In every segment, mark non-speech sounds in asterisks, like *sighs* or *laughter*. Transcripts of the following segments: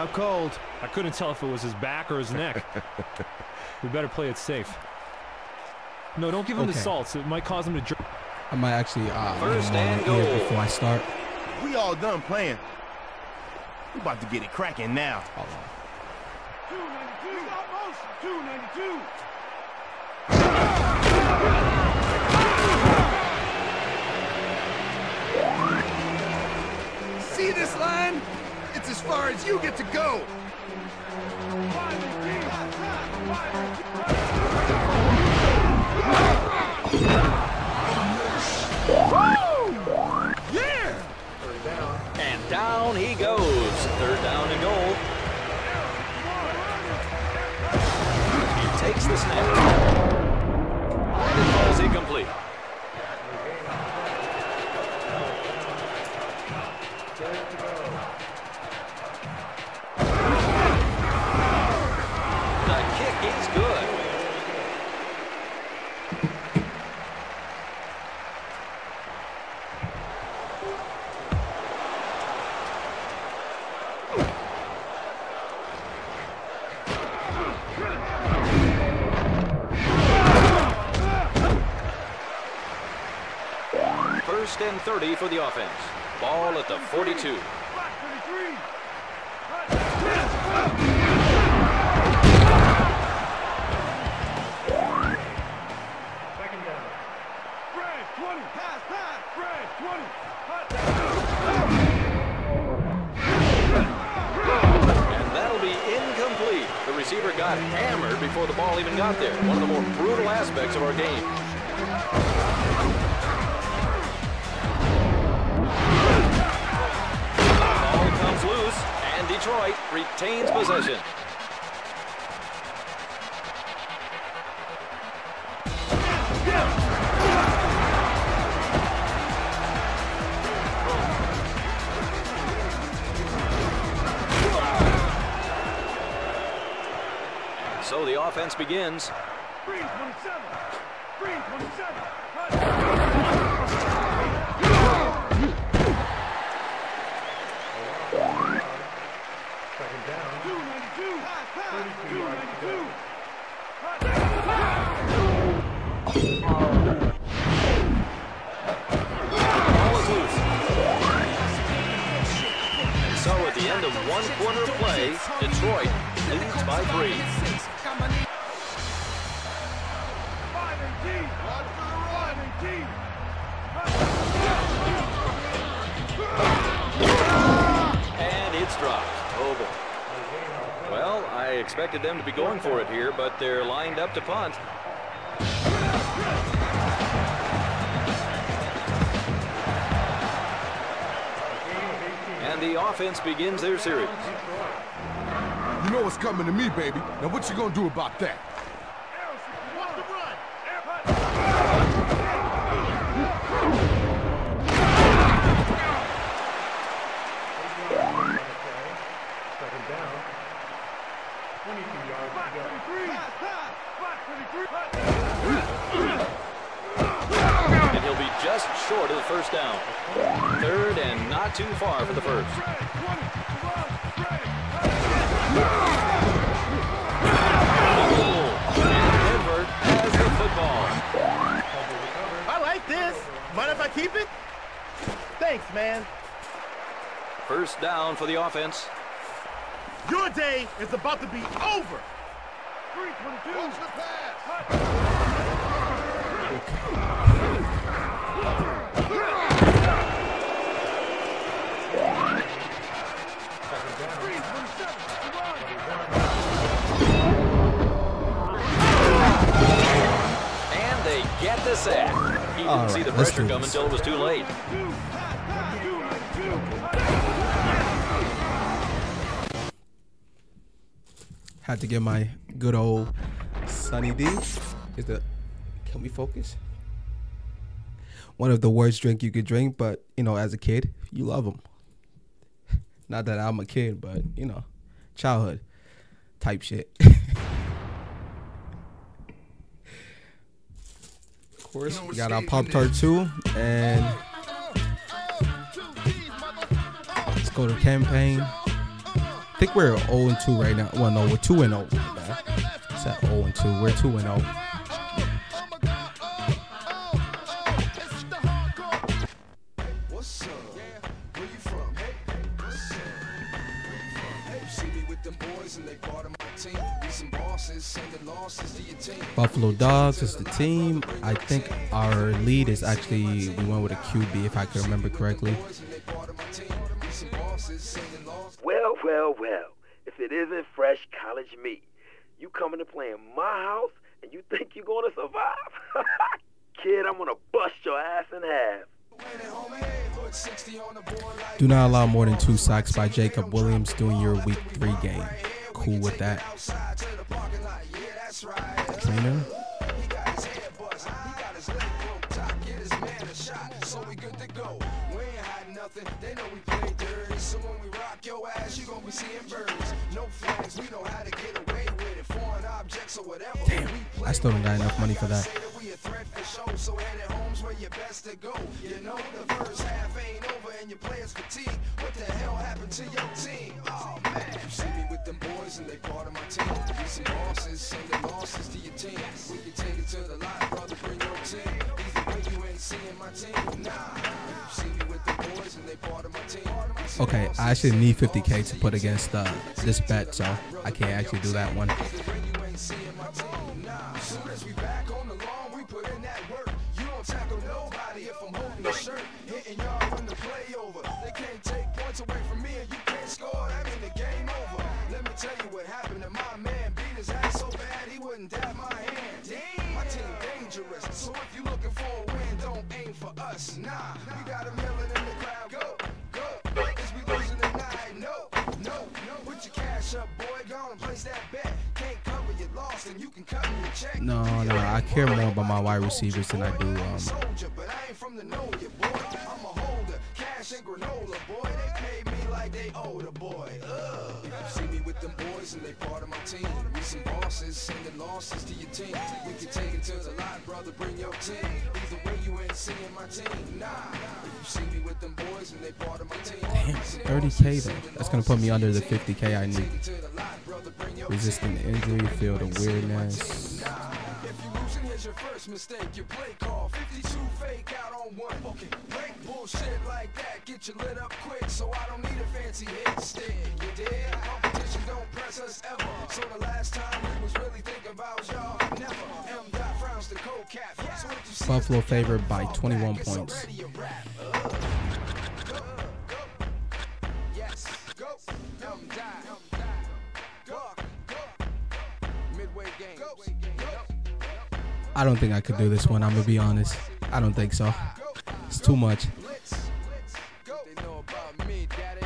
out cold. I couldn't tell if it was his back or his neck. *laughs* we better play it safe. No, don't give him the salts. It might cause him to drink. I might actually uh, First leave and him on here goal. before I start. We all done playing. We about to get it cracking now. Hold on. 292. Stop motion. 292. See this line? As far as you get to go. And down he goes. Third down and goal. He takes the snap. 30 for the offense. Ball at the 42. Black 33. Second down. 20. Pass, pass. 20. And that'll be incomplete. The receiver got hammered before the ball even got there. One of the more brutal aspects of our game. Detroit retains possession. So the offense begins. Green, 27. Green, 27. One quarter play, Detroit leads by three. 518. 518. And it's dropped. Boy. Well, I expected them to be going for it here, but they're lined up to punt. And the offense begins their series. You know what's coming to me, baby. Now what you gonna do about that? What's the run? Second down. 22 yards to go. Pass, pass. Black 33. And he'll be just short of the first down. Third and not too far for the first. Fred, 20. Run, Fred. And Denver has the football. I like this. Mind if I keep it? Thanks, man. First down for the offense. Your day is about to be over. 322. Watch the pass. Didn't see the pressure come until it was too late. Had to get my good old Sunny D. Is the can we focus? One of the worst drink you could drink, but you know, as a kid, you love them. *laughs* Not that I'm a kid, but you know, childhood type shit. *laughs* course, we got our Pop Tart too, and let's go to campaign. think we're 0 and 2 right now. Well, no, we're 2 and 0. It's at 0 and 2. We're 2 and 0. What's up? Yeah, where you from? Hey, what's up? Where you from? Hey, see me with them boys and they part my team. We some bosses, sending losses to your team. Buffalo Dogs is the team. I think our lead is actually we went with a QB if I can remember correctly. Boys and they part of my team. We some bosses, sending losses. Well, well, well. If it isn't fresh college meat, you coming to play in my house and you think you're going to survive? *laughs* Kid, I'm going to bust your ass in half. Put 60 on the board like Do not allow more than two sacks by Jacob Williams during your week three game. Cool with that. So hiding nothing. They know we play dirty. So when we rock your ass, you gon' be seeing birds. No flags. We know how to get away with it. Foreign objects or whatever. Damn. I still don't got enough money for that. Say that we a threat for show. So head at home's where you're best to go. You know the first half ain't over and your players fatigue. What the hell happened to your team? Oh man. You see me with them boys and they part of my team. We some bosses, sending losses to your team. We can take it to the lot, brother. Bring your team. Either way, you ain't seeing my team. Nah. You see me with them boys and they part of my team. Okay, I actually need 50k to put against uh, this bet, so I can't actually do that one. you ain't seeing my team. Nah. Soon as we back on if I'm holding your shirt. Hitting y'all when the play over. They can't take points away from me and you can't score. That mean the game over. Let me tell you what happened to my man. Beat his ass so bad he wouldn't dab my hand. Damn. My team dangerous. So if you looking for a win, don't aim for us. Nah. We got a million in the crowd. Go, go. Is we losing tonight? No, no, no. Put your cash up, boy. Go on and place that bet. No, no, I care more about my wide receivers than I do. Um, granola, boy. They me like they owe the boy. Ugh. If you see me with them boys and they part of my team, we some bosses, sending losses to your team. We can take it to the lot, brother. Bring your team. Either way, you ain't seeing my team. Nah. If you see me with them boys and they part of my team, damn, 30k though. That's gonna put me under the 50k I need. to the lot, brother. Bring your Resisting the injury, feel the weirdness. Losing, here's your first mistake. Your play call, 52 fake out on one. Okay, break bullshit like that, get you lit up quick. So I don't need a fancy hit stick. You did? Competition don't press us ever. So the last time we was really thinking about y'all, never. M. Dot frowns the cold cap. So Buffalo favored by 21 points. already a wrap. Uh. Yes, go. M. Dot. I don't think I could do this one. I'm gonna be honest. I don't think so. It's too much. Blitz. Go. They know about me, daddy.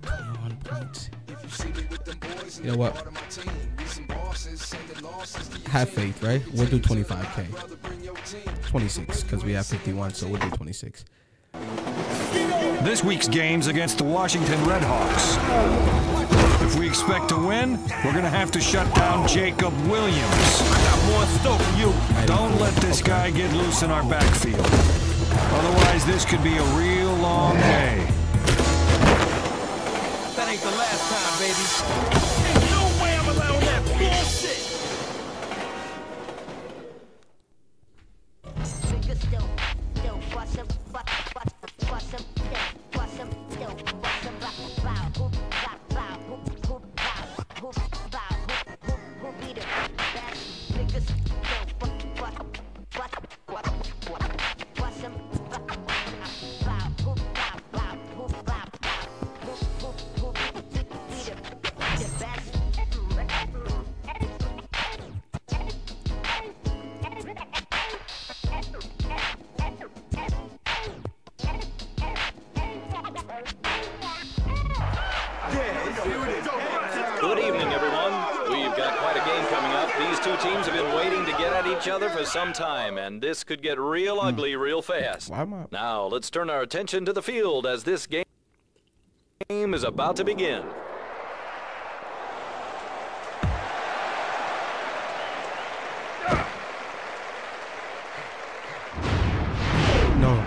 21 points. You know what? Have faith, right? We'll do 25k. Brother, bring your team. 26 because we have 51, so we'll do 26. This week's game's against the Washington Redhawks. If we expect to win, we're gonna have to shut down Jacob Williams. I got more stuff for you. Don't let this guy get loose in our backfield. Otherwise, this could be a real long day. That ain't the last time, baby. And this could get real hmm. ugly real fast. Why am I? Now, let's turn our attention to the field as this game game is about to begin. No.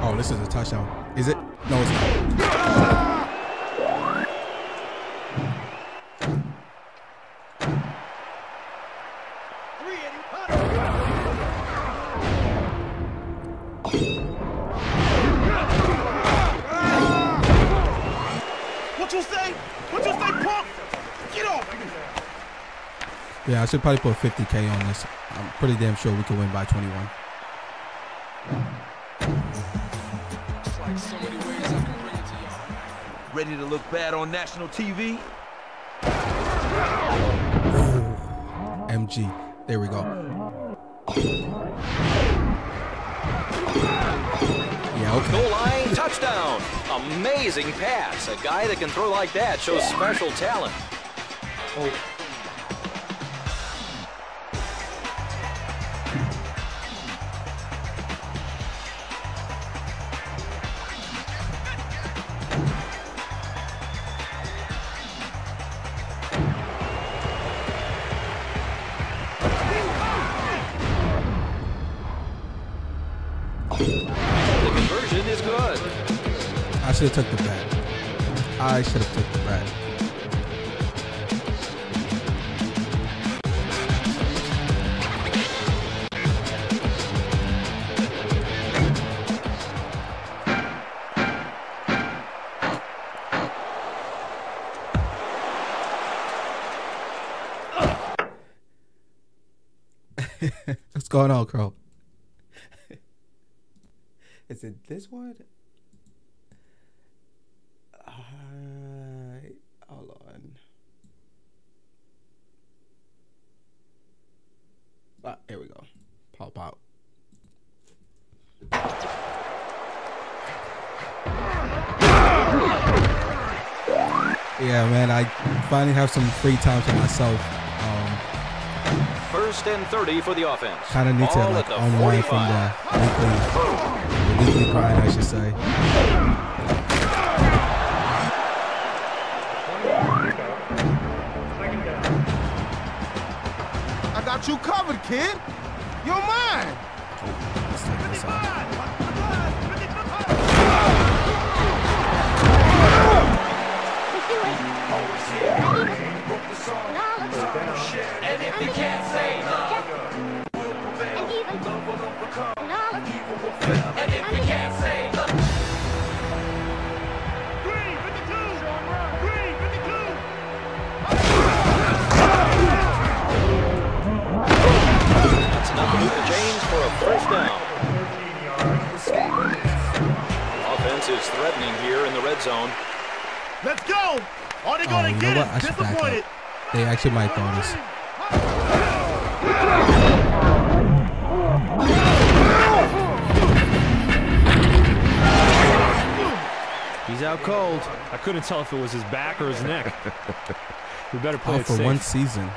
Oh, this is a touchdown. Is it? No, it's not. You say? What you say, punk? Get off! Yeah, I should probably put 50k on this. I'm pretty damn sure we can win by 21. Like so many ways I can bring it to. Ready to look bad on national TV? MG. There we go. Yeah, okay. Goal line touchdown. Amazing pass. A guy that can throw like that shows special talent. The should have took the bet. I should have took the bet. *laughs* What's going on, Crow? *laughs* Is it this one? Uh, hold on. Ah, here we go. Pop out. Yeah, man, I finally have some free time for myself. Um, First and 30 for the offense. kind of need to Ball like at the unwind from 45. the weekly, the weekly grind, I should say. I got you covered, kid. You're mine. You can't say no, and even no, and if you can't say no. Green, 52! Green, 52! That's enough to move the chains for a first down. Offense is threatening here in the red zone. Let's go. All they're Oh, gonna you know get what? I is should back disappointed. They actually might throw this. He's out cold. I couldn't tell if it was his back or his neck. *laughs* we better play Oh, it for safe. one season.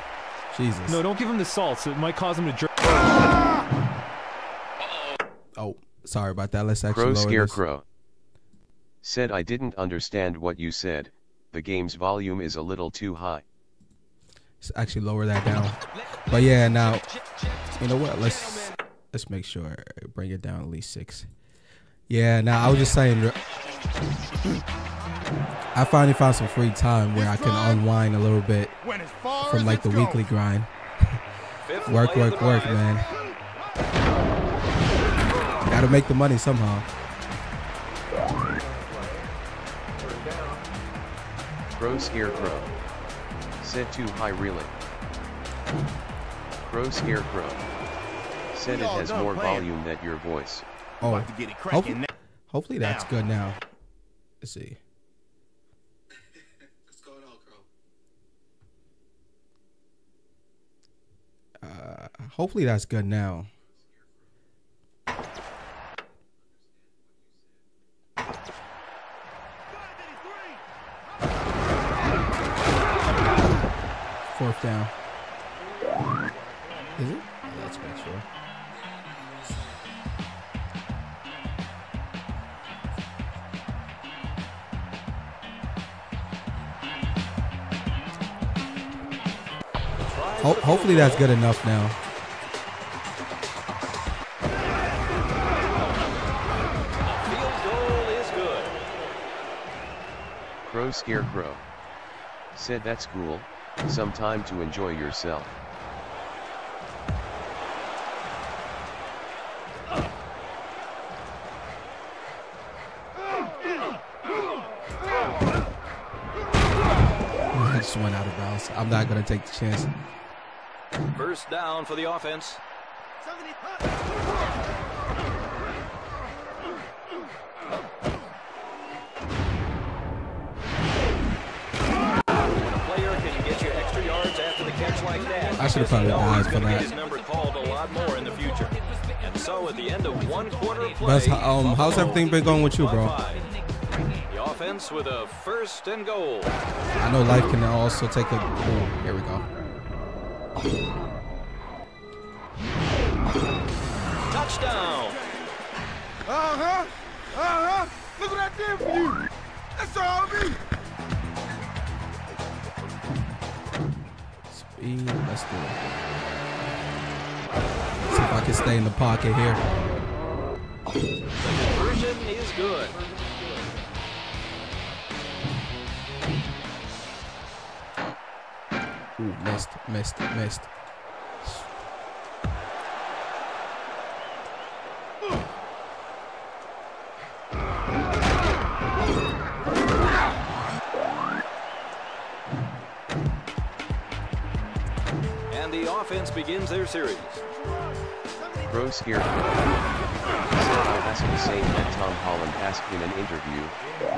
Jesus. No, don't give him the salts. It might cause him to jerk. Oh, sorry about that. Let's actually Crow lower this. Scarecrow. Said I didn't understand what you said. The game's volume is a little too high. Let's actually lower that down. But yeah, now you know what? Let's let's make sure bring it down at least six. Yeah. Now I was just saying. I finally found some free time where I can unwind a little bit from like the weekly grind. *laughs* Work, work, work, man. Got to make the money somehow. Gross Crow Scarecrow. Said too high really. Crow Scarecrow. Said it has more playing. volume than your voice. Oh, About to get it cracking hopefully, now. hopefully that's Now. good now. Let's see. *laughs* What's going on, Crow? Uh, hopefully that's good now. Fourth down. Is it? Let's make sure. Ho- hopefully that's good enough now. Field goal is good. Pro Scarecrow. Said that's cool, some time to enjoy yourself. I just went out of bounds. I'm not gonna take the chance. First down for the offense. When a player can get you extra yards after the catch like that, I should've probably know died for that. his number called a lot more in the future. And so at the end of one quarter of play, Buzz, um, how's everything been going with you, bro? Five. Offense with a first and goal. I know life can also take a. Oh, here we go. Touchdown. Uh-huh. Uh-huh. Look what I did for you. That's all me. Speed. Let's do it. See if I can stay in the pocket here. The conversion is good. Ooh, missed, missed, missed. And the offense begins their series. Pro Scarecrow. Said I asked the same that Tom Holland asked in an interview,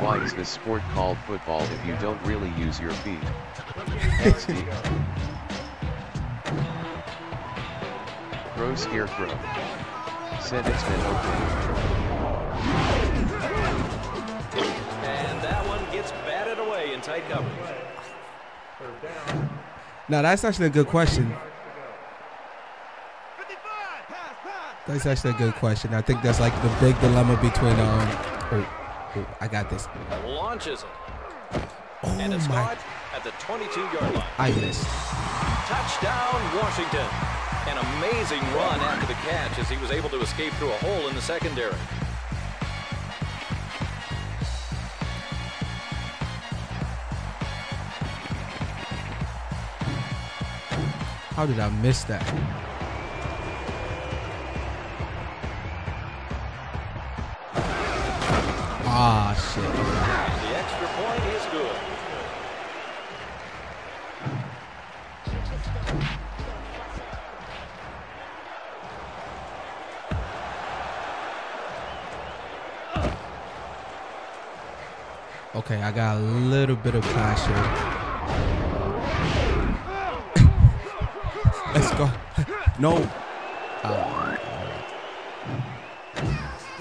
why is this sport called football if you don't really use your feet? XD. Pro Scarecrow. Said it's been okay. And that one gets batted away in tight coverage. Now that's actually a good question. That's actually a good question. I think that's like the big dilemma between um. Oh, oh I got this. Launches it. Oh and it's my! caught at the 22-yard line. I missed. Touchdown, Washington. An amazing run after the catch as he was able to escape through a hole in the secondary. How did I miss that? Ah shit. The extra point is good. Okay, I got a little bit of clash here. Let's go. No. Ah.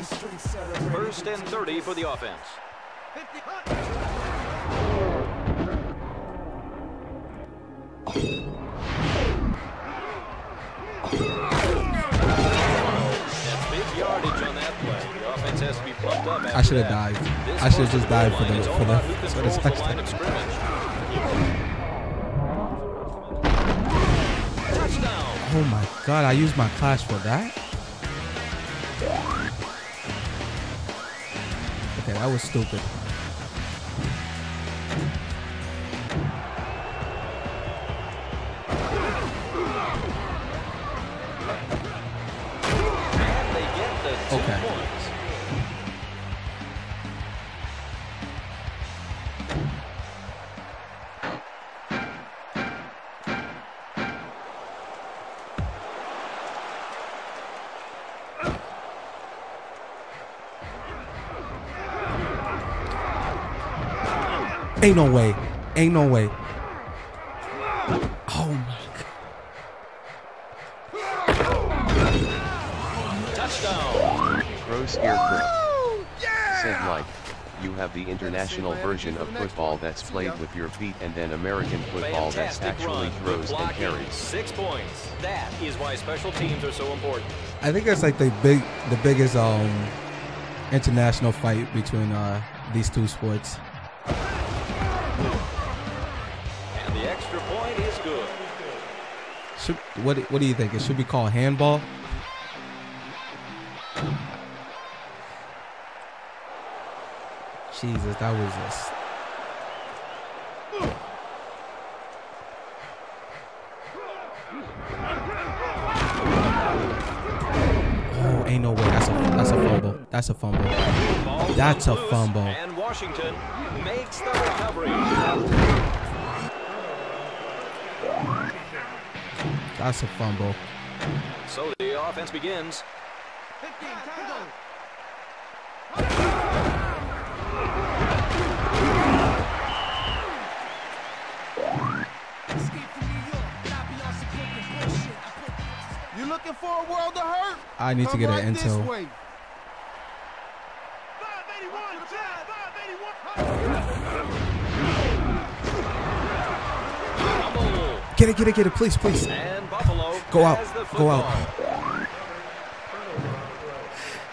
First and 30 for the offense. I should have. This I should have just goal for the for the for the. Touchdown. Oh my god, I used my clash for that? Okay, that was stupid. And they get the two Okay. Ain't no way. Ain't no way. Oh my god. Touchdown. Pro Scarecrow. Said like, you have the international version of football that's played with your feet and then American football that's actually throws and carries. Six points. That is why special teams are so important. I think that's like the big the biggest um international fight between uh these two sports. And the extra point is good. Should, what, what do you think? It should be called handball? Jesus, that was just oh, ain't no way. That's a that's a fumble. That's a fumble. That's a fumble. And Washington makes the recovery. That's a fumble. So the offense begins. You looking for a world of hurt? I need to get right an this intel. way. Get it, get it, get it, please, please. And Buffalo Go out, go out.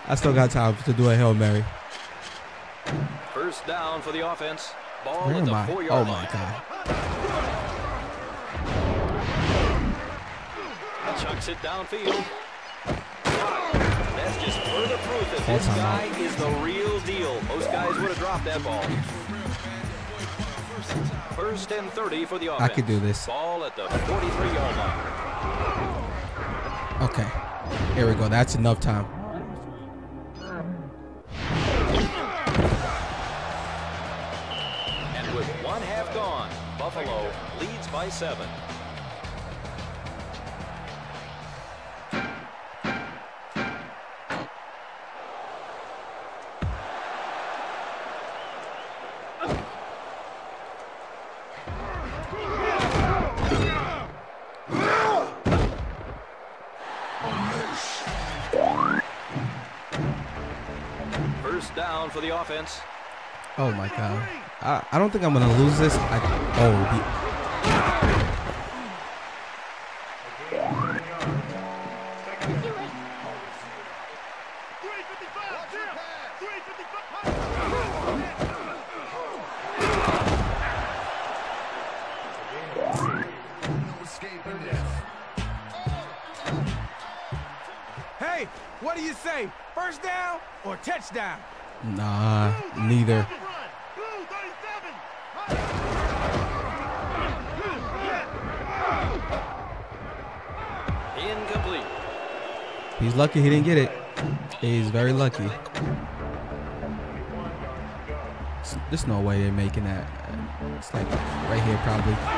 I still got time to do a hail mary. First down for the offense. Ball Where am the I? Oh line. my god. Chucks it downfield. That's just further proof that this guy is the real deal. Most guys would have dropped that ball. First and 30 for the offense. I could do this. Ball at the 43-yard line. Okay. Here we go. That's enough time. And with one half gone, Buffalo leads by seven. For the offense. Oh my god. I, I don't think I'm gonna lose this. I, oh, lucky he didn't get it. He's very lucky. There's- no way they're making that. It's like right here, probably.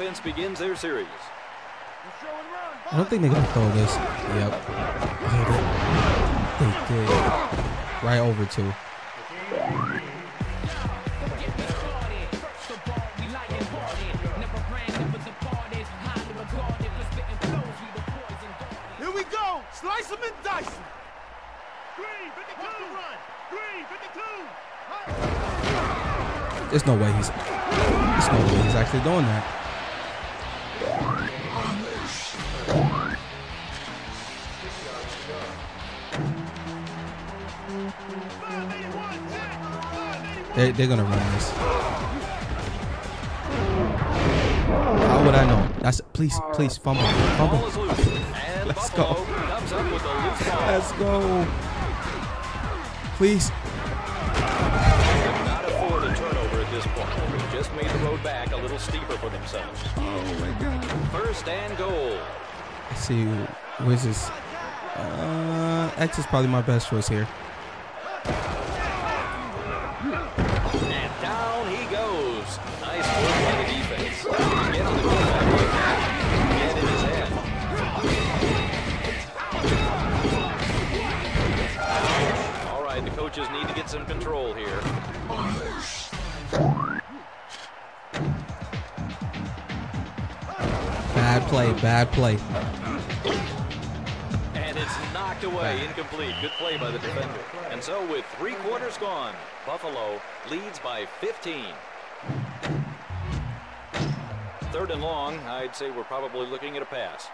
Offense begins their series. I don't think they're gonna throw this. Yep. Oh, they, they did. Right over two. Here we go. Slice them and dice them. Green, 52. Run. Green, 52. There's no way he's. There's no way he's actually doing that. They, they're gonna run this. How would I know? That's please, please fumble, fumble. Ball is loose. And Let's go. comes up with a loose ball. Let's go. Please. Not afford a turnover at this point. They just made the road back a little steeper for themselves. Oh my God. First and goal. Let's see. Where's this? Uh, X is probably my best choice here. Bad play. And it's knocked away, incomplete. Good play by the defender. And so with three quarters gone, Buffalo leads by 15. Third and long, I'd say we're probably looking at a pass.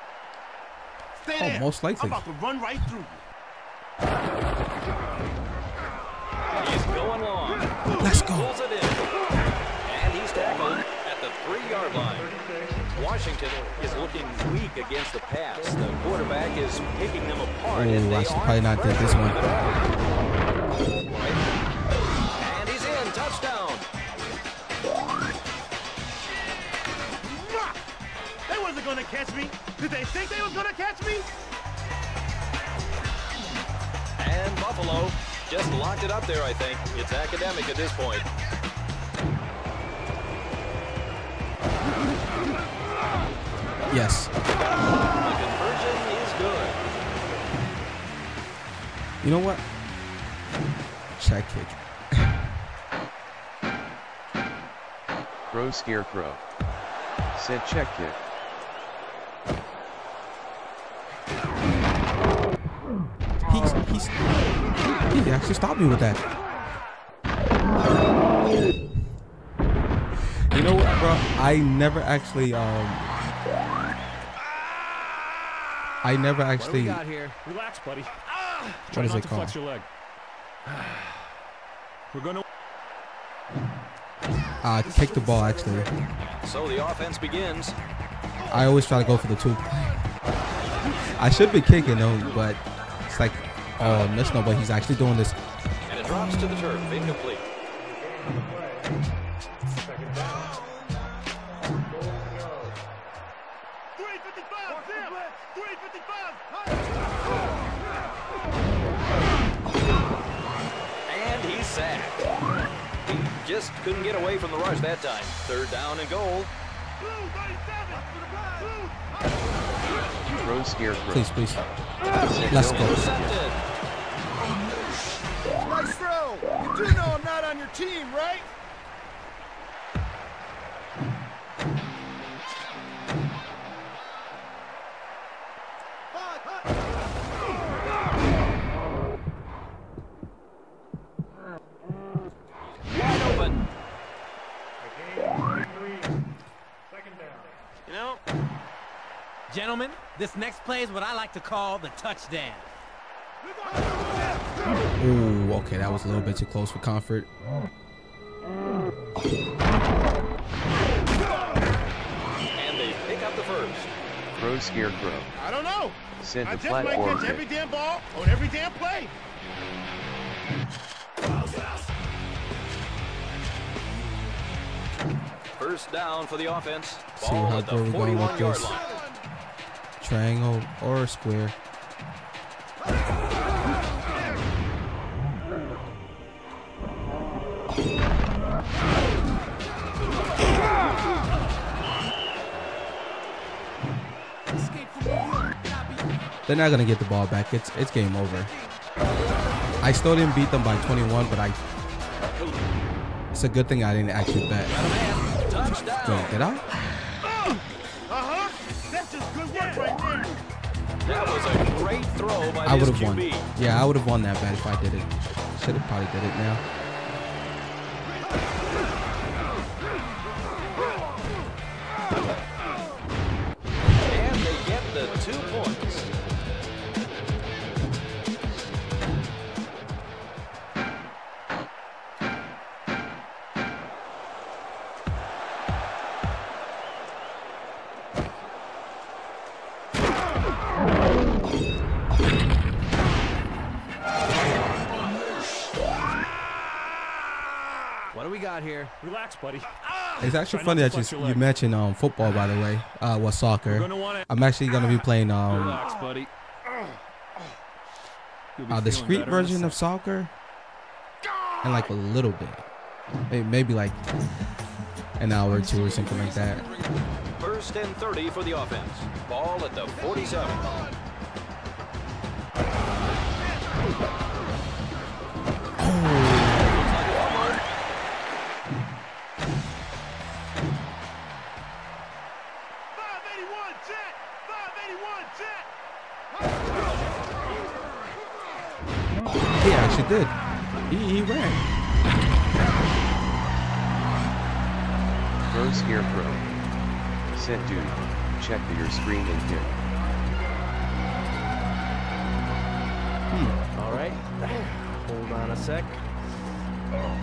Stay Oh, most likely. I'm about to run right through you. He's going long. Let's go. Pulls it in. And he's tackled at the three-yard line. Washington is looking weak against the pass. The quarterback is picking them apart. and Ooh, they I should probably not did this one. And he's in. Touchdown. They wasn't gonna catch me. Did they think they was gonna catch me? And Buffalo just locked it up there, I think. It's academic at this point. Yes. The conversion is good. You know what? Check kick. *laughs* Pro Scarecrow. Said check kick. He's he's he actually stopped me with that. You know what, bro? I never actually um I never What do we actually got here? Relax, buddy. Try What is not it to called? flex your leg. *sighs* We're going to. uh kick the ball actually. So the offense begins. I always try to go for the two. I should be kicking though, but it's like oh there's no way he's actually doing this. And it drops to the turf. Incomplete. Just couldn't get away from the rush that time. Third down and goal. Pro Scarecrow. Please, please. Let's go. Nice throw. You do know I'm not on your team, right? Gentlemen, this next play is what I like to call the touchdown. Ooh, okay, that was a little bit too close for comfort. And they pick up the first. Pro Scarecrow. I don't know. Said I just might catch every damn ball on every damn play. First down for the offense. See Ball how at the far we're going with 41 yard this. line. Triangle or a square. They're not gonna get the ball back. It's it's game over. I still didn't beat them by 21, but I. It's a good thing I didn't actually bet. Wait, did? I would have won. Yeah, I would have won that bet if I did it. Should have probably did it now. Got here? Relax, buddy. It's actually Try funny that you, you mentioned um football by the way. Uh, well, soccer. gonna. I'm actually gonna be playing um Relax, buddy. Be uh, the street better in a version of soccer. in like a little bit, May- maybe like an hour or two or something like that. First and 30 for the offense. Ball at the 47. He did. He, he ran. Pro Scarecrow. Set dude. Check the your screen and hit. Hmm. All right. Hold on a sec.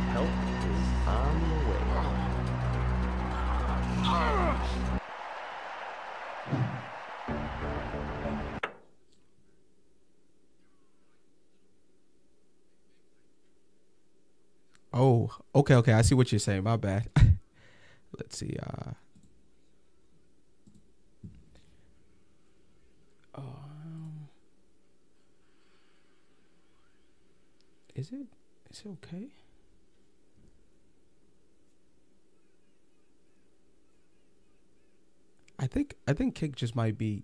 Help is on the way. Oh, okay, okay. I see what you're saying. My bad. *laughs* Let's see. Uh, um, is it? Is it okay? I think I think kick just might be.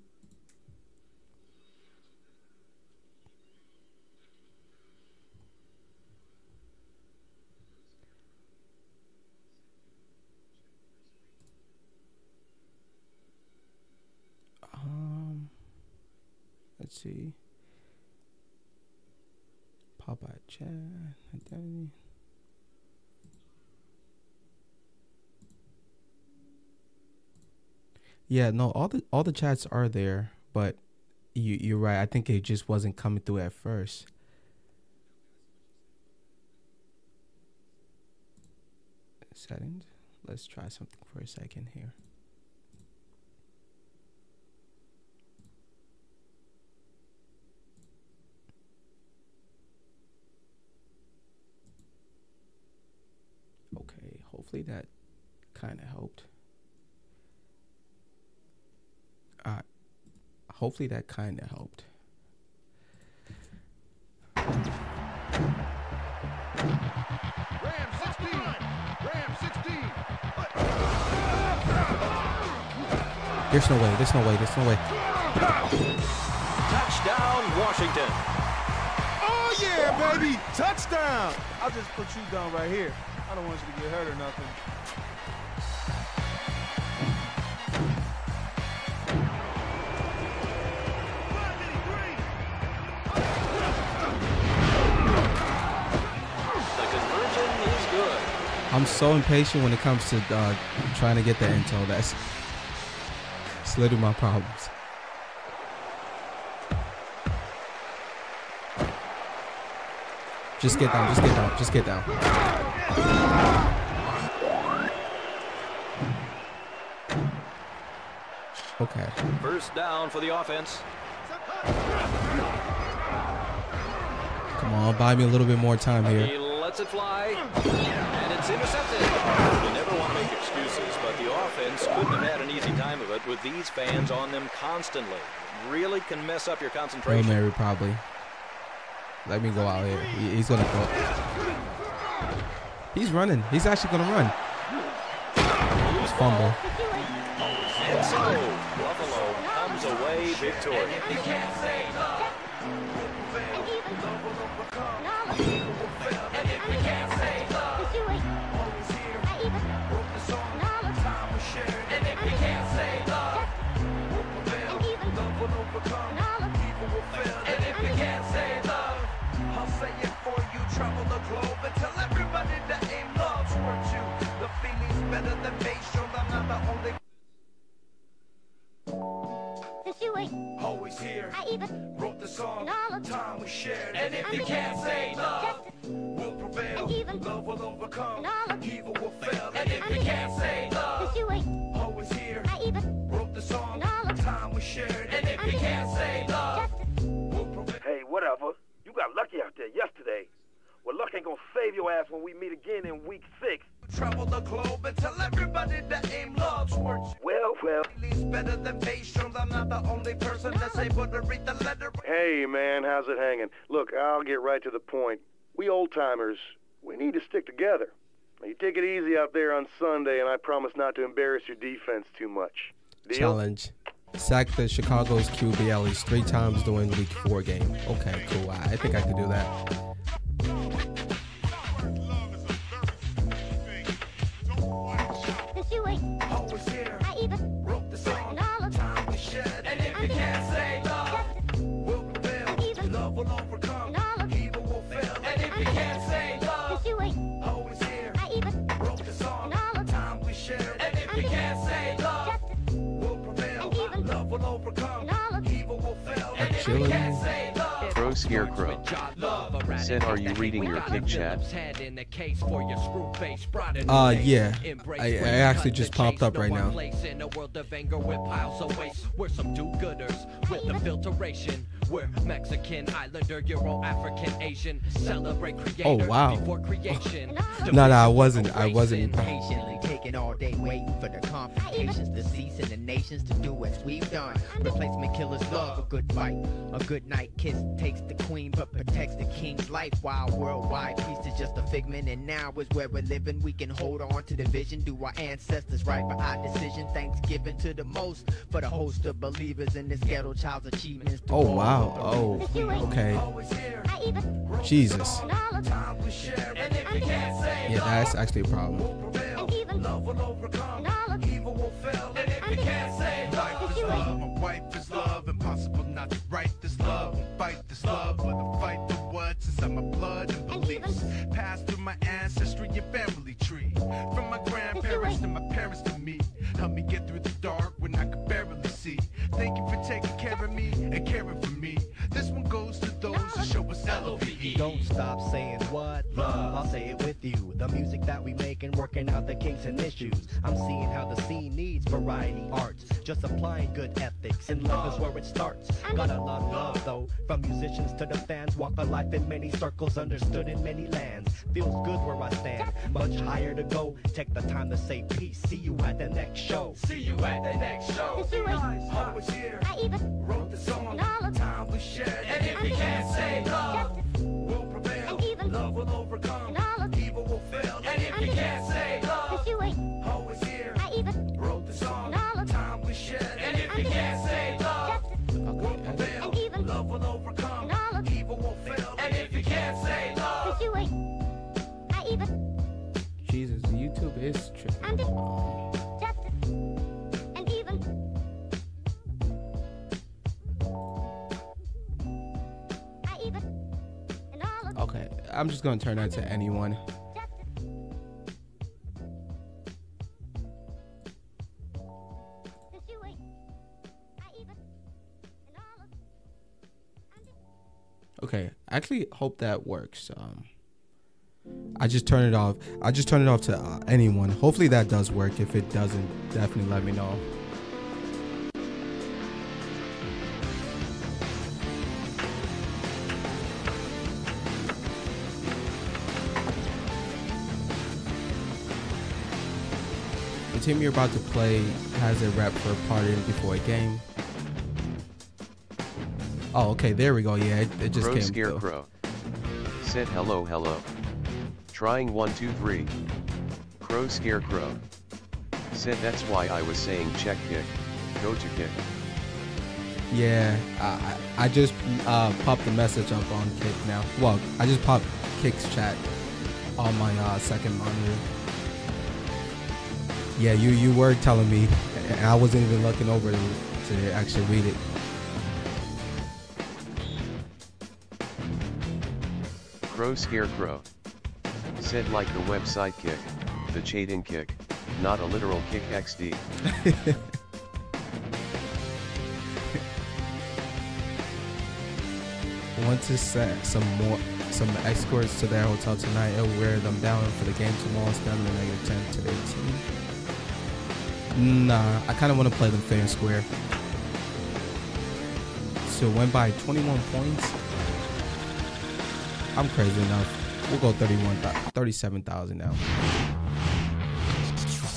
Let's see. Popeye chat identity. Yeah, no, all the all the chats are there, but you you're right. I think it just wasn't coming through at first. Settings. Let's try something for a second here. Okay, hopefully that kind of helped. Uh, hopefully that kind of helped. Ram 16. Ram 16. There's no way. There's no way. There's no way. Touchdown, Washington. Oh yeah, baby! Touchdown! I'll just put you down right here. I don't want you to get hurt or nothing. I'm so impatient when it comes to uh, trying to get the intel. That's it's literally my problems. Just get down. Just get down. Just get down. Okay. First down for the offense. Come on, buy me a little bit more time here. He lets it fly, and it's intercepted. You never want to make excuses, but the offense couldn't have had an easy time of it with these fans on them constantly. Really can mess up your concentration. Mary probably. Let me go out here. He's gonna go. He's running. He's actually gonna run. Fumble. And so, Buffalo comes away victorious. Always here, I even wrote the song, time we shared. And if you can't say love, will prevail. Love will overcome, all of evil will fail. And if you can't say love, always here, I even wrote the song, time we shared. And if you can't say love, Hey, whatever. You got lucky out there yesterday. Well, luck ain't gonna save your ass when we meet again in week six. Travel the globe and tell everybody that aim loves towards you. Well, well. Feeling's better than base, show I'm not the only person that's able to read the letter. Hey, man, how's it hanging? Look, I'll get right to the point. We old timers, We need to stick together. Now, you take it easy out there on Sunday, and I promise not to embarrass your defense too much. Deal? Challenge. Sack the Chicago's QB at least three times during the week four game. Okay, cool. I, I think I could do that. Since you ain't always here, I even wrote the song. And all the time we shared. And if you can't say love, will prevail. Even love will overcome. And all of evil will fail. And if you can't say love, you always here, I even wrote the song. And all the time we shared. And if you can't say love, will prevail. And even love will overcome. And all of evil will fail. And if you can't say Scarecrow. Said, are you reading your kick chat? Uh, yeah. I, I actually just popped up right now. Place in a world of anger with piles of waste. We're some do-gooders with the filtration. We're Mexican, Islander, Euro, African, Asian. Celebrate Oh, wow. before creation. *laughs* No, no, I wasn't. I wasn't. Patiently taking all day waiting for the confrontations to cease and the nations to do as we've done. Replacement killers love a good fight. A good night kiss takes the queen but protects the king's life. While worldwide peace is just a figment, and now is where we're living. We can hold on to the vision, do our ancestors right by our decision. Thanksgiving to the most for the host of believers in this ghetto child's achievements. Oh wow. Oh, okay. Jesus. Yeah, that's actually a problem. Thank you for taking care of me and L-O-V-E. Don't stop saying what love. I'll say it with you. The music that we make and working out the kinks and issues. I'm seeing how the scene needs variety arts. Just applying good ethics and love is where it starts. Got a lot of love though, from musicians to the fans. Walk a life in many circles, understood in many lands. Feels good where I stand, much higher to go. Take the time to say peace. See you at the next show. See you at the next show. Always here. I even Wrote the song. And all the time we shared. And if you can't say love, will prevail. Love will overcome. And all of evil will fail. And if you can't say love, always here. Wrote the song. And all the time we shared. And if you can't say love, will prevail. Love will overcome. And all of evil will fail. And if you can't say love, Jesus, YouTube is tripping. I'm just gonna turn that to anyone. Okay, I actually hope that works. Um, I just turn it off. I just turn it off to uh, anyone. Hopefully that does work. If it doesn't, definitely let me know. Team you're about to play has a rep for partying before a game. Oh, okay. There we go. Yeah, it, it just Pro came. through. Scarecrow. Said hello hello. Trying one two three. Crow Scarecrow. Said that's why I was saying check kick. Go to kick. Yeah, I, I I just uh, popped the message up on Kick now. Well, I just popped Kick's chat on my uh, second monitor. Yeah, you you were telling me, and I wasn't even looking over to, to actually read it. Crow Scarecrow. Said like the website kick, the Chading kick, not a literal kick XD. *laughs* Want to set some more some escorts to their hotel tonight and wear them down for the game tomorrow. The negative ten to their team. Nah, I kind of want to play them fair and square. So win by 21 points. I'm crazy enough. We'll go 31, uh, 37,000 now.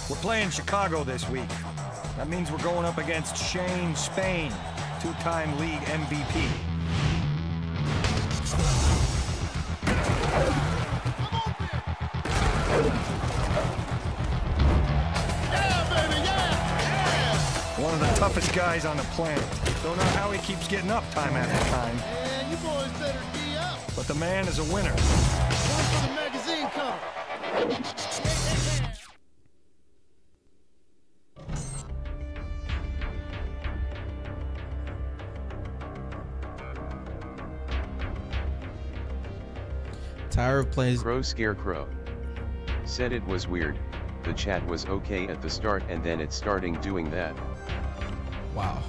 We're playing Chicago this week. That means we're going up against Shane Spain, two-time league MVP. Toughest guys on the planet. Don't know how he keeps getting up time after time. Man, you boys better D up. But the man is a winner. One for the magazine cover. Tired of playing. Crow Scarecrow. Said it was weird. The chat was okay at the start and then it starting doing that. Wow.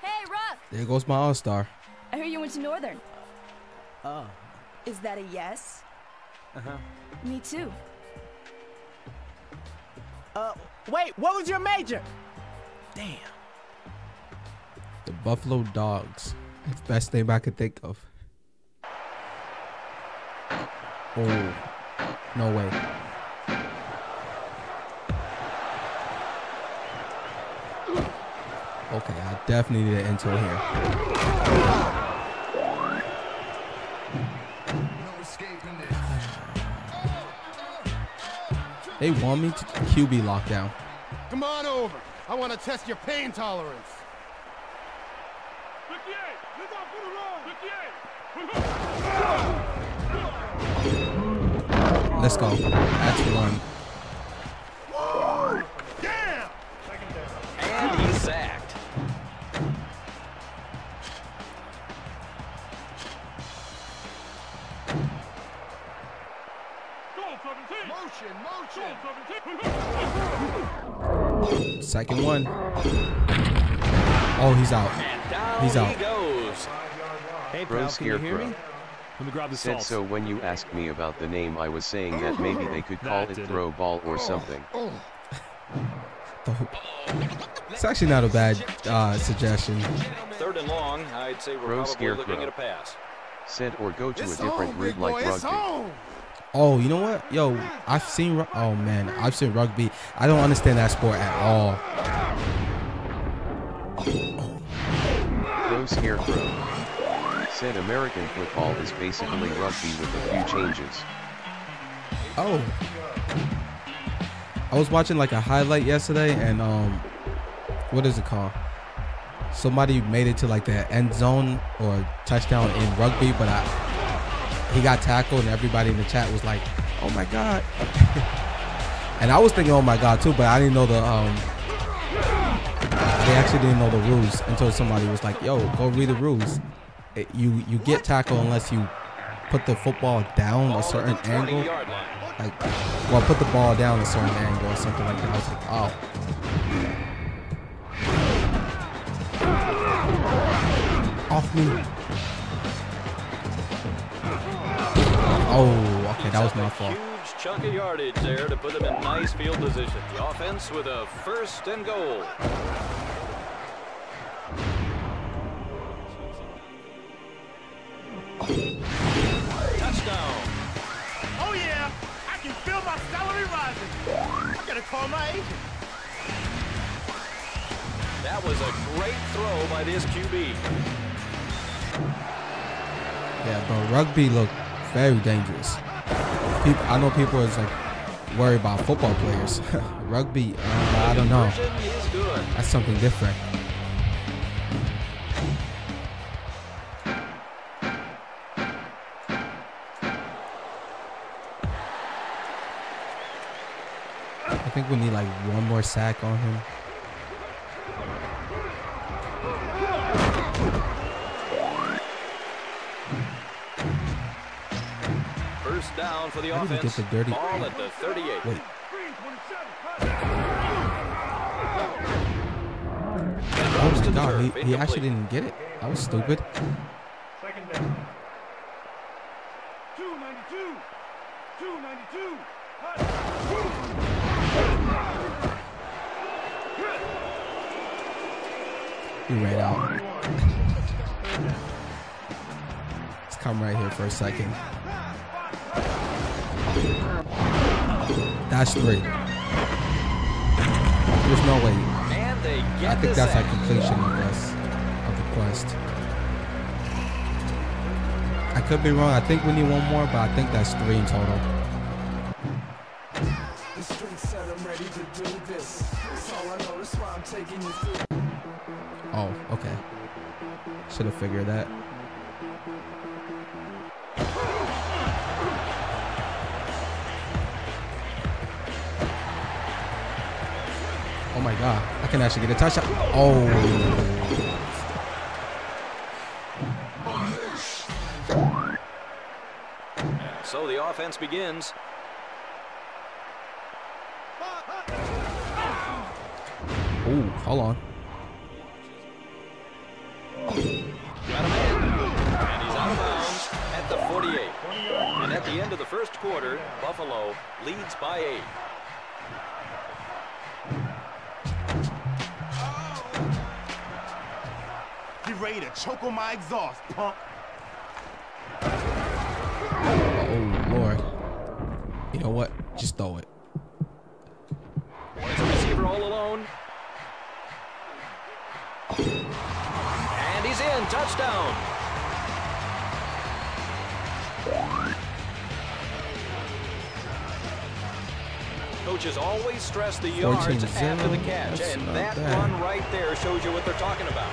Hey, Ruff! There goes my all star. I hear you went to Northern. Oh. Is that a yes? Uh-huh. Me too. Uh, wait, what was your major? Damn. The Buffalo Dogs. It's the best name I could think of. Oh, no way. Okay, I definitely need an intel here. They want me to QB lockdown. Come on over. I want to test your pain tolerance. Let's go. That's one. Damn. And he's sacked. Motion, motion. Second one. Oh, he's out. Down He's he out. goes. Hey, Crow pal, can you hear Scarecrow. me? Let me grab the Said salt. so when you asked me about the name I was saying that maybe they could call it did it. throw ball or something. It's actually not a bad uh, suggestion. Third and long, I'd say we're Crow probably Scarecrow. looking at a pass. Said or go to It's a different on, route like boy, rugby. Oh, you know what? Yo, I've seen. Oh man, I've seen rugby. I don't understand that sport at all. Crow Scarecrow. Said American football is basically rugby with a few changes. Oh. I was watching like a highlight yesterday, and um, what is it called? Somebody made it to like the end zone or touchdown in rugby, but I, he got tackled, and everybody in the chat was like, "Oh my god!" *laughs* and I was thinking, "Oh my god" too, but I didn't know the um. They actually didn't know the rules until somebody was like, "Yo, go read the rules." You you get tackled unless you put the football down a certain angle, like well, put the ball down a certain angle or something like that. I was like, oh. Off me. Oh, okay, that was my fault. Huge chunk of yardage there to put them in nice field position. The offense with a first and goal. Touchdown. Oh yeah, I can feel my salary rising. I gotta call my agent. That was a great throw by this QB. Yeah, bro, rugby look very dangerous. People, I know people is like worried about football players. *laughs* rugby, uh, I don't know. That's something different. I think we need like one more sack on him. first down for the How offense. Did he get the dirty Ball at the 38. Wait. Oh my god, he, he actually didn't get it. That was stupid. Second down. 292. 292. He ran out. Let's come right here for a second. That's three. There's no way. And they get I think that's sack. like completion of this of the quest. I could be wrong. I think we need one more, but I think that's three in total. The street said I'm ready to do this. That's all I know, that's why I'm taking you through. Oh, okay. Should have figured that. Oh my god. I can actually get a touchdown. Oh. So the offense begins. Ooh, hold on. Got him. And he's out of bounds at the 48. And at the end of the first quarter, Buffalo leads by eight. Get ready to choke on my exhaust, punk. Oh lord. You know what? Just throw it. There's a receiver all alone. And he's in. Touchdown. Coaches always stress the yards after the catch, That's and that bad. run right there shows you what they're talking about.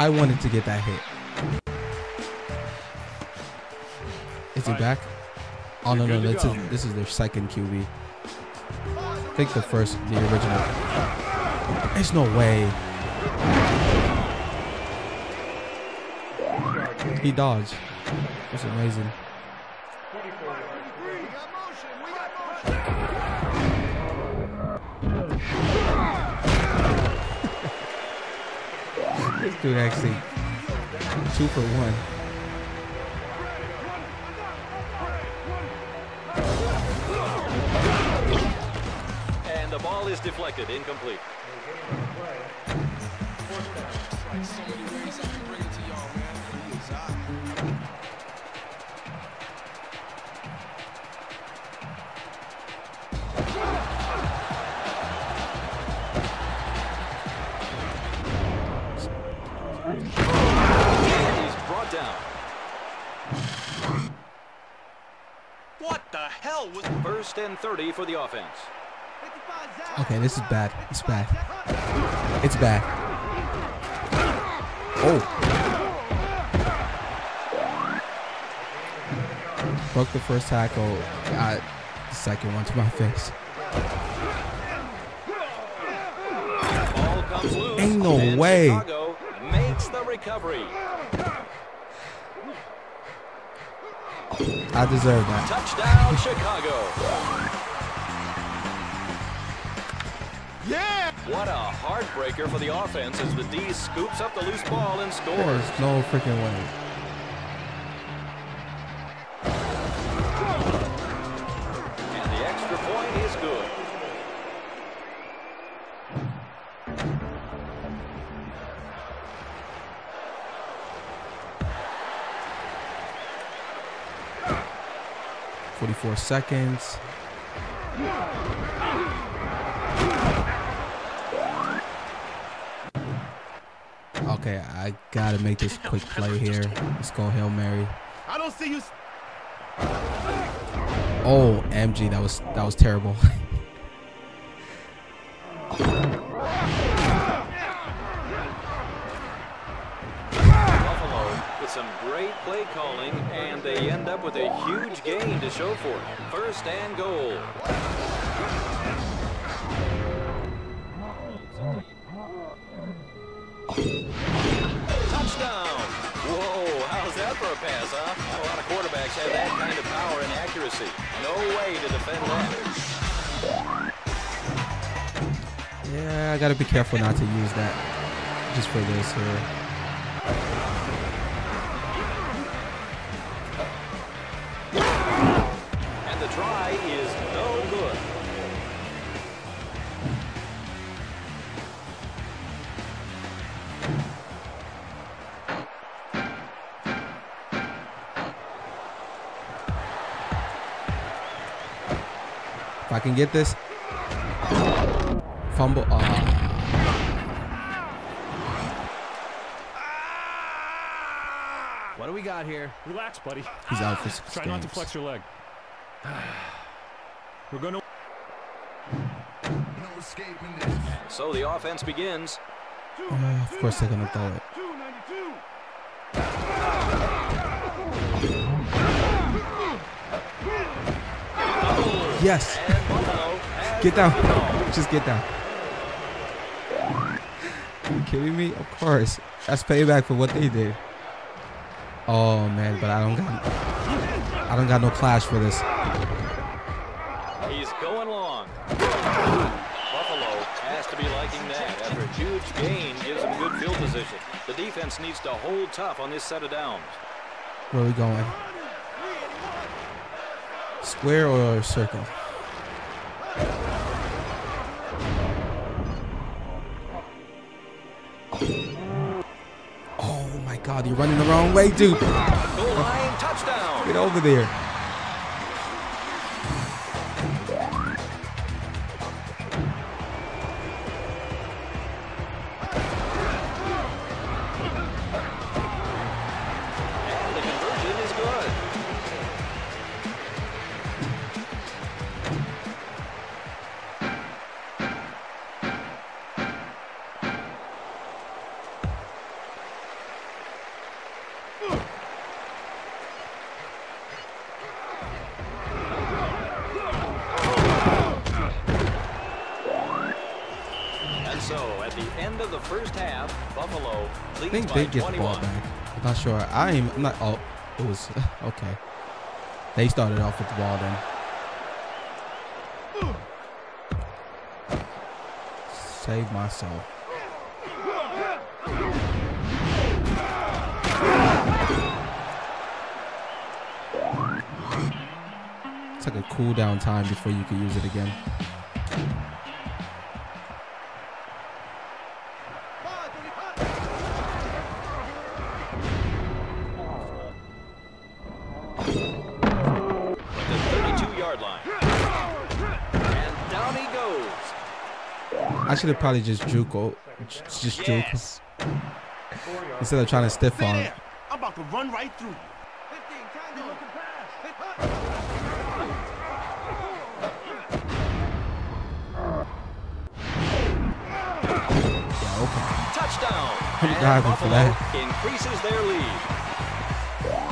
I wanted to get that hit. Is he back? Oh no no, this is this is their second QB. I think the first, the original. There's no way. He dodged. It's amazing. *laughs* This dude actually two for one. And the ball is deflected, incomplete. Hell was... First and 30 for the offense. Okay, this is bad. It's bad. It's bad. Oh. Broke the first tackle. Got the second one to my face. Ball comes loose. Ain't no way. Chicago makes the recovery. I deserve that. Touchdown, Chicago. Yeah! What a heartbreaker for the offense as the D scoops up the loose ball and scores. There's no freaking way. 44 seconds. Okay, I gotta make this quick play here. Let's go Hail Mary. I don't see you. Oh, MG, that was that was terrible. *laughs* Buffalo with some great play calling, and they end up with a huge gain to show for it. First and goal. Touchdown! Whoa, how's that for a pass, huh? A lot of quarterbacks have that kind of power and accuracy. No way to defend that. Yeah, I gotta be careful not to use that just for this here. The try is no good. If I can get this. Fumble. ah. What do we got here? Relax, buddy. He's out for six Try not to flex your leg. We're going to. So the offense begins. Uh, of course they're gonna throw it. Yes. Get down. Just get down. you kidding me? Of course. That's payback for what they did. Oh man, but I don't got I don't got no clash for this. He's going long. Buffalo has to be liking that after a huge gain gives him good field position. The defense needs to hold tough on this set of downs. Where are we going? Square or circle? Oh my god, you're running the wrong way, dude. Goal line touchdown. Get over there. I leads think by they get the ball back. I'm not sure. I am I'm not. Oh, it was *laughs* okay. They started off with the ball then. Save myself. It's like a cool down time before you can use it again. I should have probably just juke. Just juke. Instead of trying to stiff on. I'm about to run right through. Yeah, okay. Touchdown. I'm diving for that. increases their lead.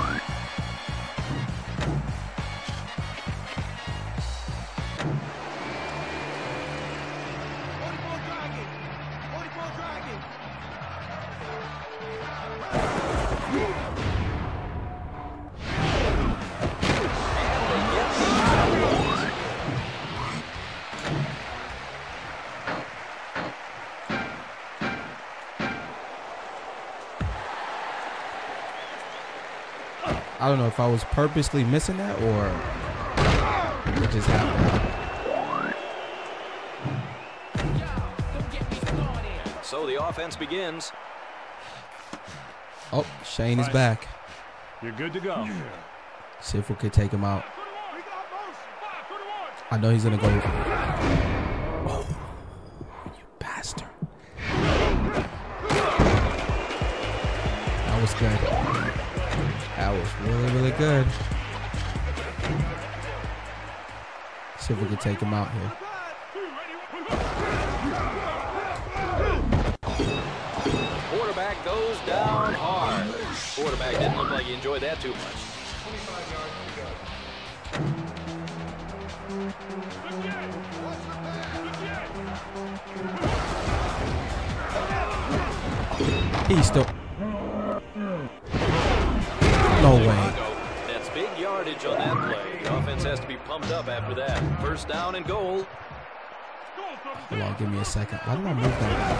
I don't know if I was purposely missing that or it just happened. So the offense begins. Oh, Shane is back. You're good to go. See if we could take him out. I know he's gonna go. See if we could take him out here. Quarterback goes down hard. Quarterback didn't look like he enjoyed that too much. He's still. No way. That's big yardage on that play. The offense has to be pumped up after that. First down and goal. Hold on, give me a second. Why did I move that?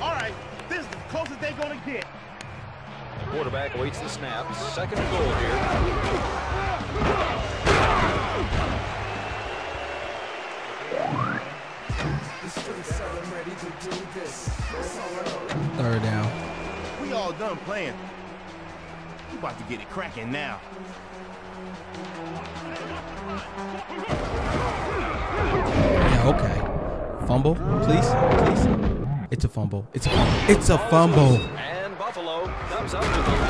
All right, this is the closest they're gonna get. Quarterback waits the snap. Second and goal here. Third down. We all done playing. We about to get it cracking now. Yeah, okay. Fumble, please, please. It's a fumble. It's a fumble. It's a fumble. And Buffalo comes up with the lead.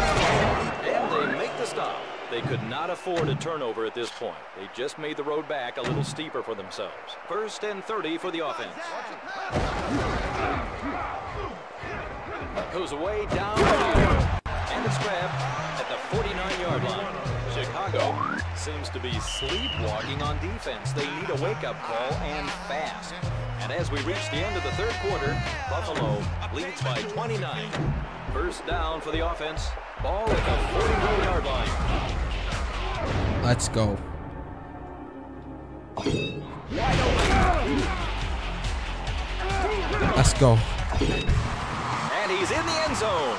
And they make the stop. They could not afford a turnover at this point. They just made the road back a little steeper for themselves. First and 30 for the offense. Goes away down. And it's grabbed at the 49-yard line. Chicago seems to be sleepwalking on defense. They need a wake-up call and fast. And as we reach the end of the third quarter, Buffalo leads by 29. First down for the offense. Ball at the 44-yard line. Let's go. Let's go. And he's in the end zone.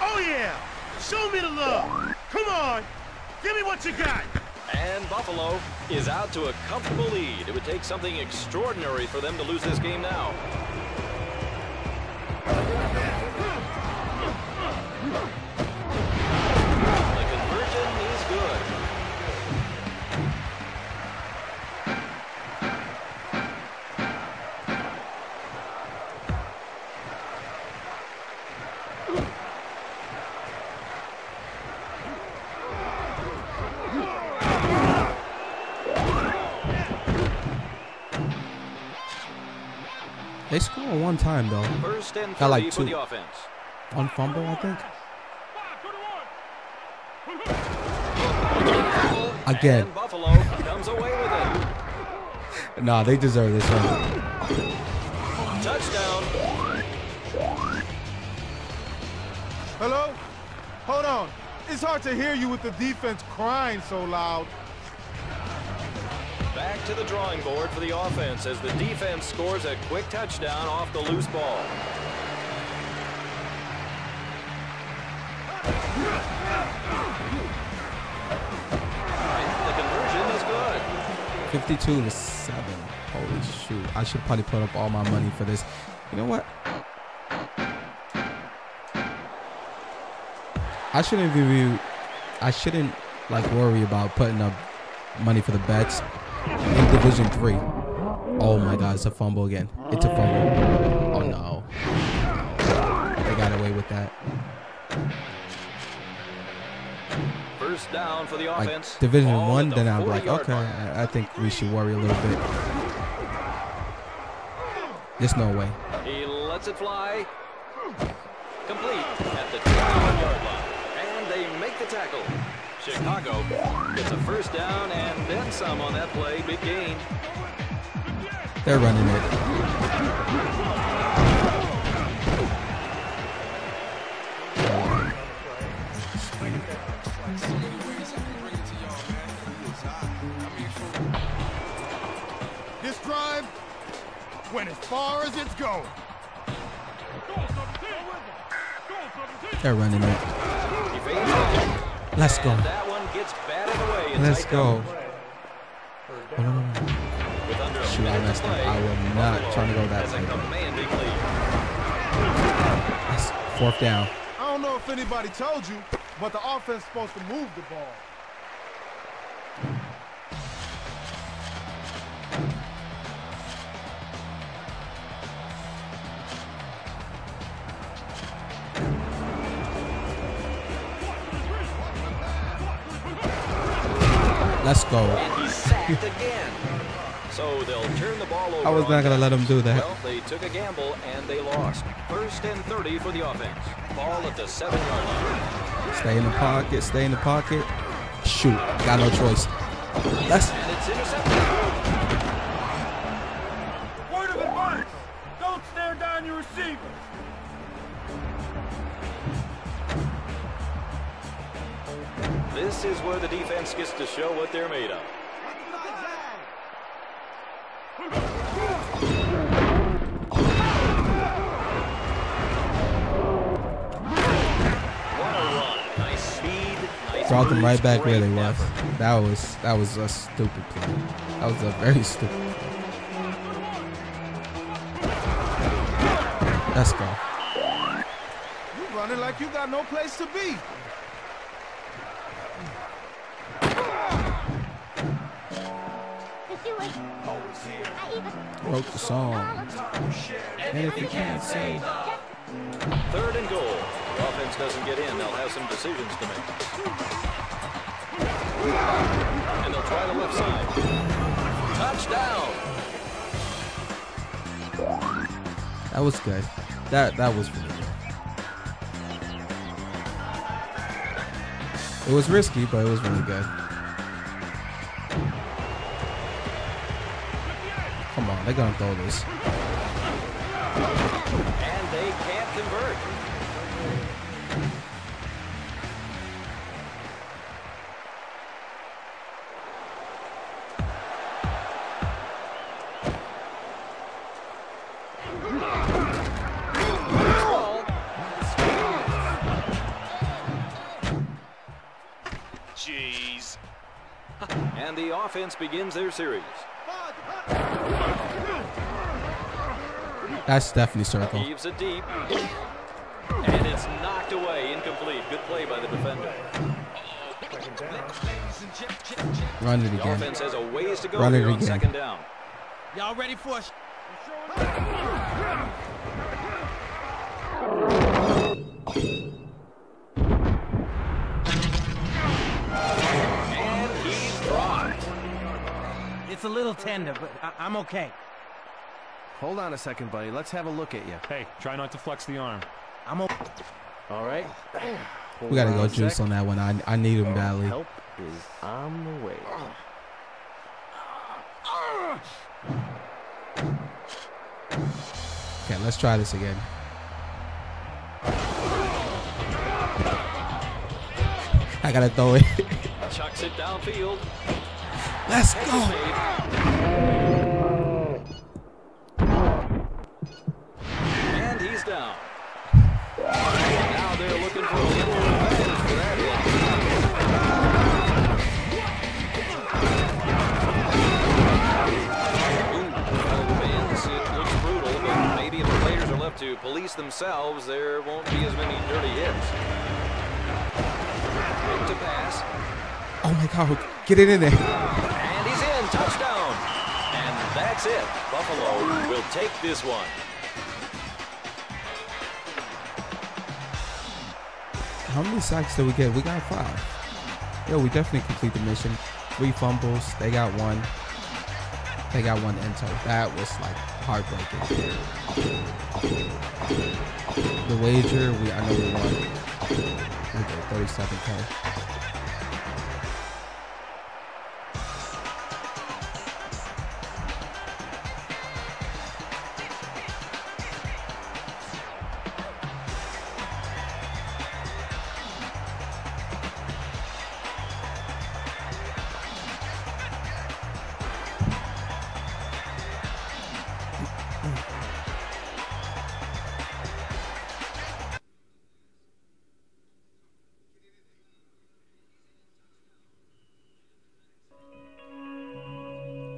Oh yeah! Show me the love. Come on, give me what you got. And Buffalo is out to a comfortable lead. It would take something extraordinary for them to lose this game now. They score one time though. First and Got like two. the. One fumble, I think. Again. Buffalo comes away with it. Nah, they deserve this one. Touchdown. Hello? Hold on. It's hard to hear you with the defense crying so loud. Back to the drawing board for the offense as the defense scores a quick touchdown off the loose ball. The conversion is good. 52 to 7. Holy shoot. I should probably put up all my money for this. You know what? I shouldn't be I shouldn't like worry about putting up money for the bets in division 3. Oh my god, it's a fumble again. It's a fumble. Oh no. They got away with that. First down for the Like offense. division Ball 1 the then I'm like, okay. I I think we should worry a little bit. There's no way. He lets it fly. Complete at the 21-yard line. And they make the tackle. Chicago gets a first down and then some on that play. Big gain. They're running it. This drive went as far as it's going. They're running it. He fades it. Let's go. And that one gets batted away. and Let's go. Oh, no, no, no. With under a Shoot, I messed up. I was not Buffalo trying to go that way. That's fourth down. I don't know if anybody told you, but the offense is supposed to move the ball. Let's go. And he's sacked again. So they'll turn the ball over. I was not gonna let downs. him do that. Well, they took a gamble and they lost. First and 30 for the offense. Ball at the seven-yard line. Stay in the pocket. Stay in the pocket. shoot. Got no choice. Let's. And it's intercepted. Word of advice! Don't stare down your receiver. This is where the defense gets to show what they're made of. What a run. Nice speed, nice Brought them right back where great they was. effort. That was that was a stupid play. That was a very stupid play. Let's go. You running like you got no place to be. Wrote the song. And if you can't say Third and goal. The offense doesn't get in. They'll have some decisions to make. And they'll try the left side. Touchdown. that was good. That that was really good. It was risky, but it was really good. Come on, they're gonna throw this. And they can't convert. Jeez. *laughs* And the offense begins their series. That's definitely circle. Heaves it deep. And it's knocked away. Incomplete. Good play by the defender. Run it The again. offense has a ways to go Run it here on again. second down. Y'all ready for us? It's a little tender, but I- I'm okay. Hold on a second, buddy. Let's have a look at you. Hey, try not to flex the arm. I'm okay. All right. We gotta go juice sec. on that one. I I need him oh, badly. Help is on the way. Okay, let's try this again. I gotta throw it. Chucks it downfield. Let's go. And he's down. Now they're looking for a little revenge for that hit. Ooh, it looks brutal, but maybe if the players are left to police themselves, there won't be as many dirty hits. Quick to pass. Oh my god, get it in there. And. Touchdown. And that's it. Buffalo will take this one. How many sacks did we get? We got five. Yo, we definitely complete the mission. Three fumbles. They got one. They got one enter. That was like heartbreaking. The wager, we I know we won. Okay, 37k.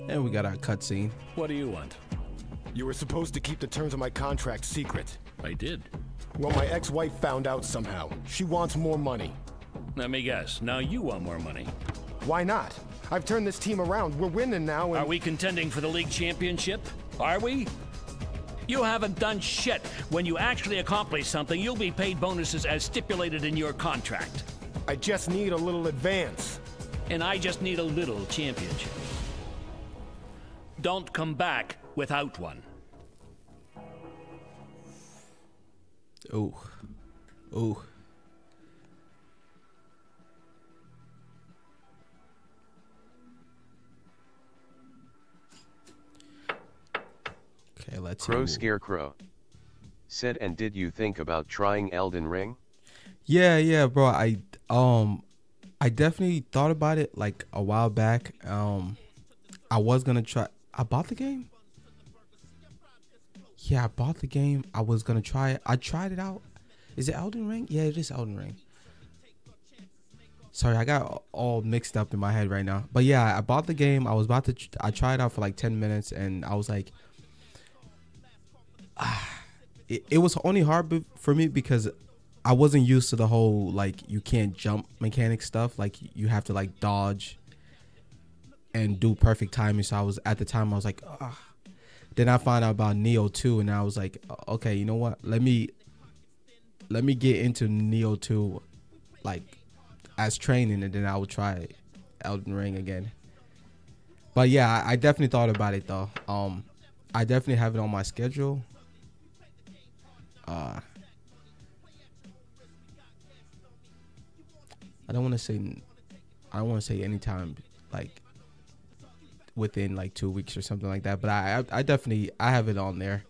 And we got our cutscene. What do you want? You were supposed to keep the terms of my contract secret. I did. Well, my ex-wife found out somehow. She wants more money. Let me guess. Now you want more money. Why not? I've turned this team around. We're winning now. And Are we contending for the league championship? Are we? You haven't done shit. When you actually accomplish something, you'll be paid bonuses as stipulated in your contract. I just need a little advance. And I just need a little championship. Don't come back without one. Oh. Oh. Okay, let's Crow Scarecrow. Said and did you think about trying Elden Ring? Yeah, yeah, bro. I um I definitely thought about it like a while back. Um I was gonna try I bought the game. Yeah, I bought the game. I was gonna try it. I tried it out. Is it Elden Ring? Yeah, it is Elden Ring. Sorry, I got all mixed up in my head right now. But yeah, I bought the game. I was about to. tr- I tried it out for like ten minutes, and I was like, ah, *sighs* it, it was only hard for me because I wasn't used to the whole like you can't jump mechanic stuff. Like you have to like dodge and do perfect timing. So I was at the time I was like, ah. Then I found out about Nioh 2 and I was like, okay, you know what? Let me let me get into Nioh 2 like as training and then I will try Elden Ring again. But yeah, I, I definitely thought about it though. Um I definitely have it on my schedule. Uh I don't want to say I don't want to say anytime like within like 2 weeks or something like that, but I I, I definitely I have it on there.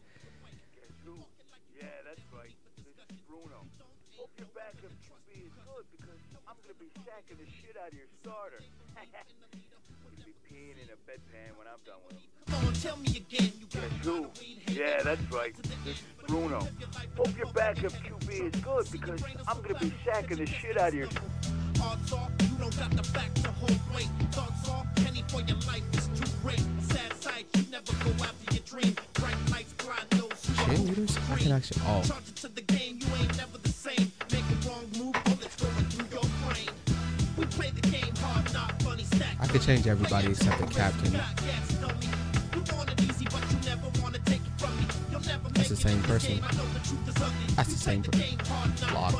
Yeah, that's right. *laughs* This is Bruno. Hope your backup QB is good because I'm gonna be sacking the shit out of your starter. He'll be peeing in a bedpan when I'm done with him. Guess who? Yeah, that's right. This is Bruno. Hope your backup QB is good because I'm gonna be sacking the shit out of your. Cheerleaders? I can actually oh I could change everybody except the captain. That's the same person. That's the same person. Locked.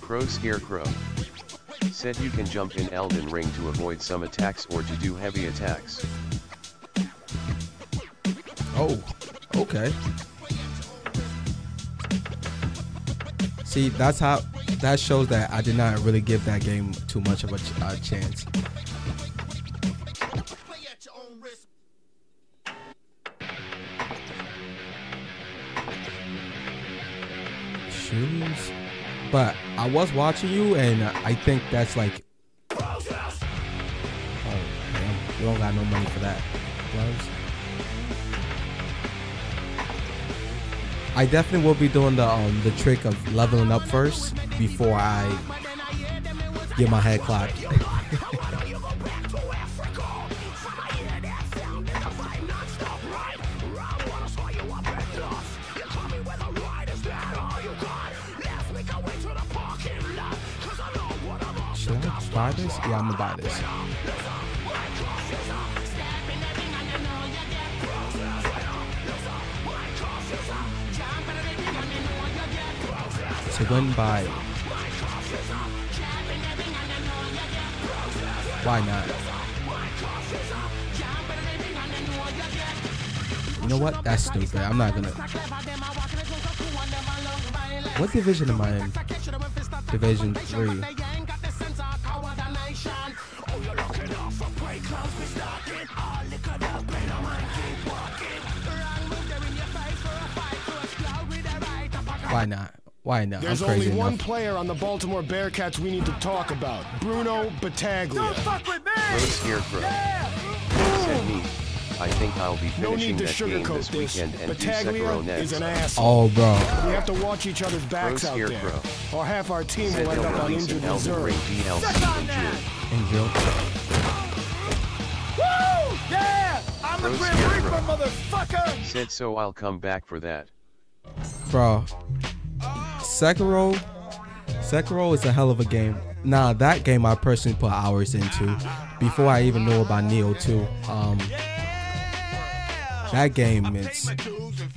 Crow Scarecrow. Said you can jump in Elden Ring to avoid some attacks or to do heavy attacks. Oh, okay. See, that's how that shows that I did not really give that game too much of a ch- uh, chance. Shoes, but I was watching you, and I think that's like, oh damn, you don't got no money for that. Gloves. I definitely will be doing the um the trick of leveling up first before I get my head clapped. *laughs* Should I buy this? Yeah, I'm gonna buy this. And buy it. Why not? You know what? That's stupid. I'm not gonna. What division am I in? Division three. Why not? Why not? There's I'm only one enough. player on the Baltimore Bearcats we need to talk about Bruno Battaglia. Crow Scarecrow. Said me. I think I'll be No finishing need to that game sugarcoat this this. weekend and do Battaglia Sekiro is an asshole. Oh, bro. We have to watch each other's backs out there, Scarecrow. or half our team Said will end they'll up on injured an Elden reserve. Ring DLC in June. And Jill. Woo! Yeah! I'm the Grim Scarecrow. Reaper, motherfucker! Said so I'll come back for that. Bro. Sekiro. Sekiro is a hell of a game. Nah, that game I personally put hours into before I even knew about Nioh 2. Um, that game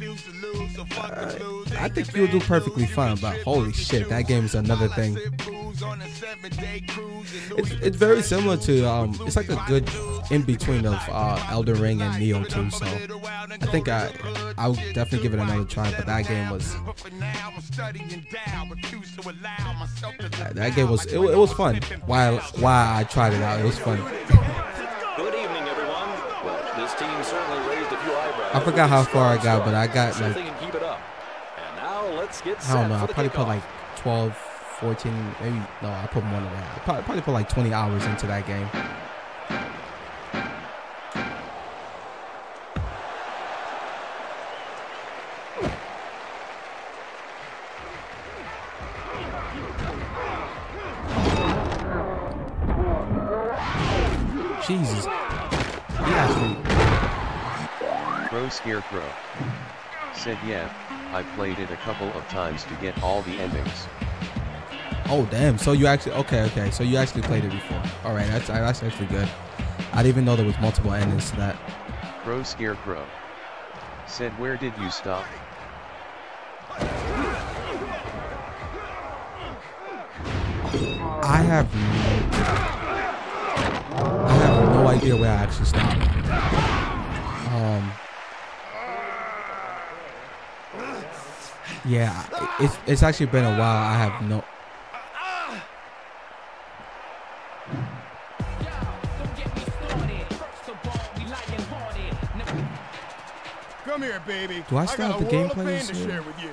is. I think you'll do perfectly fine, but holy shit, that game is another thing. It's, it's very similar to um, it's like a good in between of uh, Elden Ring and Nioh 2. So I think I I'll definitely give it another try. But that game was that game was it, it was fun. While while I tried it out, it was fun. Good evening, everyone. Well, this team certainly raised a few eyebrows. I forgot how far I got, but I got like and keep it up. And now let's get I don't know. I probably put like 12, 14, maybe no. I put more than that. I probably, probably put like 20 hours into that game. Jesus. Scarecrow. Said yeah, I played it a couple of times to get all the endings. Oh damn! So you actually okay? Okay. So you actually played it before. All right. That's that's actually good. I didn't even know there was multiple endings to that. Bro Scarecrow. Said where did you stop? I have. I have no idea where I actually stopped. Um. Yeah, it's it's actually been a while. I have no. Come here, baby. Do I still got have the a world of gameplay to share with you.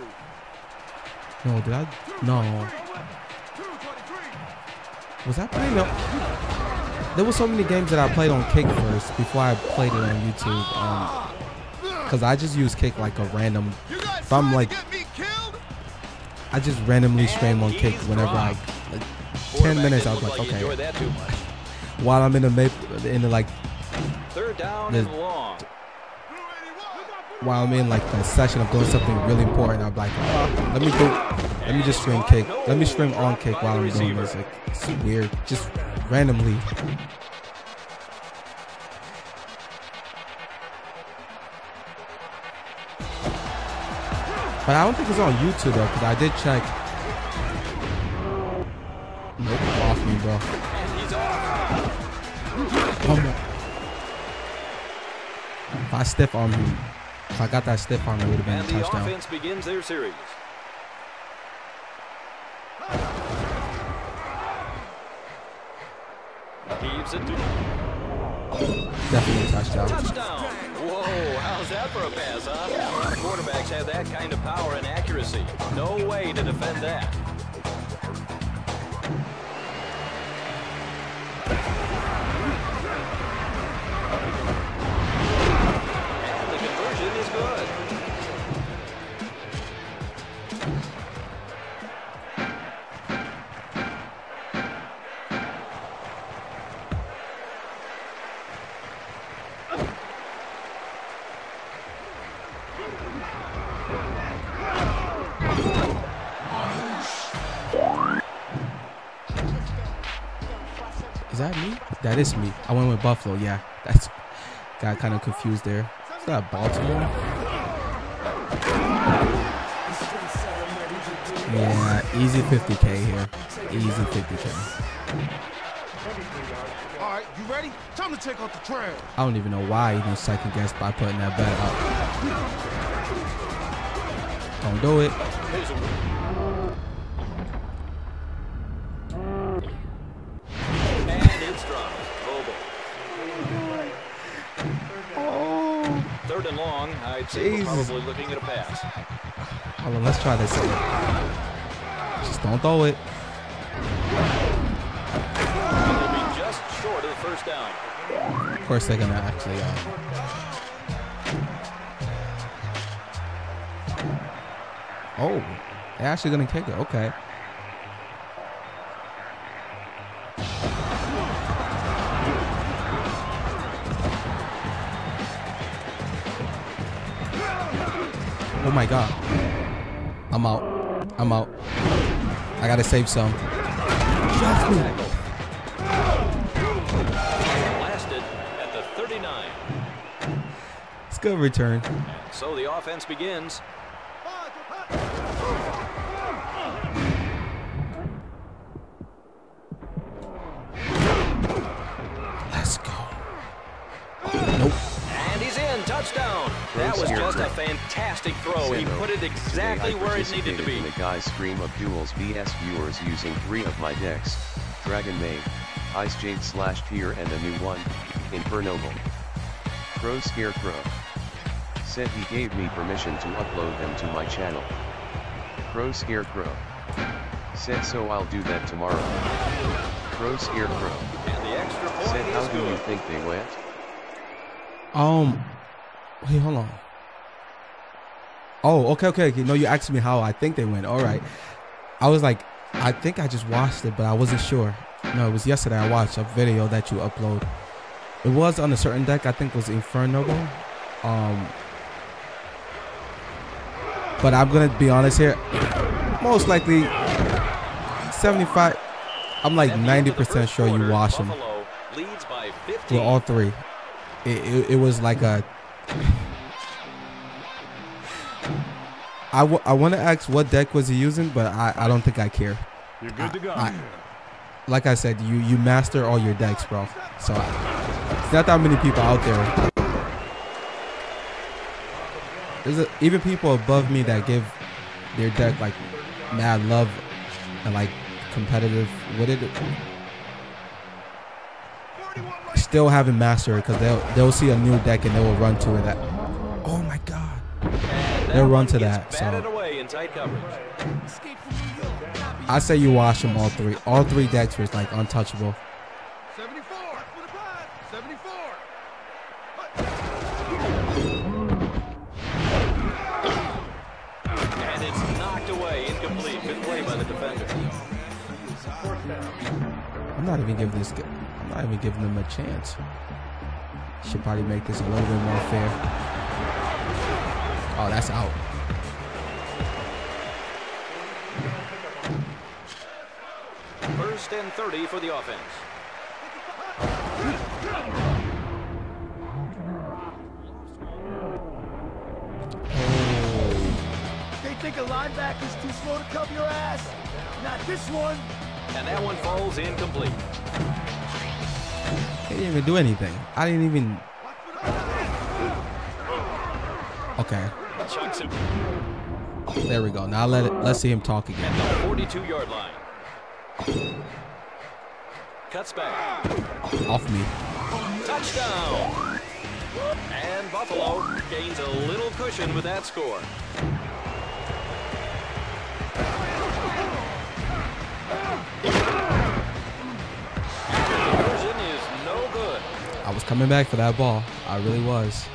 No, did I? No. Was I playing? No. There were so many games that I played on Kick first before I played it on YouTube. Um, cause I just use Kick like a random. If I'm like, I just randomly stream on Kick whenever I like. Ten minutes, I was like, Like you enjoy okay. that too much. While I'm in the mid, in the like, Third down The- while I'm in like a session of doing something really important, I'm like, oh, let me do, let me just stream Kick. Let me stream on Kick while I'm doing this. Like, it's weird, just randomly. But I don't think it's on YouTube though, because I did check. Nope, off me, bro. One more. If I stiff arm him, if I got that stiff arm, it would have been And a the touchdown. offense begins their series. Heaves it to Definitely a touchdown. touchdown. Whoa, how's that for a pass, huh? Quarterbacks have that kind of power and accuracy. No way to defend that. That is me. I went with Buffalo. Yeah, that's got kind of confused there. Is that Baltimore? Yeah, easy 50k here. Easy 50k. All right, you ready? Time to take out the trash. I don't even know why he was second guessed by putting that bet up. Don't do it. And it's dropped. Vogel. Third and long, I'd say we're Jesus. probably looking at a pass. Hold on, let's try this again. Just don't throw it. They'll be just short of the first down. Of course, they're gonna actually. Uh, oh, they're actually gonna kick it. Okay. Oh my god. I'm out. I'm out. I gotta save some. Lasted at the 39. It's good return. So the offense begins. Fantastic throw. He put it exactly where it needed to be. in a guy's stream of duels vs viewers using three of my decks, Dragon Maid, Ice Jade slash Tier and a new one, Infernoble. Crow Scarecrow. Said he gave me permission to upload them to my channel. Crow Scarecrow. Said so I'll do that tomorrow. Crow Scarecrow. And the extra point Said how do you think they went? Um, wait, hold on. Oh, okay, okay, okay. No, you asked me how I think they went. All right. I was like, I think I just watched it, but I wasn't sure. No, it was yesterday. I watched a video that you upload. It was on a certain deck. I think it was Inferno. Um, but I'm gonna be honest here. Most likely, 75. I'm like 90% sure you wash them Buffalo leads by 15. with all three. It, it, it was like a. I, w- I want to ask what deck was he using, but I, I don't think I care. You're good to go. I, like I said, you you master all your decks, bro. So it's not that many people out there. There's a, even people above me that give their deck like mad love and like competitive with it. Still haven't mastered because they'll they'll see a new deck and they will run to it. That oh my god, they'll run to that. So. I say you wash them all three. All three decks was like untouchable. 74 for the pod. 74. And it's knocked away, incomplete. Good play by the defender. I'm not even giving this. I'm not even giving them a chance. Should probably make this a little bit more fair. Oh, that's out. First and 30 for the offense. They think a linebacker's too slow to cover your ass? Not this one. And that one falls incomplete. They didn't even do anything. I didn't even. Okay, Chucks him there we go. Now let it. Let's see him talk again. at the 42 yard line. Cuts back. Off me. Touchdown. And Buffalo gains a little cushion with that score. Conversion is no good. I was coming back for that ball. I really was.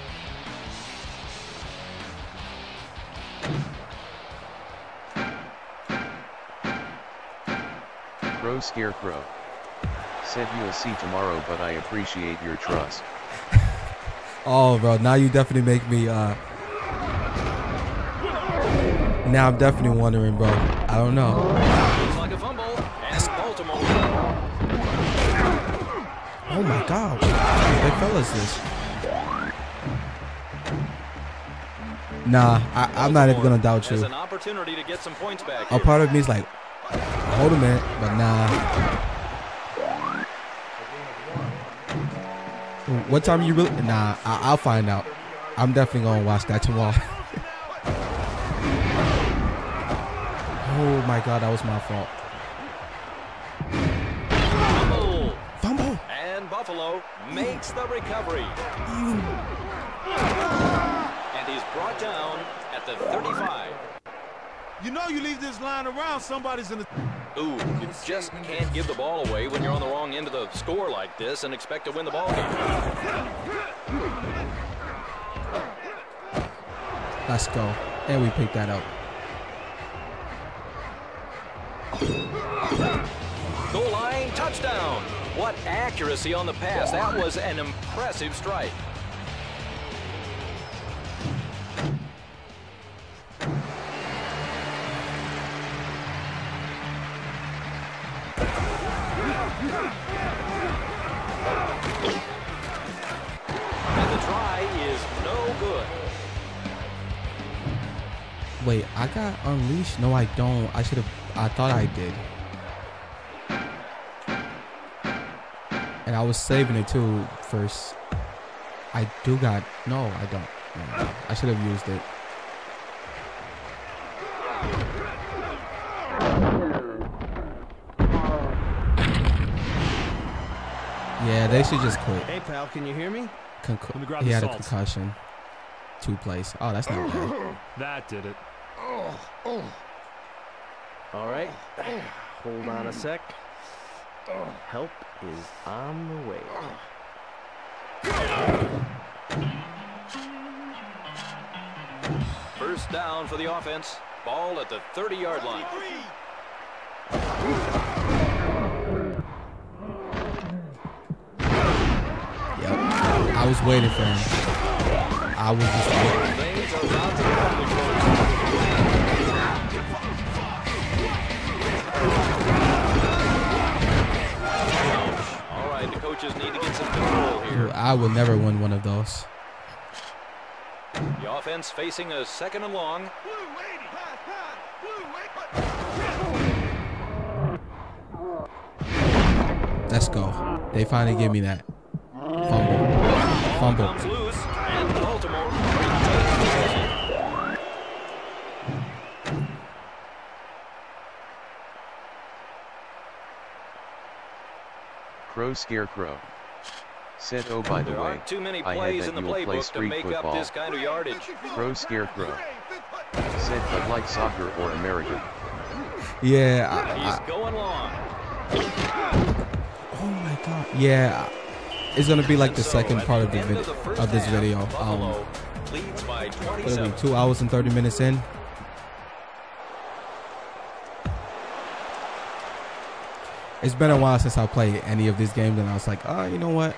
Crow Scarecrow. Said you'll see tomorrow but I appreciate your trust. *laughs* Oh, bro. Now you definitely make me. uh Now I'm definitely wondering, bro. I don't know. Like fumble. Oh my god. What kind of big fella is this? Nah, I, I'm not even gonna doubt you. an opportunity to get some points back. A part of me is like, hold a minute, but nah. What time you really? Nah, I, I'll find out. I'm definitely gonna watch that tomorrow. *laughs* oh my god, that was my fault. Fumble. Fumble. And Buffalo makes the recovery. Brought down at the 35. You know you leave this line around, somebody's in the. Ooh, you just can't give the ball away when you're on the wrong end of the score like this and expect to win the ball game. Let's go. And we picked that up. Goal line touchdown. What accuracy on the pass. That was an impressive strike. Wait, I got unleashed? No, I don't. I should have. I thought I did. And I was saving it too first. I do got. No, I don't. I should have used it. Yeah, they should just quit. Hey, pal, can you hear me? Concu- Let me grab he had a concussion. Two plays. Oh, that's not bad. *laughs* That did it. All right. Hold on a sec. Help is on the way. First down for the offense. Ball at the 30-yard line. Yep. I was waiting for him. I was just waiting. Things are about to come to All right, the coaches need to get some control here. I would never win one of those. The offense facing a second and long. Let's go. They finally gave me that. Fumble. Fumble. Loose, and Baltimore. Crow Scarecrow. Said oh by the way, too many I plays had in that the you'll play playbook to street make up football. this kind of yardage. Crow Scarecrow. Said but like soccer or American. Yeah. I, He's going long. oh my god. Yeah. It's gonna be like the second part of the End of the of this half, video. Um, Buffalo leads by 27. Two hours and thirty minutes in. It's been a while since I played any of these games, and I was like, oh, you know what?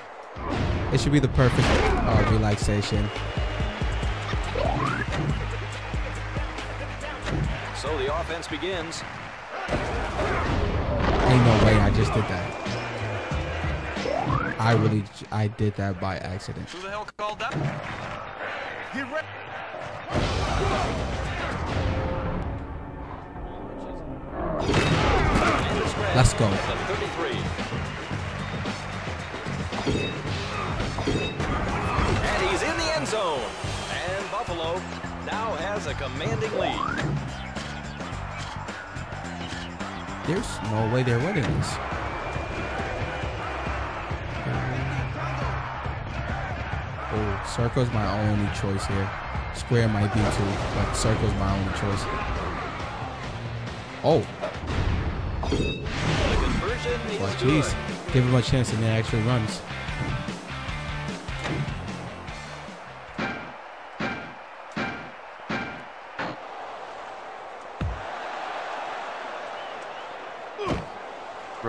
It should be the perfect uh, relaxation. So the offense begins. Ain't no way I just did that. I really, I did that by accident. Who the hell called that? Get ready. Let's go. The 33. And he's in the end zone. And Buffalo now has a commanding lead. There's no way they're winning this. Oh, circle's my only choice here. Square might be too, but circle's my only choice. Oh, The conversion is well, good. jeez. Give him a chance and he actually runs.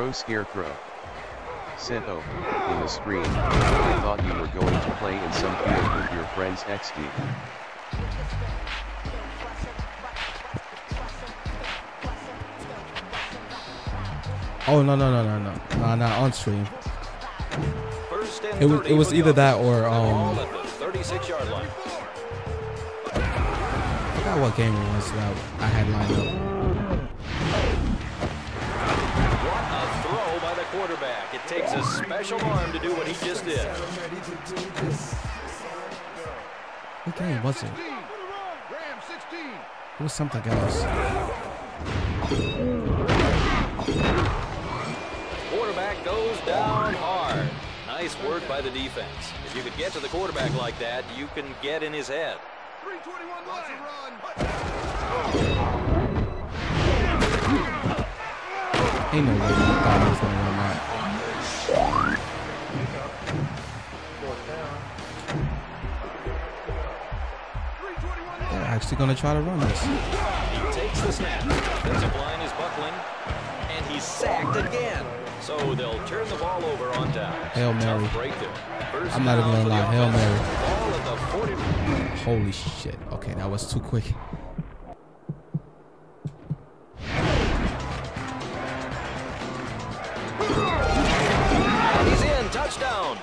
Crow Scarecrow. Said oh, in the screen. I thought you were going to play in some field with your friends XD. Oh no no no no no, nah, not on stream. It was it was either that or um. at the 36-yard line. I forgot what game it was that I had lined up. It takes a special arm to do what he just did. What game was it? It was something else. Quarterback goes down hard. Nice work by the defense. If you could get to the quarterback like that, you can get in his head. 321 left. Ain't no way I was gonna run They're actually gonna try to run this. He takes the snap. Defensive line is buckling. And he's sacked again. So they'll turn the ball over on downs. Hail Mary. Tough break there. First I'm not even down gonna lie. Hail. Mary. Ball at the 40. Holy shit. Okay, that was too quick. He's in. Touchdown.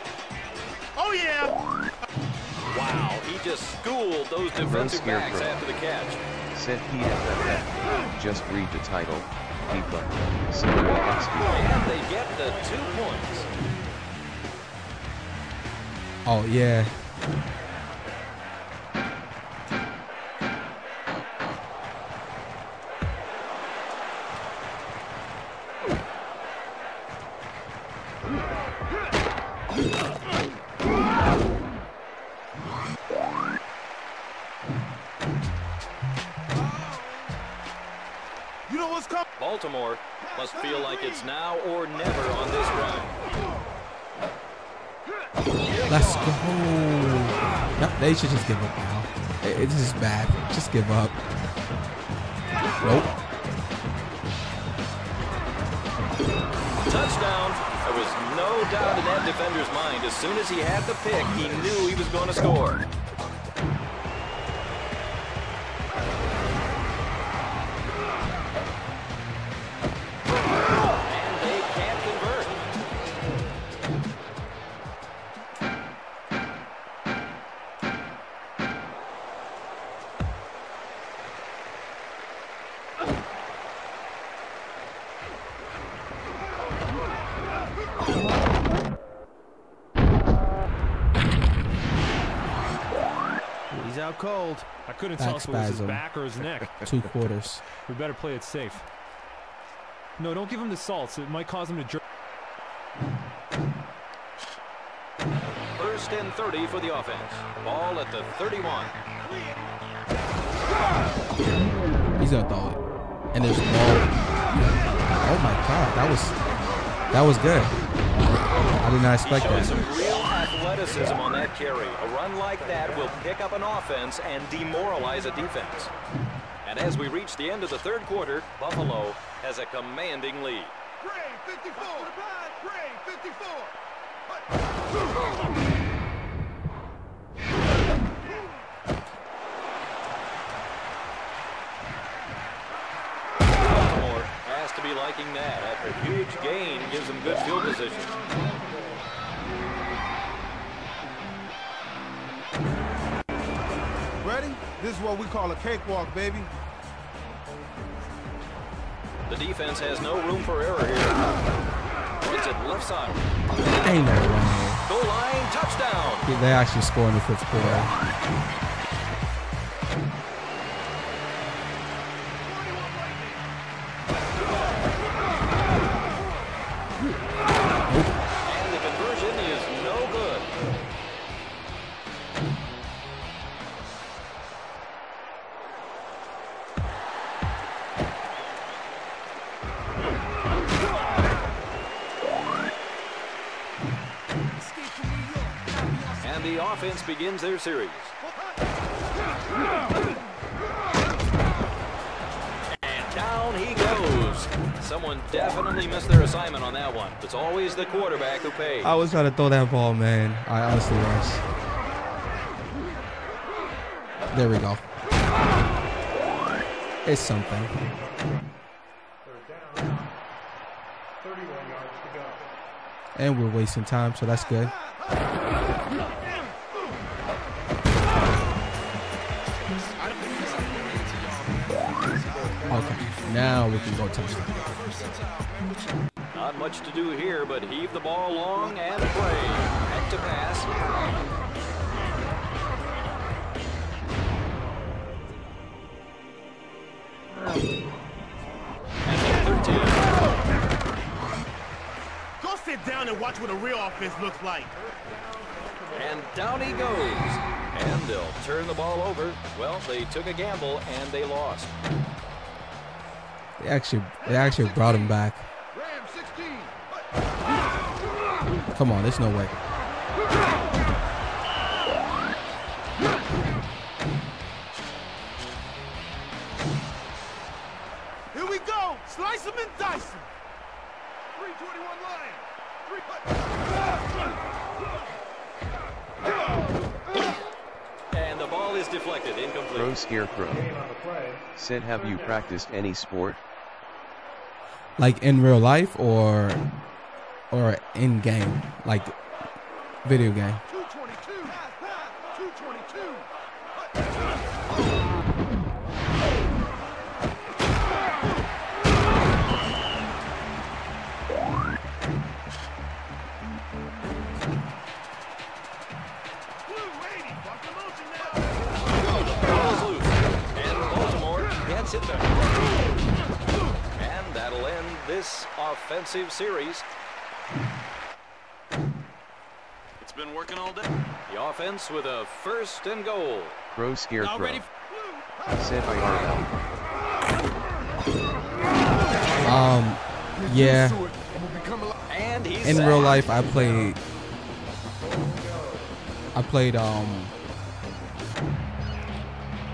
Oh yeah. Wow. He just schooled those defensive backs Scarecrow. after the catch. Said PFFF. Just read the title. FIFA. And they get the two points. Oh yeah. Baltimore must feel like it's now or never on this drive. Let's go. No, they should just give up now. It- It's just bad. Just give up. Nope. Touchdown. There was no doubt in that defender's mind. As soon as he had the pick, he knew he was going to score. I couldn't tell Back if it was his back or his neck. *laughs* Two quarters. We better play it safe. No, don't give him the salts. It might cause him to jerk. First and 30 for the offense. Ball at the 31. He's gonna throw it. And there's no. Oh my god, that was that was good. I did not expect Showing some that. Athleticism on that carry. A run like that will pick up an offense and demoralize a defense. And as we reach the end of the third quarter, Buffalo has a commanding lead. Gray, 54. Gray, 54. Baltimore has to be liking that. After a huge gain gives them good field position. This is what we call a cakewalk, baby. The defense has no room for error here. It's at left side. Ain't no way. Goal line touchdown. Yeah, They actually scored in the fifth quarter. Their series. And down he goes. Someone definitely missed their assignment on that one. It's always the quarterback who pays. I was trying to throw that ball, man. I honestly was. There we go. It's something. 31 yards to go. And we're wasting time, so that's good. Now we can go touchdown. Not much to do here, but heave the ball long and pray. Head to pass. And then 13. Go sit down and watch what a real offense looks like. And down he goes. And they'll turn the ball over. Well, they took a gamble and they lost. They actually, they actually brought him back. Come on, there's no way. Here we go. Slice them and dice them. 321 Lion. And the ball is deflected, incomplete. Pro Scarecrow. Said have you practiced any sport? Like in real life or or in game, like video game. Offensive series. It's been working all day. The offense with a first and goal. Bro scared Now bro. ready Said IRL. Um, yeah. And he's In real life, I played. I played um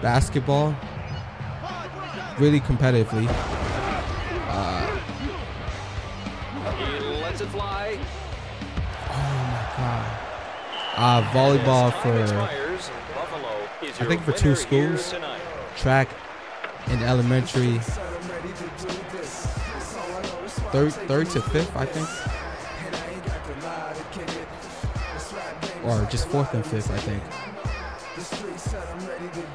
basketball really competitively. Uh, He lets it fly. God. Uh, volleyball for Fires. Buffalo is I think for two schools. Track and elementary. Third, third to fifth, I think. Or just fourth and fifth, I think.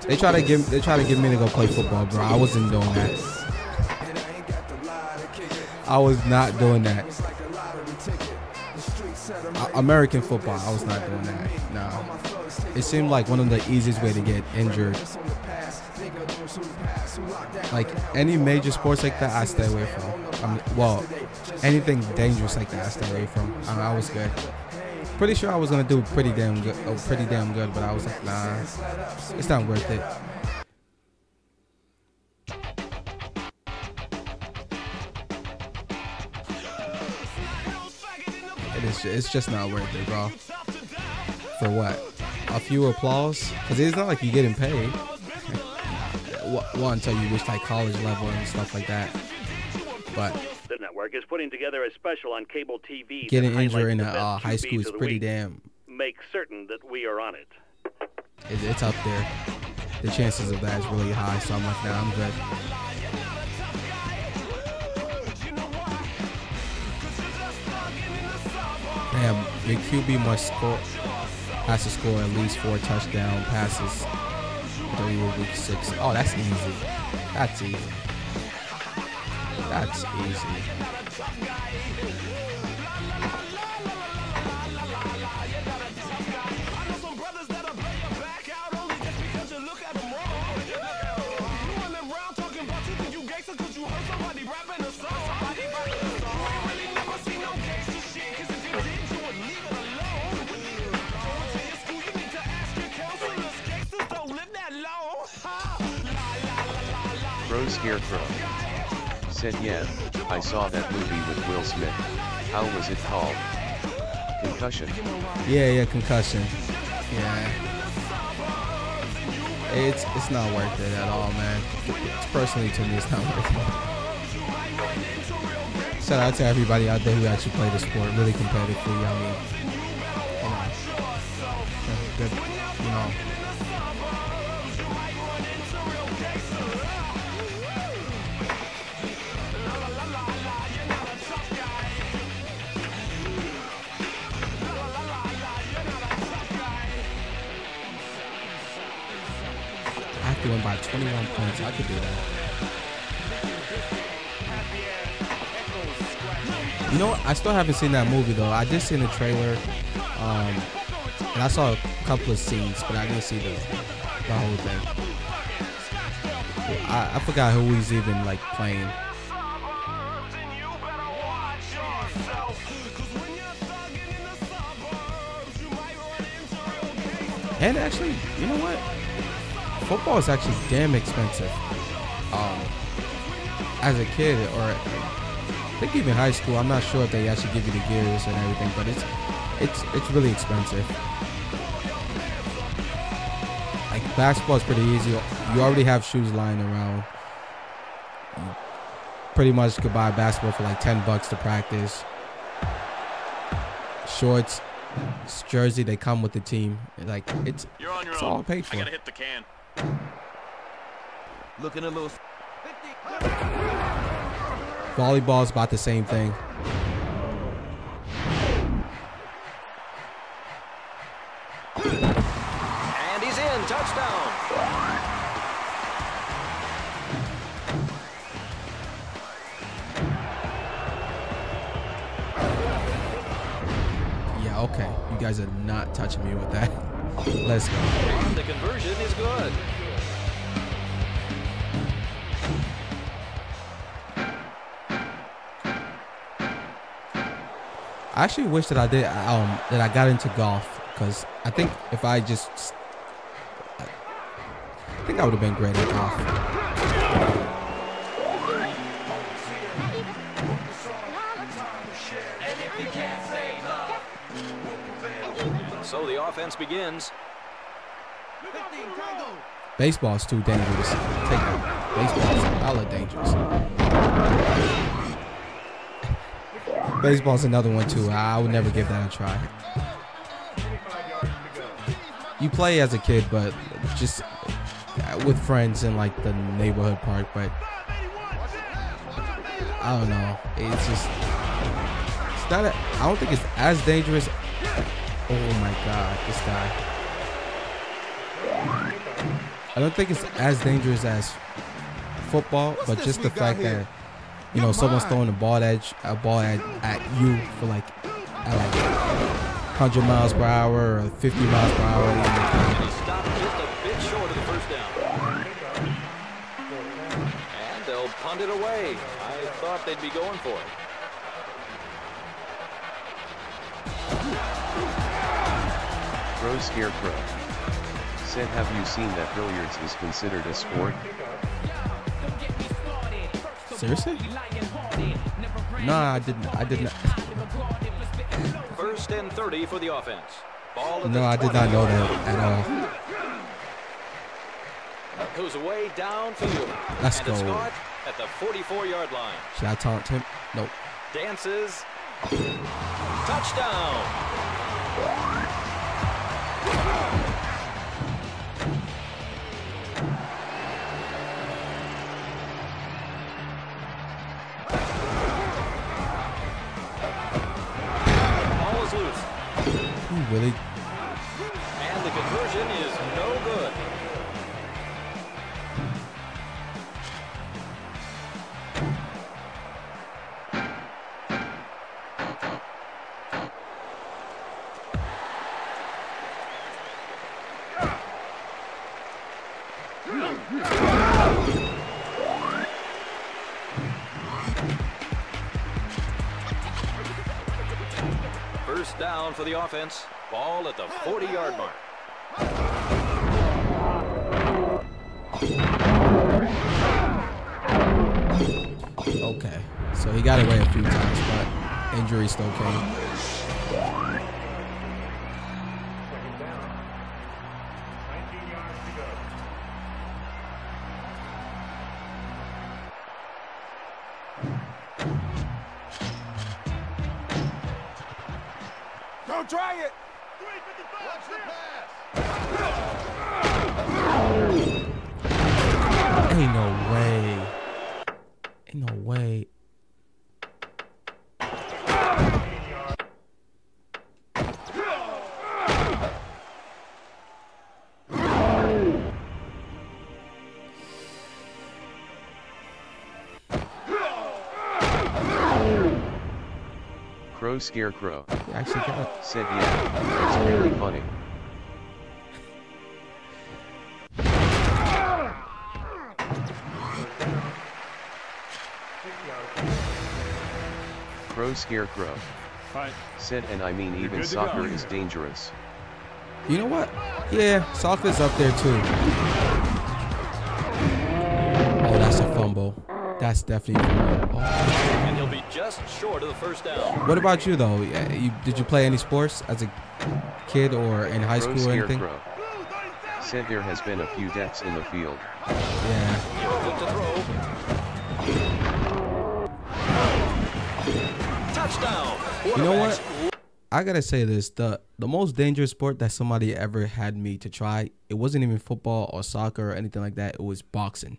They try to give they try to get me to go play football, bro. I wasn't doing that. I was not doing that. American football, I was not doing that. No. It seemed like one of the easiest way to get injured. Like any major sports like that, I stay away from. I mean, well, anything dangerous like that, I stay away from. I, mean, I was good. Pretty sure I was gonna do pretty damn good, oh, pretty damn good, but I was like, nah, it's not worth it. It is. It's just not worth it, bro. For what? A few applause? Because it's not like you're getting paid. One until you reach like college level and stuff like that. But The network is putting together a special on cable TV. getting injured in a uh, high school is pretty week. damn. Make certain that we are on it. It, it's up there. The chances of that is really high. So I'm like, nah, I'm good. Damn, your QB must score, has to score at least four touchdown passes during week six. Oh, that's easy. That's easy. That's easy. Scarecrow. Said yeah, I saw that movie with Will Smith. How was it called? Concussion. Yeah, yeah, concussion. Yeah. It's it's not worth it at all, man. Personally to me, it's not worth it. Shout out to everybody out there who actually play the sport really competitively. I mean, you know, good, you know. Win by 21 points. I could do that. You know? I still haven't seen that movie though. I just seen the trailer, um, and I saw a couple of scenes, but I didn't see the the whole thing. I, I forgot who he's even like playing. And actually, you know what? Football is actually damn expensive. Um, as a kid, or I think even high school, I'm not sure if they actually give you the gears and everything, but it's it's it's really expensive. Like basketball is pretty easy. You already have shoes lying around. You pretty much you could buy basketball for like ten bucks to practice. Shorts, jersey, they come with the team. Like it's You're on your it's all paid for. I gotta hit the can. Looking a little. Volleyball's about the same thing. And he's in. Touchdown. Yeah, okay. You guys are not touching me with that. *laughs* Let's go. The conversion is good. I actually wish that I did um, that I got into golf because I think if I just I think I would have been great at golf. Offense begins. Baseball's too dangerous. Take that. Baseball's hella dangerous. Baseball's another one too. I would never give that a try. You play as a kid, but just with friends in like the neighborhood park. But I don't know. It's just it's not. A, I don't think it's as dangerous. Oh my god, this guy. I don't think it's as dangerous as football, but just the fact that you know someone's throwing a ball edge a ball at, at you for like at like 100 miles per hour or 50 miles per hour. And he stopped just a bit short of the first down. And they'll punt it away. I thought they'd be going for it. Pro Scarecrow. Said have you seen that billiards is considered a sport? Seriously? No, I didn't. I did not. First and 30 for the offense. Ball No, the I did not know that at all. Goes away downfield. Let's go. caught at the 44-yard line. Should I taunt him? Nope. Dances. Touchdown. He really. And the conversion is no good. First down for the offense. Ball at the 40-yard mark. Okay. So he got away a few times, but injury still came. Don't try it. Ain't no way. Ain't no way. Crow Scarecrow. actually got it. Said yeah, it's really funny. Crow Scarecrow. Right. Said and I mean even good to soccer is dangerous. You know what? Yeah, soccer's up there too. Oh, that's a fumble. That's definitely. A fumble. Oh. And he'll be just short of the first down. What about you though? Yeah, You, did you play any sports as a kid or in high Crow school or anything? Scarecrow. Said there has been a few deaths in the field. Yeah. Touchdown. You know what? I gotta say this: the the most dangerous sport that somebody ever had me to try. It wasn't even football or soccer or anything like that. It was boxing.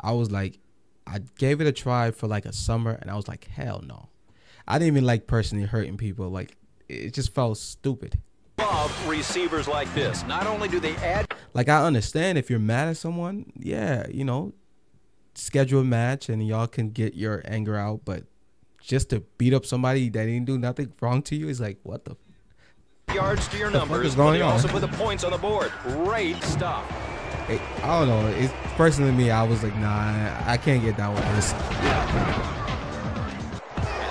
I was like, I gave it a try for like a summer, and I was like, hell no. I didn't even like personally hurting people. Like, it just felt stupid. Love receivers like this. Not only do they add Like, I understand if you're mad at someone, yeah, you know, schedule a match and y'all can get your anger out. But just to beat up somebody that didn't do nothing wrong to you is like, what the yards to your The fuck numbers, but going on? also put the points on the board. Great stuff. It, I don't know. It's personally me. I was like, nah, I can't get down with this. And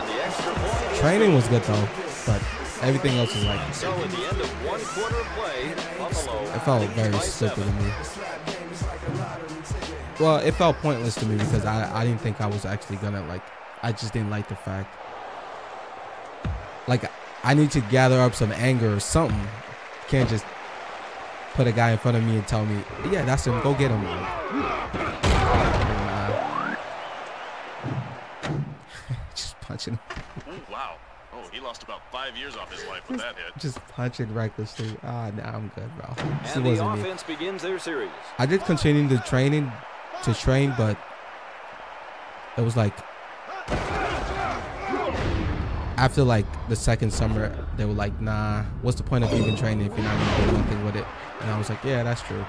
the extra point Training was good though. but everything else is like So at the end of one quarter of play, Buffalo. it felt very stupid to me. Well, it felt pointless to me because I, I didn't think I was actually gonna like I just didn't like the fact like I need to gather up some anger or something. Can't just put a guy in front of me and tell me, yeah, that's him. Go get him. Nah. *laughs* just punching, Ooh, wow. Oh, he lost about five years off his life with that hit. just punching recklessly. Ah, nah, I'm good, bro. This And the wasn't me. offense begins their series. I did continue the training to train, but it was like after like the second summer, they were like, "Nah, what's the point of even training if you're not gonna do anything with it?" And I was like, "Yeah, that's true."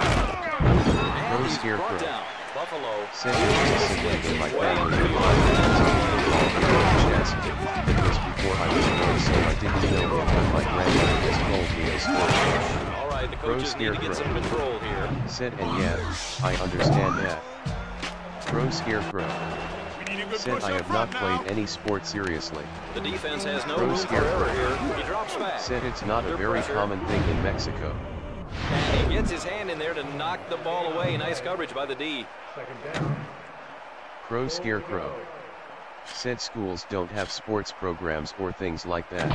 Pro Scarecrow. Buffalo. Said it was a sibling in my family who chess. It was before I was born, so I didn't know him, but my grandmother just told me to sport. All right, the coaches need to get some control here. Said and yeah, I understand that. Pro Scarecrow. Said I have not played any sport seriously. The defense has no Pro room for error Scarecrow. here. He drops back. Said it's not a very pressure. common thing in Mexico. And he gets his hand in there to knock the ball away. Nice coverage by the D. Pro Scarecrow. Said schools don't have sports programs or things like that.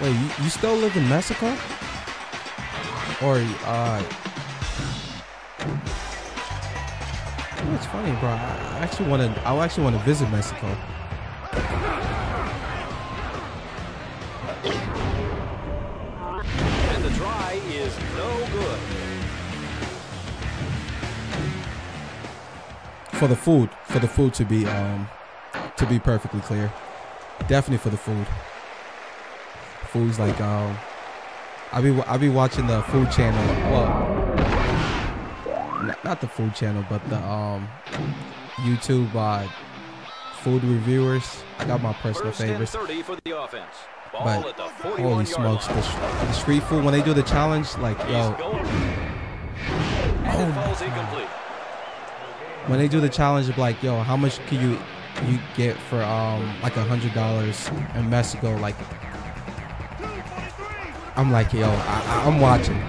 Wait, you, you still live in Mexico? Or uh? It's funny, bro. I I actually want to. I actually want to visit Mexico. And the try is no good. for the food for the food to be um to be perfectly clear definitely for the food food's like um i'll be i'll be watching the food channel. Well not, not the food channel but the um youtube uh food reviewers. I got my personal favorites. 30 for the offense. Ball but at the 41 holy smokes the, the street food when they do the challenge like yo. And it falls incomplete. when they do the challenge of like, yo, how much can you you get for um like a hundred dollars in Mexico? Like, I'm like, yo, I, I- I'm watching.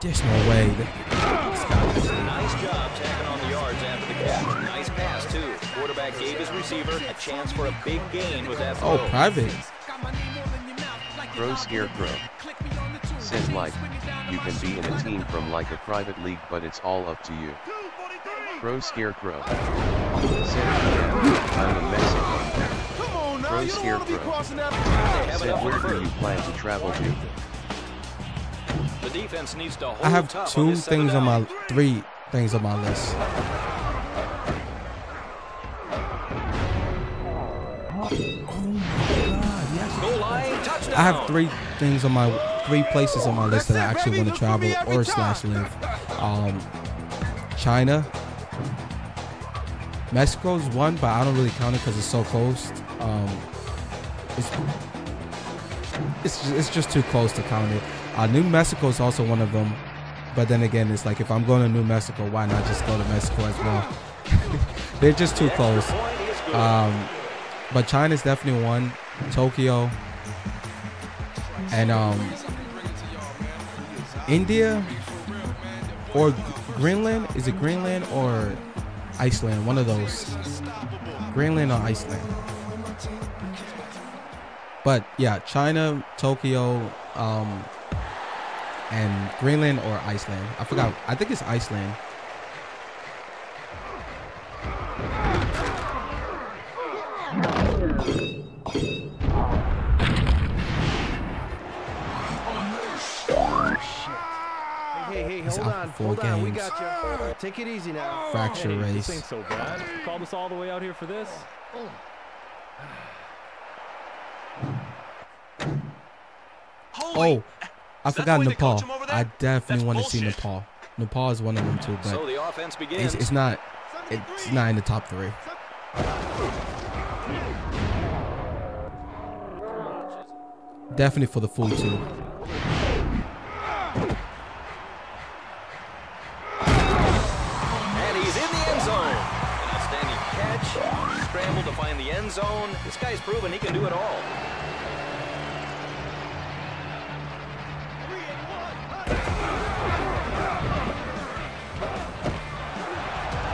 There's no way. This guy Nice job tacking on the yards after the catch. Nice pass, too. Quarterback gave his receiver a chance for a big gain with that oh, throw. Oh, private. Pro Scarecrow. Said like, you can be in a team from like a private league but it's all up to you. Pro Scarecrow. Said I'm in Mexico. Come on now, Pro you don't want to be Scarecrow. crossing that Said where do you plan to travel to? The defense needs to hold I have two on things on my three things on my list. Goal line, touchdown. I have three things on my three places on my list that I actually want to travel or slash live. Um, China, Mexico's one, but I don't really count it because it's so close. Um, it's it's ju- it's just too close to count it. Uh, New Mexico is also one of them, but then again, it's like if I'm going to New Mexico, why not just go to Mexico as well? *laughs* They're just too close. Um, but China's definitely one. Tokyo and um, India or Greenland. Is it Greenland or Iceland? One of those. Greenland or Iceland. But yeah, China, Tokyo, um, and Greenland or Iceland. I forgot. I think it's Iceland. Four hold on, we games. got you. Take it easy now. Oh. Fracture Hey, race. This ain't so bad. Called us all the way out here for this. Oh, I forgot Nepal. I definitely want to see Nepal. Nepal is one of them too, but So the it's, it's not. It's not in the top three. Definitely for the full too. End zone. This guy's proven he can do it all.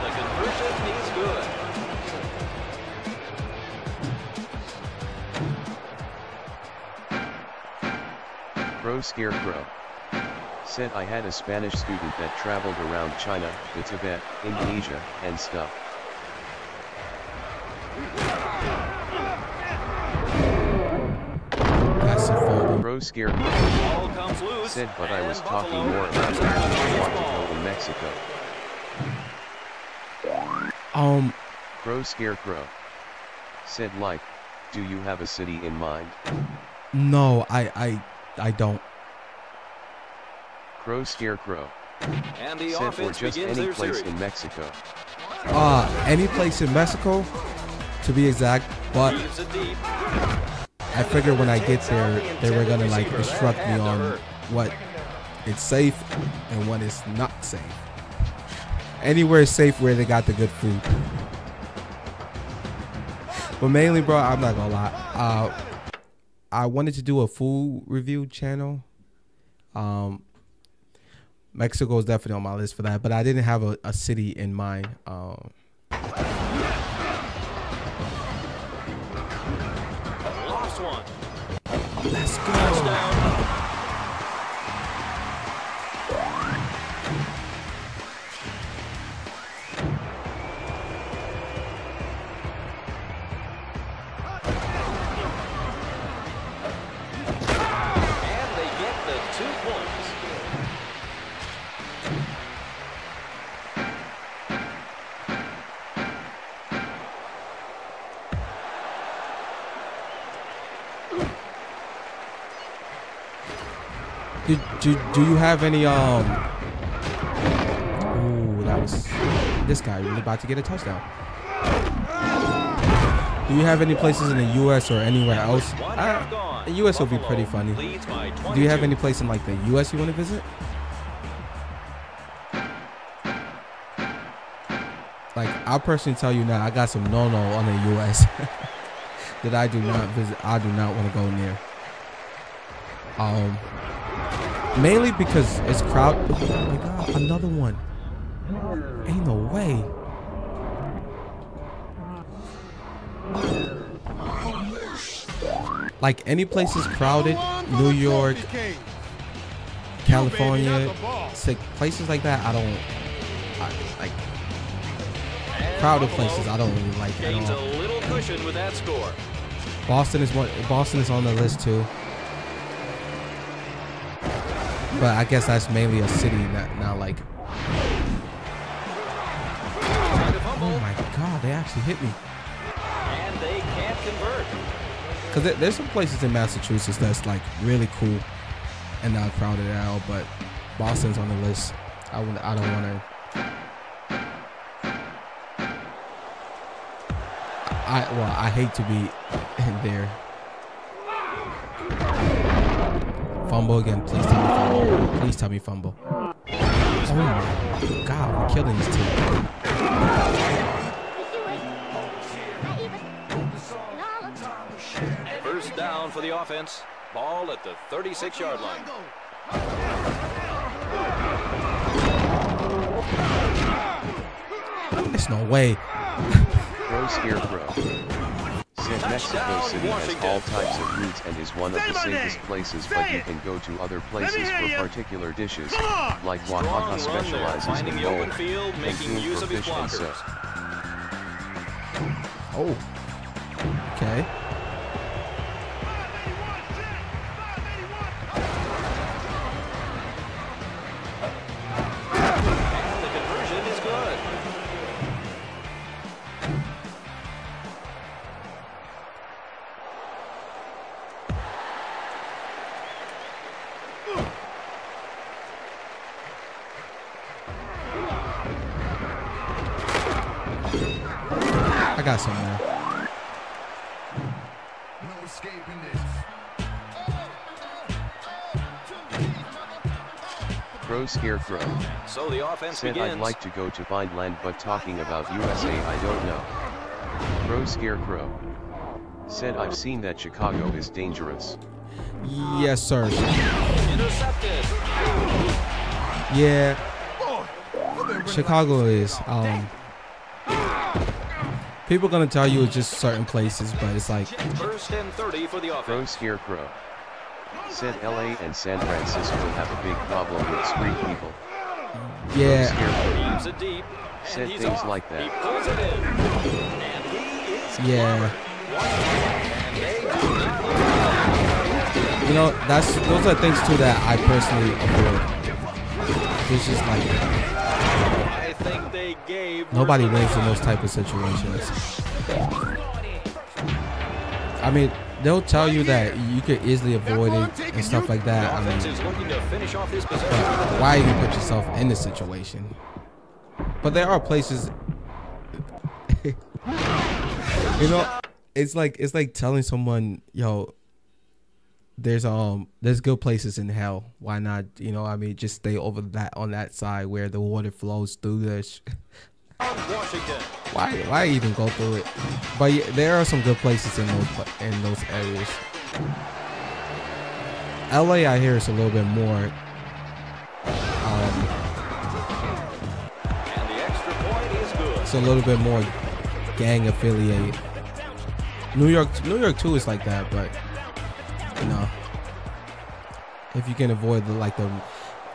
The conversion is good. Pro Scarecrow. Said I had a Spanish student that traveled around China, the Tibet, Indonesia, and stuff. That's a fold. Pro Scarecrow. Ball comes loose. Said but I was talking more about comes where you want to go in Mexico. Um, Pro Scarecrow. Said like, do you have a city in mind? no, I I I don't. Crow Scarecrow. And the Said or just any place series. in Mexico. Uh, any place in Mexico, to be exact. But. I figured when I get there, they were gonna like instruct me on what it's safe and what is not safe. Anywhere safe where they got the good food. But mainly, bro, I'm not gonna lie. Uh, I wanted to do a food review channel. Um, Mexico is definitely on my list for that, but I didn't have a, a city in mind. Um, let's go. Touchdown. And they get the two points. Do, do, you have any um? Ooh, that was this guy really about to get a touchdown. Do you have any places in the U.S. or anywhere else? Uh, the U.S. will be pretty funny. Do you have any place in like the U.S. you want to visit? Like I'll personally tell you now, I got some no-no on the U.S. *laughs* that I do not visit. I do not want to go near. Um, mainly because it's crowd. Oh my god, another one. Ain't no way. Like any place is crowded, New York, California, sick places like that. I don't I, like crowded places. I don't really like at Gains all. a little cushion with that score. Boston is one. Boston is on the list too. But I guess that's mainly a city, not not like. Oh my god! They actually hit me. And they can't convert. Cause there, there's some places in Massachusetts that's like really cool and not crowded at all. But Boston's on the list. I would. I don't want to. I well, I hate to be *laughs* in there. Fumble again. Please tell me fumble. Please tell me fumble. Oh my god, we're killing this team. First down for the offense. Ball at the 36-yard line. There's no way. Pro Scarecrow. Said Mexico City has all types of foods and is one of the safest places, but you can go to other places for particular dishes, like Oaxaca Strong specializes in the gold, and making Cancun for of his fish and so. Oh. Pro Scarecrow. So the offense Said begins. I'd like to go to Vineland but talking about USA I don't know. Pro Scarecrow. Said I've seen that Chicago is dangerous. Yes, sir. Intercepted. Yeah. Chicago is. Um, people gonna tell you it's just certain places, but it's like First and 30 for the offense. Pro Scarecrow. Said LA and San Francisco have a big problem with street people. Yeah. Pro Scarecrow. Leaves it deep. and Said things like that. pulls it in. And he is yeah. and they do not allow You know, that's those are things too that I personally avoid. It's just like I think they gave nobody wins in those type of situations. I mean, they'll tell you that you could easily avoid it and stuff like that. I mean, is looking to finish off this possession. but why even put yourself in the situation? But there are places. *laughs* you know, it's like it's like telling someone, yo, there's um there's good places in hell. Why not? You know, I mean, just stay over that on that side where the water flows through the. *laughs* Why why even go through it? But yeah, there are some good places in those in those areas. LA, I hear, is a little bit more. Um, it's a little bit more gang affiliated. New York, New York too is like that, but you know, if you can avoid the like the,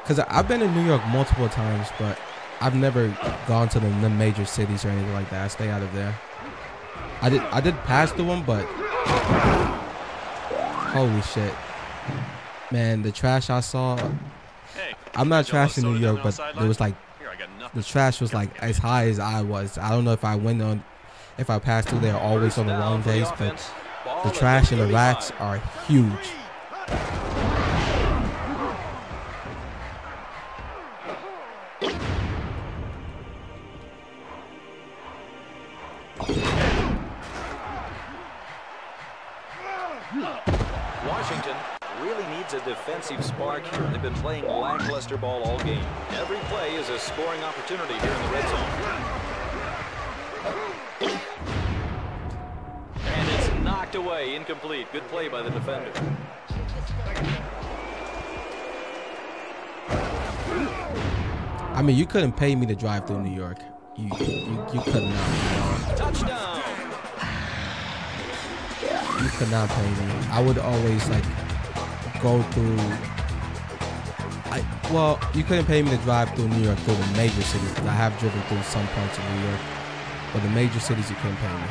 because I've been in New York multiple times, but I've never gone to the, the major cities or anything like that. I stay out of there. I did, I did pass through them, but holy shit, man, the trash I saw. I'm not trash in New York, but there was like the trash was like as high as I was. I don't know if I went on, if I passed through there always on the wrong days, but the trash and the rats are huge. A defensive spark here. They've been playing lackluster ball all game. Every play is a scoring opportunity here in the red zone. And it's knocked away, incomplete. Good play by the defender. I mean, you couldn't pay me to drive through New York. You you, you could not. Touchdown! You could not pay me. I would always like go through. I well, you couldn't pay me to drive through New York through the major cities. 'cause I have driven through some parts of New York, but the major cities you couldn't pay me.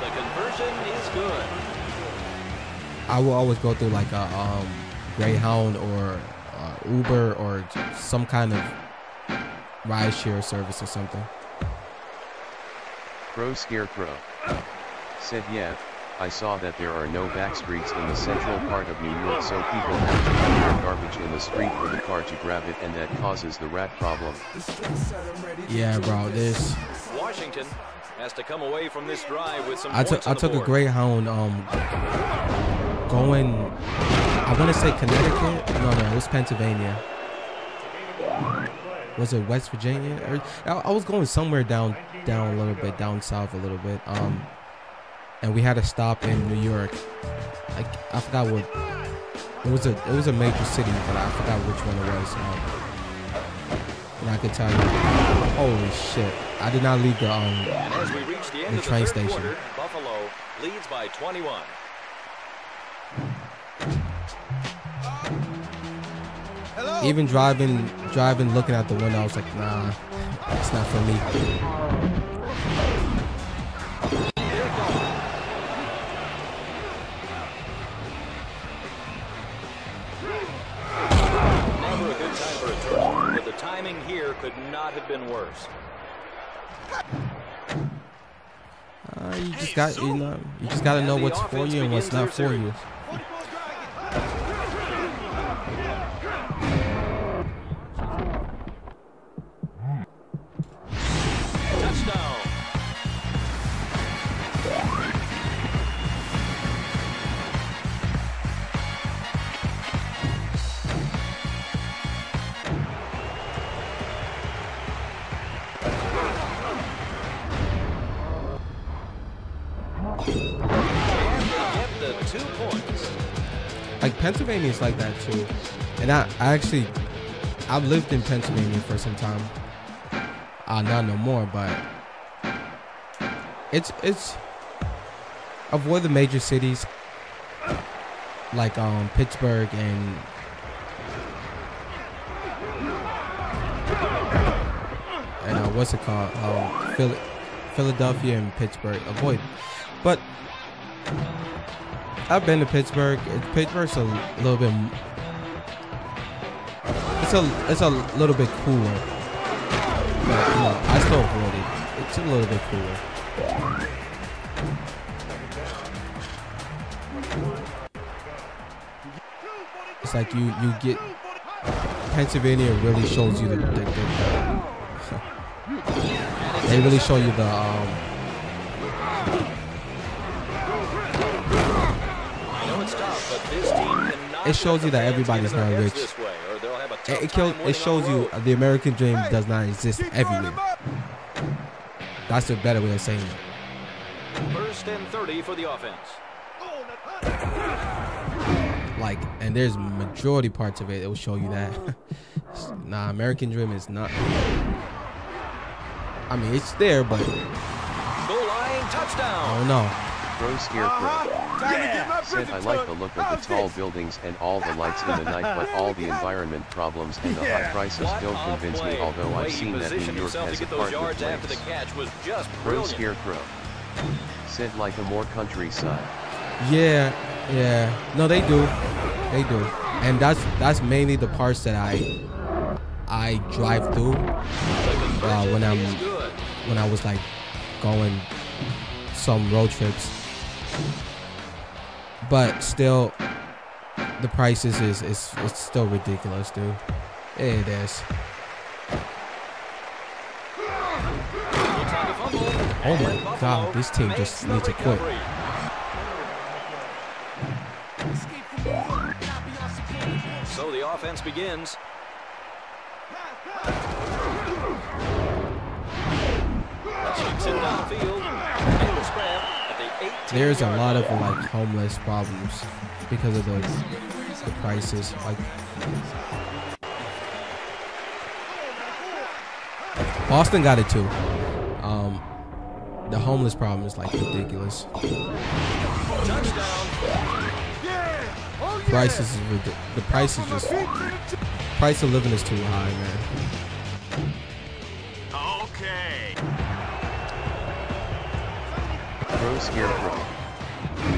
The conversion is good. I will always go through like a um, Greyhound or uh, Uber or some kind of rideshare service or something. Pro Scarecrow. Said yeah, I saw that there are no back streets in the central part of New York so people have to put their garbage in the street for the car to grab it and that causes the rat problem. Yeah, bro. This Washington has to come away from this drive with some I took I on the took a board. Greyhound um going I want to say Connecticut. No, no, it was Pennsylvania. Was it West Virginia? Or, I, I was going somewhere down down a little bit, down south a little bit. Um, and we had a stop in New York. Like I forgot what it was a it was a major city, but I forgot which one it was. Um, and I could tell you, holy shit! I did not leave the um as we reach the end the of the train third station. quarter, Buffalo leads by 21. Even driving, driving, looking out the window, I was like, nah, it's not for me. Timing here could not have been worse. Uh, you just got, you know, you just got to know what's for you and what's not for you. Pennsylvania is like that too, and I, I actually I've lived in Pennsylvania for some time. Uh not no more, but it's it's avoid the major cities like um Pittsburgh and and uh, what's it called? Um, Phil- Philadelphia and Pittsburgh. Avoid, but I've been to Pittsburgh. Pittsburgh's a little bit. It's a it's a little bit cooler. But know, I still avoid it. It's a little bit cooler. It's like you you get Pennsylvania really shows you the, the, the, the *laughs* they really show you the um it shows you that everybody's not rich. heads this way, or they'll have a It, it, kill, time it shows you the American dream does not exist everywhere. That's a better way of saying it. First and 30 for the offense. Like, and there's majority parts of it that will show you that. *laughs* nah, American dream is not. I mean, it's there, but Goal line touchdown. I don't know. Bro Scarecrow. Said I like the look of the tall buildings and all the lights in the *laughs* night, but all the environment problems and the high prices What don't a convince me. Although I've seen that New York himself to has get those apartment yards after the catch was just Bro brilliant. Scarecrow. Said like a more countryside. Yeah, yeah. No, they do. They do. And that's that's mainly the parts that I I drive through uh, when I'm when I was like going some road trips. But still, the prices is is it's still ridiculous, dude. It is. Oh my god, this team just needs to quit. So the offense begins. Shoots it downfield. And the scrap at the 18 There's a lot of like homeless problems because of the the prices. Like Boston got it too. Um, the homeless problem is like ridiculous. Prices is the price is just price of living is too high, man. Bro Scarecrow.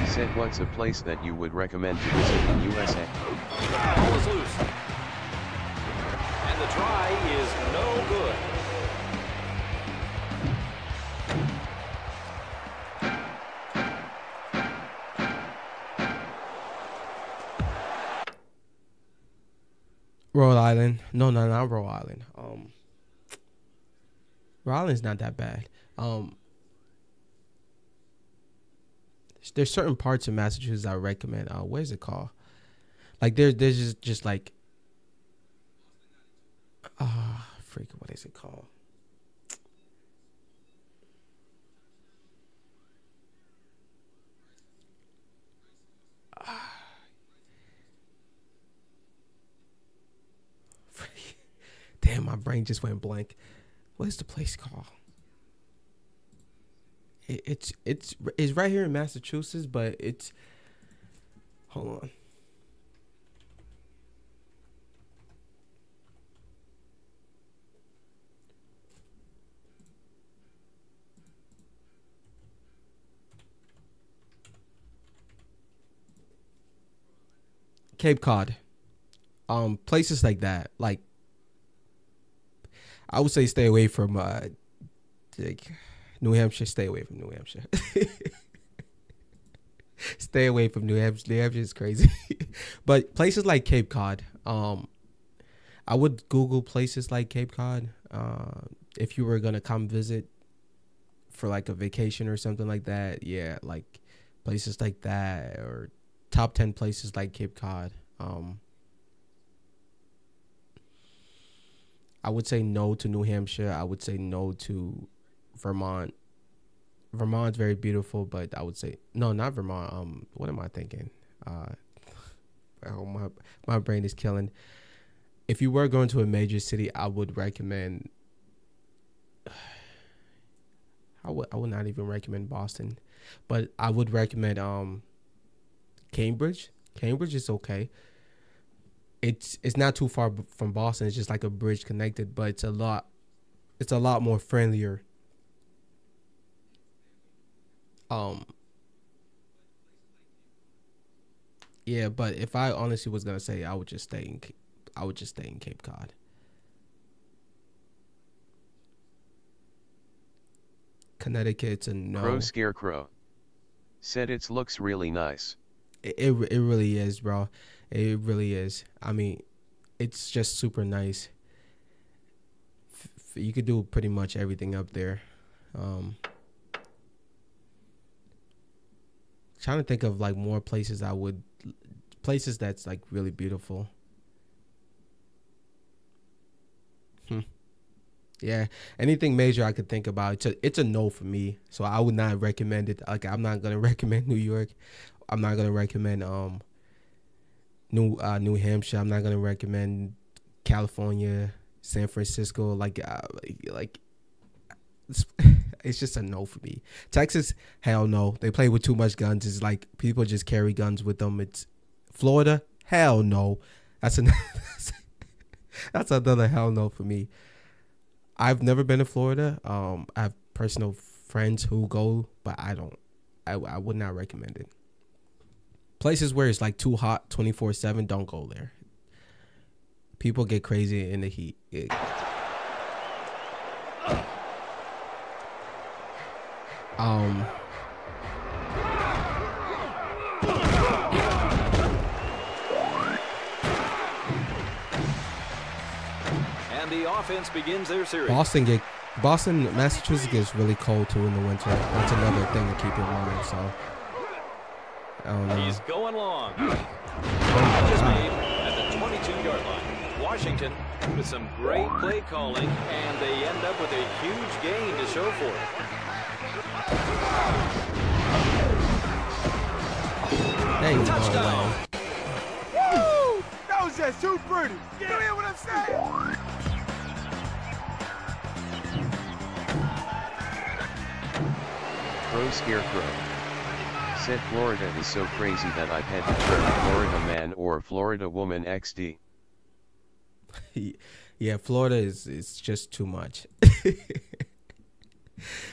Said what's a place that you would recommend to visit in USA? Ball is loose. And the try is no good. Rhode Island. No, no, not Rhode Island. Um, Rhode Island's not that bad. Um, there's certain parts of Massachusetts I recommend. Uh, what is it called? Like there's there's just just like, ah, freak, what is it called? *laughs* Damn, my brain just went blank. What is the place called? It, it's it's it's right here in Massachusetts, but it's hold on. Cape Cod. Um places like that. Like I would say stay away from uh like New Hampshire, stay away from New Hampshire. *laughs* stay away from New Hampshire. New Hampshire is crazy. *laughs* but places like Cape Cod, um I would Google places like Cape Cod. Uh if you were gonna come visit for like a vacation or something like that, yeah, like places like that or top ten places like Cape Cod. Um I would say no to New Hampshire. I would say no to Vermont. Vermont's very beautiful, but I would say no, not Vermont. Um, what am I thinking? Uh, *laughs* oh my, my brain is killing. If you were going to a major city, I would recommend. *sighs* I would I would not even recommend Boston, but I would recommend um. Cambridge. Cambridge is okay. It's it's not too far from Boston. It's just like a bridge connected, but it's a lot. It's a lot more friendlier um yeah but if i honestly was gonna say i would just stay in i would just stay in cape cod. Connecticut's a no. Crow Scarecrow. Said it looks really nice. it, it, it really is bro. It really is. I mean it's just super nice. F- f- you could do pretty much everything up there. Um trying to think of like more places I would places that's like really beautiful. Hmm. Yeah, anything major I could think about. It's a it's a no for me. So I would not recommend it. Like I'm not gonna *laughs* recommend New York. I'm not gonna recommend um New uh, New Hampshire. I'm not gonna recommend California, San Francisco. Like uh, like it's, it's just a no for me. Texas, hell no. They play with too much guns. It's like people just carry guns with them. It's Florida, hell no. That's an *laughs* that's another hell no for me. I've never been to Florida. Um, I have personal friends who go, but I don't. I I would not recommend it. Places where it's like too hot, twenty four seven. Don't go there. People get crazy in the heat. It- um. And the offense begins their series. Boston get Boston, Massachusetts gets really cold too in the winter. That's another thing to keep in mind. So, I don't know. He's going long. Catch is made at the 22-yard line. Washington with some great play calling, and they end up with a huge gain to show for it. There you Touchdown. man. Woo! That was just too pretty. You hear what I'm saying? Crow Scarecrow. Said Florida is so crazy that I've had to turn Florida man or Florida woman XD. *laughs* yeah, Florida is is just too much. *laughs*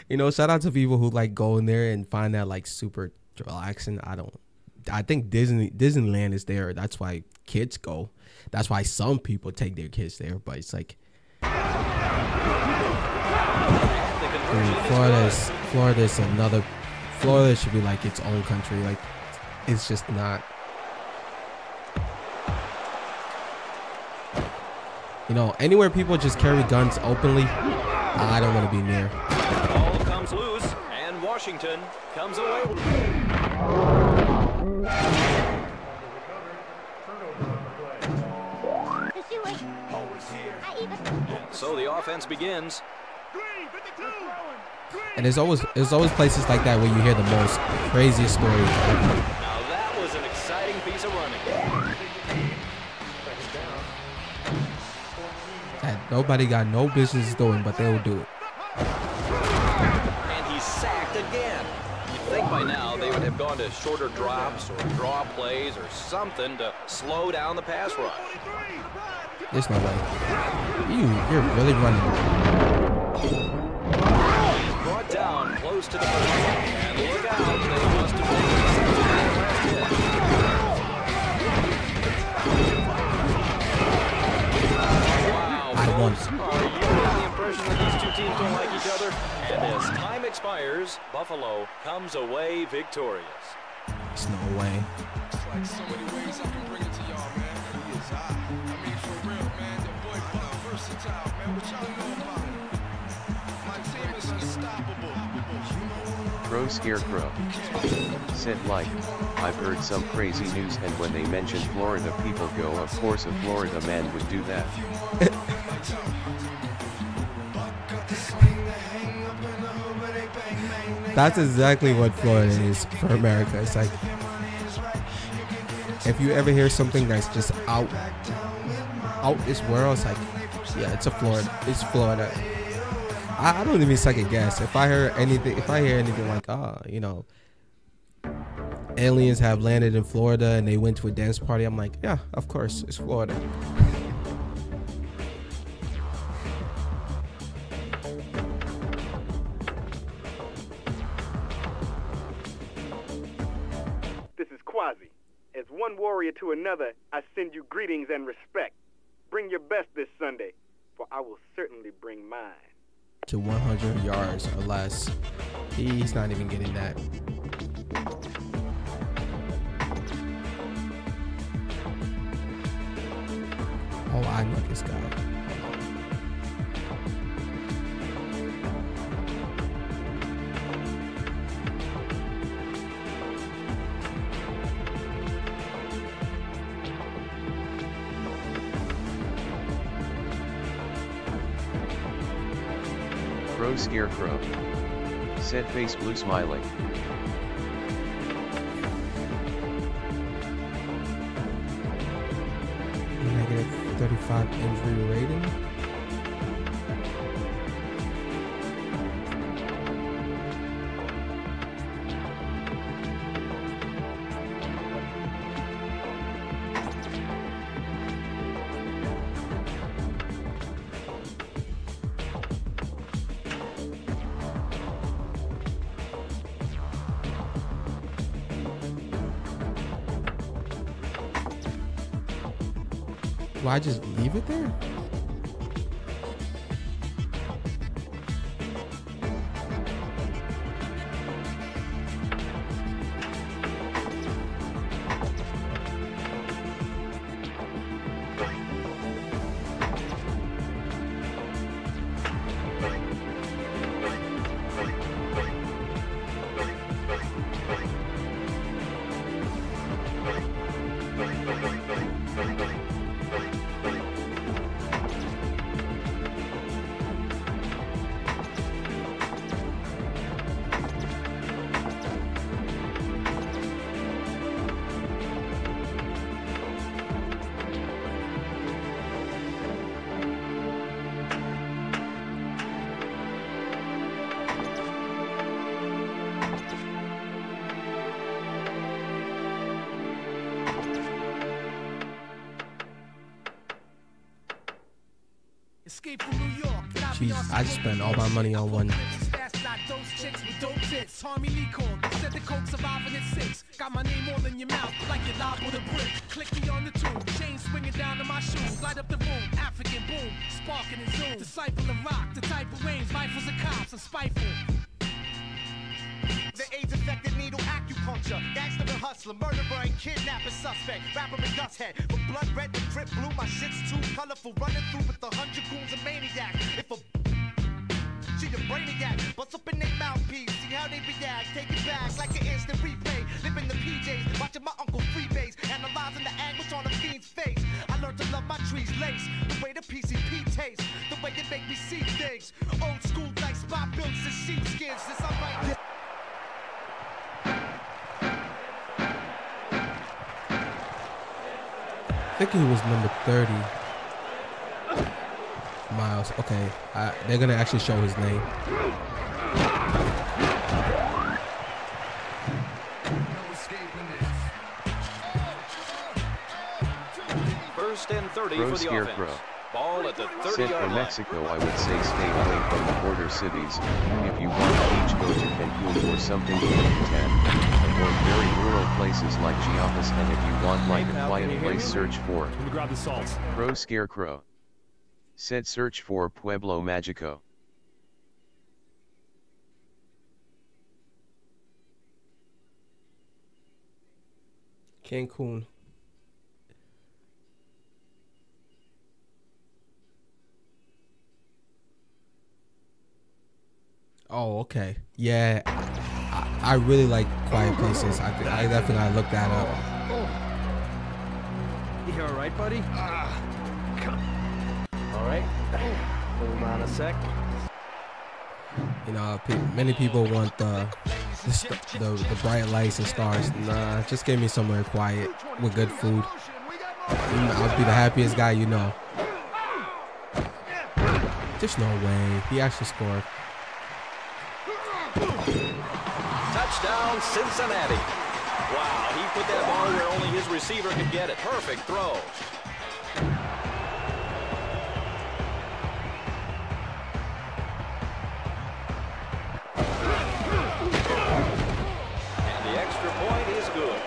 you know, shout out to people who like go in there and find that like super relaxing. I don't. I think Disney Disneyland is there. That's why kids go. That's why some people take their kids there. But it's like Dude, Florida is Florida is another. Florida should be like its own country. Like it's just not. You know, anywhere people just carry guns openly, I don't want to be near. Ball comes loose, and Washington comes away. So the offense begins. And there's always there's always places like that where you hear the most craziest stories. Now that was an exciting piece of running. That nobody got no business doing, but they'll do it. They would have gone to shorter drops or draw plays or something to slow down the pass rush. There's no way. You you're really running. Brought down close to the first. And look out, they must have taken something on the last hit. Wow, I folks, are you getting the impression that teams don't like each other? And as time expires, Buffalo comes away victorious. There's no way. like so many ways I can bring it to y'all, man. He is hot. I mean, for real, man. The boy Buck versatile, man. What y'all know about him? My team is unstoppable. Crow Scarecrow. Said like, I've heard some crazy news and when they mention Florida people go of course a Florida man would do that. *laughs* *laughs* *laughs* That's exactly what Florida is for America. It's like if you ever hear something that's just out out this world, it's like yeah, it's a Florida. It's Florida. I, I don't even second guess. If I hear anything, if I hear anything like, ah, you know, aliens have landed in Florida and they went to a dance party, I'm like, yeah, of course, it's Florida. As one warrior to another, I send you greetings and respect. Bring your best this Sunday, for I will certainly bring mine. to 100 yards or less. He's not even getting that. Oh, I know this guy. Scarecrow. Said face blue smiling. Negative 35 injury rating. I just leave it there? Surviving at six. Got my name all in your mouth like you live with a brick. Click me on the tune. Chain swinging down to my shoes. Light up the room. African boom. Sparking and zoom. Disciple rock. The type of range. Rifles and cops. I'm spiteful. The AIDS affected needle acupuncture. Gangster and hustler, murderer and kidnapper suspect. Rapper and blood red blue, my shit's too colorful. Running through with hundred goons and maniacs. If a a brainiac, bust up in their mouthpiece. See how they react, take it back like an instant replay. Living the PJs, watching my uncle freebase, analyzing the anguish on fiend's face. I learned to love my trees lace, the way the PCP tastes, the way they make me see things. Old school like spot builds and sheepskins. Since right I think he was number 30. Miles. Okay. I, they're going to actually show his name. First and 30 Pro for the Scarecrow. offense. Ball at the Said 30 for yard line. Mexico I would say stay away from the border cities. If you want a beach go to Cancun or something to 10. Or very rural places like Chiapas and if you want like a quiet place search for. Let me grab the salt. Pro Scarecrow. Said search for Pueblo Magico. Cancun. Oh, okay. Yeah, I, I really like quiet places. I, th- I definitely gotta look that up. You all right, buddy? Ah, All right. Hold on a sec. You know, many people want the the, the the bright lights and stars. Nah, just give me somewhere quiet with good food. Mm, I'll be the happiest guy you know. There's no way he actually scored. Touchdown, Cincinnati. Wow, he put that ball where only his receiver could get it. Perfect throw. Extra point is good.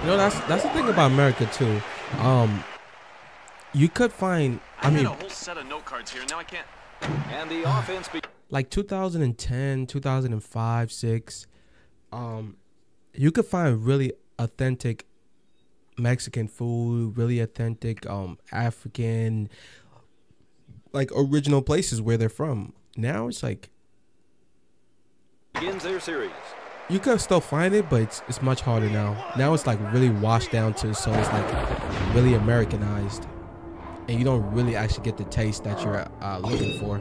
You know that's that's the thing about America too. Um, you could find. I I mean, a whole set of note cards here. Now I can't. And the offense be like 2010, 2005, 6, um, you could find really authentic Mexican food, really authentic um African like original places where they're from. Now it's like begins their series. you could still find it, but it's, it's much harder now. Now it's like really washed down to so it's like really Americanized, and you don't really actually get the taste that you're uh, looking for.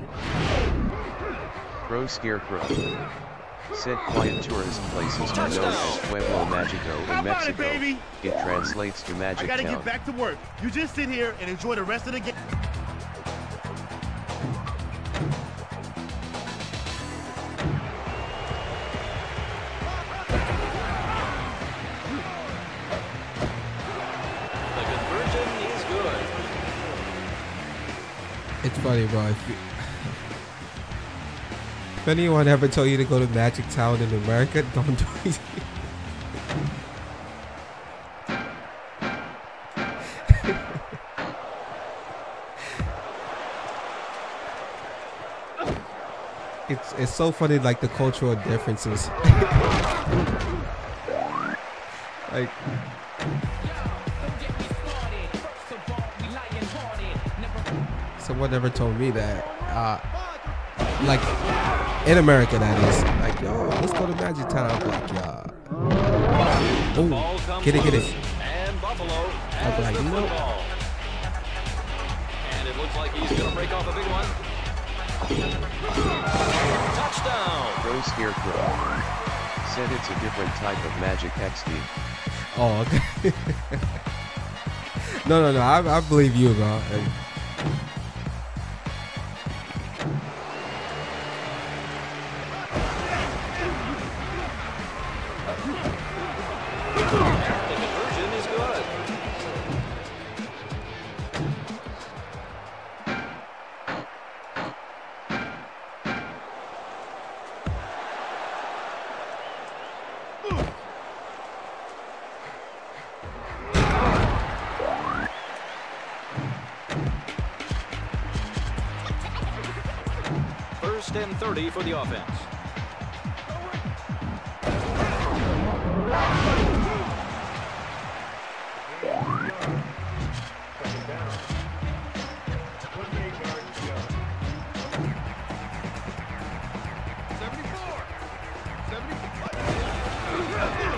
Pro Scarecrow. Said quiet tourist places are known as Pueblo Magico in Mexico. It translates to Magic I Magic gotta Town. get back to work. You just sit here and enjoy the rest of the game. Funny, bro. If, you, if anyone ever told you to go to Magic Town in America, *laughs* don't do it. it's it's so funny, like the cultural differences. *laughs* like someone never told me that. Uh, like in America, that is. Like, yo, let's go to Magic Town. I'm like, yeah. Oh, get it, get it. Buffalo I'd be like, the you know- football. And it looks like he's going to break off a big one. Touchdown. Pro Scarecrow. Said it's a different type of Magic XD. Oh, okay. *laughs* no, no, no. I, I believe you, bro. And- for the offense.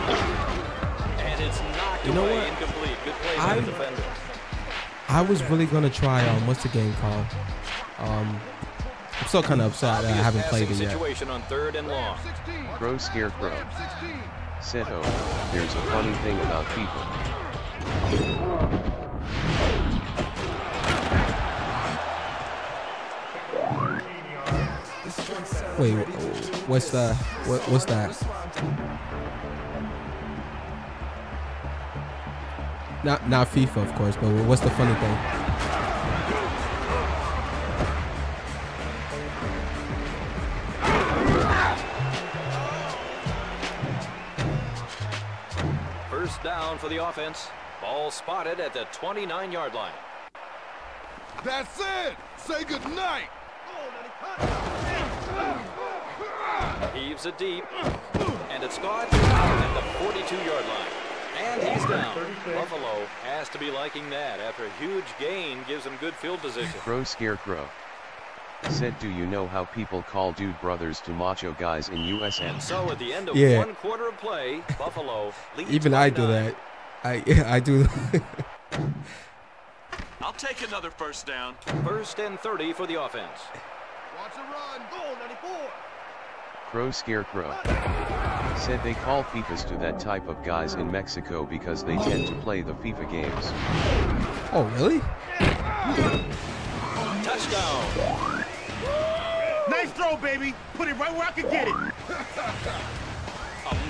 And it's knocked You know what? incomplete. Good play by the I- defender. I was really gonna try. Um, what's the game called? Um, I'm still kind of upset uh, that I haven't played it yet. Situation on third and long. Pro Scarecrow. Said, oh, there's a funny thing about people. Wait, what's the what, what's that? Not not FIFA, of course, but what's the funny thing? Down for the offense. Ball spotted at the 29-yard line. That's it. Say goodnight. Heaves it deep. And it's caught at the 42-yard line. And he's down. Buffalo has to be liking that after a huge gain gives them good field position. Crow Scarecrow. Said do you know how people call dude brothers to macho guys in USM? And so at the end of Yeah. one quarter of play, Buffalo *laughs* leads Even I do that. I *laughs* I do. *laughs* I'll take another first down. First and 30 for the offense. Watch a run. Goal 94. Crow Scarecrow. Said they call FIFAs to that type of guys in Mexico because they tend to play the FIFA games. oh really? Touchdown. Nice throw, baby. Put it right where I can get it. *laughs*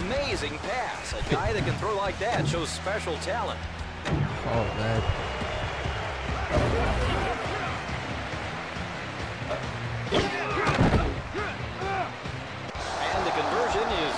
Amazing pass. A guy that can throw like that shows special talent. Oh man. And the conversion is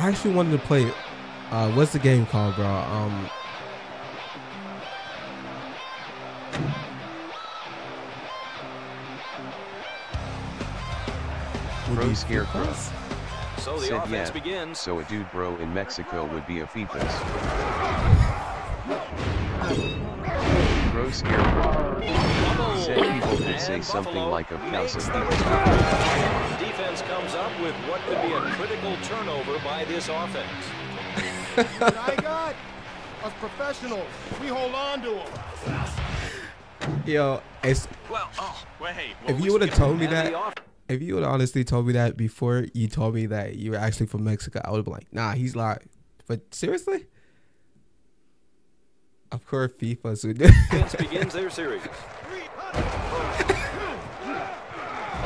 I actually wanted to play. Uh, what's the game called, bro? Um. would Scarecrow. So the Said offense yeah, begins. so a dude bro in Mexico would be a FIFAs. Crow Scarecrow. Said people could say something like a House of FIFAs. Defense comes up with what could be a critical turnover by this offense. *laughs* I got? Us professionals. We hold on to them. Yo, it's Well, oh, wait, hey. if you would have told me that, if you would honestly told me that before you told me that you were actually from Mexico, I would have been like, nah, he's lying. But seriously? Of course, FIFA's would. Defense *laughs* begins their series.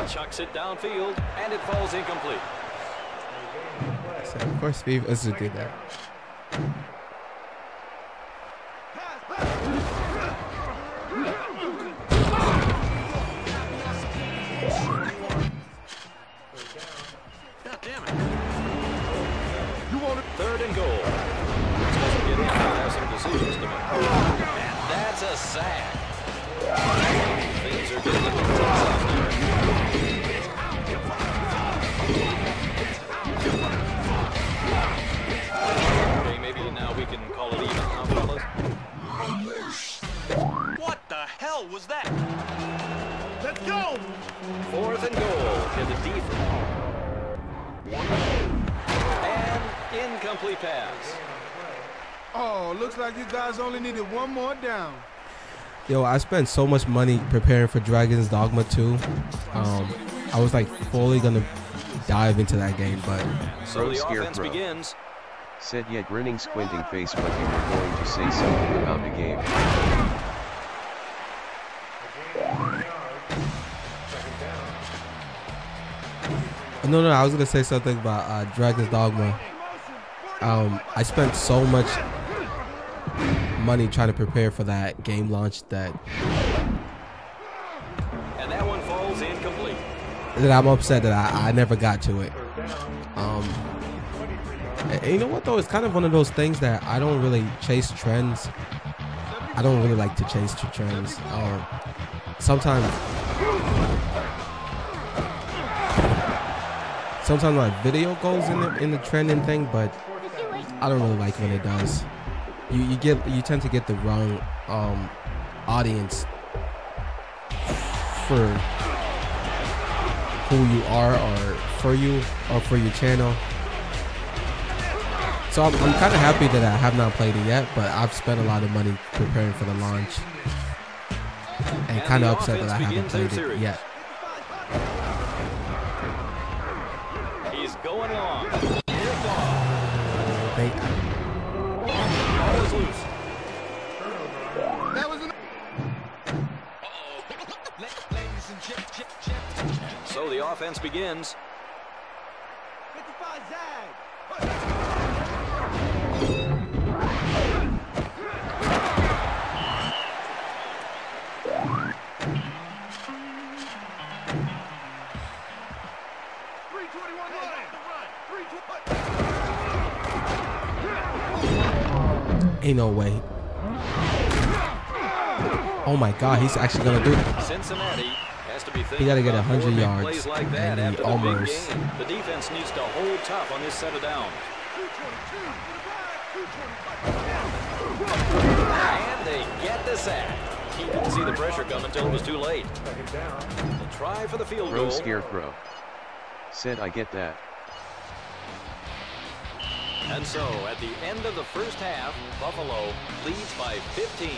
Chucks it downfield, and it falls incomplete. So, of course, FIFA's would do that. God damn it. You want? Third and goal. Doesn't get in, some decisions to make. And that's a sack. Things are getting hell was that? Let's go. Fourth and goal to the defense. And incomplete pass. Oh, looks like you guys only needed one more down. Yo, I spent so much money preparing for Dragon's Dogma 2. Um, I was like fully gonna dive into that game, but So the offense Scarecrow. begins. Said yet grinning squinting face but you were going to say something about the game. No, no, I was gonna say something about uh, Dragon's Dogma. Um, I spent so much money trying to prepare for that game launch that And that one falls incomplete. that I'm upset that I, I never got to it. Um, and- you know what though? It's kind of one of those things that I don't really chase trends. I don't really like to chase trends. Or sometimes, sometimes my video goes in the in the trending thing, but I don't really like when it does. You you get you tend to get the wrong um, audience for who you are or for you or for your channel. So I'm, I'm kind of happy that I have not played it yet, but I've spent a lot of money preparing for the launch. And And kind of upset that I haven't played it series. yet. He's going long. They, Ball is loose. That was an So the offense begins. Ain't no way. Oh my God, he's actually gonna do it. Cincinnati has to be He gotta get about 100 yards, like that and he after the almost- big game. The defense needs to hold tough on this set of downs. And they get the sack. He didn't see the pressure come until it was too late. The try for the field Crow goal. Scarecrow. Said I get that. And so, at the end of the first half, Buffalo leads by 15.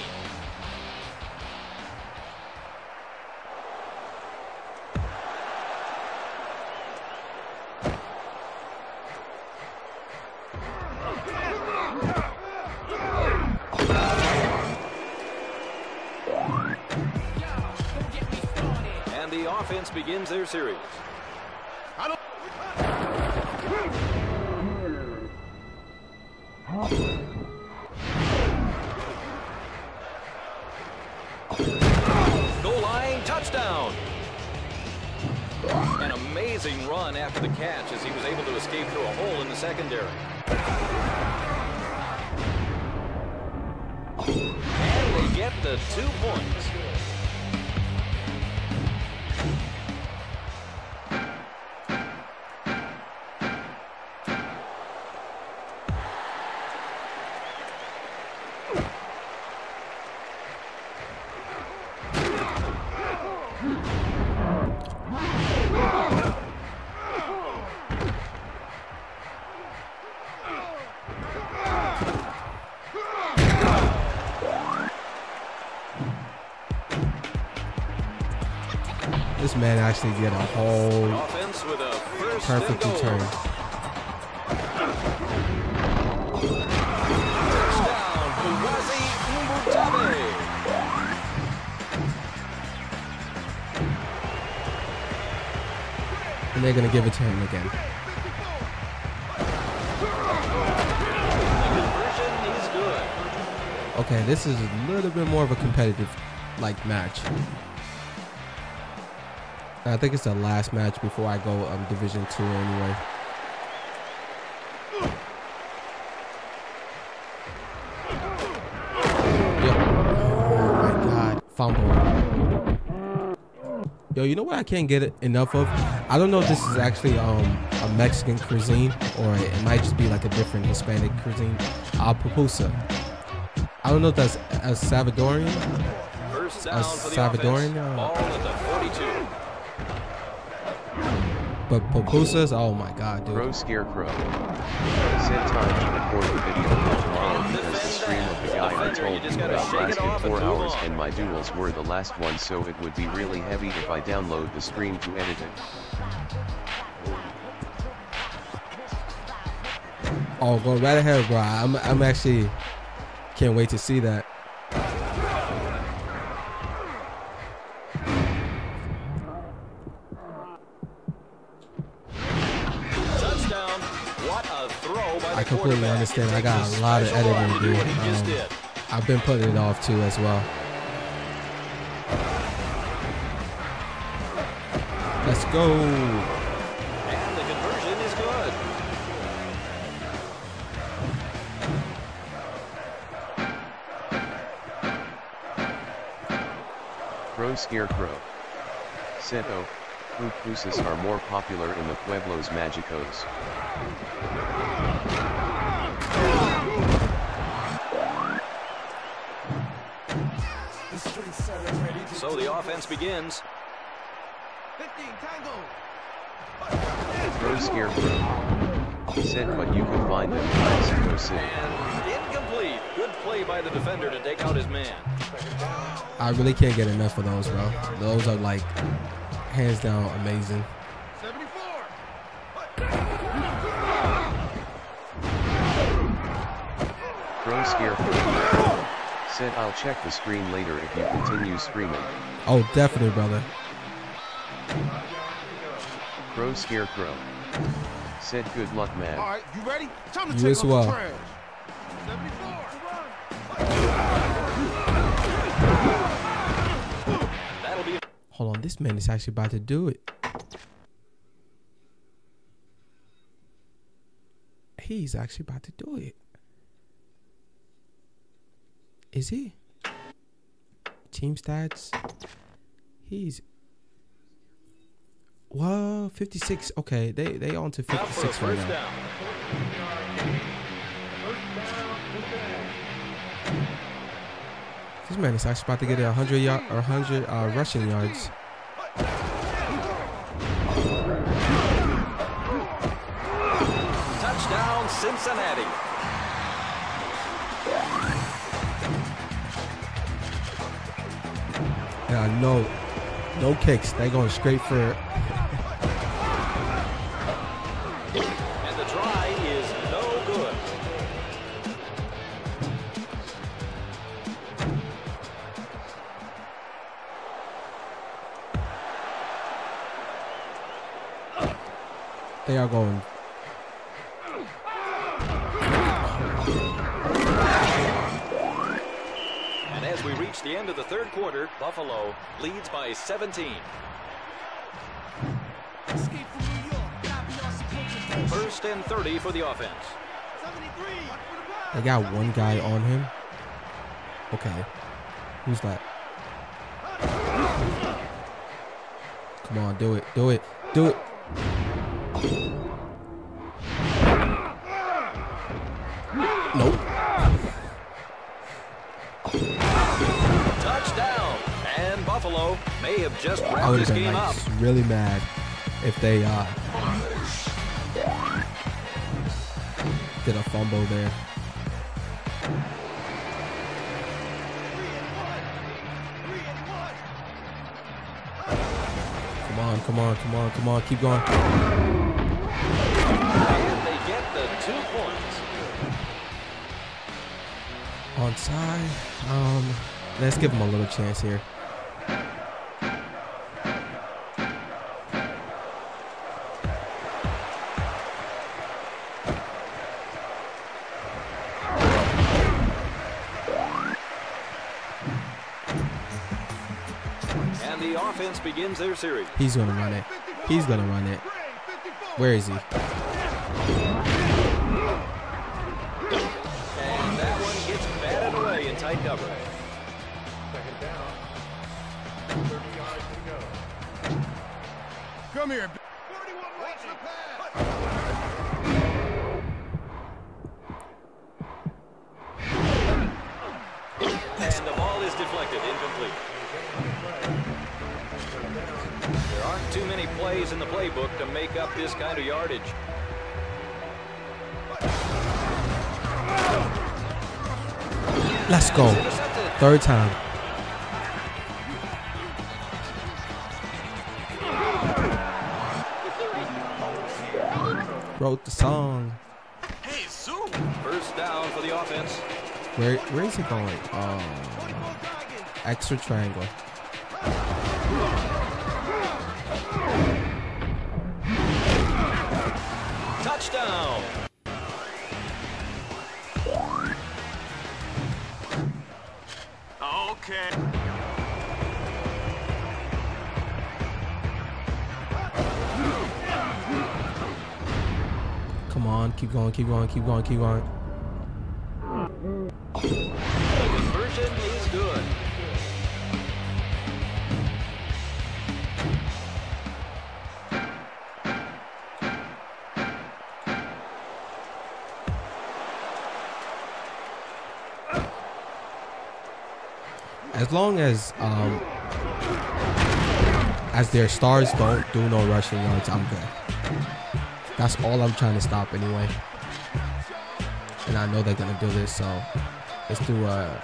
And the offense begins their series. Catch as he was able to escape through a hole in the secondary. And they get the two actually get a whole a perfect and return. Touchdown, Buwazi Umutabe. And they're gonna give it to him again. Conversion is good. Okay, this is a little bit more of a competitive like match. I think it's the last match before I go um, Division Two anyway. Yep. Oh my God, fumble. Yo, you know what I can't get enough of? I don't know if this is actually um, a Mexican cuisine or it might just be like a different Hispanic cuisine. Uh, pupusa. I don't know if that's a Salvadorian. First A Salvadorian. But pupusas, oh my god, dude. Crow Scarecrow. Said time to record the video for tomorrow because the stream of the guy I told you about lasted 4 hours and my duels were the last one so it would be really heavy if I download the stream to edit it. Oh, go right ahead, bro. I'm, I'm actually can't wait to see that. Completely understand. I got a lot of editing to do. Um. I've been putting it off too as well. Let's go. And the conversion is good. Crow Scarecrow. Said oh, pupusas are more popular in the Pueblos Magicos. So the offense begins. 15 tango. Crow Scarecrow. Said but you could find them in Mexico City. Incomplete. Good play by the defender to take out his man. I really can't get enough of those, bro. Those are like hands down amazing. Crow Scarecrow. Said I'll check the screen later if you continue streaming. Oh, definitely, brother. Crow Scarecrow. Said good luck man. right, you ready? Time to You take as off the well. trash. 74. That'll be Hold on, this man is actually about to do it. He's actually about to do it. Is he? Team stats. He's. Well, 56. Okay, they they on to 56 right now. This man is actually about to get a 100 yard or 100 uh, rushing yards. Touchdown, Cincinnati. Yeah, no, no kicks. They're going straight for And the try is no good. They are going. The end of the third quarter, Buffalo leads by 17. First and 30 for the offense. They got one guy on him. Okay, who's that? Come on, do it, do it, do it. Nope. Buffalo may have just wrapped this been game like up. really mad if they uh did a fumble there. Come on, come on, come on, come on, keep going. And they get the two points. Onside. Um, let's give them a little chance here. Offense begins their series. He's gonna run it. He's gonna run it. Where is he? And that one gets batted away in tight cover. Second down. 30 yards to go. Come here. Many plays in the playbook to make up this kind of yardage. Let's go. Third time. Wrote the song. Hey, Zoom! First down for the offense. Where where is he going? Um, extra triangle. Okay. Come on, keep going, keep going, keep going, keep going. Conversion is good. As long as um as their stars don't do no rushing yards, I'm good. That's all I'm trying to stop anyway. And I know they're gonna do this, so let's do uh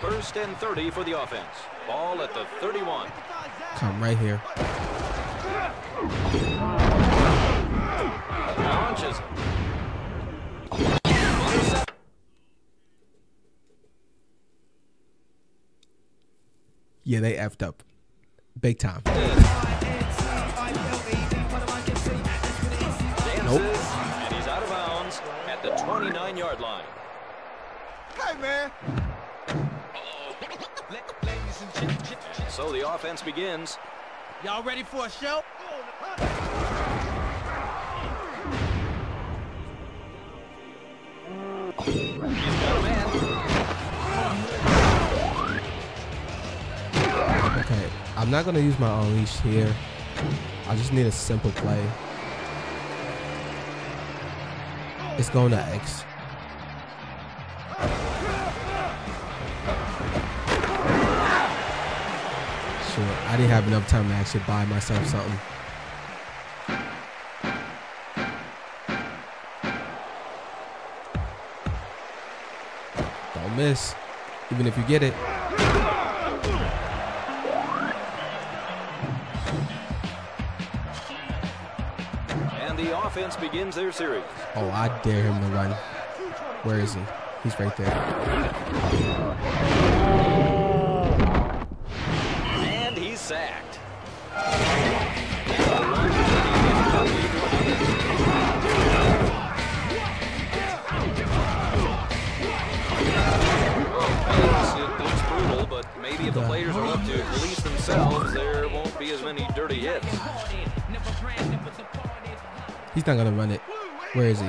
First and 30 for the offense. Ball at the 31. come right here. Launches. Yeah, they effed up. Big time. Nope. and he's out of bounds at the 29 yard line. Hey, man. So the offense begins. Y'all ready for a show? I'm not gonna use my unleash here. I just need a simple play. It's going to X. Sure, I didn't have enough time to actually buy myself something. Don't miss, even if you get it. Offense begins their series. Oh, I dare him to run. Where is he? He's right there. And he's sacked. It looks brutal, but maybe if the players are left to police themselves, there won't be as many dirty hits. He's not gonna run it. Where is he?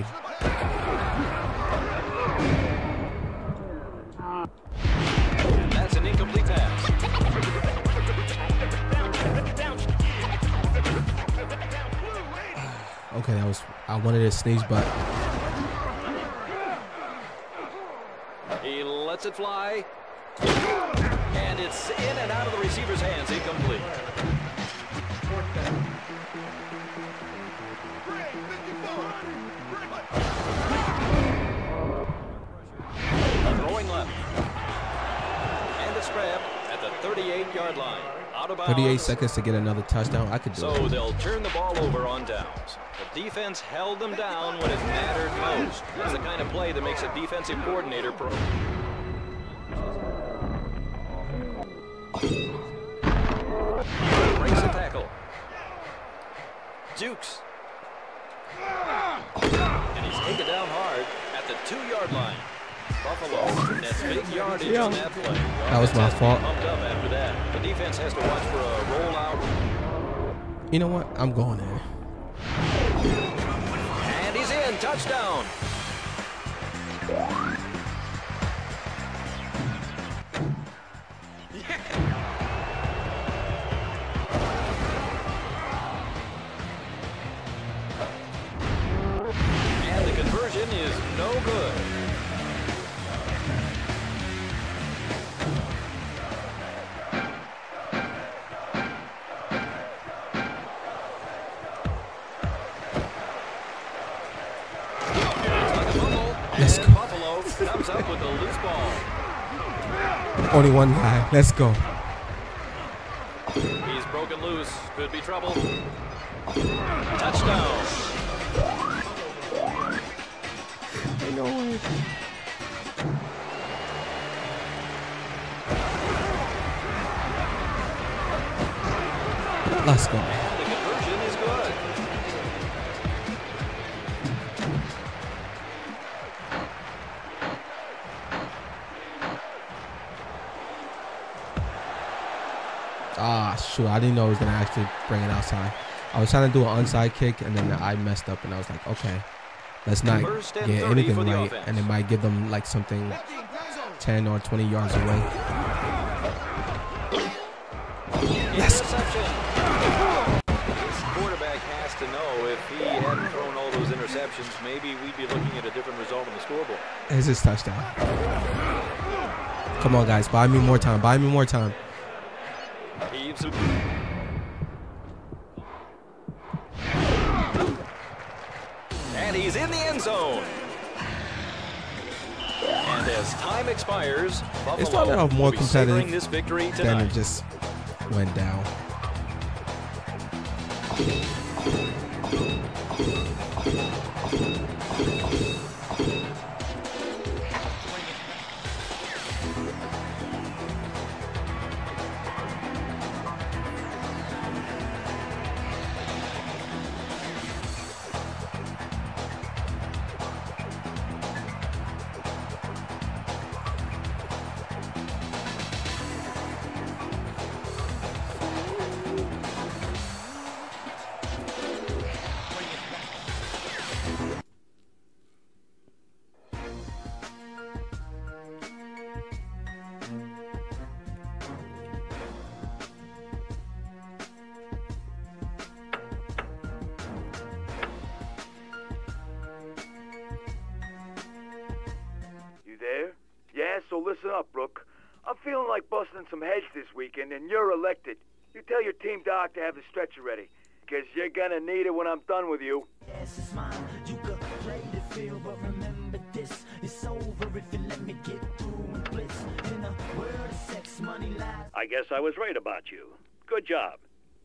That's *sighs* an incomplete pass. Okay, that was. I wanted to sneeze, but He lets it fly. And it's in and out of the receiver's hands, incomplete. 38-yard line. Out of 38 seconds to get another touchdown. I could do So it. they'll turn the ball over on downs. The defense held them down when it mattered most. That's the kind of play that makes a defensive coordinator pro. Breaks the tackle. Dukes. And he's taken down hard at the two-yard line. Buffalo nets big yardage Yeah. on that play. That was my fault. Up after that. The defense has to watch for a rollout You know what? I'm going in. And he's in. Touchdown. And the conversion is no good. Only one guy. Let's go. He's broken loose. Could be trouble. Touchdown. No way. Let's go. Shoot. I didn't know it was going to actually bring it outside. I was trying to do an onside kick, and then I messed up, and I was like, okay, let's not get anything right, offense. and it might give them like something 10 or 20 yards away. Interception. This quarterback has to know if he hadn't thrown all those interceptions, maybe we'd be looking at a different result on the scoreboard. It's his touchdown. Come on, guys. Buy me more time. Buy me more time. And he's in the end zone. And as time expires, Buffalo probably started more competitive this victory it just went down. Like busting some heads this weekend, and you're elected. You tell your team doc to have the stretcher ready, because you're gonna need it when I'm done with you. Yes, it's mine. You could play the field, but remember this. It's over if you let me get through and blitz. In a world of sex, money, lies. I guess I was right about you. Good job.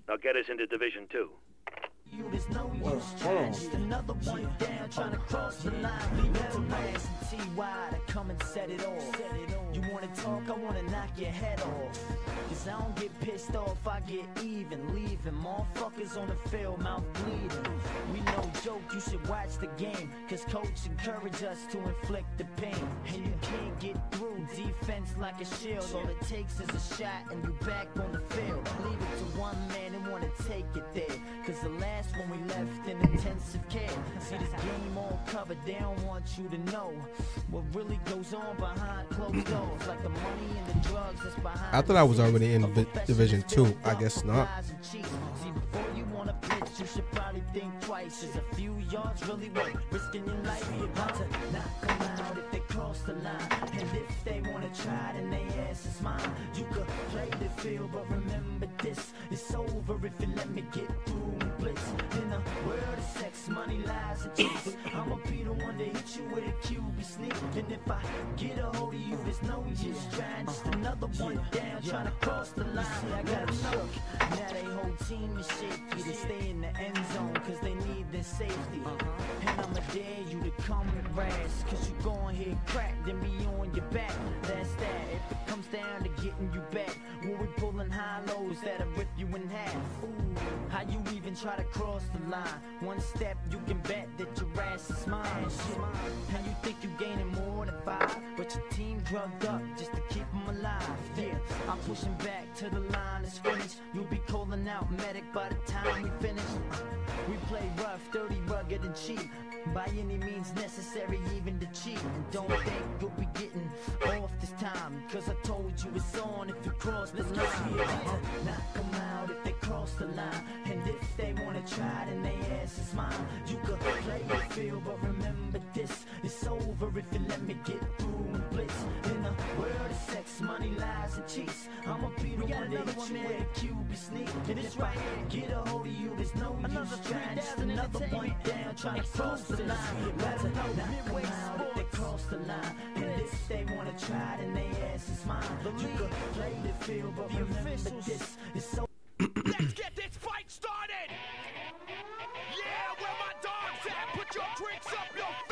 Now get us into Division Two. You, there's no use trying. Just another one down, trying to cross the line. Leave it to Max and T.Y. to come and set it off. Wanna talk, I wanna knock your head off. Cause I don't get pissed off, I get even. Leaving motherfuckers on the field, mouth bleeding. We no joke, you should watch the game. Cause coach encourage us to inflict the pain. And you can't get through defense like a shield. All it takes is a shot and you back on the field. Leave it to one man and wanna take it there. Cause the last one we left in intensive care. See this game all covered, they don't want you to know what really goes on behind closed doors. Like the money and the drugs that's behind. I thought I was already in vi- Division Two. I guess not. See, before you wanna pitch, you should probably think twice. There's a few yards really worth risking your life. You're about to knock them out if they cross the line. And if they wanna try, then they ass is mine. You could play the field, but remember this. It's over if you let me get through and blitz. In a world of sex, money, lies, and cheats. I'ma be the one to hit you with a QB sneak. And if I get a hold of you, there's no use trying. Just another one down, trying to cross the line. I got them shook. Now they whole team is shaky. They stay in the end zone, cause they need their safety. Uh-huh. And I'ma dare you to come and rest. cause you going hit crack, then be on your back. That's that. If it comes down to getting you back, when we pulling high lows that'll rip you in half. Ooh, how you even try to cross the line? One step, you can bet that your ass is mine. Shit. And you think you gaining more than five, but your team drugged up just to keep them alive. Yeah, I'm pushing back to the line of finished. You'll be calling out medic by the time we finish. We play rough, dirty, rugged, and cheap. By any means necessary, even to cheat. And don't you'll be getting off this time. Cause I told you it's on if you cross the line. Knock them out if they cross the line. And if they wanna try, then they ass is mine. You could play your field, but remember this. It's over if you let me get through and blitz. Sex, money, lies, and cheats. I'ma be the one that hit you with a QB sneak. And if I get a hold of you, there's no use trying. Just another one down, trying to cross the line. Better knock them out if they cross the line. And if they wanna try, then they ass is mine. You could play the field, but remember this. It's so Let's get this fight started! Yeah, where my dogs at? Put your drinks up, your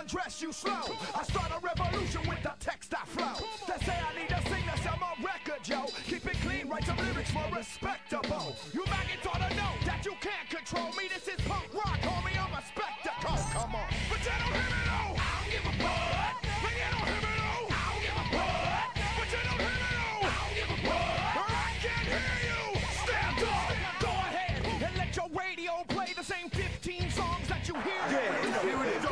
undress you slow. I start a revolution with the text I flow. They say I need a singer, sell my record, yo. Keep it clean, write some lyrics more respectable. You maggots ought to know that you can't control me. This is punk rock, homie, I'm a spectacle. Come on. But you don't hear me, no. Oh. I don't give a fuck. But you don't hear me, no. Oh. I don't give a fuck. But you don't hear me, no. Oh. I don't give a fuck. I can't hear you. Stand up. Go ahead and let your radio play the same 15 songs that you hear.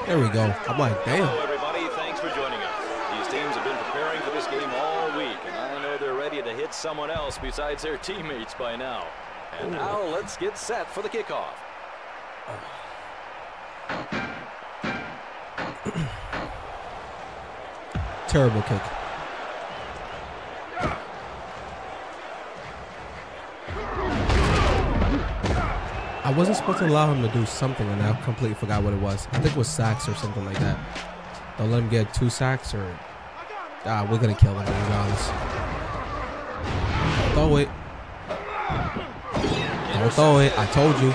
There we go. I'm like, damn. Hello, everybody. Thanks for joining us. These teams have been preparing for this game all week, and I know they're ready to hit someone else besides their teammates by now. And now let's get set for the kickoff. Terrible kick. I wasn't supposed to allow him to do something, and I completely forgot what it was. I think it was sacks or something like that. Don't let him get two sacks, or ah, we're gonna kill him. To be honest. Don't throw it. Don't throw it. I told you.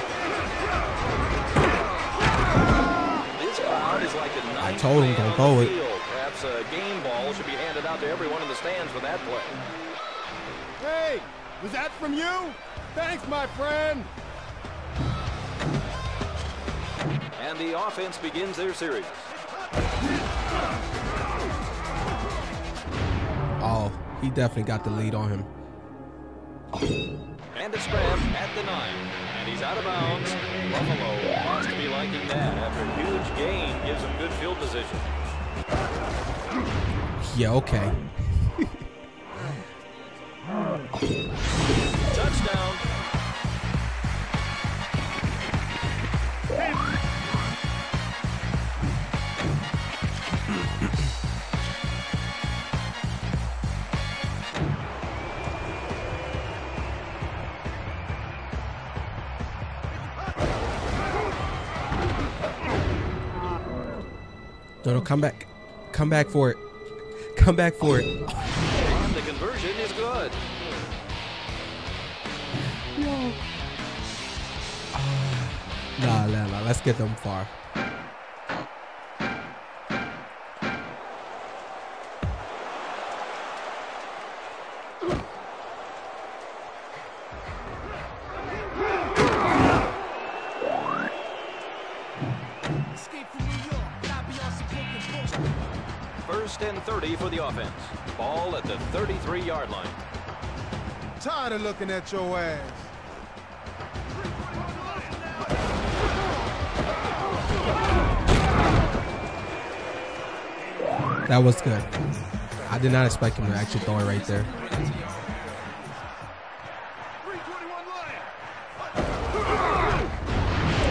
This crowd is like the I ninth told him, don't on throw it. Perhaps a game ball should be handed out to everyone in the stands for that play. Hey, was that from you? Thanks, my friend. And the offense begins their series. Oh, he definitely got the lead on him. And it's grabbed at the nine. And he's out of bounds. Buffalo has to be liking that after a huge gain gives him good field position. Yeah, okay. Touchdown. No, come back. Come back for it. Come back for it. The conversion is good. Nah, nah, nah. Let's get them far. The 33-yard line. Tired of looking at your ass. That was good. I did not expect him to actually throw it right there.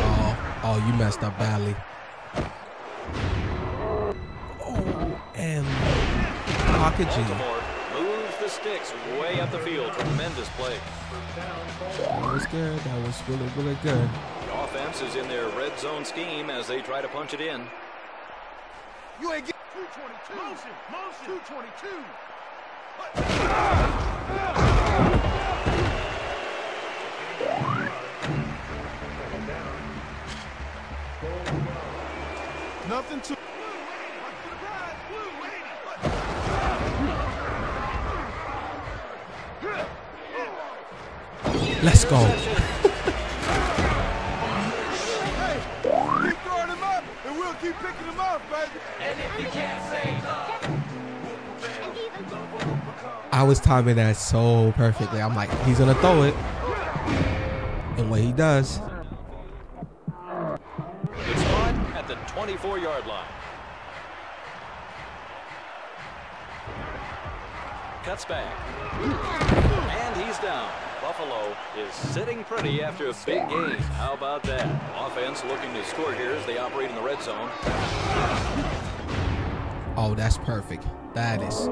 Oh, oh, you messed up badly. Oh, and pocket G. Baltimore moves the sticks way up the field. Tremendous play. That was good. That was really, really good. The offense is in their red zone scheme as they try to punch it in. You ain't get 222. Motion, motion. 222. Ah! Ah! Can't go. I was timing that so perfectly. I'm like, he's gonna throw it. And what he does, It's caught at the 24-yard line. Cuts back. And he's down. Buffalo is sitting pretty after a big game. How about that? Offense looking to score here as they operate in the red zone. oh, that's perfect. That is.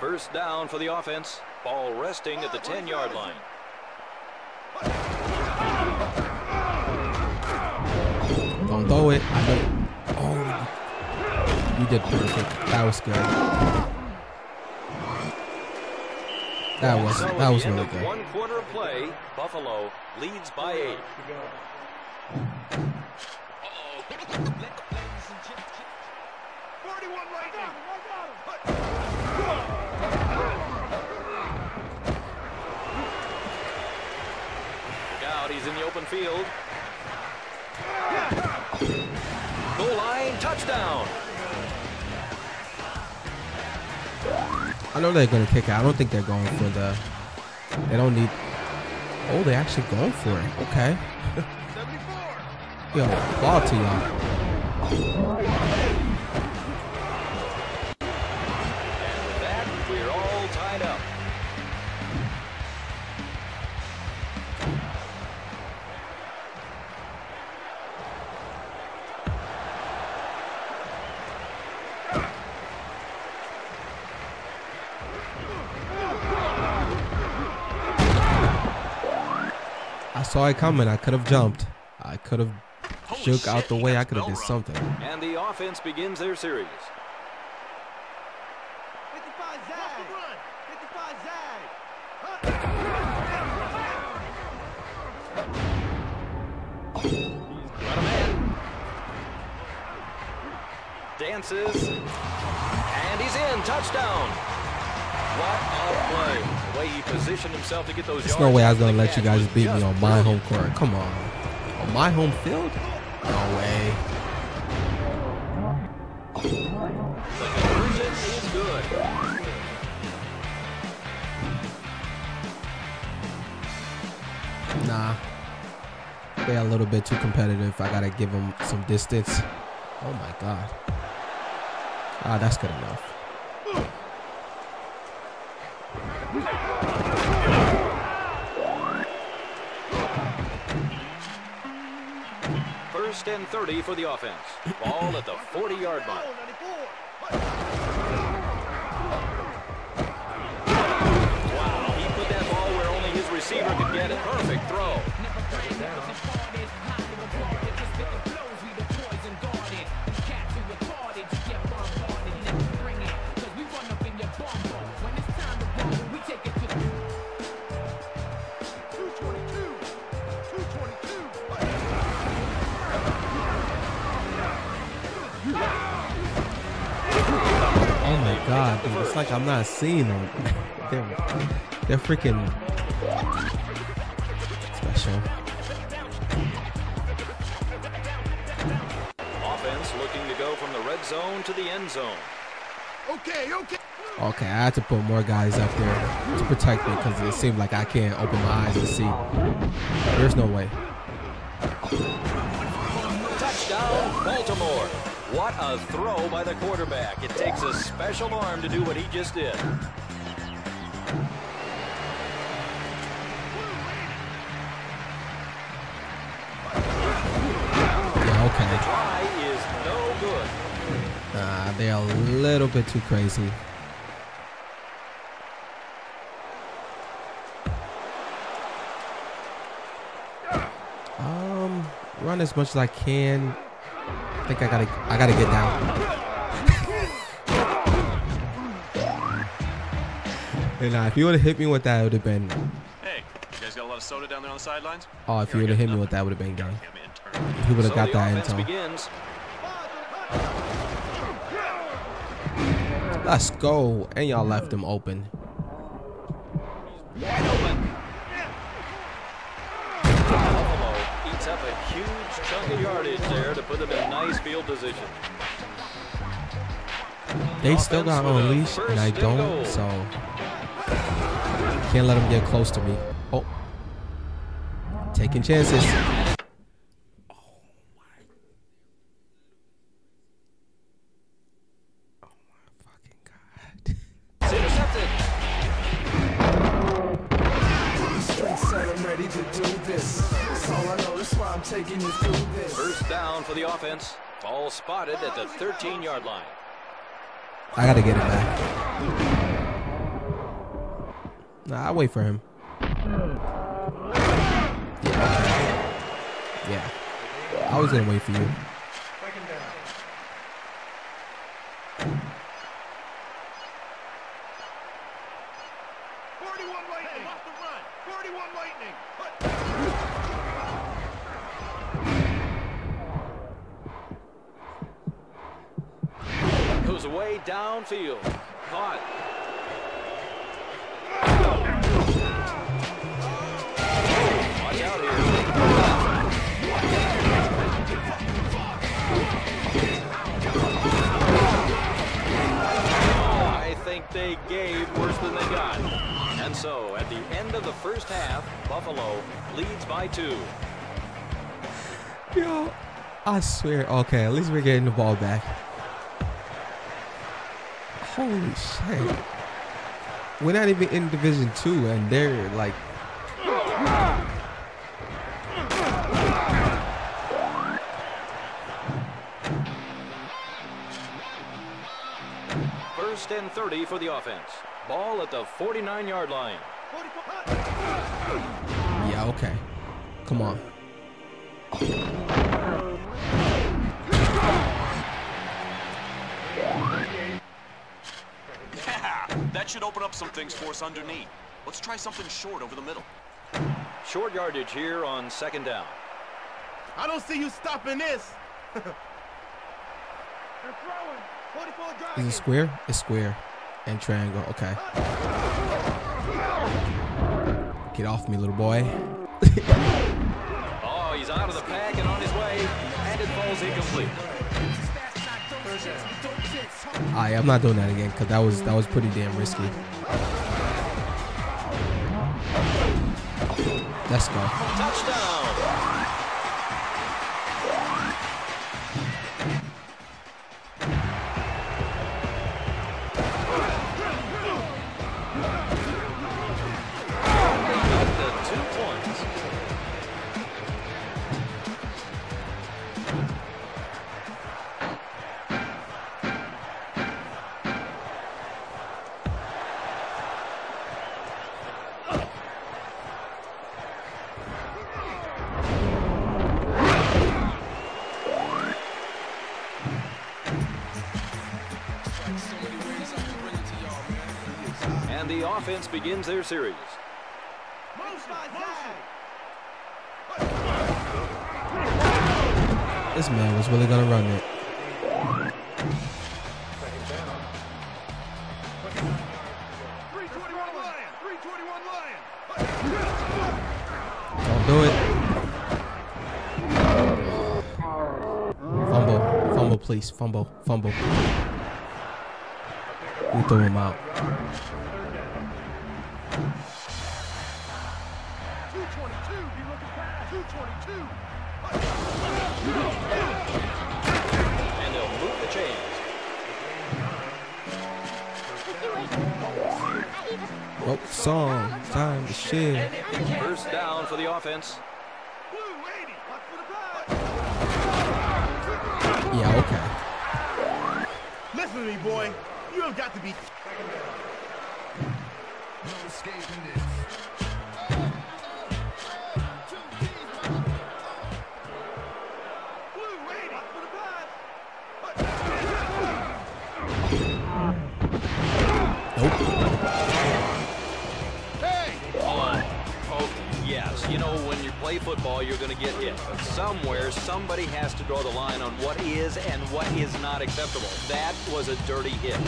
First down for the offense. Ball resting at the 10-yard line. Throw it. I know. Oh, you did perfect. That was good. That was that was really good. One quarter play, Buffalo leads by eight. Look out, he's in the open field. Goal line, touchdown. I know they're gonna kick it. I don't think they're going for the. They don't need. Oh, they're actually going for it. Okay. *laughs* Yo, applaud to y'all. Saw it coming. I could have jumped. I could have shook out the way. I could have did something. And the offense begins their series. Run a man. dances, and he's in. Touchdown. What a play. Way he positioned himself to get those There's no way I was gonna let you guys beat me on my home court. Come on. On my home field? No way. The conversion is good. Nah. They're a little bit too competitive. I gotta give them some distance. Oh my god. Ah, that's good enough. First and 30 for the offense. Ball at the 40-yard line. Wow, he put that ball where only his receiver could get it. Perfect throw. God, dude. It's like I'm not seeing them. *laughs* they're, they're freaking special. Offense looking to go from the red zone to the end zone. Okay, okay. Okay, I had to put more guys up there to protect me because it seemed like I can't open my eyes to see. There's no way. Touchdown, Baltimore. What a throw by the quarterback. It takes a special arm to do what he just did. Yeah, okay. Try is no good. Nah, they're a little bit too crazy. Um, run as much as I can. I think I gotta, I gotta get down. and uh, if you would have hit me with that, it would have been. Hey, you guys got a lot of soda down there on the sidelines? Oh, if you would have hit me with that, it would have been game. He would have So got that offense intel. begins. Let's go. And y'all left him open. Buffalo eats up a huge chunk of yardage there to put them in nice field position. They still got unleash, and I don't, so can't let them get close to me. Oh, taking chances. Taking you through this. First down for the offense. Ball spotted at the 13-yard line. I gotta get it back. Nah, I'll wait for him. Yeah. I was gonna wait for you. Goes away downfield. Caught. I think they gave worse than they got. And so, at the end of the first half, Buffalo leads by two. Yo, I swear. Okay, at least we're getting the ball back. Holy shit. We're not even in Division Two, and they're like. First and 30 for the offense. Ball at the 49-yard line. Yeah, okay. Come on. Yeah, that should open up some things for us underneath. Let's try something short over the middle. Short yardage here on second down. I don't see you stopping this. *laughs* Is it square? It's square. And triangle. Okay. Get off me, little boy. *laughs* Oh, he's out of the pack and on his way, and it falls incomplete. Alright, I'm not doing that again because that was that was pretty damn risky. Let's go. Touchdown! And the offense begins their series. This man was really gonna run it. Don't do it. Fumble. Fumble, please. Fumble. Fumble. We throw him out. Oh, song. Time to share. First down for the offense. Yeah, okay. Listen to me, boy. You have got to be. Oh, play football, you're going to get hit. Somewhere, somebody has to draw the line on what is and what is not acceptable. That was a dirty hit.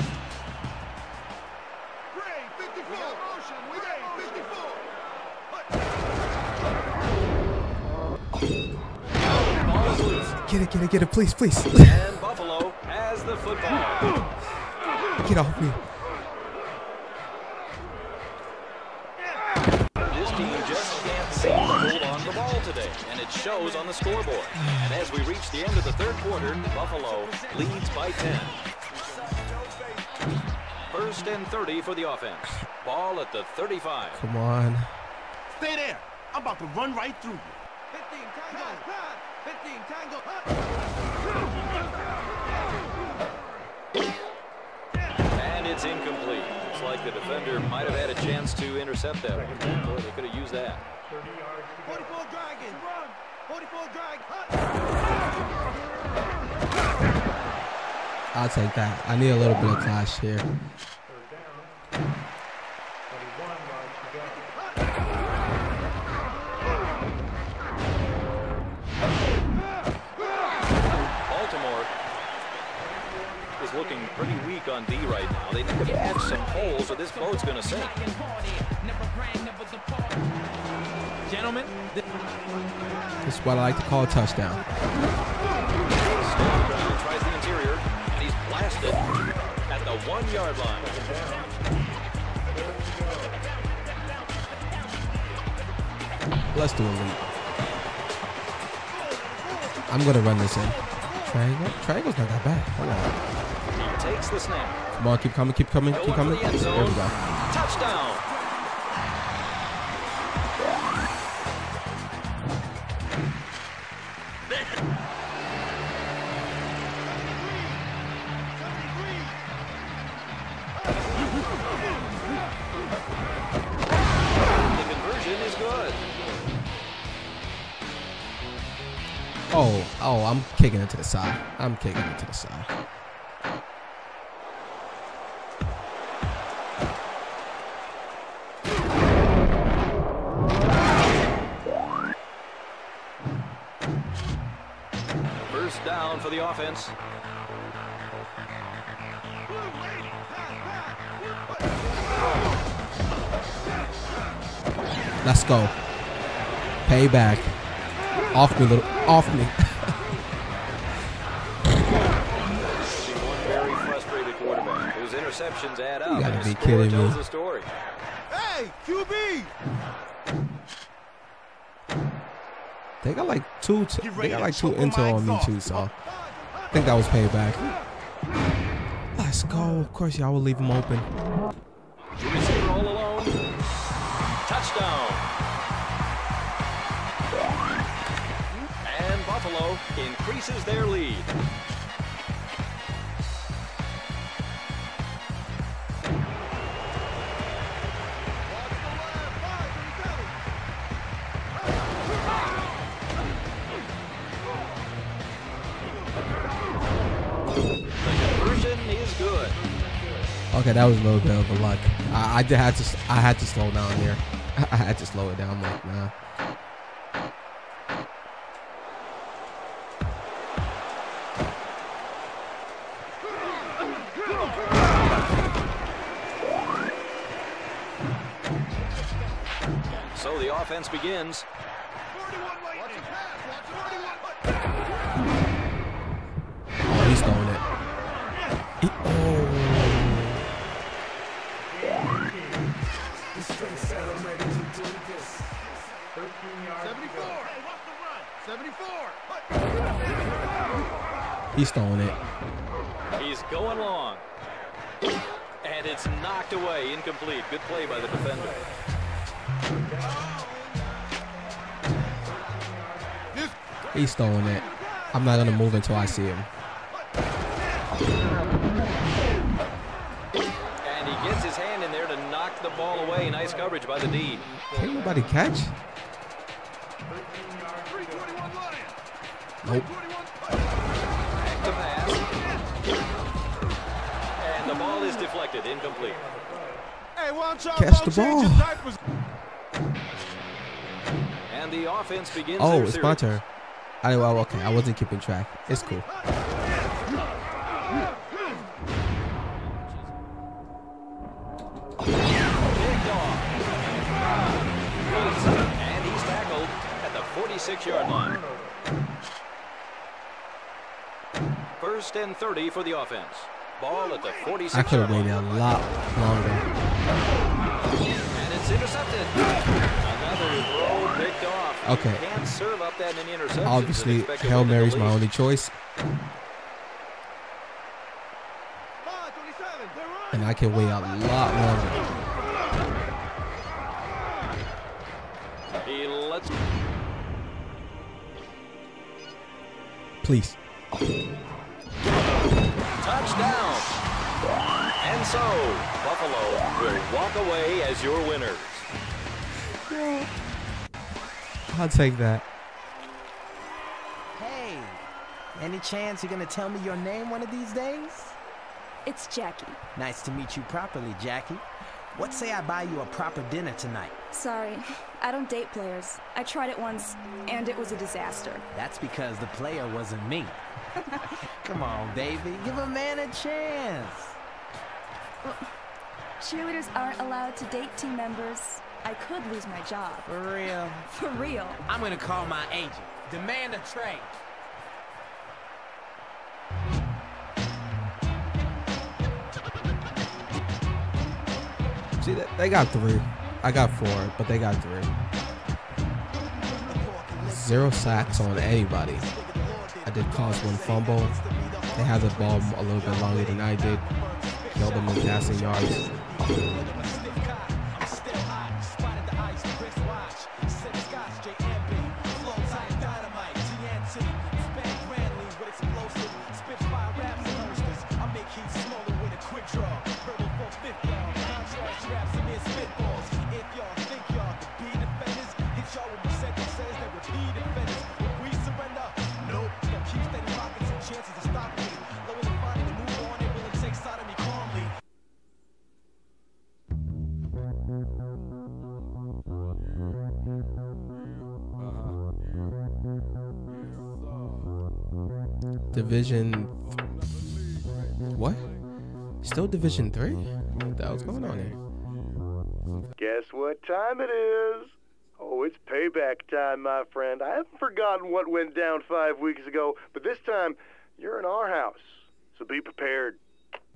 Get it, get it, get it, please, please. And Buffalo has the football. Get off me. Shows on the scoreboard. And as we reach the end of the third quarter, Buffalo leads by 10. First and 30 for the offense. Ball at the 35. Come on. Stay there. I'm about to run right through you. And it's incomplete. Looks like the defender might have had a chance to intercept that one. Boy, they could have used that. 44 Dragon. Run. 44 Dragon. I'll take that. I need a little bit of clash here. Baltimore is looking pretty weak on D right now. They need to patch some holes or this boat's going to sink. Gentlemen, This is what I like to call a touchdown. Tries the interior, and he's blasted at the one-yard line. Let's do a lead. I'm gonna run this in. Triangle? Triangle's not that bad. Hold on. He takes the snap. Come on, keep coming, keep coming, keep coming. the There we go. Touchdown. Oh, I'm kicking it to the side. I'm kicking it to the side. First down for the offense. Let's go. Payback. Off me, little. Off me. *laughs* whose interceptions add up. You gotta be kidding me. the story. Hey, QB! They got like two. T- they got like two intel on me too. So I think that was payback. Let's go. Of course, y'all will leave him open. Receiver all alone. Touchdown. And Buffalo increases their lead. Okay, that was a little bit of a luck. I, I did had to. I had to slow down here. *laughs* I had to slow it down. I'm like, nah. So the offense begins. He's throwing it. He's going long. And it's knocked away, incomplete. Good play by the defender. He's throwing it. I'm not gonna move until I see him. And he gets his hand in there to knock the ball away. Nice coverage by the D. Can't nobody catch? Nope. Is deflected, incomplete. Hey, why don't Catch the ball. And the offense begins Oh, it's series. my turn. I well, okay. I wasn't keeping track. It's cool. And he's tackled at the 46-yard line. First and 30 for the offense. Ball at the 46 I could have waited a lot longer. And it's intercepted. Another throw picked off. Okay. Can't serve up that many interceptions. Obviously, Hail Mary's my only choice. And I can wait a lot longer. He lets Please. Touchdown. And so, Buffalo will walk away as your winners. I'll take that. Hey, any chance you're gonna tell me your name one of these days? It's Jackie. Nice to meet you properly, Jackie. What say I buy you a proper dinner tonight? Sorry, I don't date players. I tried it once, and it was a disaster. That's because the player wasn't me. *laughs* Come on, baby, give a man a chance. Cheerleaders aren't allowed to date team members. I could lose my job. For real? For real. I'm gonna call my agent. Demand a trade. See, that they got three. I got four, but they got three. Zero sacks on anybody. I did cause one fumble. They had the ball a little bit longer than I did. Killed them in passing yards. Division. What? Still Division Three? What the hell's going on here? Guess what time it is? Oh, it's payback time, my friend. I haven't forgotten what went down five weeks ago, but this time you're in our house, so be prepared.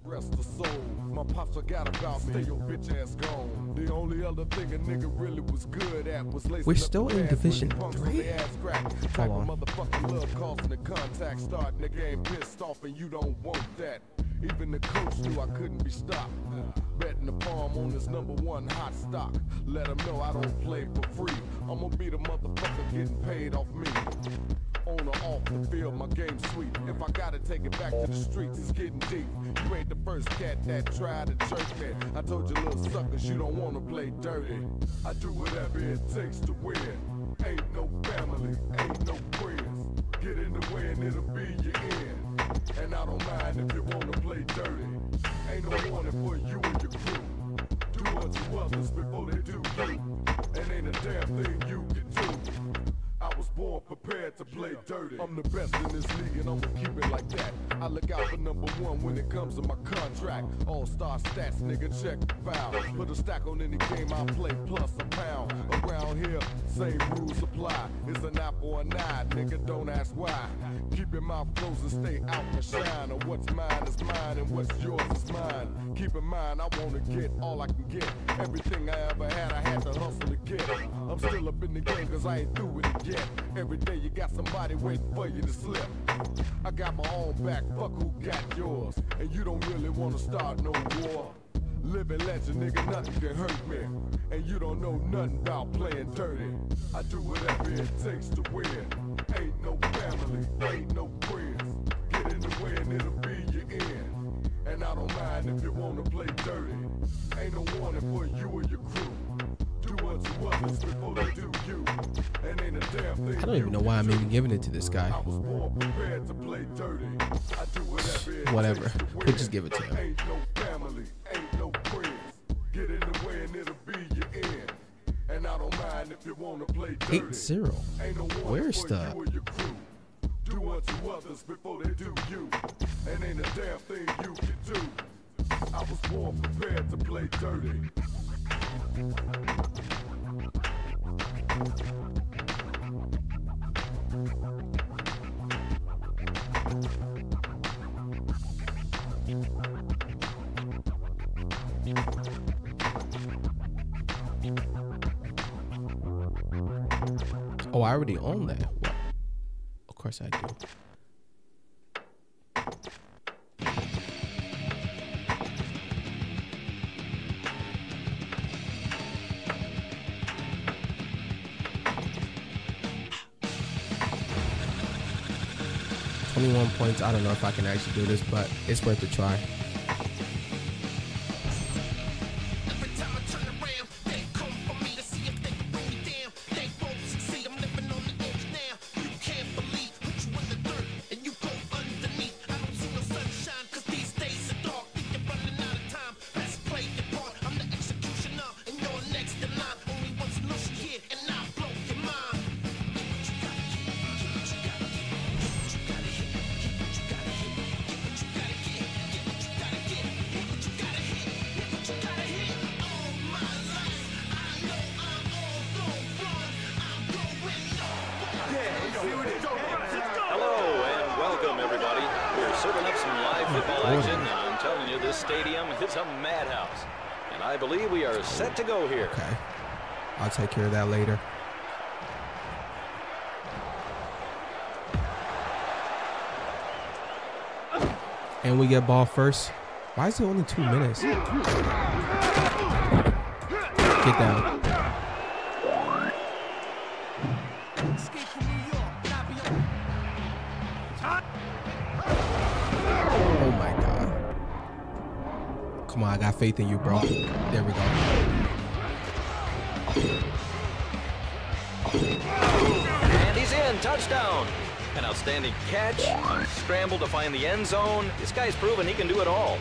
Rest the soul. My pops forgot about me. Your bitch ass gone. The only other thing a nigga really was good at was lacing We're still in Division Three? on the ass crack. Hold Type on. of motherfucking love causing the contact starting the game pissed off and you don't want that. Even the coach knew I couldn't be stopped. Betting the palm on this number one hot stock. Let him know I don't play for free. I'ma be the motherfucker getting paid off me. On or off the field, my game's sweet. If I gotta take it back to the streets, it's getting deep. You ain't the first cat that tried to jerk me. I told you little suckers you don't wanna play dirty. I do whatever it takes to win. Ain't no family, ain't no friends. Get in the way and it'll be your end. And I don't mind if you wanna play dirty. Ain't no warning for you and your crew. Do unto others before they born prepared to play dirty. I'm the best in this league and I'ma keep it like that. I look out for number one when it comes to my contract. All star stats, nigga, check the foul. Put a stack on any game I play, plus a pound. Around here, same rules apply. It's an apple or a nine, nigga, don't ask why. Keep your mouth closed and stay out and shine. Or what's mine is mine and what's yours is mine. Keep in mind, I wanna get all I can get. Everything I ever had, I had to hustle to get. I'm still up in the game cause I ain't through with it yet. Every day you got somebody waiting for you to slip. I got my own back, fuck who got yours. And you don't really wanna start no war. Living legend, nigga, nothing can hurt me. And you don't know nothing about playing dirty. I do whatever it takes to win. Ain't no family, ain't no friends. Get in the way and it'll be your end. And I don't mind if you wanna play dirty. Ain't no warning for you or your crew. I don't even know why I'm even giving it to this guy. whatever We'll just give it to him. Ain't no family, ain't no friends. Get in the way and it'll be your end. And I don't mind if you wanna play dirty. Eight zero. Where's the? you crew. Do unto others before they do you. And ain't a damn thing you can do. I was born prepared to play dirty. Oh, I already own that. What? Of course I do. Twenty-one points. I don't know if I can actually do this, but it's worth a try. Care of that later. And we get ball first. Why is it only two minutes? Get down. Oh my god. Come on, I got faith in you, bro. There we go. Touchdown. An outstanding catch. Scramble to find the end zone. This guy's proven he can do it all.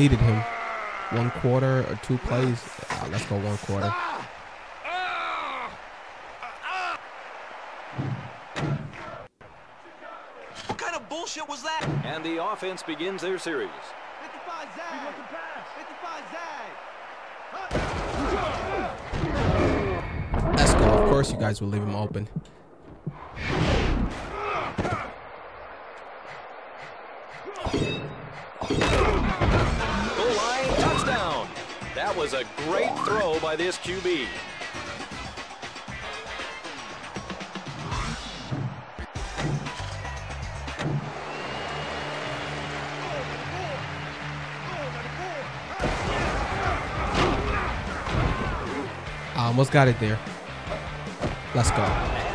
Needed him. One quarter or two plays. Uh, let's go one quarter. What kind of bullshit was that? And the offense begins their series. 55 Zag. 55 Zag. Let's go. Of course, you guys will leave him open. By this QB. I uh, almost got it there. Let's go.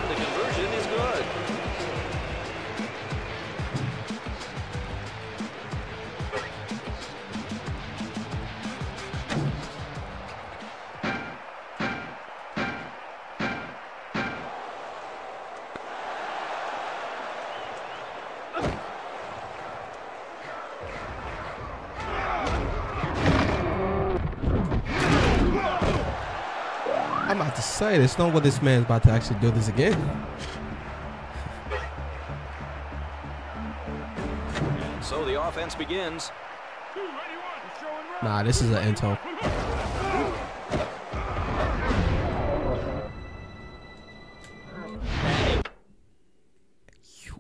About to say, there's no way this man's about to actually do this again. So the offense begins. Nah, this is an end tone. You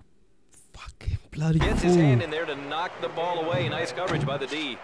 fucking bloody Gets his hand fool. in there to knock the ball away. Nice coverage by the D.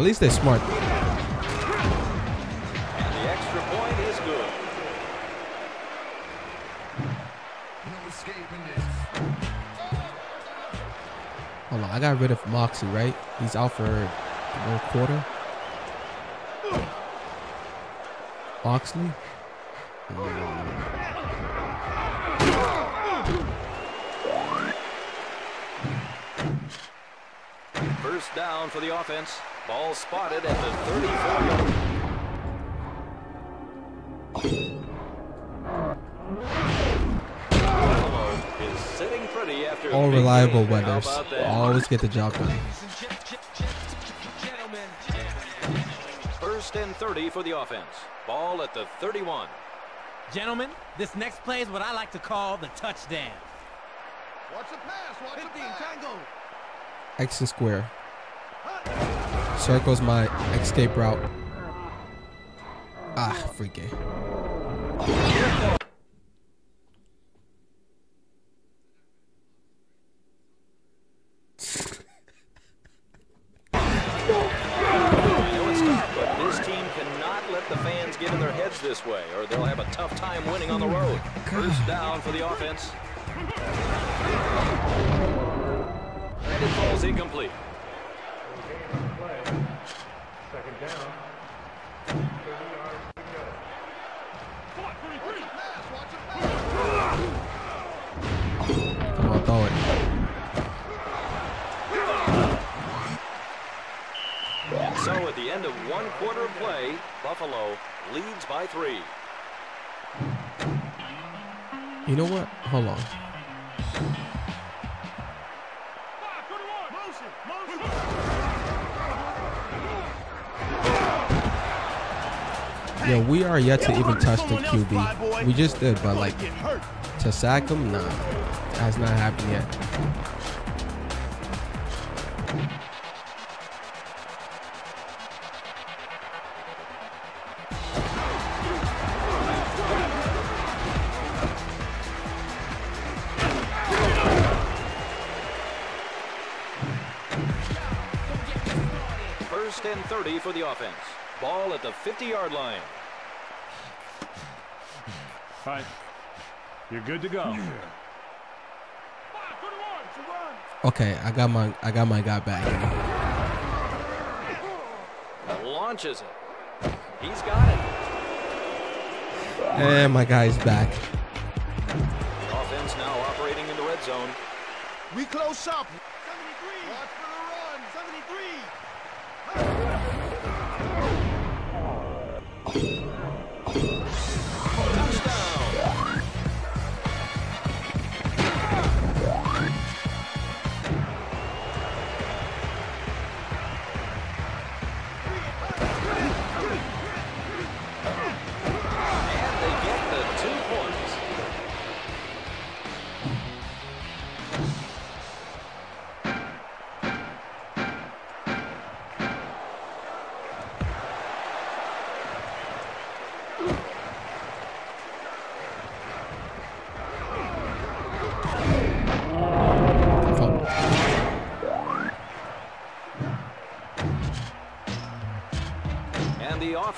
At least they're smart. And the extra point is good. Hold on, I got rid of Moxie, right? He's out for one quarter. Moxley? First down for the offense. Ball spotted at the 34 yard. After All reliable game. Weathers. about? Always get the job done. First and 30 for the offense. Ball at the 31. Gentlemen, this next play is what I like to call the touchdown. Watch the pass. Watch the tango. X and square. Circle's my escape route. Ah, freaky. I know it's tough, but this team cannot let the fans get in their heads this way, or they'll have a tough time winning on the road. First down for the offense. And it falls incomplete. Second down. 30 yards to go. Come on, throw it. And so at the end of one quarter of play, Buffalo leads by three. You know what? Hold on. Yo, we are yet to even touch the QB. We just did, but like to sack him, nah, has not happened yet. First and 30 for the offense. Ball at the 50-yard line. All right. You're good to go. Okay, I got my I got my guy back. Launches it. He's got it. And my guy's back. Offense now operating in the red zone. We close up. And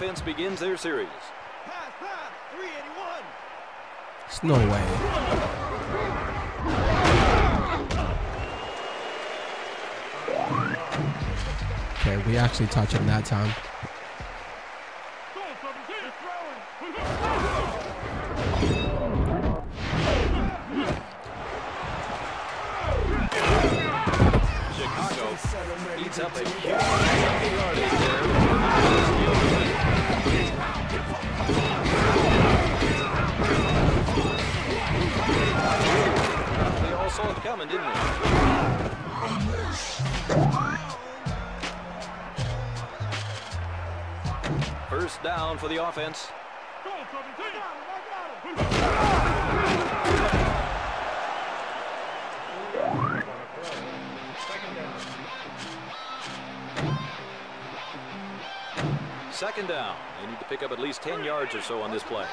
offense begins their series. Pass, pass. 381. There's no way. Okay, we actually touch him that time. Least 10 yards or so on this play.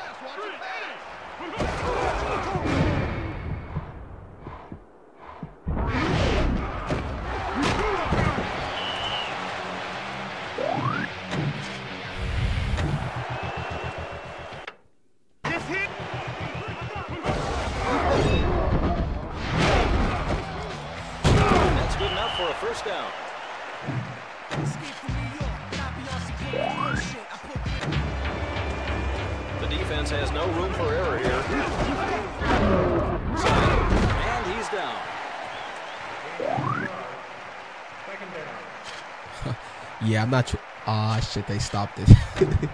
Yeah, I'm not. Tr- ah, shit, they stopped it. *laughs*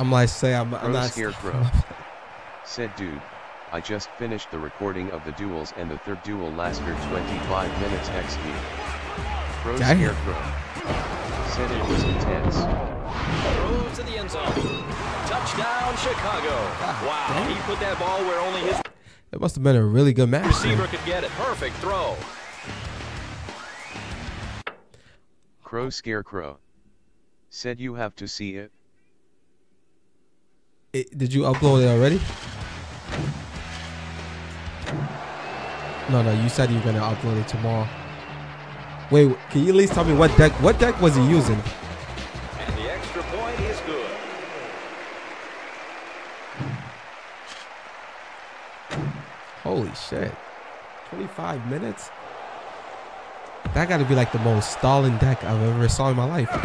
I'm like, say, I'm, I'm Pro not. Scarecrow. Said dude. I just finished the recording of the duels and the third duel lasted 25 minutes XD. Pro Damn. Scarecrow. Said it was intense. Throws to the end zone. Touchdown, Chicago. Wow, he put that ball where only his It must have been a really good match. receiver man. could get it. Perfect throw. Crow Scarecrow. Said you have to see it. It- did you upload it already? No, no. You said you're gonna upload it tomorrow. Wait, can you at least tell me what deck? What deck was he using? And the extra point is good. Holy shit! 25 minutes. That got to be like the most stalling deck I've ever saw in my life. *laughs*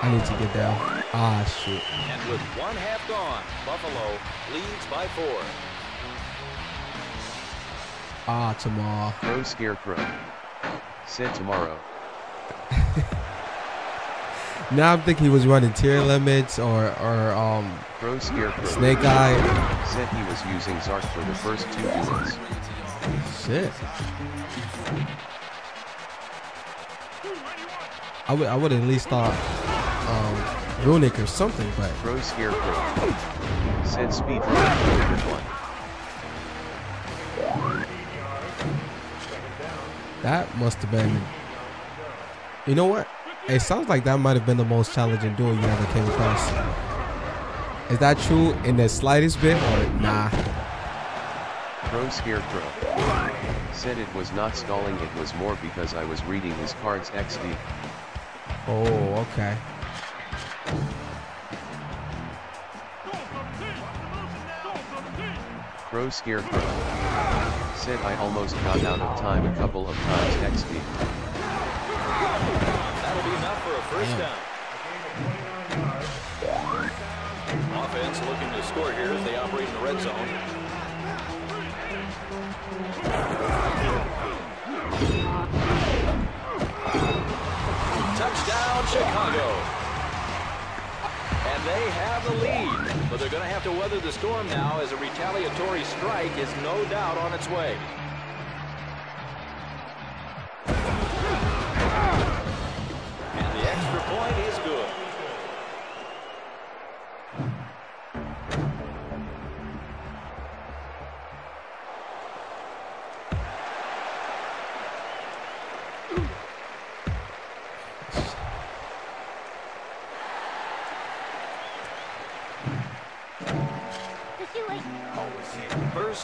I need to get down. Ah, shit. And with one half gone, Buffalo leads by four. Ah, tomorrow. Crow Scarecrow. Said tomorrow. *laughs* Now I'm thinking he was running Tearlaments or or um Crow Scarecrow. Snake Eye. Said he was using Zark for the first two duels. Shit. I would I would at least thought um Runick or something, but Scarecrow. Said one. that must have been. You know what? It sounds like that might have been the most challenging duel you ever came across. Is that true in the slightest bit or nah? Crow Scarecrow. Said it was not stalling, it was more because I was reading his cards XD. Oh, okay. Crow Scarecrow. Said I almost got out of time a couple of times XD. That'll be enough for a first down. Offense looking to score here as they operate in the red zone. Touchdown, Chicago. And they have the lead, but they're going to have to weather the storm now as a retaliatory strike is no doubt on its way. And the extra point is good.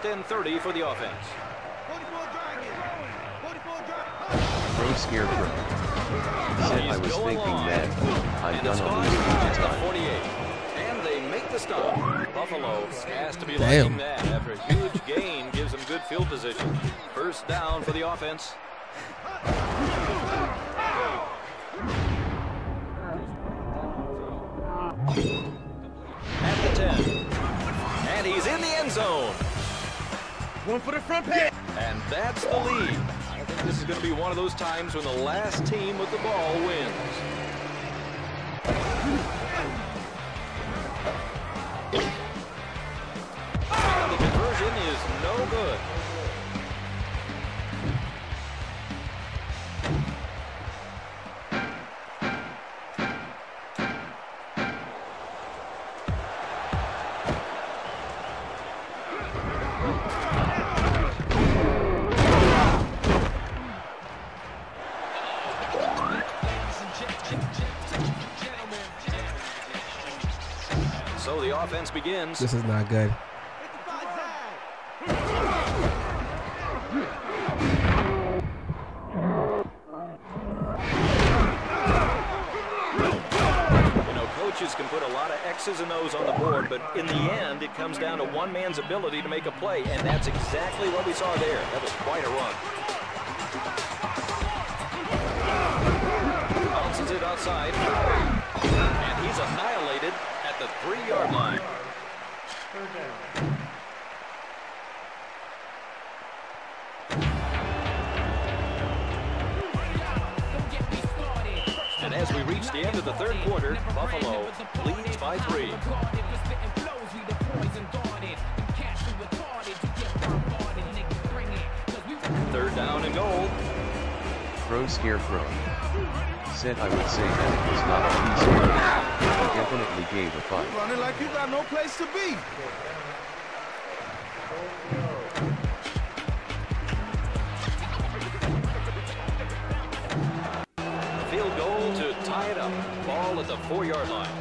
First and 30 for the offense. Crow Scarecrow. Said I was thinking long. that I've And done it's a gone losing the time. 48. And they make the stop. Buffalo has to be Damn. liking that after a huge gain gives them good field position. First down for the offense. At the 10. And he's in the end zone. One for the front pass. And that's the lead. I think this is going to be one of those times when the last team with the ball wins. And the conversion is no good. Begins. This is not good. You know, coaches can put a lot of X's and O's on the board, but in the end, it comes down to one man's ability to make a play, and that's exactly what we saw there. That was quite a run. Bounces it outside, and he's annihilated at the three-yard line. And as we reach the end of the third quarter, Buffalo leads by three. Third down and goal. Pro Scarecrow. Said I would say that it was not a peace game. He definitely gave a fuck. Running like you got no place to be. Field goal to tie it up. Ball at the four-yard line.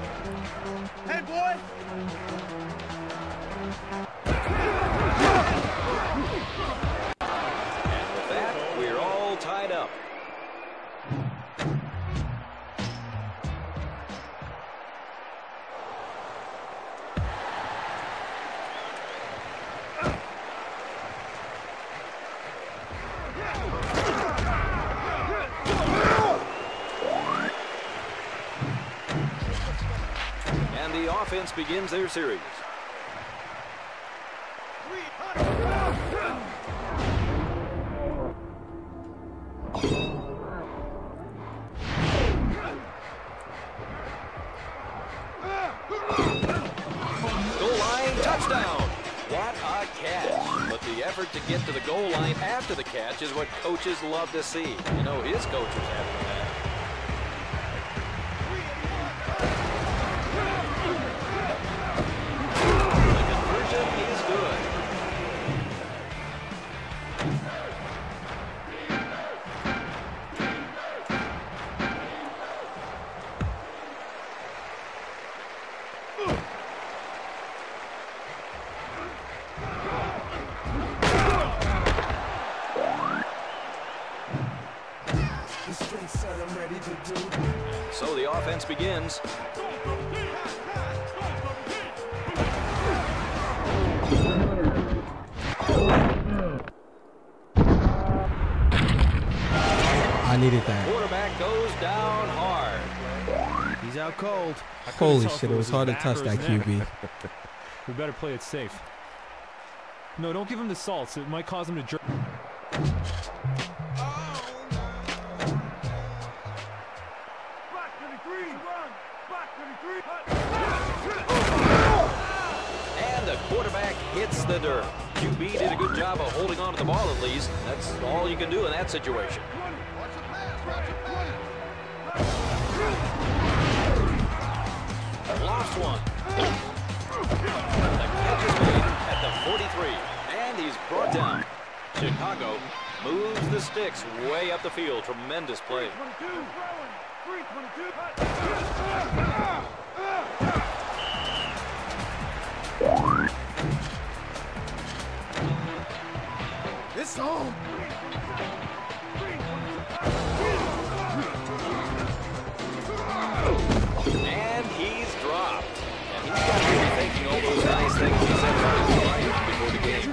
Hey, boy. Offense begins their series. Goal line, touchdown. What a catch. But the effort to get to the goal line after the catch is what coaches love to see. You know, his coach was the offense begins. I needed that. Quarterback goes down hard. He's out cold. Holy shit, it was hard to back touch that. QB. *laughs* we better play it safe. No, don't give him the salts. It might cause him to jerk. Hits the. QB did a good job of holding on to the ball at least. That's all you can do in that situation. Lost one. The catch is made at the 43, and he's brought down. Chicago moves the sticks way up the field. Tremendous play. 22. 322. It's. And he's dropped. And he's got to be thinking all those nice things he said about his wife before the game.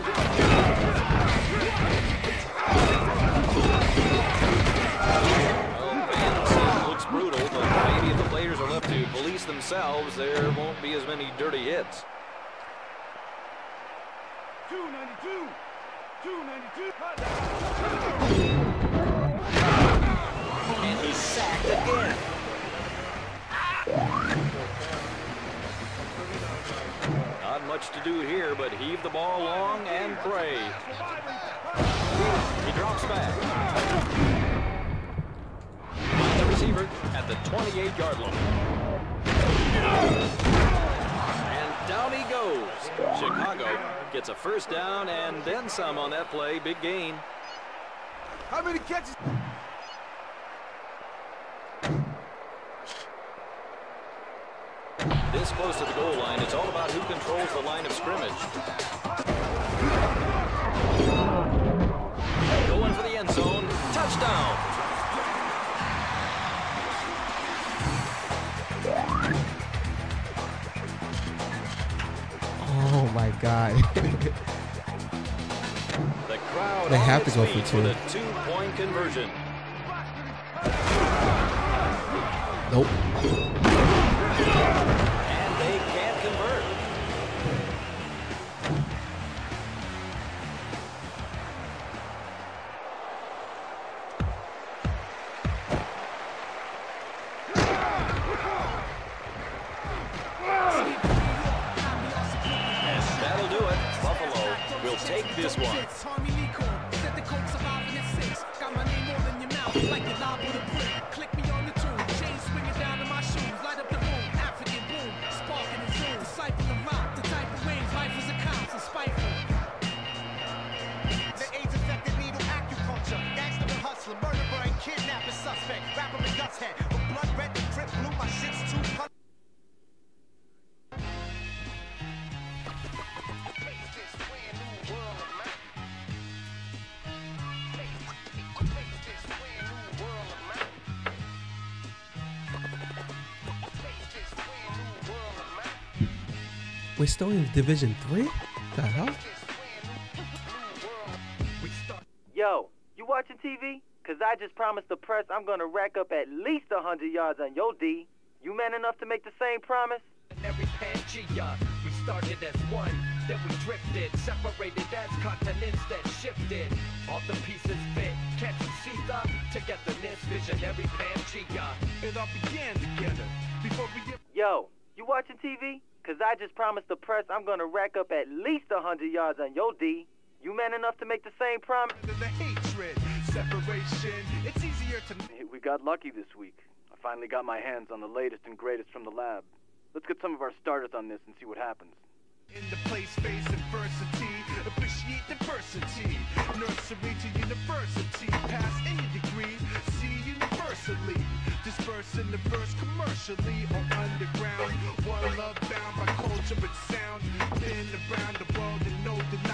Well, fans say it looks brutal, but maybe if the players are left to police themselves, there won't be as many dirty hits. 292. 292. And he's sacked again. Not much to do here, but heave the ball long and pray. He drops back. The receiver at the 28-yard line. Down he goes. Chicago gets a first down and then some on that play. Big gain. How many catches? This close to the goal line, it's all about who controls the line of scrimmage. Oh my god. The crowd They have to go for two. with a two-point conversion. nope. We're still in Division Three. The hell? Yo, you watching TV? Cause I just promised the press I'm gonna rack up at least a hundred yards on your D. You man enough to make the same promise? Every Pangea, we started as one, then we drifted, separated as continents that shifted. All the pieces fit, can't you see the togetherness, visionary Pangea? It all began together. Before we get Yo, you watching TV? Cause I just promised the press I'm gonna rack up at least a hundred yards on your D. You man enough to make the same promise? the hatred, separation, it's easier to We got lucky this week. I finally got my hands on the latest and greatest from the lab. Let's get some of our starters on this and see what happens. in the place, space, adversity. Appreciate diversity. Nursery to university. Pass any degree. See universally. Disperse in the verse commercially or underground. One love bound by culture and sound. Been around the world and no denying.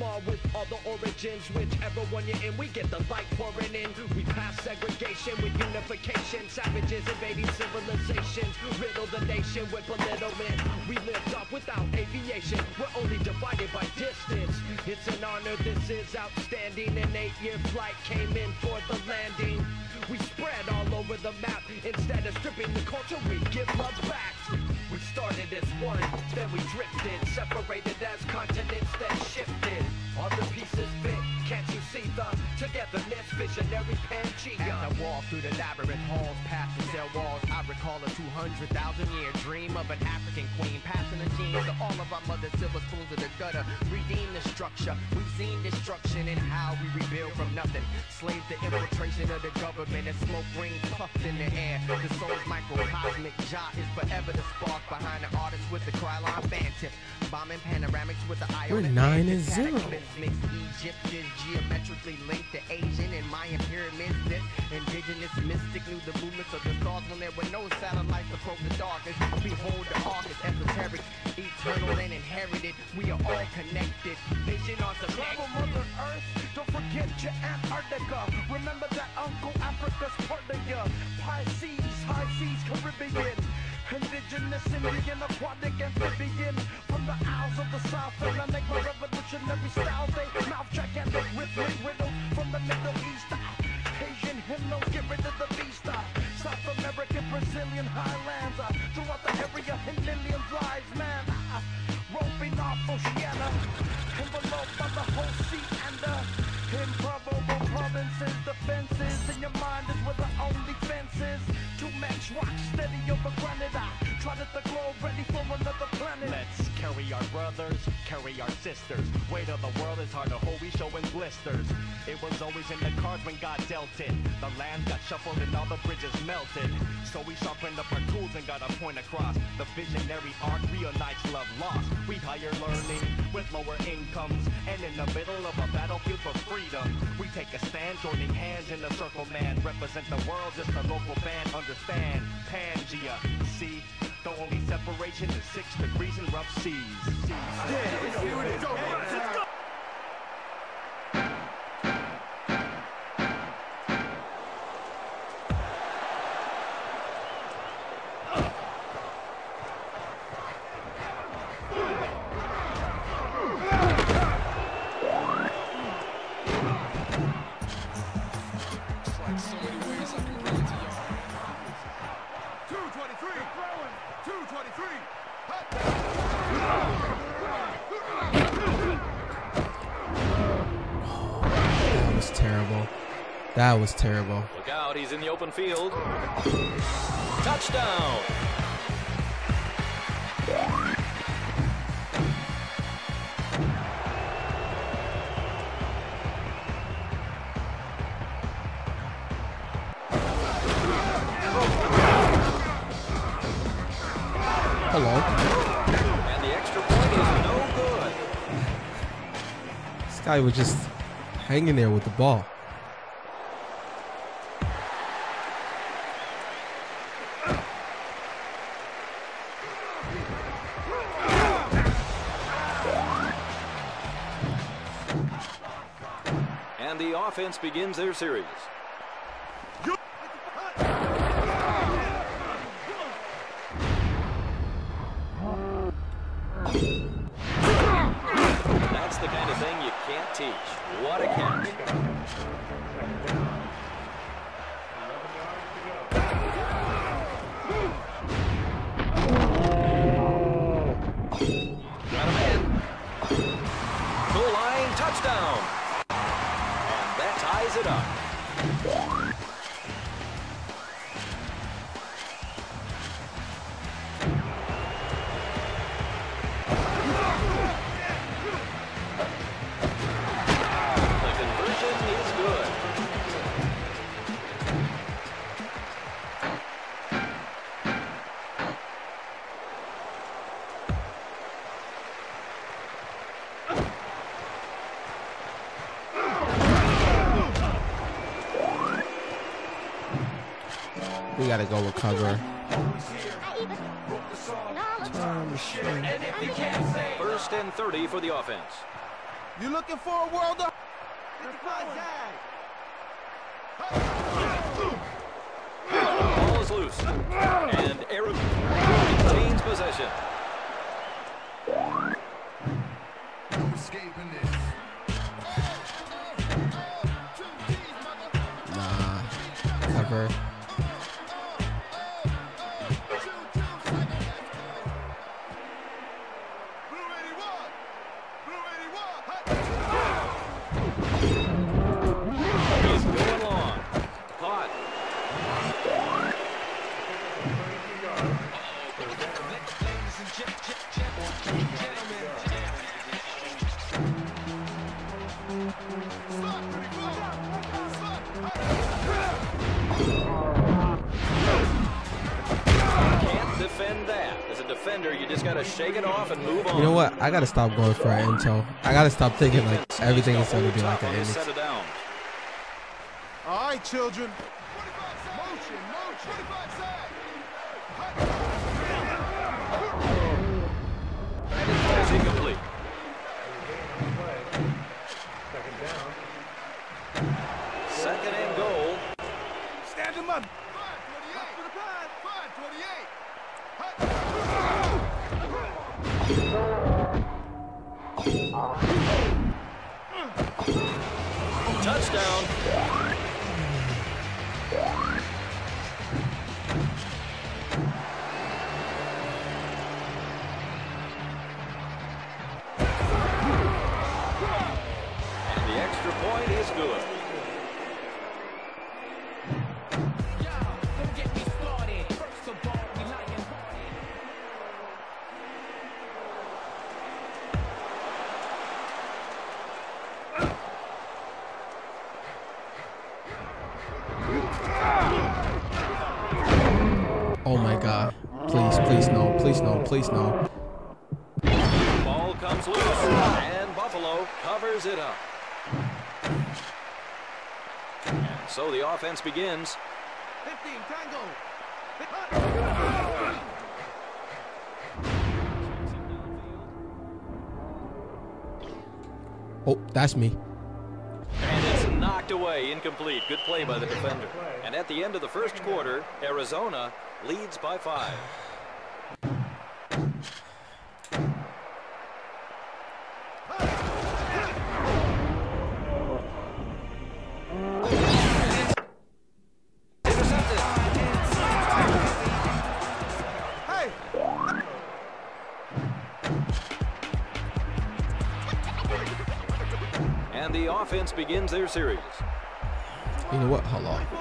Small with all the origins. Whichever one you're in, we get the light pouring in. We pass segregation with unification. Savages invading civilizations. Riddle the nation with belittlement. We lived up without aviation. We're only divided by distance. It's an honor, this is outstanding. An eight-year flight came in for the landing. We spread all over the map. Instead of stripping the culture, we give love back. We started as one, then we drifted, separated as shifted. All the pieces fit, can't you see the togetherness, visionary Pangea? As I walk through the labyrinth halls, past the cell walls, I recall a 200,000 year dream of an African queen, passing the genes to all of our mother's silver spoons of the gutter. Redeem the structure, we've seen destruction and how we rebuild from nothing. Slaves to infiltration of the government and smoke rings puffed in the air. The soul's microcosmic jaw is forever the spark behind the artist with the Krylon phantom. Bombing panoramics with the eye We're nine edge. and zero. Cataclysms mixed Egypt is geometrically linked to Asian and Mayan pyramids. This indigenous mystic knew the movements of the stars when there were no satellites to probe the darkness. Behold, the arc is esoteric, eternal and inherited. We are all connected. Vision on the Travel Mother Earth, don't forget your Antarctica. Remember that Uncle Africa's part of ya. Pisces, high seas, Caribbean. Indigenous, Indian, aquatic, amphibian. From the Isles of the South, and I make my revolutionary style. They mouth check and the rhythmic riddle. From the Middle East, Asian hymnals, get rid of the beast. South American, Brazilian highlands. Brothers, carry our sisters. Weight of the world is hard to hold, we showing blisters. It was always in the cards when God dealt it. The land got shuffled and all the bridges melted. So we sharpened up our tools and got a point across. The visionary arc reunites love lost. We higher learning with lower incomes. And in the middle of a battlefield for freedom, we take a stand, joining hands in the circle, man. Represent the world, just a local band. Understand, Pangea. See, the only separation is six degrees and rough seas. Two That was terrible. Look out, he's in the open field. Touchdown. Hello. And the extra point is no good. This guy was just hanging there with the ball. Offense begins their series. That's looking for a world of... so I gotta stop thinking like everything is gonna be like an image. All right, children. 25 seconds. Motion, motion. 25 so the offense begins. 15, tango. Oh, that's me. And it's knocked away, incomplete. Good play by the defender. And at the end of the first quarter, Arizona leads by five. Series. You know what? Hold on.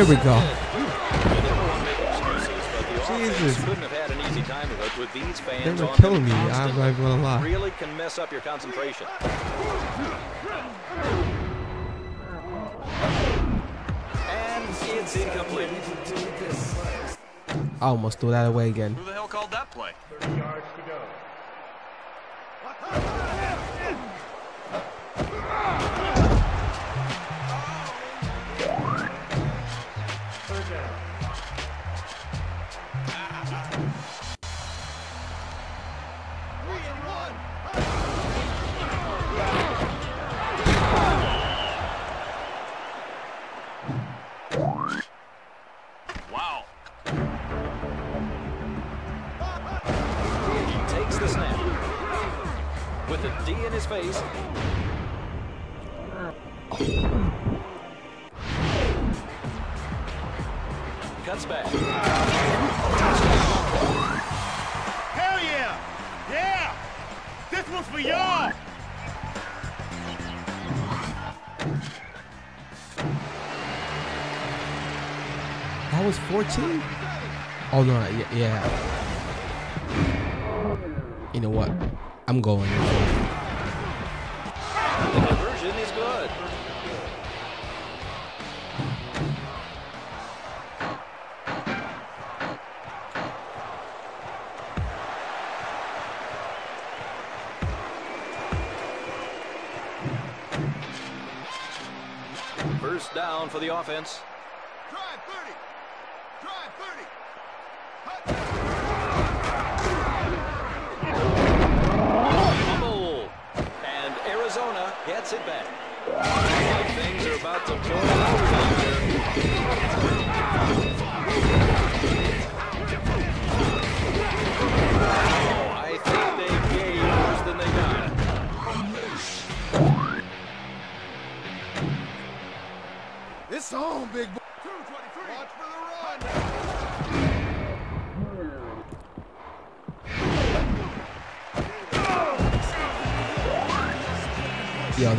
It we go. fans They were killing me. I'm not even gonna lie. Really can mess up your concentration. And it's incomplete. I almost threw that away again. 14? Oh, no. Yeah. You know what? I'm going.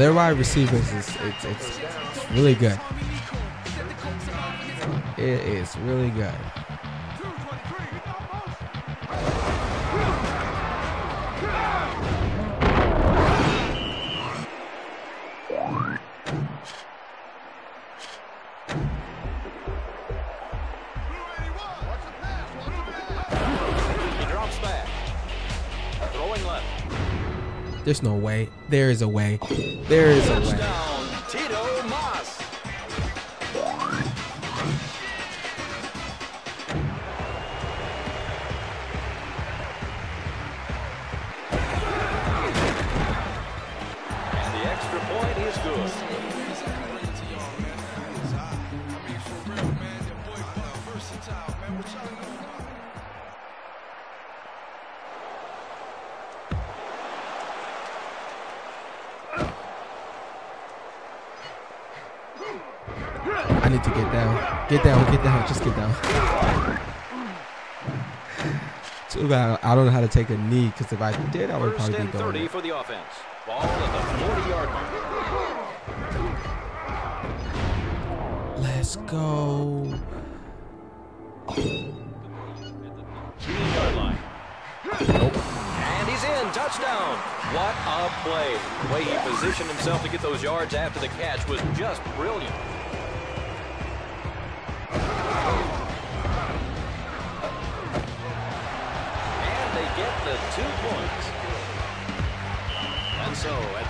Their wide receivers is it's, it's, really good. It is really good. There's no way. There is a way. There is a way. Take a knee because if I did, I would probably and be going. 30 for the offense. Ball at the 40-yard mark. Let's go. 15-yard line. And he's in. Touchdown. What a play. The way he positioned himself to get those yards after the catch was just brilliant.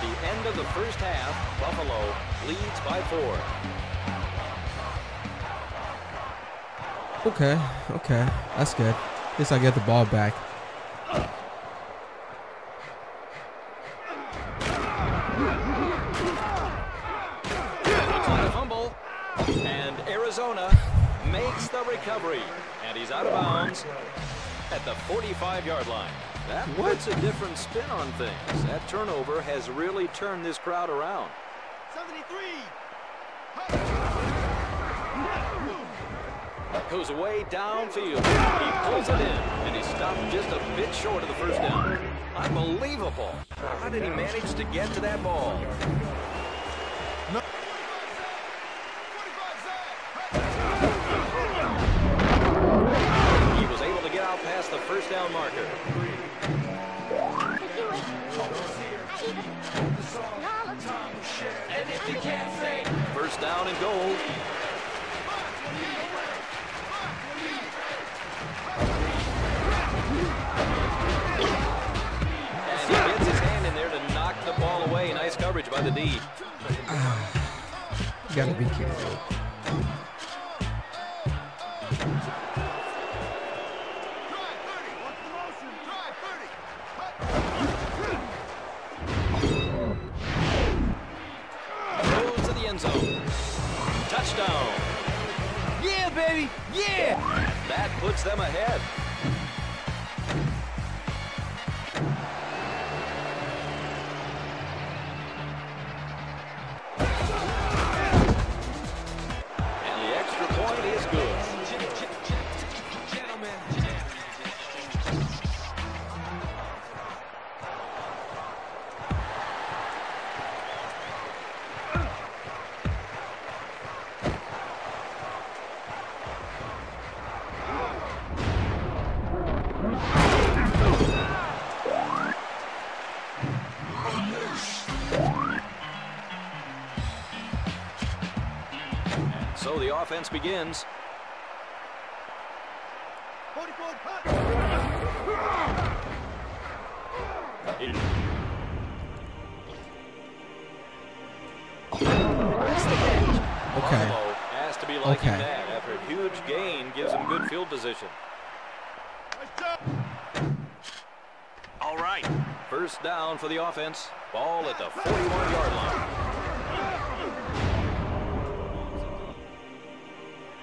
The end of the first half, Buffalo leads by four. Okay, okay, that's good. Least I get the ball back. That puts a different spin on things. That turnover has really turned this crowd around. 73. Goes away downfield. He pulls it in, and he stopped just a bit short of the first down. Unbelievable. How did he manage to get to that ball? He was able to get out past the first down marker. Gotta be kidding. Touchdown. Yeah, baby. Yeah. That puts them ahead. Offense begins. Okay. Buffalo has to be Okay. that after a huge gain gives him good field position. All right. First down for the offense. Ball at the 41-yard line.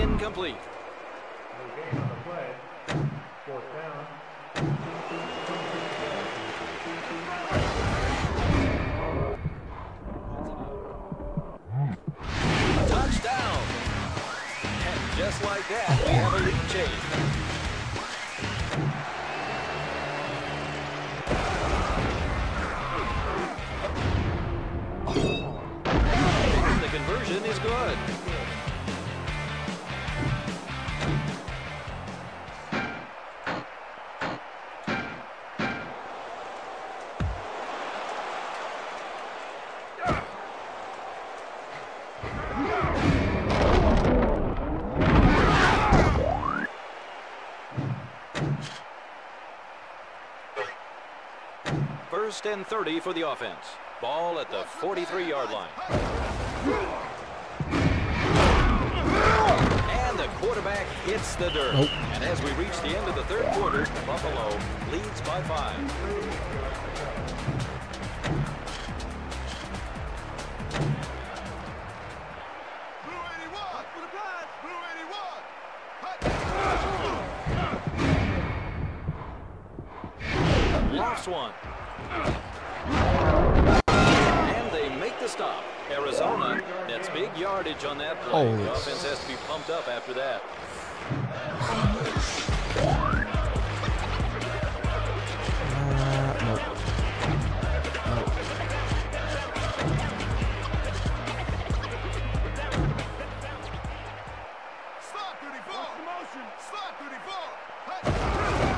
Incomplete. First and 30 for the offense. Ball at the 43-yard line. And the quarterback hits the dirt. Nope. And as we reach the end of the third quarter, Buffalo leads by five. One. stop. Arizona, that's big yardage on that play. The offense has to be pumped up after that. 34! 34!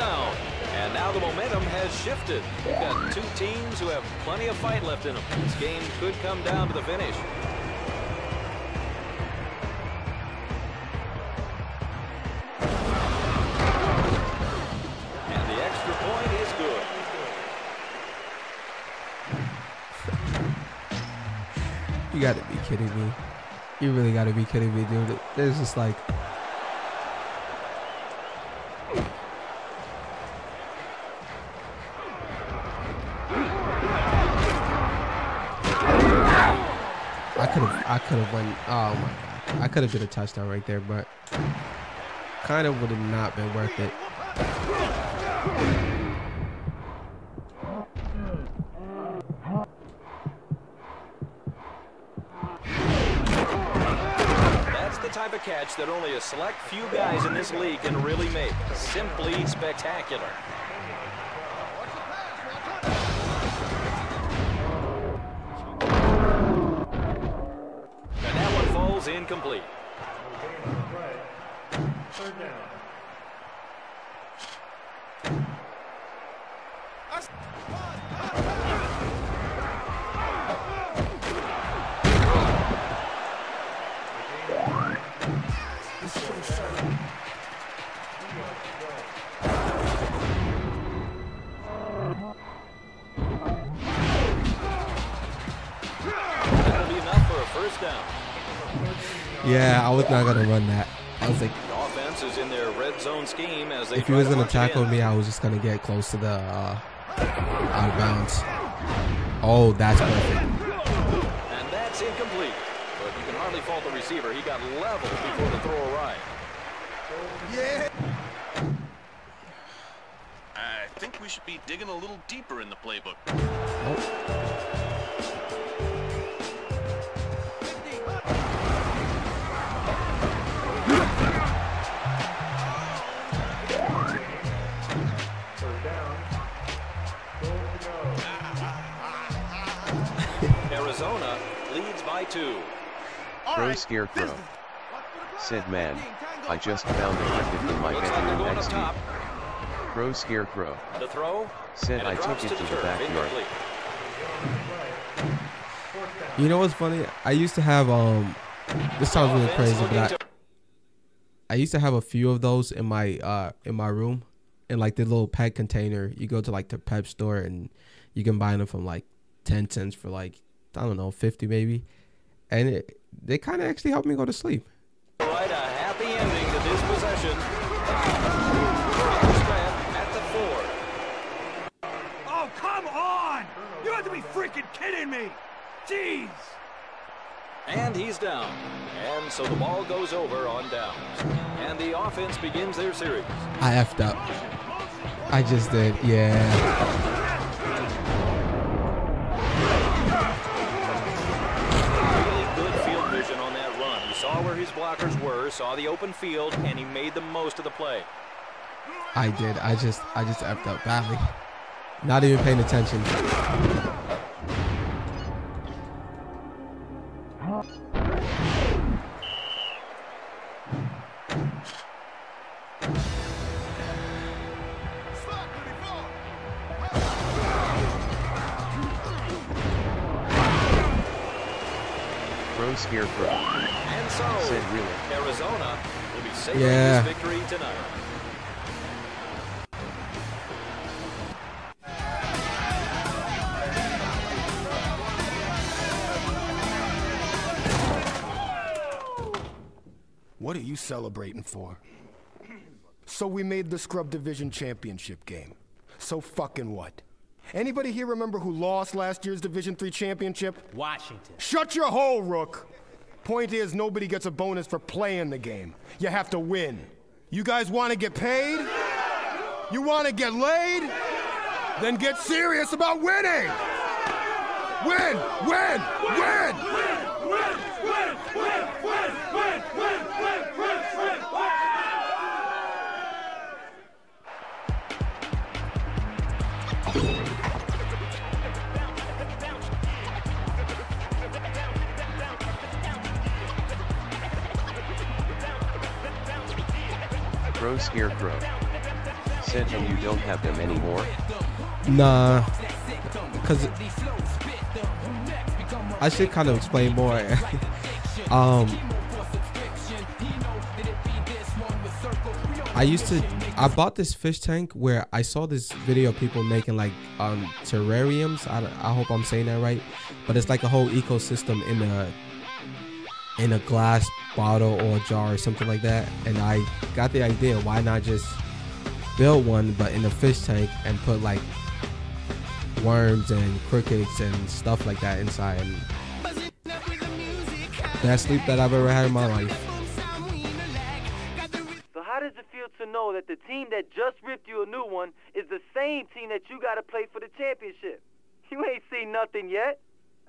And now the momentum has shifted. We've got two teams who have plenty of fight left in them. This game could come down to the finish. You gotta be kidding me. You really gotta be kidding me, dude. There's just like could have, I could have went. Oh my god, I could have been a touchdown right there, but kind of would have not been worth it. That's the type of catch that only a select few guys in this league can really make. Simply spectacular. Not gonna run that. I was like, The offense is in their red zone scheme as they if he was gonna punch tackle in. me, I was just gonna get close to the uh, out of bounds. Oh, that's perfect. And that's incomplete. But you can hardly fault the receiver. He got leveled before the throw arrived. Yeah. I think we should be digging a little deeper in the playbook. Third by two. Pro Scarecrow. Said man, I just found a record in my bedroom XD. Pro Scarecrow. The throw. Said I took drops it to to the the backyard. You know what's funny? I used to have um. This sounds really crazy, but I, I used to have a few of those in my uh in my room, in like the little pet container. You go to like the pet store and you can buy them from like ten cents for like I don't know fifty maybe, and it, they kind of actually helped me go to sleep. Right, a happy ending to this possession. At the four. Oh, come on! You have to be freaking kidding me! Jeez! And he's down. And so the ball goes over on downs. And the offense begins their series. I effed up. I just did, yeah. His blockers were, saw the open field, and he made the most of the play. I did. I just I just effed up badly. Not even paying attention. Pro Scarecrow. And so, Said really. Arizona will be savoring Yeah. this victory tonight. What are you celebrating for? So we made the Scrub Division Championship game. So fucking what? Anybody here remember who lost last year's Division 3 championship? Washington. Shut your hole, Rook. Point is, nobody gets a bonus for playing the game. You have to win. You guys want to get paid? You want to get laid? Then get serious about winning. Win, win, win. Pro Scarecrow. And you don't have them anymore? Nah, because I should kind of explain more. *laughs* um, I used to. I bought this fish tank where I saw this video of people making like um terrariums. I, I hope I'm saying that right, but it's like a whole ecosystem in a in a glass bottle or jar or something like that. And I got the idea. Why not just build one, but in a fish tank and put like worms and crickets and stuff like that inside. And best sleep that I've ever had in my life. So how does it feel to know that the team that just ripped you a new one is the same team that you got to play for the championship? You ain't seen nothing yet.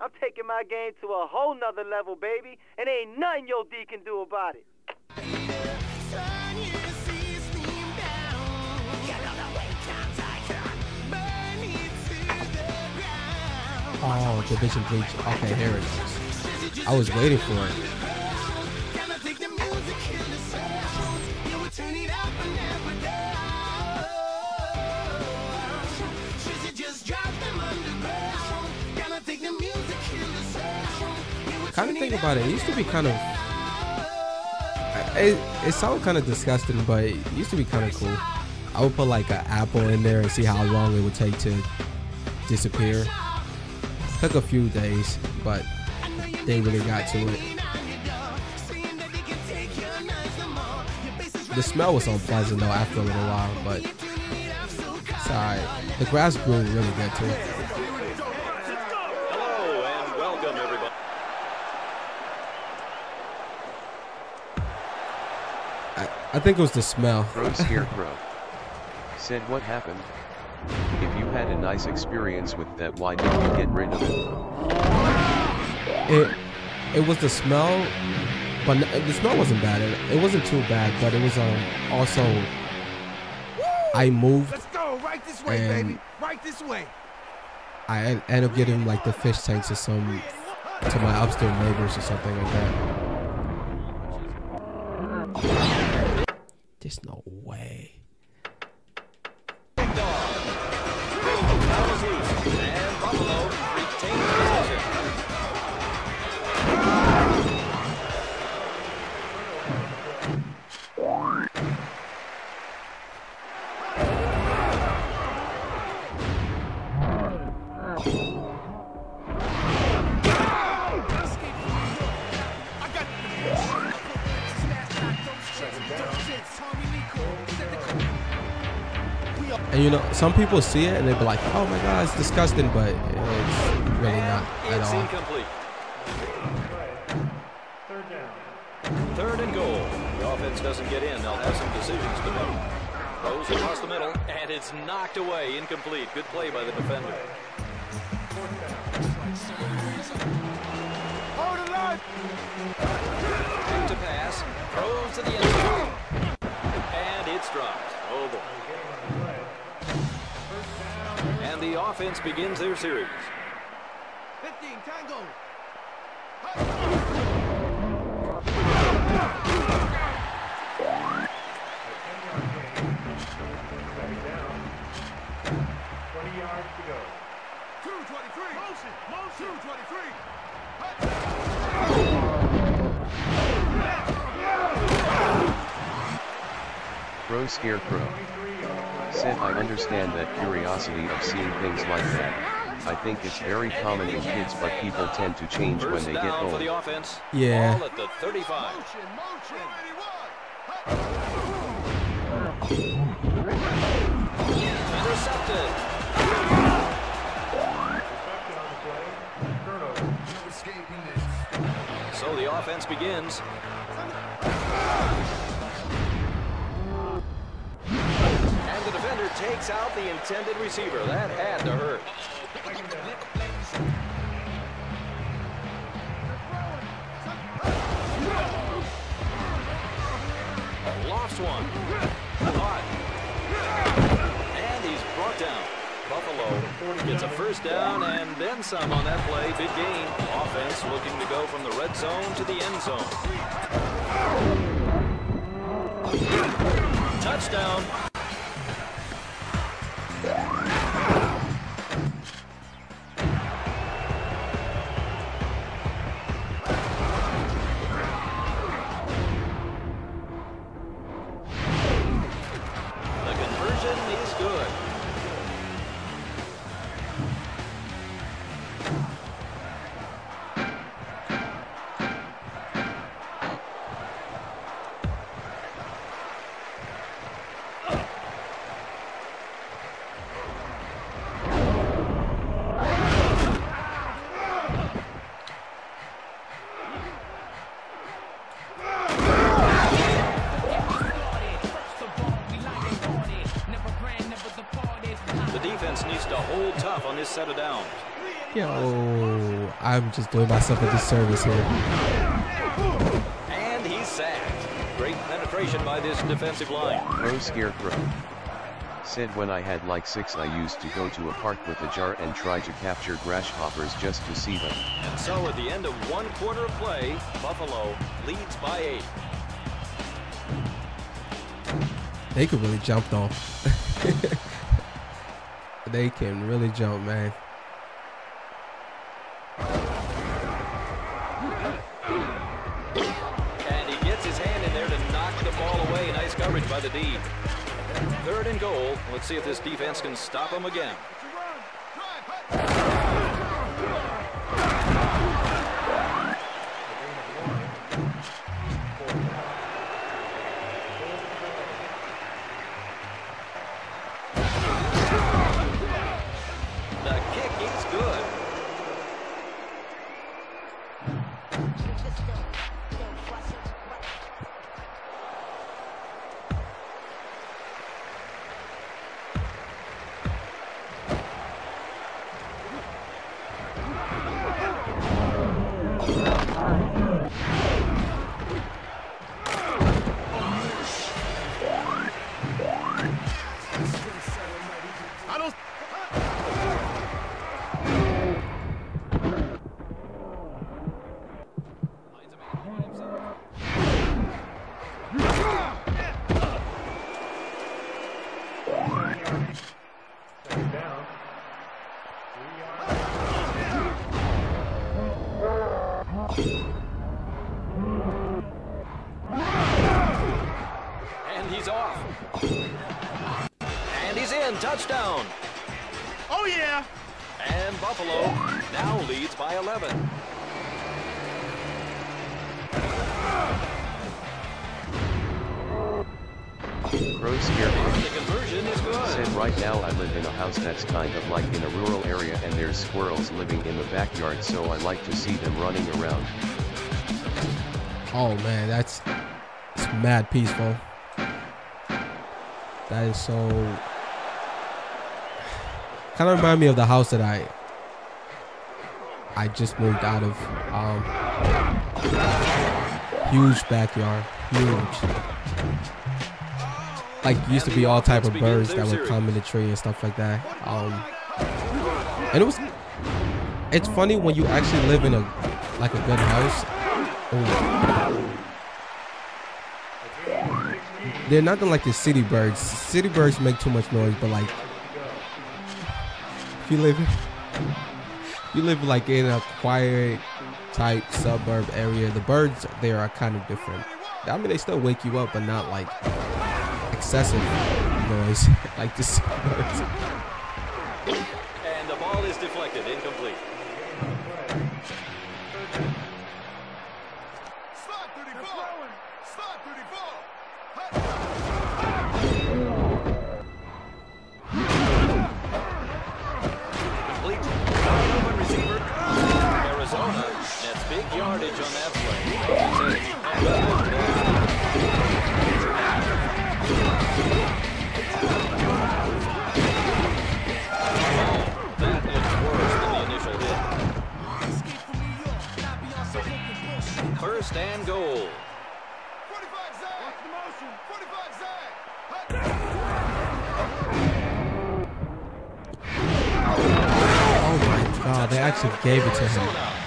I'm taking my game to a whole nother level, baby, and ain't nothing your D can do about it. Oh, Division Breach. Okay, here it is. I was waiting for it. Kind of think about it. It used to be kind of. It, it sounded kind of disgusting, but it used to be kind of cool. I would put like an apple in there and see how long it would take to disappear. Took a few days, but they really got to it. The smell was unpleasant though after a little while, but it's alright. The grass grew really good too. I, I think it was the smell. Bro Scarecrow. Said what happened? If you had a nice experience with that, why did you get rid of it? It it was the smell, but the smell wasn't bad. It, it wasn't too bad, but it was um also I moved Let's go. Right this way, And- baby. Right this way. I en- ended up getting like the fish tanks to some to my upstairs neighbors or something like that. There's no way. And you know, some people see it and they be like, "Oh my god, it's disgusting," but it's really not at all. incomplete. Third down. Third and goal. The offense doesn't get in. They'll have some decisions to make. Throws across the middle, and it's knocked away. Incomplete. Good play by the defender. Hold. Back to pass. Throws to the end zone. And it's dropped. And the offense begins their series. 15, tango. Twenty yards to go. 223. Motion. Motion. 223. Bro Scarecrow. Said I understand that curiosity of seeing things like that. I think it's very common in kids but people tend to change when they get old. Yeah. Ball at the 35. Intercepted. So the offense begins. The defender takes out the intended receiver. That had to hurt. Lofts one. Caught. And he's brought down. Buffalo gets a first down and then some on that play. Big gain. Offense looking to go from the red zone to the end zone. Touchdown. Set of downs. Yo, I'm just doing myself a disservice here. And he's sacked. Great penetration by this defensive line. Pro Scarecrow. Said when I had like six I used to go to a park with a jar and try to capture grasshoppers just to see them. And so at the end of one quarter of play, Buffalo leads by eight. They could really jump though. *laughs* they can really jump, man. And he gets his hand in there to knock the ball away. Nice coverage by the D. Third and goal. Let's see if this defense can stop him again. Peaceful. That is so kind of remind me of the house that I I just moved out of. Um, huge backyard, huge. Like used to be all type of birds that would come in the tree and stuff like that. Um, and it was. It's funny when you actually live in a like a good house. Oh. They're nothing like the city birds. City birds make too much noise, but like if you live if you live like in a quiet type suburb area, the birds there are kind of different. I mean, they still wake you up, but not like excessive noise *laughs* like the city birds. Goal. Oh my god, they actually gave it to him.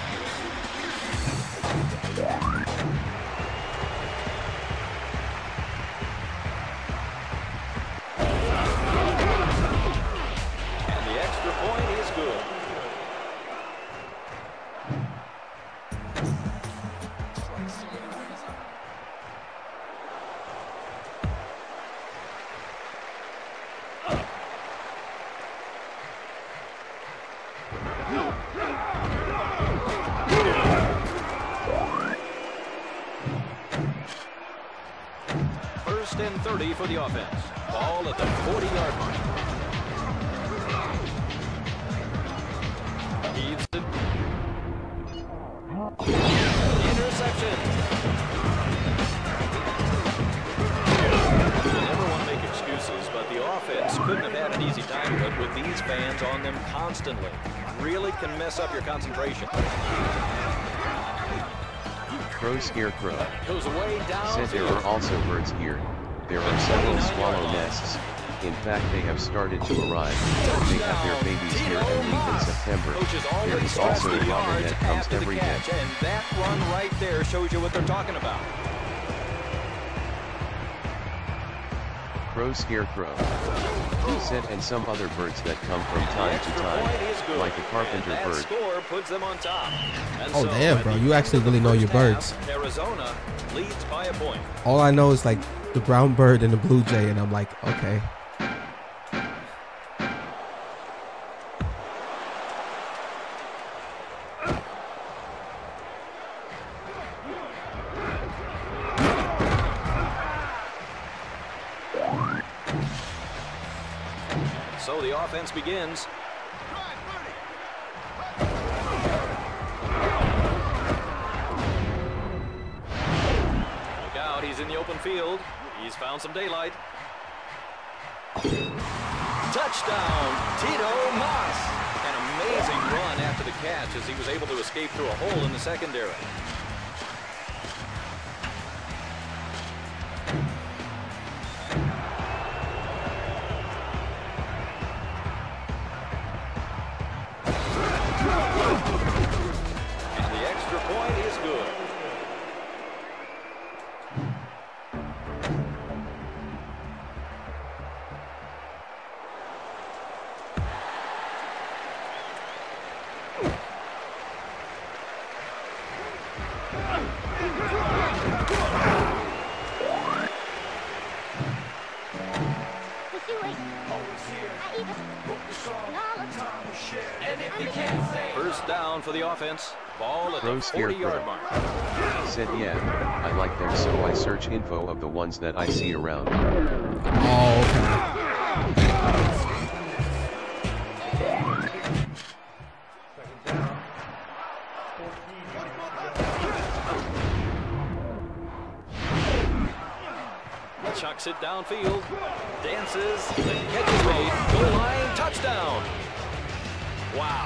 Scarecrow. Said there are also birds here. There are several swallow nests. In fact, they have started to arrive. They have their babies here and leave in September. There is also a robin that comes every day. and that run right there shows you what they're talking about. Crow Scarecrow. He said and some other birds that come from time to time, like the carpenter bird. puts them on top. Oh so damn, bro! You actually really know your birds. Arizona leads by a point. All I know is like the brown bird and the blue jay, and I'm like, okay. Ball at Crow the 40-yard Scarecrow. Said yeah, I like them so I search info of the ones that I see around. Oh, okay. Chucks it downfield. Dances. The catch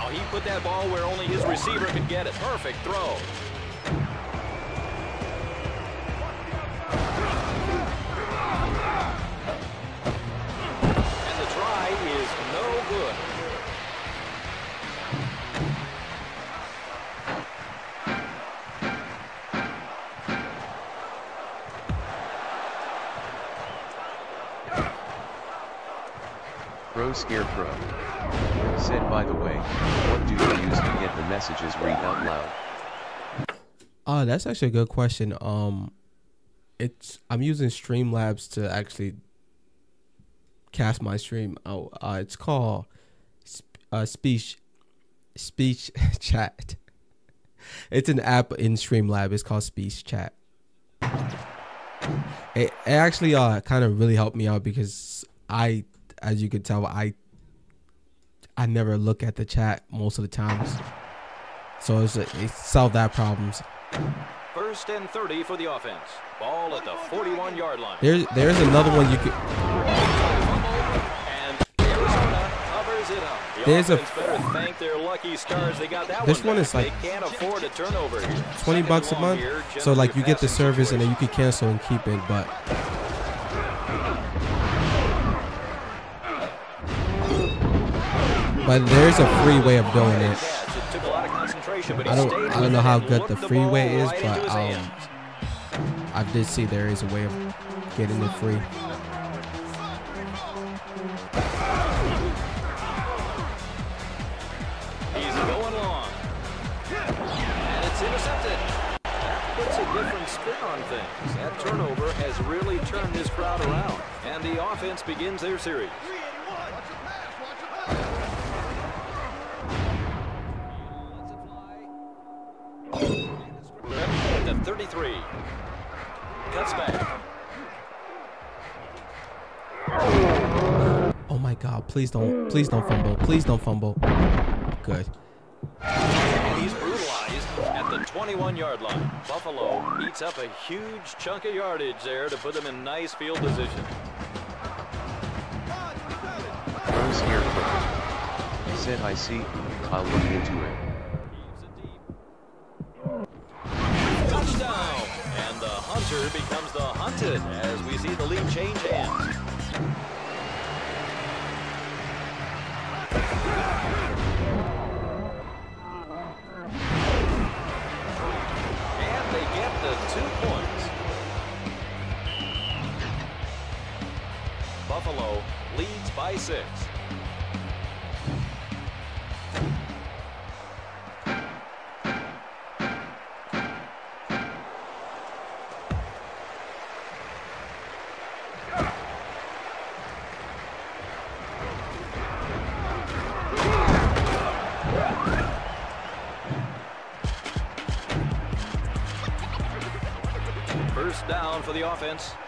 he put that ball where only his receiver could get it. Perfect throw. Uh, that's actually a good question. Um, it's I'm using Streamlabs to actually cast my stream out. Uh, it's called uh, speech speech *laughs* chat. It's an app in Streamlab. It's called Speech Chat. It, it actually uh kind of really helped me out because I, as you could tell, I I never look at the chat most of the times. So it's it solved that problems. First and 30 for the offense. Ball at the 41-yard line. There's there's another one you could. And Arizona covers it up. The There's a- thank their lucky stars they got that This one. is like they can't afford a turnover. Twenty Second bucks a month. here, So like you get the service and then you can cancel and keep it, but but there's a free way of doing it. catch. It took a lot of concentration, but he I don't I don't know how good the the free ball way is, but um. I did see there is a way of getting it free. He's going long. And it's intercepted. That puts a different spin on things. That turnover has really turned this crowd around. And the offense begins their series. The 33. Cuts back. Oh my god, please don't please don't fumble. Please don't fumble. Good. He's brutalized at the 21-yard line. Buffalo eats up a huge chunk of yardage there to put them in nice field position. Rose here. Said I see. I'll look into it. chaser becomes the hunted as we see the lead change hands. And they get the two points. Buffalo leads by six. offense.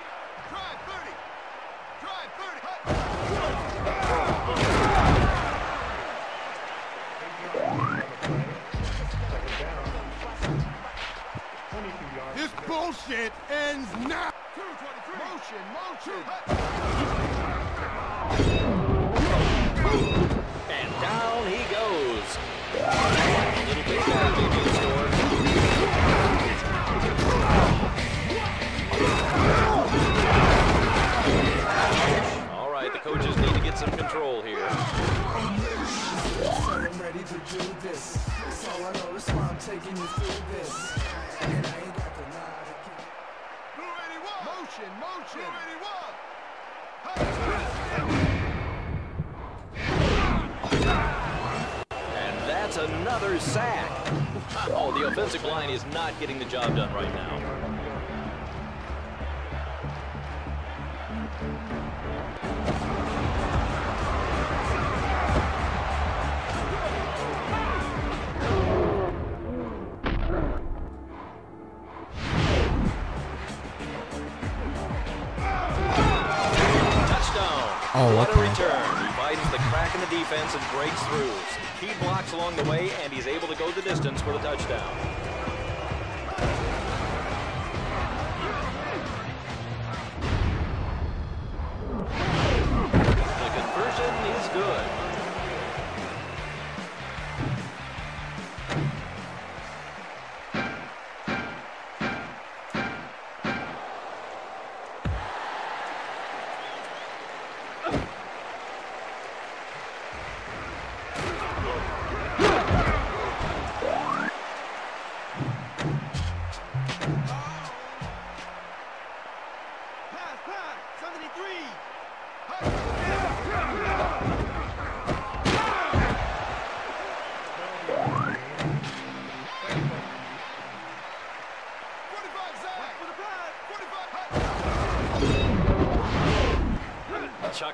the way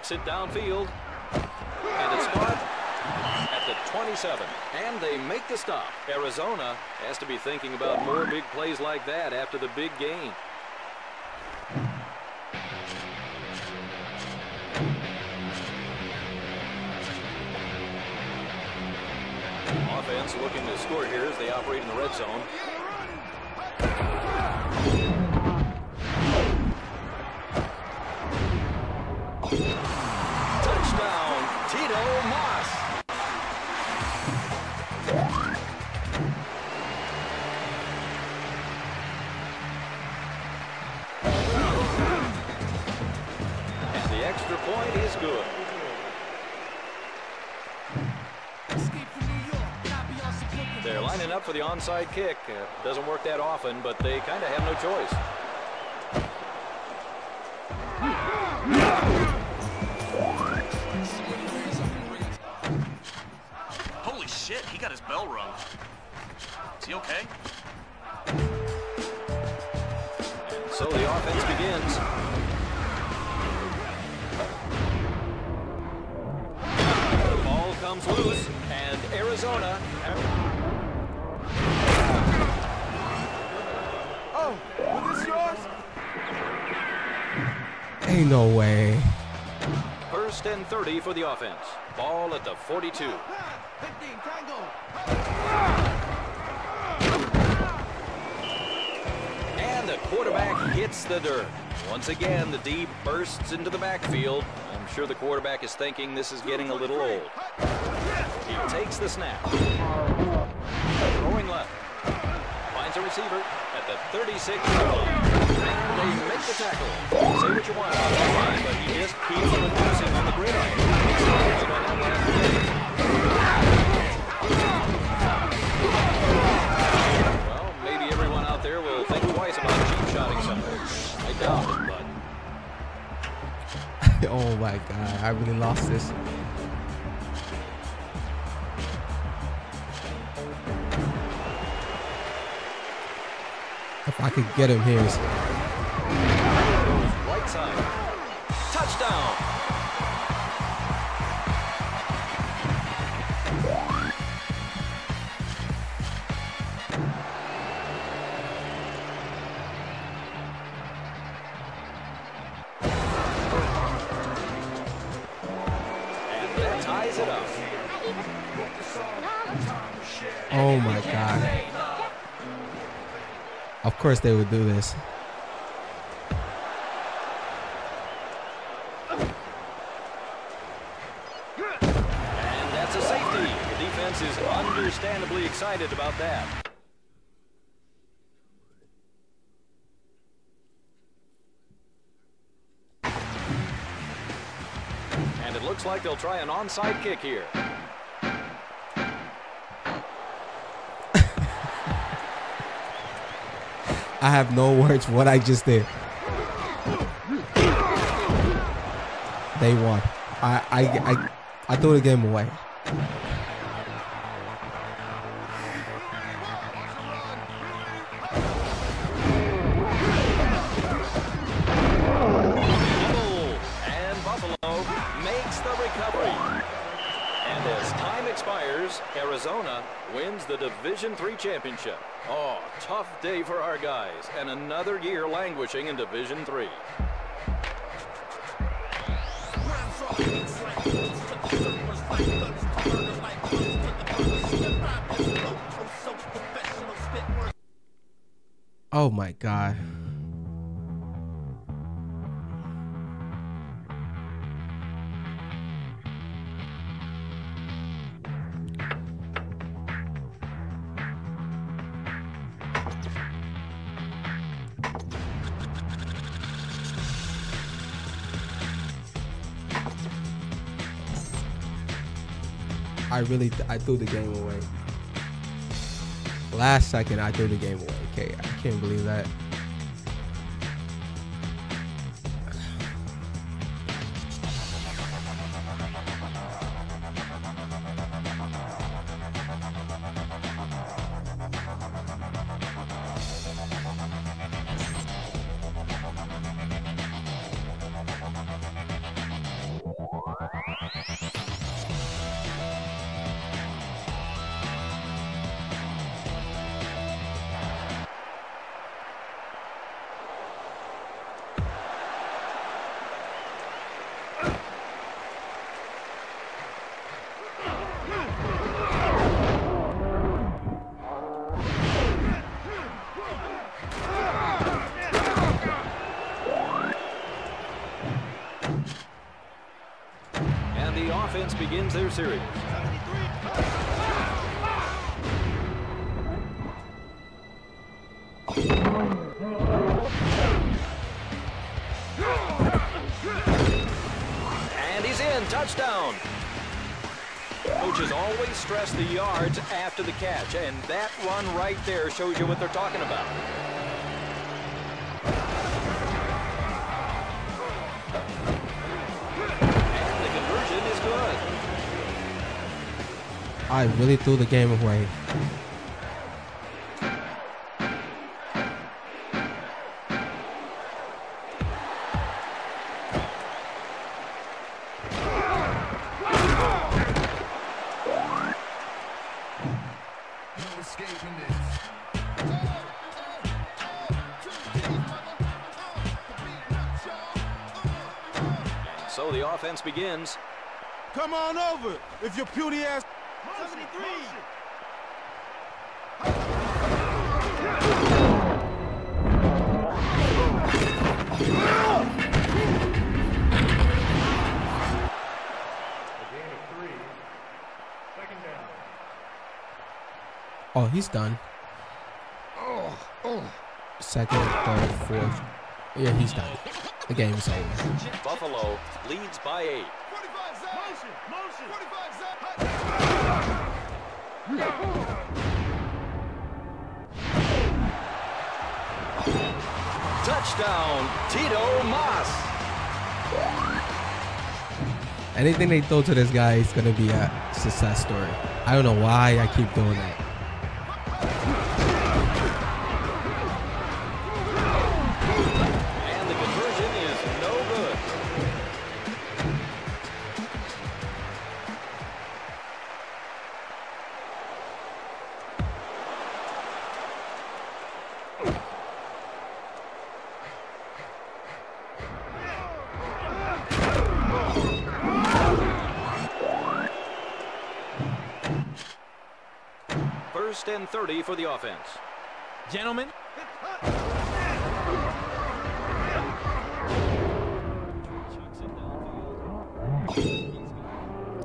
Knocks it downfield. And it's caught at the 27. And they make the stop. Arizona has to be thinking about more big plays like that after the big game. Offense looking to score here as they operate in the red zone. onside kick. Doesn't work that often, but they kind of have no choice. 42. 15, tango. And the quarterback hits the dirt. Once again, the D bursts into the backfield. I'm sure the quarterback is thinking this is getting a little old. He takes the snap. Throwing left. Finds a receiver the 36 yard line. They make the tackle. Say what you want about that line, but he just keeps on the gridiron. Well, maybe everyone out there will think twice about cheap shotting somewhere. I doubt it, but *laughs* oh my god, I really lost this. I could get him here. right side. Touchdown. Course they would do this. And that's a safety. The defense is understandably excited about that. And it looks like they'll try an onside kick here. I have no words for what I just did. They won. I I I, I threw the game away. And Buffalo makes the recovery. And as time expires, Arizona wins the Division III championship. Oh, tough day for our guys, and another year languishing in Division III. Oh my god. I really I threw the game away. Last second I threw the game away. Okay, I can't believe that. Shows you what they're talking about. And the conversion is good. I really threw the game away. if your puny ass... 73! Oh, he's done. Oh, oh. Second, third, fourth. Yeah, he's done. The game's over. Buffalo leads by eight. Touchdown, Tito Moss. Anything they throw to this guy is gonna be a success story. I don't know why I keep doing that. Offense. Gentlemen,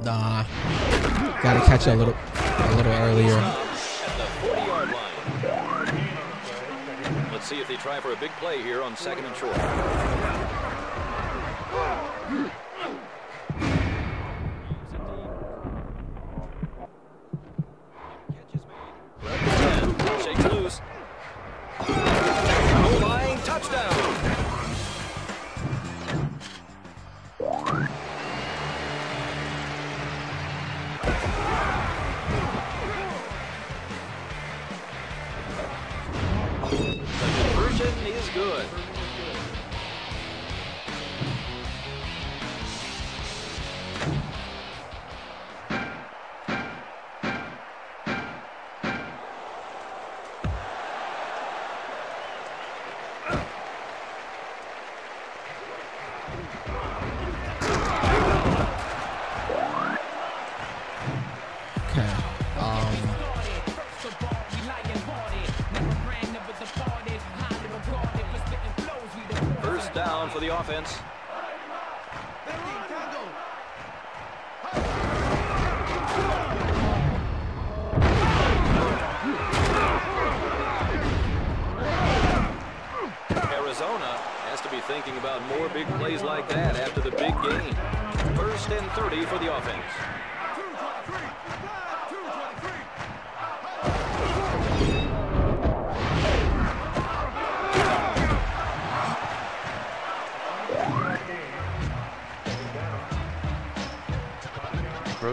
Nah, gotta catch a little, a little earlier. At the 40-yard line. Let's see if they try for a big play here on second and short.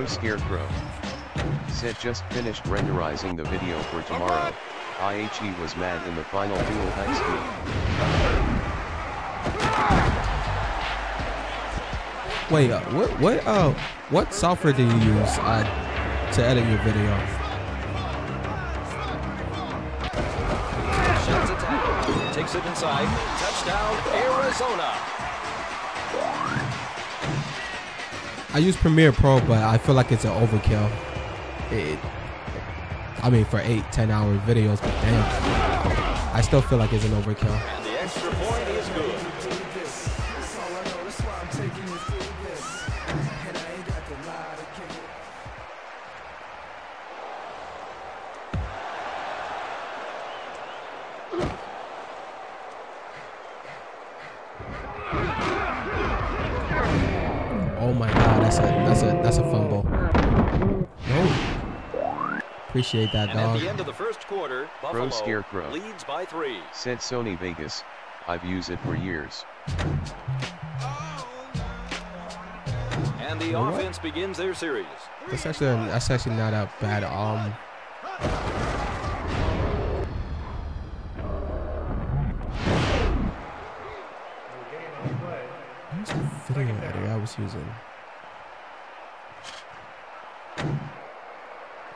Scarecrow. Said just finished renderizing the video for tomorrow. IHE was mad in the final duel high wait, uh, what, what, uh, what software do you use uh, to edit your video? Shots attack. Takes it inside. Touchdown, Arizona. I use Premiere Pro, but I feel like it's an overkill. It, I mean, for eight, ten hour videos, but damn, I still feel like it's an overkill. Appreciate that, And at the end of the first quarter, Crow Scarecrow. leads by three. Said Sony Vegas. I've used it for years. And the You know what? offense begins their series. That's actually, that's actually not a bad, um, what's the video editor I was using?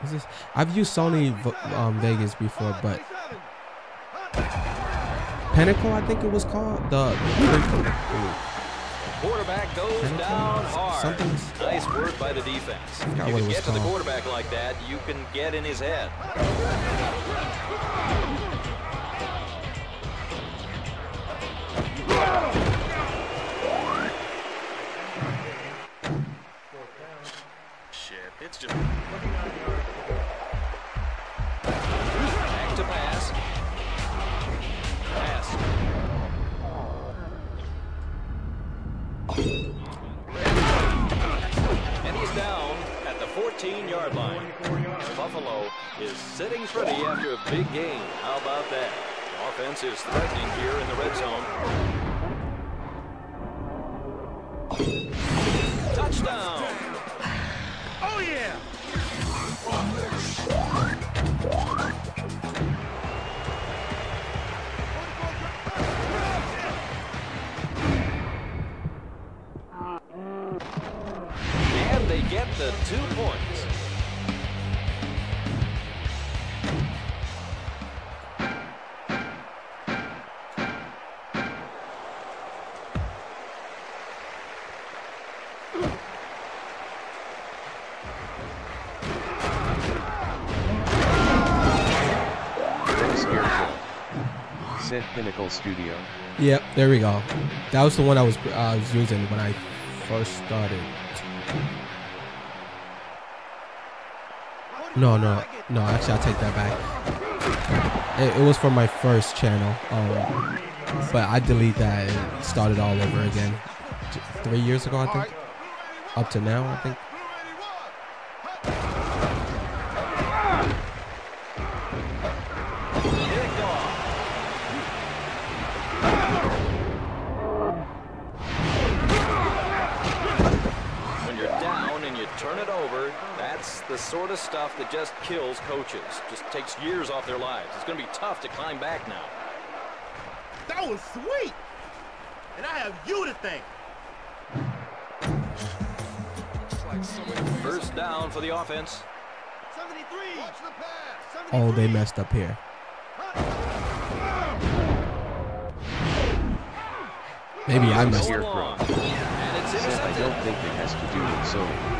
Is this, I've used Sony um, Vegas before, but Pinnacle, I think it was called. The Quarterback goes down hard. Something's- Nice work by the defense. You can it was get to the quarterback like that, you can get in his head. Shit, it's just. 15-yard line. Buffalo is sitting pretty after a big game. How about that? Offense is threatening here in the red zone. Touchdown! Oh, yeah! And they get the two points. Studio. Yep, there we go. That was the one I was uh, I was using when I first started. No, no, no. Actually, I'll take that back. It, it was from my first channel, um, but I delete that and started all over again. Three years ago, I think. Up to now, I think. The sort of stuff that just kills coaches. Just takes years off their lives. It's going to be tough to climb back now. That was sweet! And I have you to thank. First down for the offense. 73. Watch the pass. Oh, they messed up here. Maybe I messed up. Scarecrow. Said I don't think it has to do with Sony.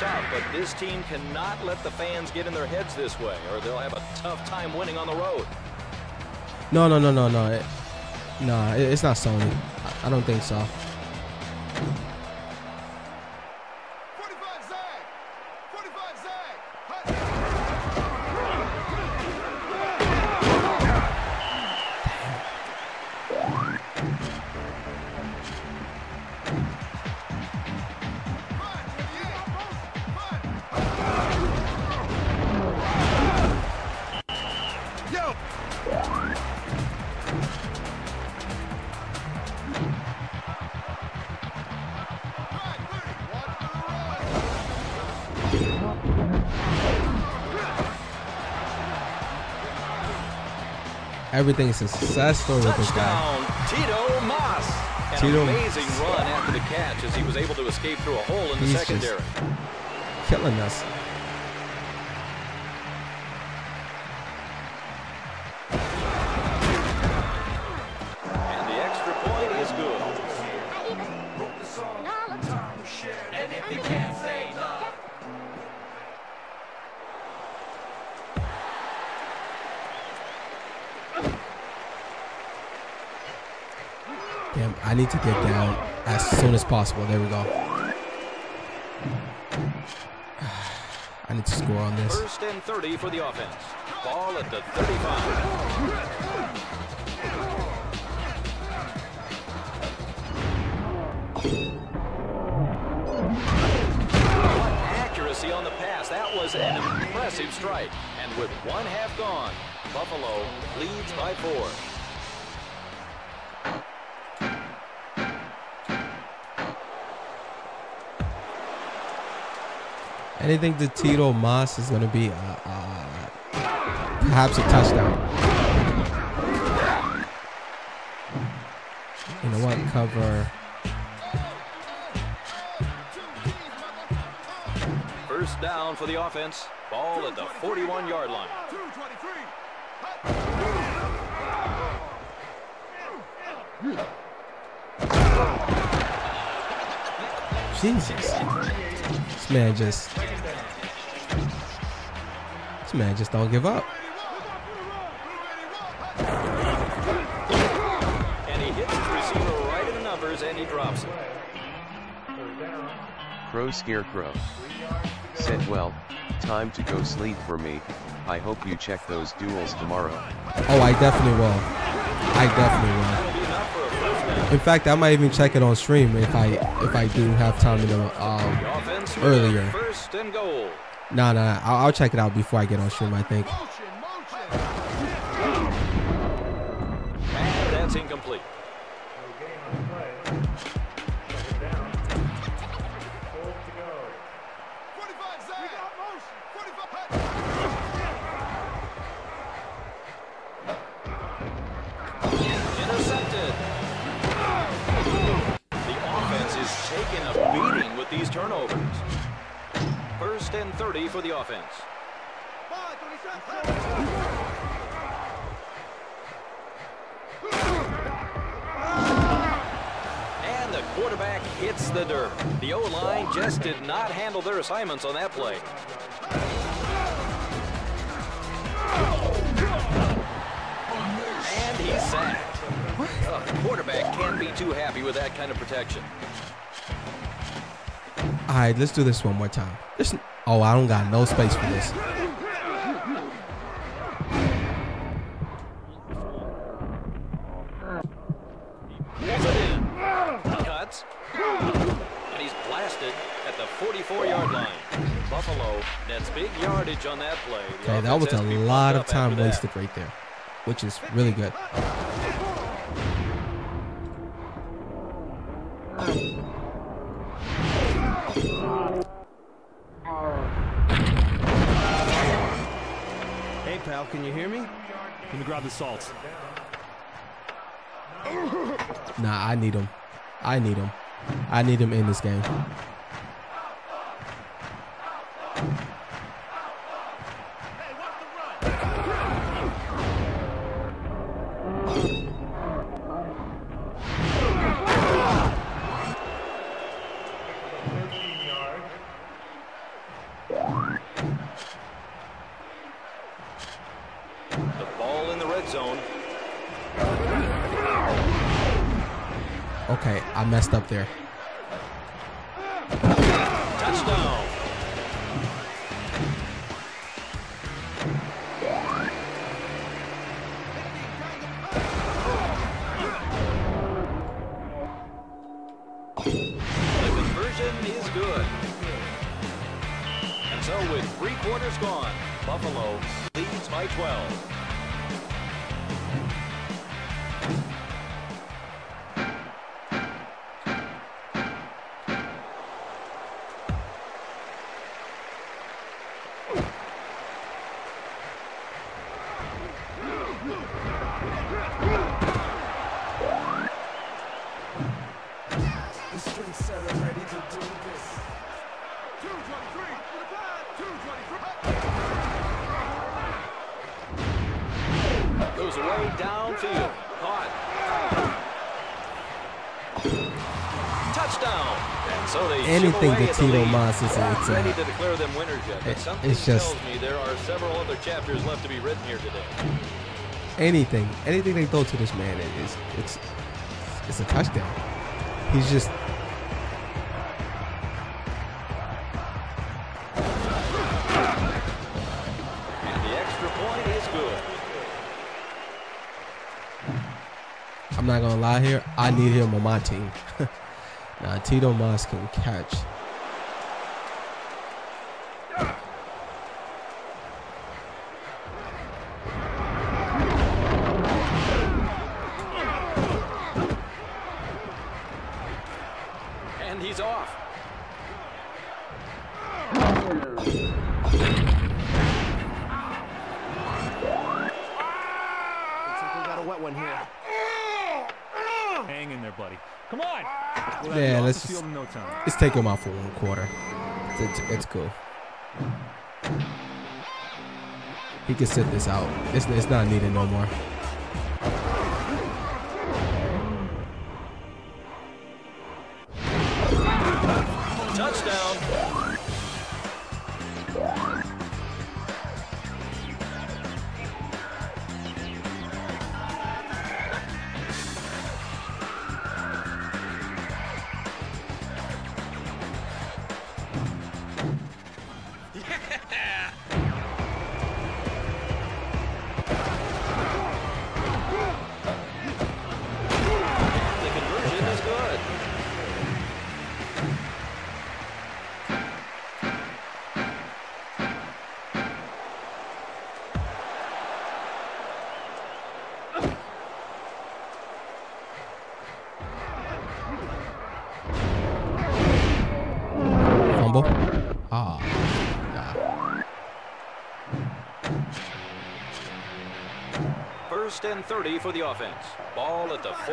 Tough, but this team cannot let the fans get in their heads this way, or they'll have a tough time winning on the road. No, no, no, no, no. It, nah, it, it's not Sony. I, I don't think so. Everything is a success story with this guy. Tito Moss. An Tito- amazing run after the catch as he was able to escape through a hole in the He's just- secondary. Killing us. I need to get down as soon as possible. There we go. *sighs* I need to score on this. First and 30 for the offense. Ball at the 35. What accuracy on the pass. That was an impressive strike. And with one half gone, Buffalo leads by four. Anything to Tito Moss is going to be uh, uh, perhaps a touchdown. You know what? Cover. First down for the offense. Ball at the 41-yard line. Jesus. This man just. This man just don't give up. And he hits his receiver right in the numbers and he drops it. Crow Scarecrow. Said well, time to go sleep for me. I hope you check those duels tomorrow. Oh, I definitely will. I definitely will. In fact, I might even check it on stream if I if I do have time, know, um, earlier. First and goal. No, no, no. I'll, I'll check it out before I get on stream. I think. 30 for the offense. And the quarterback hits the dirt. The O-line just did not handle their assignments on that play. And he's sacked. A quarterback can't be too happy with that kind of protection. All right, let's do this one more time. This, oh, I don't got no space for this. Pulls it in. Cuts. And he's blasted at the 44-yard line. Buffalo nets big yardage on that play. The Okay, that was a has to be lot of time wasted right there, which is really good. Hey, pal, can you hear me? Let me grab the salts. *laughs* Nah, I need him. I need him. I need him in this game. Messed up there. Anything that Tito. Moss is- it's, uh, ready to declare them winners yet. But something it's just- tells me there are several other chapters left to be written here today. Anything, anything they throw to this man it is it's it's a touchdown. He's just And the extra point is good. I'm not gonna lie here. I need him on my team. *laughs* Tito Moss can catch. And he's off. Looks like we got a wet one here. Hang in there, buddy. Come on. We'll have you Yeah, off let's the just, field in no him out for one quarter. It's, it's, it's cool. He can sit this out. It's, it's not needed no more.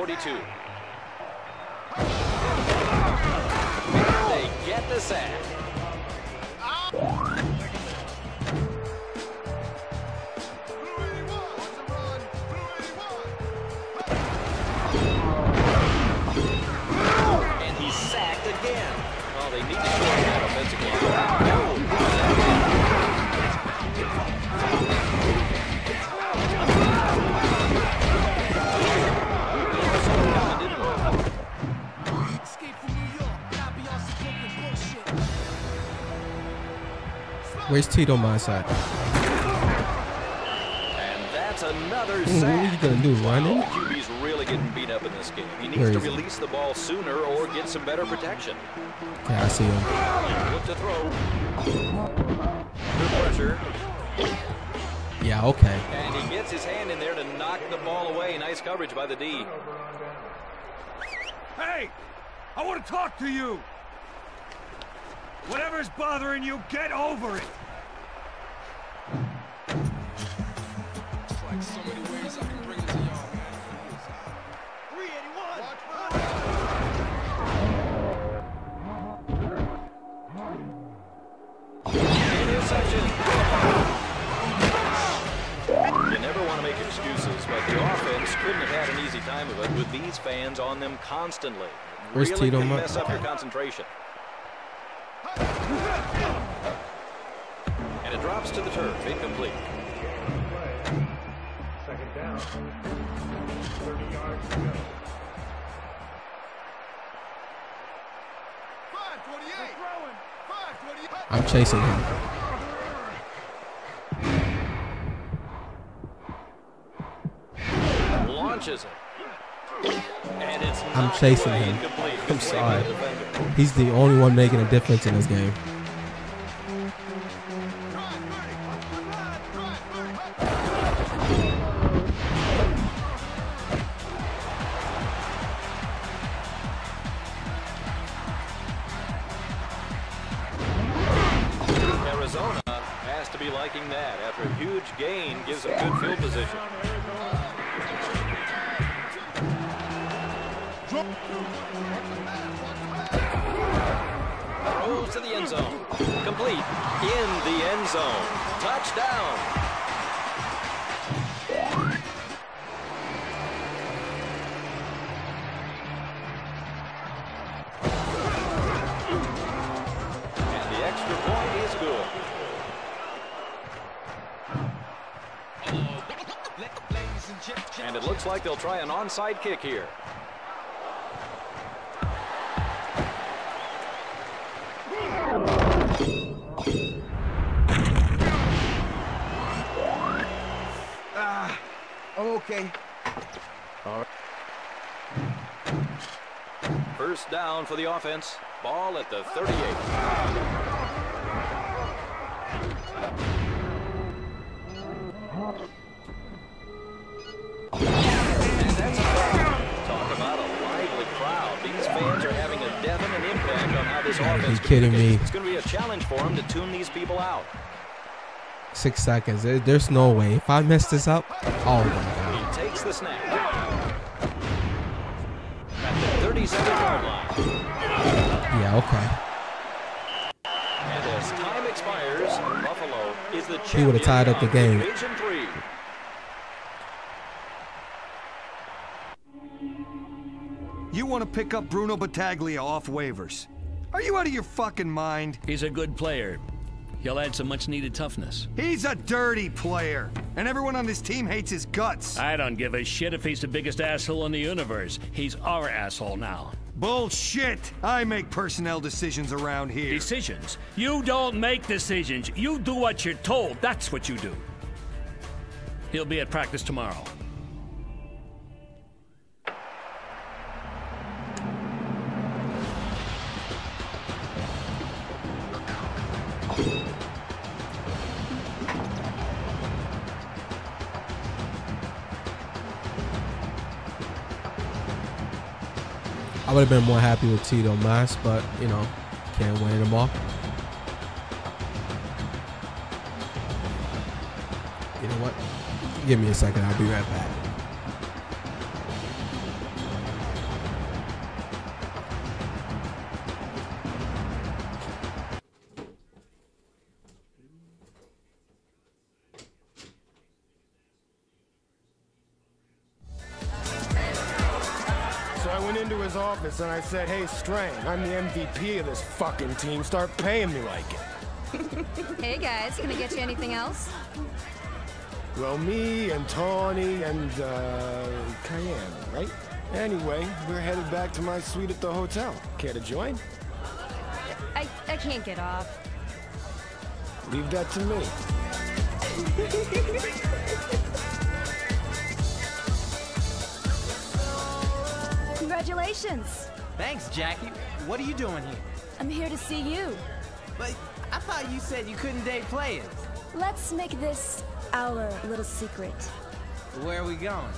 42. Where's Tito mindset? And that's another What are you gonna do? Run Oh. QB's really getting beat up in this game. He needs to is he? release the ball sooner or get some better protection. Okay, I see him. Look to throw. Good pressure. Yeah, okay. And he gets his hand in there to knock the ball away. Nice coverage by the D. Hey! I want to talk to you! Whatever's bothering you, get over it! Where's really Tito can mess up your concentration. And it drops to the turf, incomplete. Second down. 30 yards to go. I'm chasing him. Launches it. And it's I'm chasing away, him. He's the only one making a difference in this game. Onside kick here. Ah, I'm okay. All right. First down for the offense. Ball at the 38. Tune these people out. Six seconds. There's no way. If I mess this up, oh my god. He takes the snap. At the 37-yard line. Yeah, okay. And as time expires, Buffalo is the He would've tied up the game. of Division Three. You want to pick up Bruno Battaglia off waivers. Are you out of your fucking mind? He's a good player. He'll add some much needed toughness. He's a dirty player, and everyone on this team hates his guts. I don't give a shit if he's the biggest asshole in the universe. He's our asshole now. Bullshit! I make personnel decisions around here. Decisions? You don't make decisions. You do what you're told. That's what you do. He'll be at practice tomorrow. I would have been more happy with Tito Mas, but you know, can't win them all. You know what? Give me a second. I'll be right back. Office and I said, hey, Strang, I'm the MVP of this fucking team. Start paying me like it. *laughs* hey guys, can I get you anything else? Well, me and Tawny and, uh, Cayenne, right? Anyway, we're headed back to my suite at the hotel. Care to join? I, I can't get off. Leave that to me. *laughs* Congratulations! Thanks, Jackie. What are you doing here? I'm here to see you. But I thought you said you couldn't date players. Let's make this our little secret. Where are we going?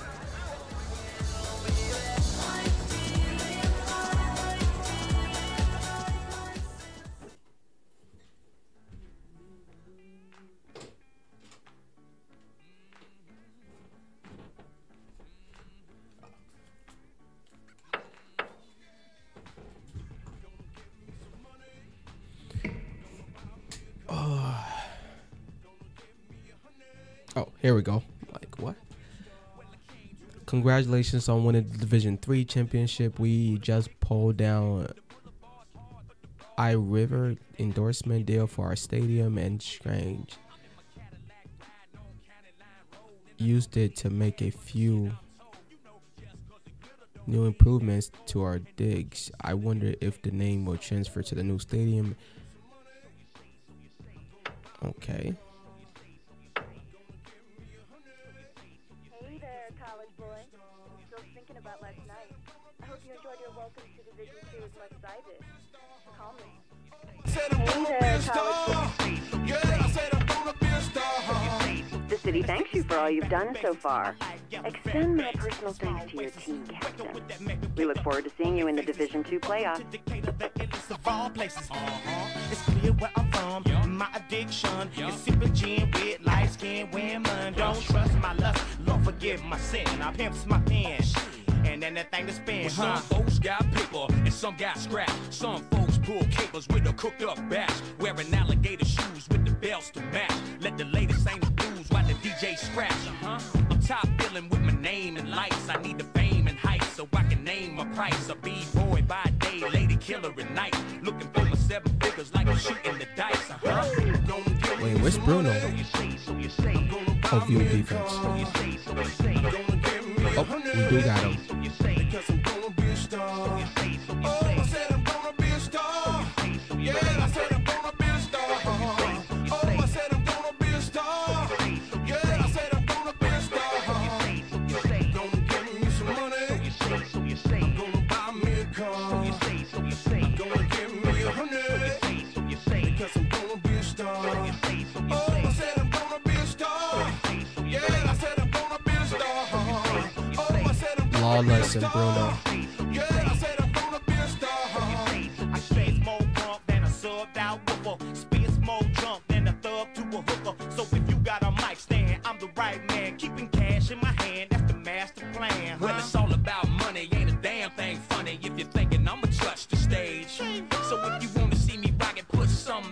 Oh, here we go. Like what? Congratulations on winning the Division Three championship. We just pulled down I River endorsement deal for our stadium and Strange used it to make a few new improvements to our digs. I wonder if the name will transfer to the new stadium. Okay. The city thanks you for all you've done so far. Extend my personal thanks to your team captain. We look forward to seeing you in the Division Two playoffs. of all places. Uh-huh. It's clear where I'm from. My addiction is sipping gin with light skin women. Don't trust my lust, Lord forgive my sin. I pimps my pen. And anything to spend, Well, huh? some folks got paper and some got scrap. Some folks pull capers with a cooked up batch. Wearing alligator shoes with the belts to match. Let the ladies sing the blues while the DJ scratch. Uh-huh. I'm top billing with my name and lights. I need the fame and height so I can name my price. A B-boy by day, lady killer at night. Looking for my seven figures like I'm shooting the dice. Uh-huh. Wait, where's Bruno? Oh, view defense. Oh, we do got him.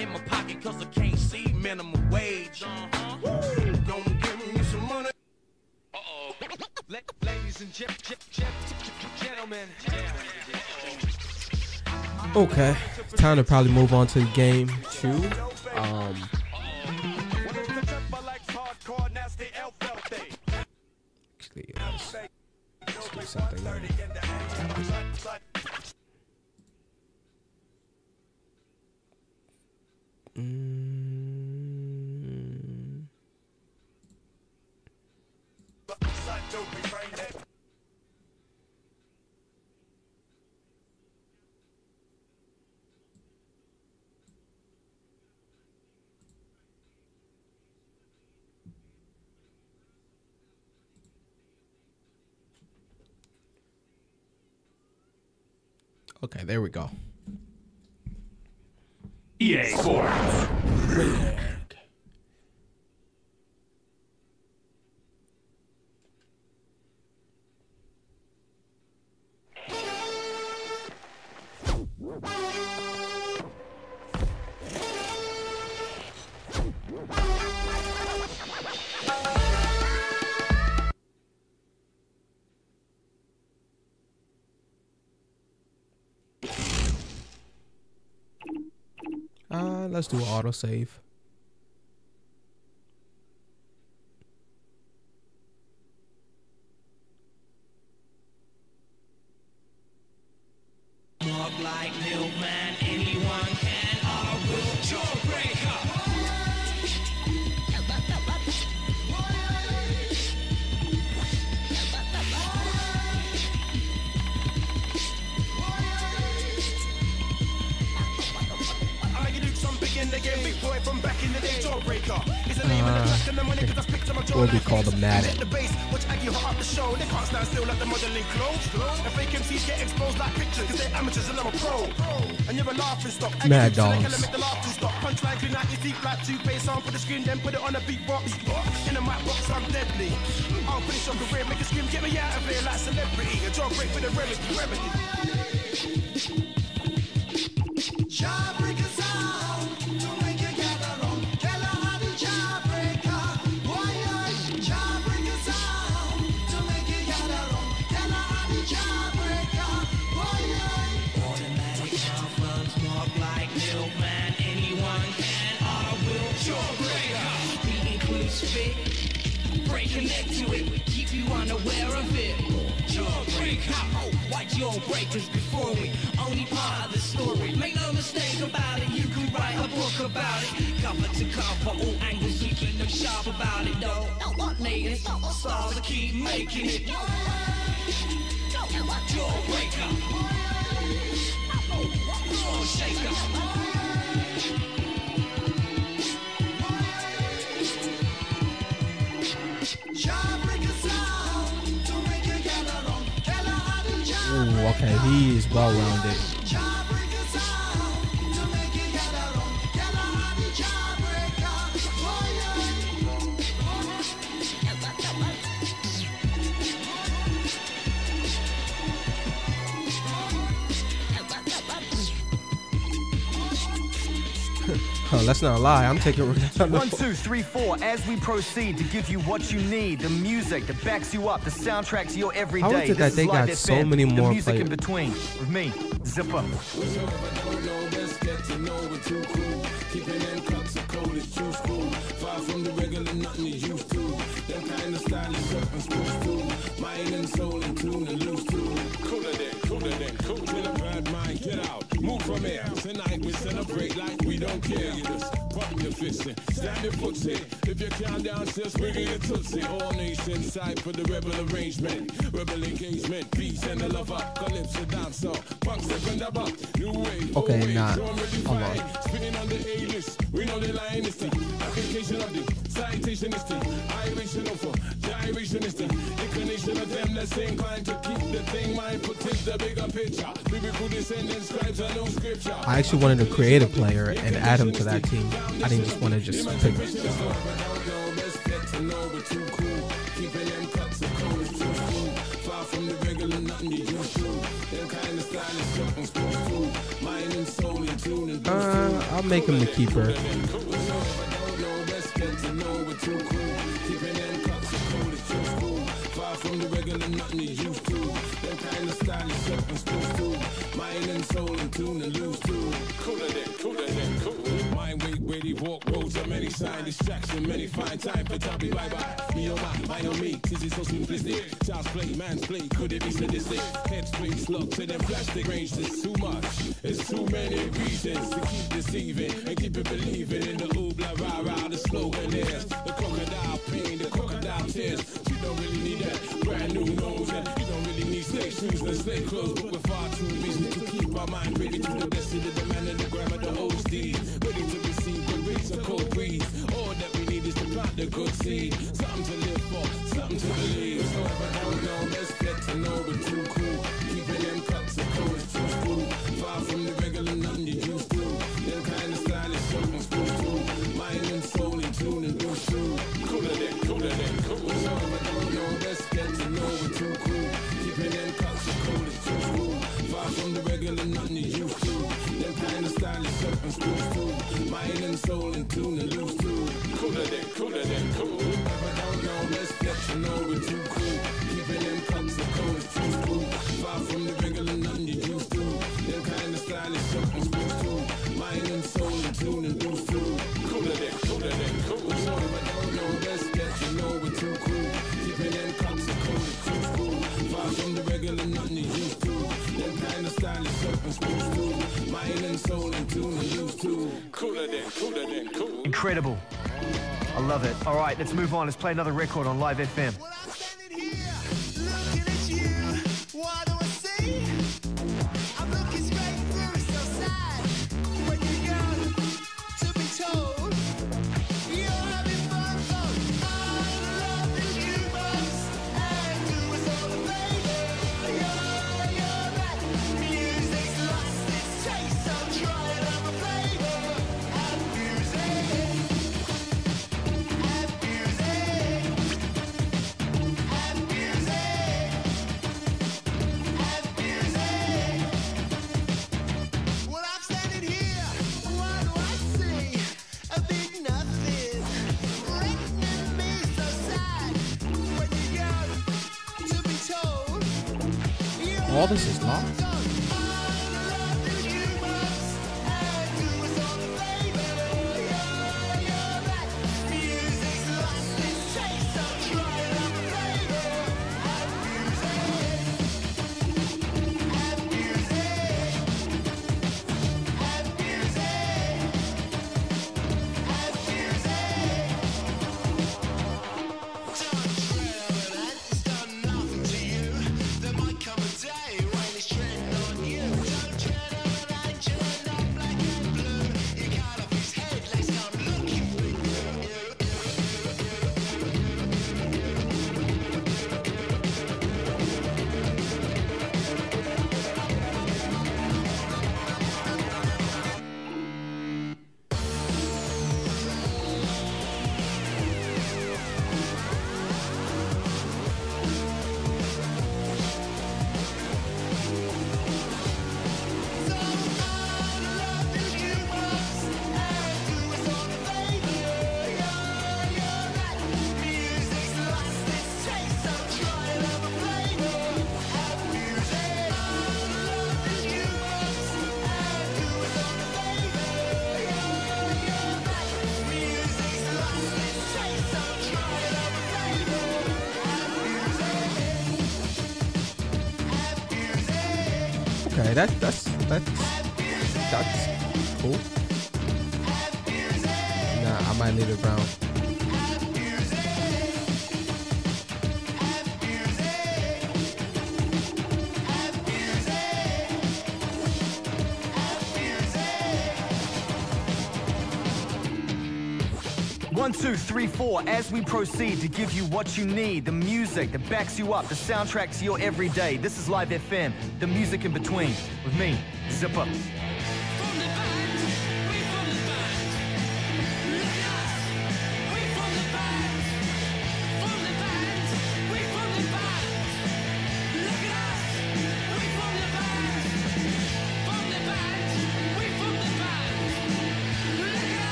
In my pocket, cause I can't see minimum wage. Uh. Okay, time to probably move on to game two. Okay, there we go. EA Sports. Let's do auto save. Huh, let's lie. I'm taking One, two, three, four. As we proceed to give you what you need, the music that backs you up, the soundtrack to your everyday. How is it that they got FM, so many the more music in players? between with me, Zipper. Keeping them cuts of cold is too school. Far from the regular, nothing is used to. Them kind of style is up and supposed to. Mind and soul in tune and loose too. Cooler than, cooler than, cool. With a bad mind, get out. Move from here. Tonight we celebrate like we don't care. You just pump your fist in. Stand your foot. If you can't dance, just wiggle your tootsie. All nations side for the rebel arrangement. Rebel engagement, peace and the lover. Calypso dancer. Punk step the. New wave. Okay, nah. so I'm ready Hold for on. it. Spinning on the A-list. We know the line is the application of the citation is the iration of gyration is the inclination of them that's inclined to I actually wanted to create a player and add him to that team. I didn't just want to just pick. Uh, I'll make him cold is soul in tune and loose too. Cooler than, cooler than, cool. Mind weight, weighty walk roads of many sign distraction, many find time for topic bye bye. Me oh my, my on me, this is so simplistic. Child's play, man's play, could it be sadistic? Head space, look to them plastic range, it's too much. It's too many reasons to keep deceiving and keep it believing in the oobla rah rah. The slogan is the crocodile pain, the crocodile tears. You don't really need that brand new nose, shoes and slave clothes. But we're far too busy to keep our mind ready to the destiny, the man and the grammar, the steed. Ready to receive the race of cold breeze. All that we need is to plant the good seed. Something to live for, something to believe. So I don't know, let's get to know we're too cool. comes loose too. My inner soul and tune and loose too. Cooler than, cooler than cool. Never down, don't let's get to know we're too cool. incredible. I love it. All right, let's move on. Let's play another record on Live FM. all this Okay, that, that's that's that's cool. Nah, I might leave it brown. One, two, three, four, as we proceed to give you what you need, the music that backs you up, the soundtrack to your everyday. This is Live FM, the music in between, with me, Zipper.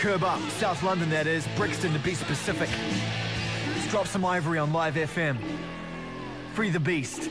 Curb up, South London that is, Brixton to be specific. Let's drop some ivory on Live FM. Free the beast.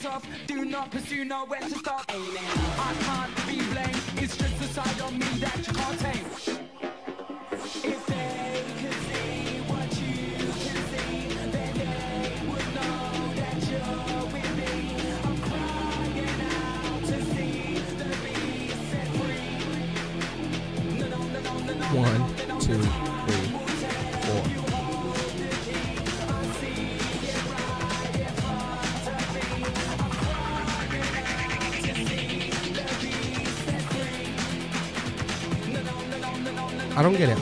Hands. Do not pursue, know when to stop. I can't be blamed. It's just the side of me that you can't tame.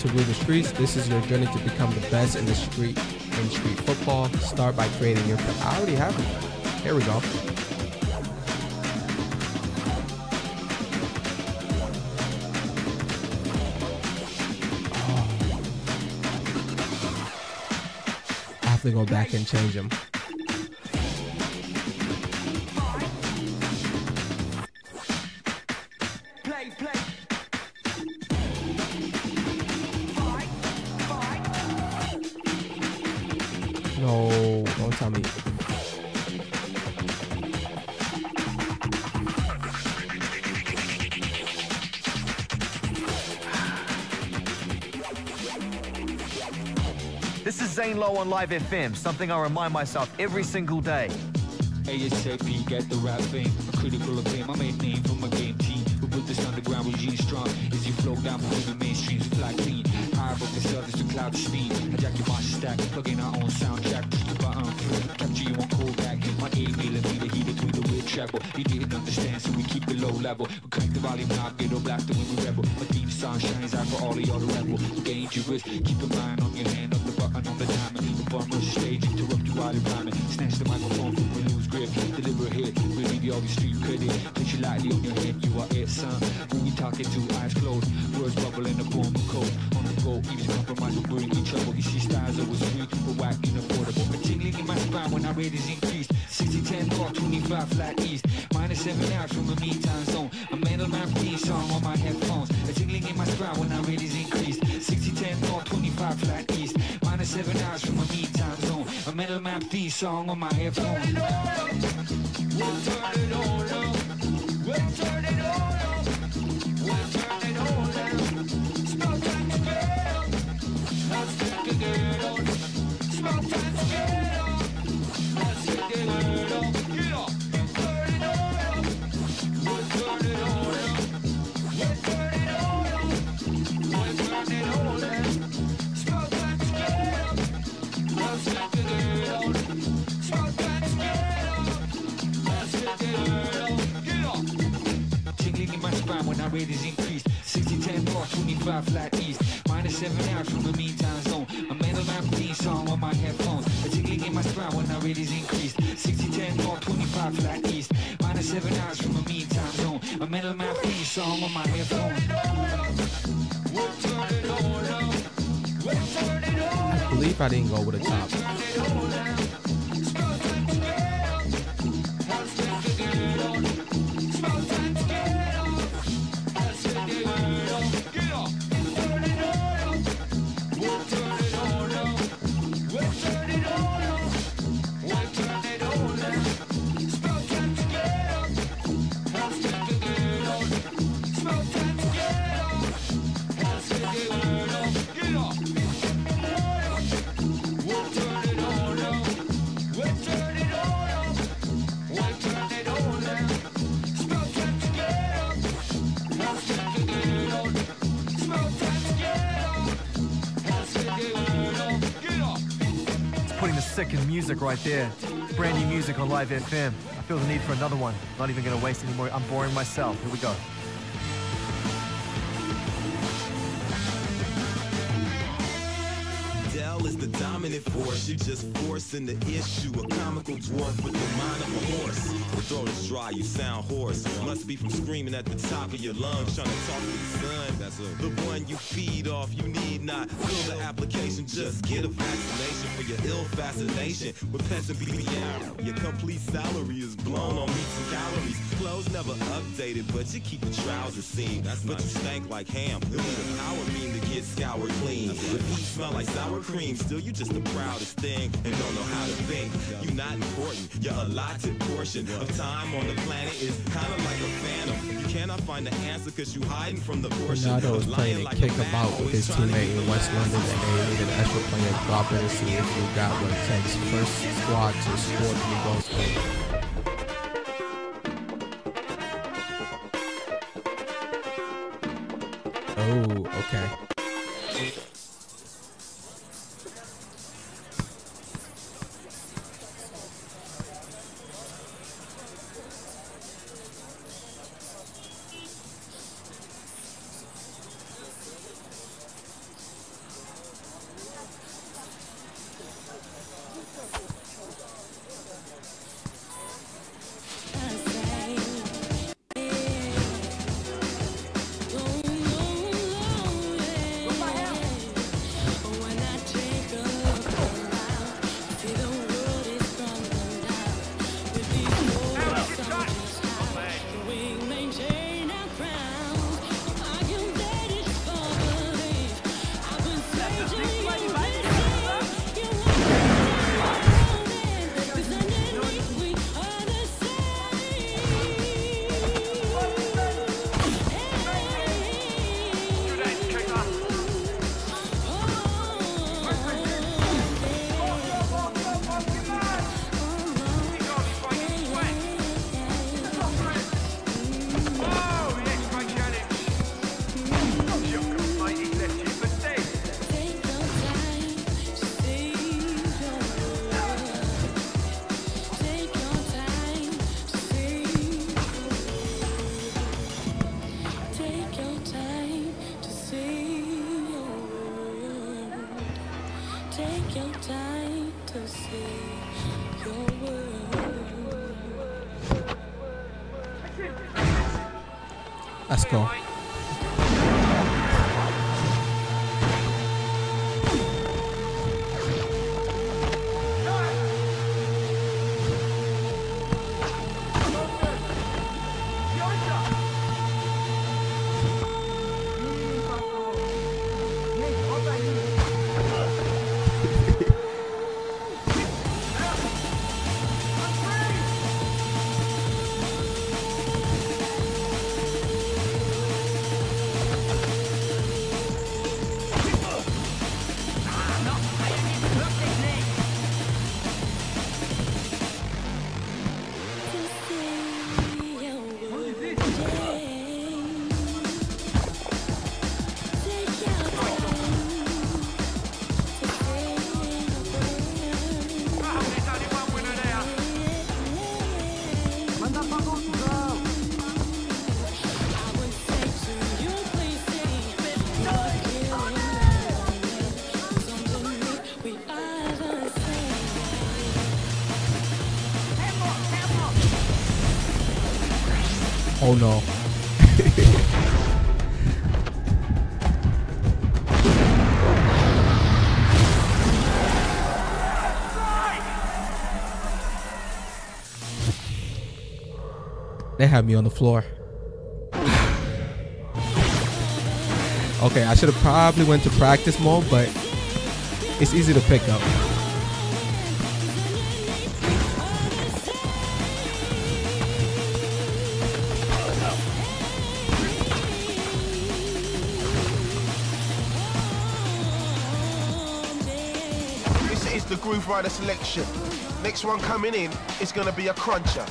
to Rule the Streets. This is your journey to become the best in the street in street football. Start by creating your. I already have it. Here we go. Oh. I have to go back and change them. On Live FM, something I remind myself every single day. ASAP, get the rap fame. A critical acclaim, I made name for my game team. We built this underground regime strong. As you flow down through the mainstream, fly clean. High above the surface to cloud speed. Hijack your master stack, plug in our own soundtrack. Push the button, capture you on callback. My 8 millimeter heater through the weird treble. You didn't understand, so we keep it low level. We crank the volume now, get all blaster when we rebel. My theme song shines out for all of y'all to rebel. Dangerous, keep a rate is increased. 60, 10, bar, 25, flat east. Minus seven hours from a me time zone. A mental map theme song on my headphones. A tingling in my spine when our rate is increased. 60, 10, bar, 25, flat east. Minus seven hours from a me time zone. A mental map theme song on my headphones. Second right there. Brand new music on Live FM. I feel the need for another one. Not even gonna waste any more. I'm boring myself. Here we go. Dell is the dominant force. You're just forcing the issue. A comical dwarf with the mind of a horse. The throat is dry, you sound hoarse. Must be from screaming at the top of your lungs, trying to talk to the sun. That's a, the one you feed off. You need not fill the application. Just get a vaccination for your ill fascination with and BBM. Your complete salary is never updated, but you keep the trousers seam. That's but you stank like ham. You'll need a power mean to get scoured clean. If you smell like sour cream, still you just the proudest thing and don't know how to think. You're not important. Your allotted portion of time on the planet is kind of like a phantom. You cannot find the answer because you hiding from the portion. Ronaldo was of playing to like kick a him out with his teammate in West. London, and they needed an extra player. Drop in to see if you got what it takes. First squad to score the goals. Okay. Go. Oh no. they had me on the floor. *sighs* okay, I should have probably went to practice mode, but it's easy to pick up. by the selection. Next one coming in is going to be a cruncher.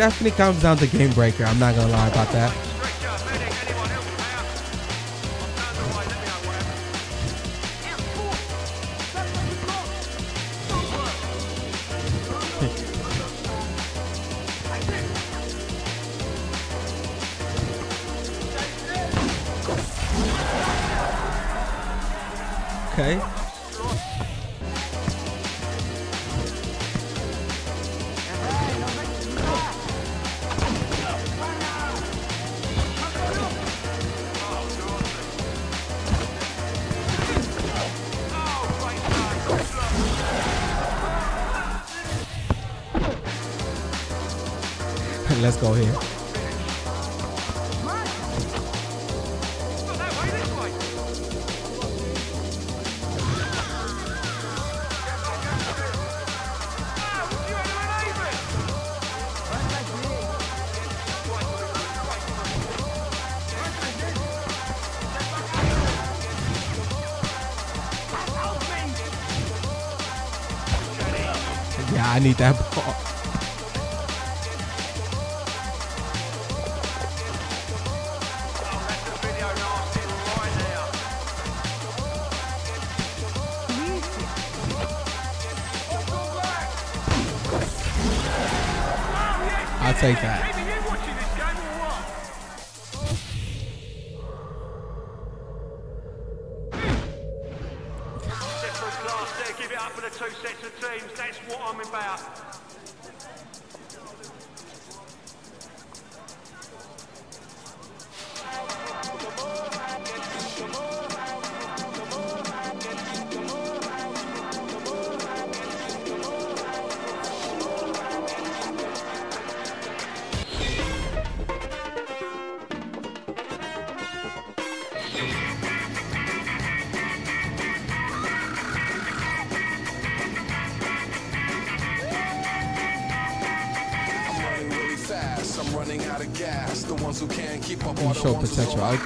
definitely comes down to Game Breaker. I'm not going to lie about that.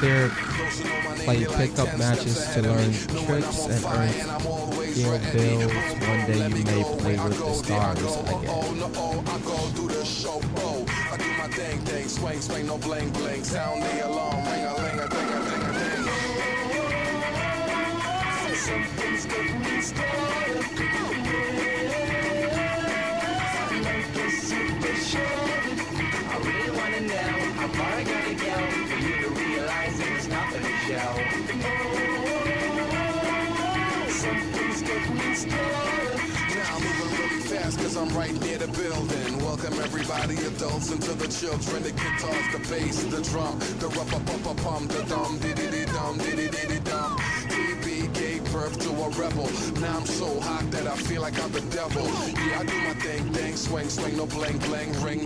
Play playing pickup matches to learn drum. The rubber bumper pum, the dum, diddy diddy dum, diddy diddy dum. DB gave birth to a rebel. Now I'm so hot that I feel like I'm the devil. Yeah, I do my thing, dang, swing, swing, no bling, bling, ring,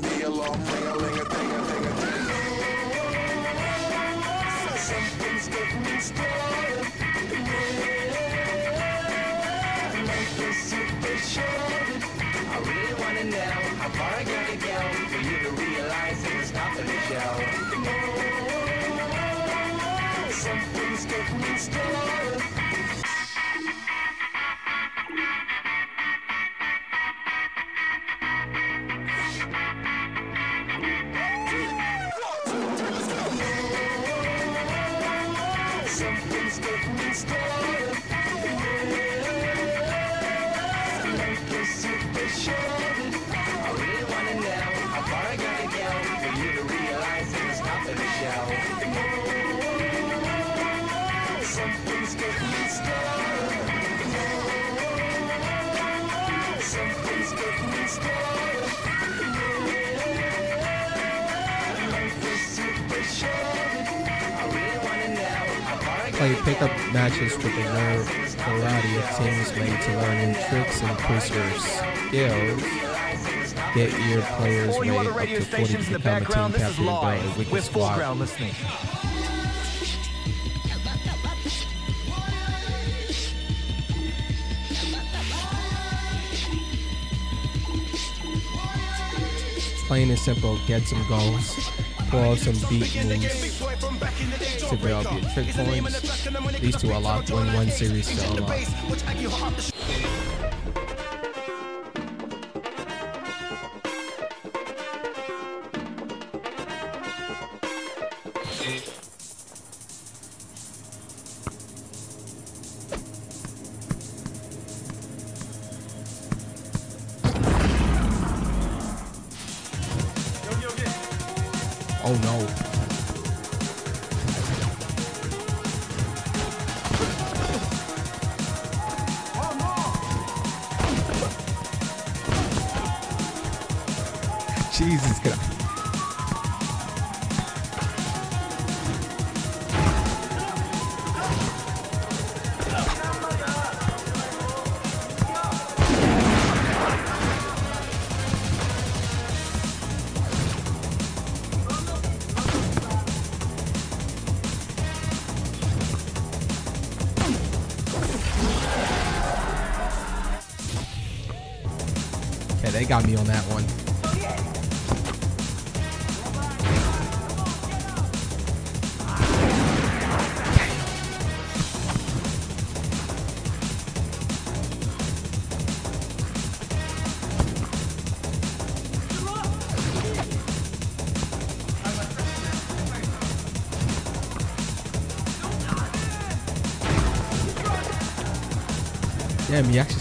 Play pickup matches with the Nerve Variety of teams made to learn new tricks and increase your skills. Get your players All rated you other up to 40 stations to in the become a team this captain build a wicked We're squad. listening. Plain and simple, get some goals, pull out some beat moves to build your trick points. These two are locked win one series to uh, Damn,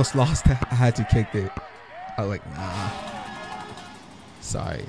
almost *laughs* lost. I had to kick it. I was like, nah. Sorry.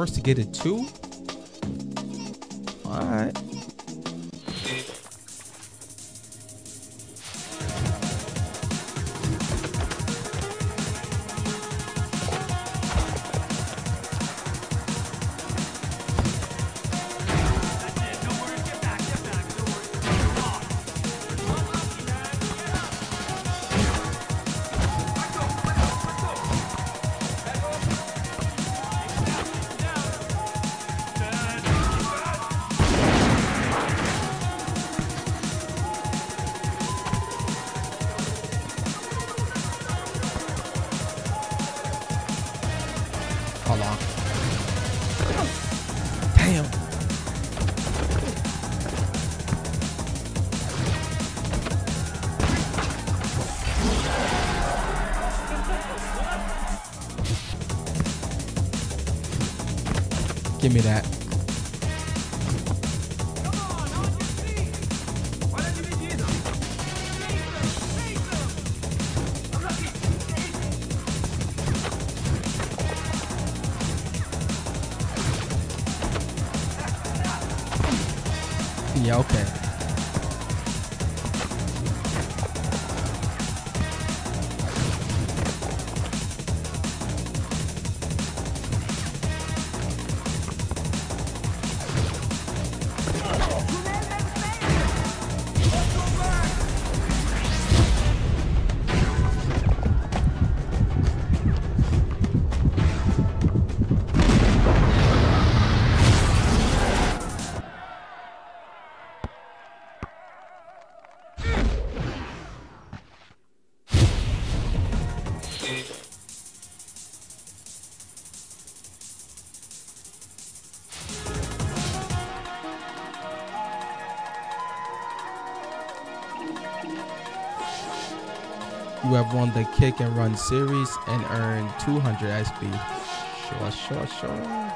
First to get it too? the kick and run series and earn 200 SP. Sure, sure, sure.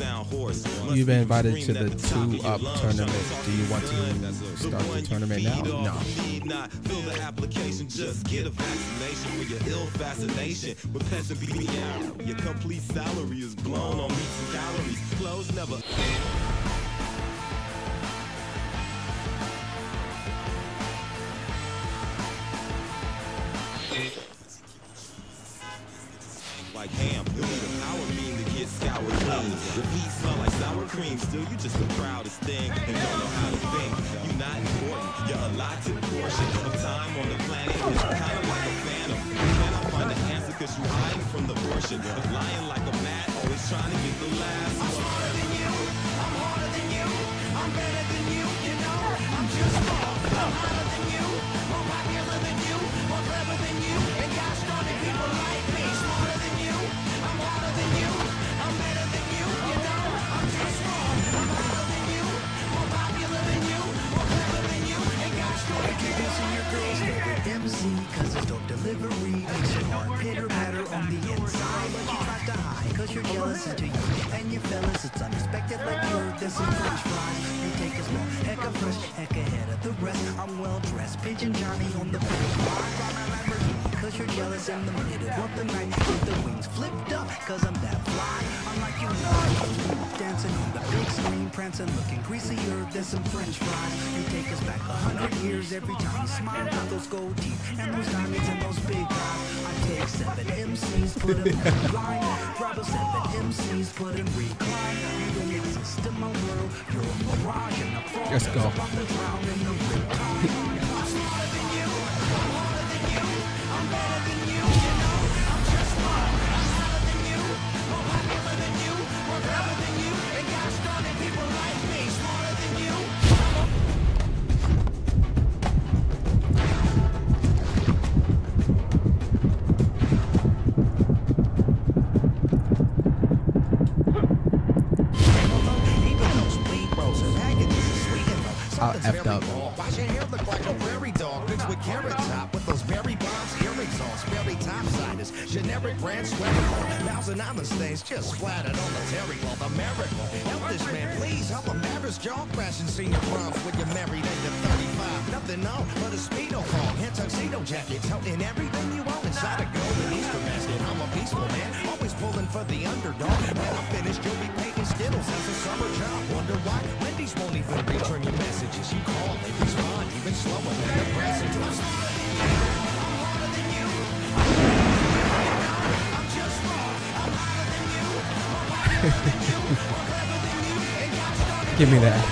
You've been invited to the Two Up tournament. Do you want to start the tournament now? No. Fill the application, just get a vaccination for your ill fascination with pets and BBM. Your complete salary is blown on meats and calories. Close never. Like scour clean. Your feet smell like sour cream, still you just a proud pants and looking greasier than some french fries. You take us back a hundred years every time you smile with those gold teeth and those diamonds and those big eyes. I take seven MCs, put them in line. Probably seven MCs, put them recline. You don't exist in my world. You're a mirage and a fraud. Let's go. me that.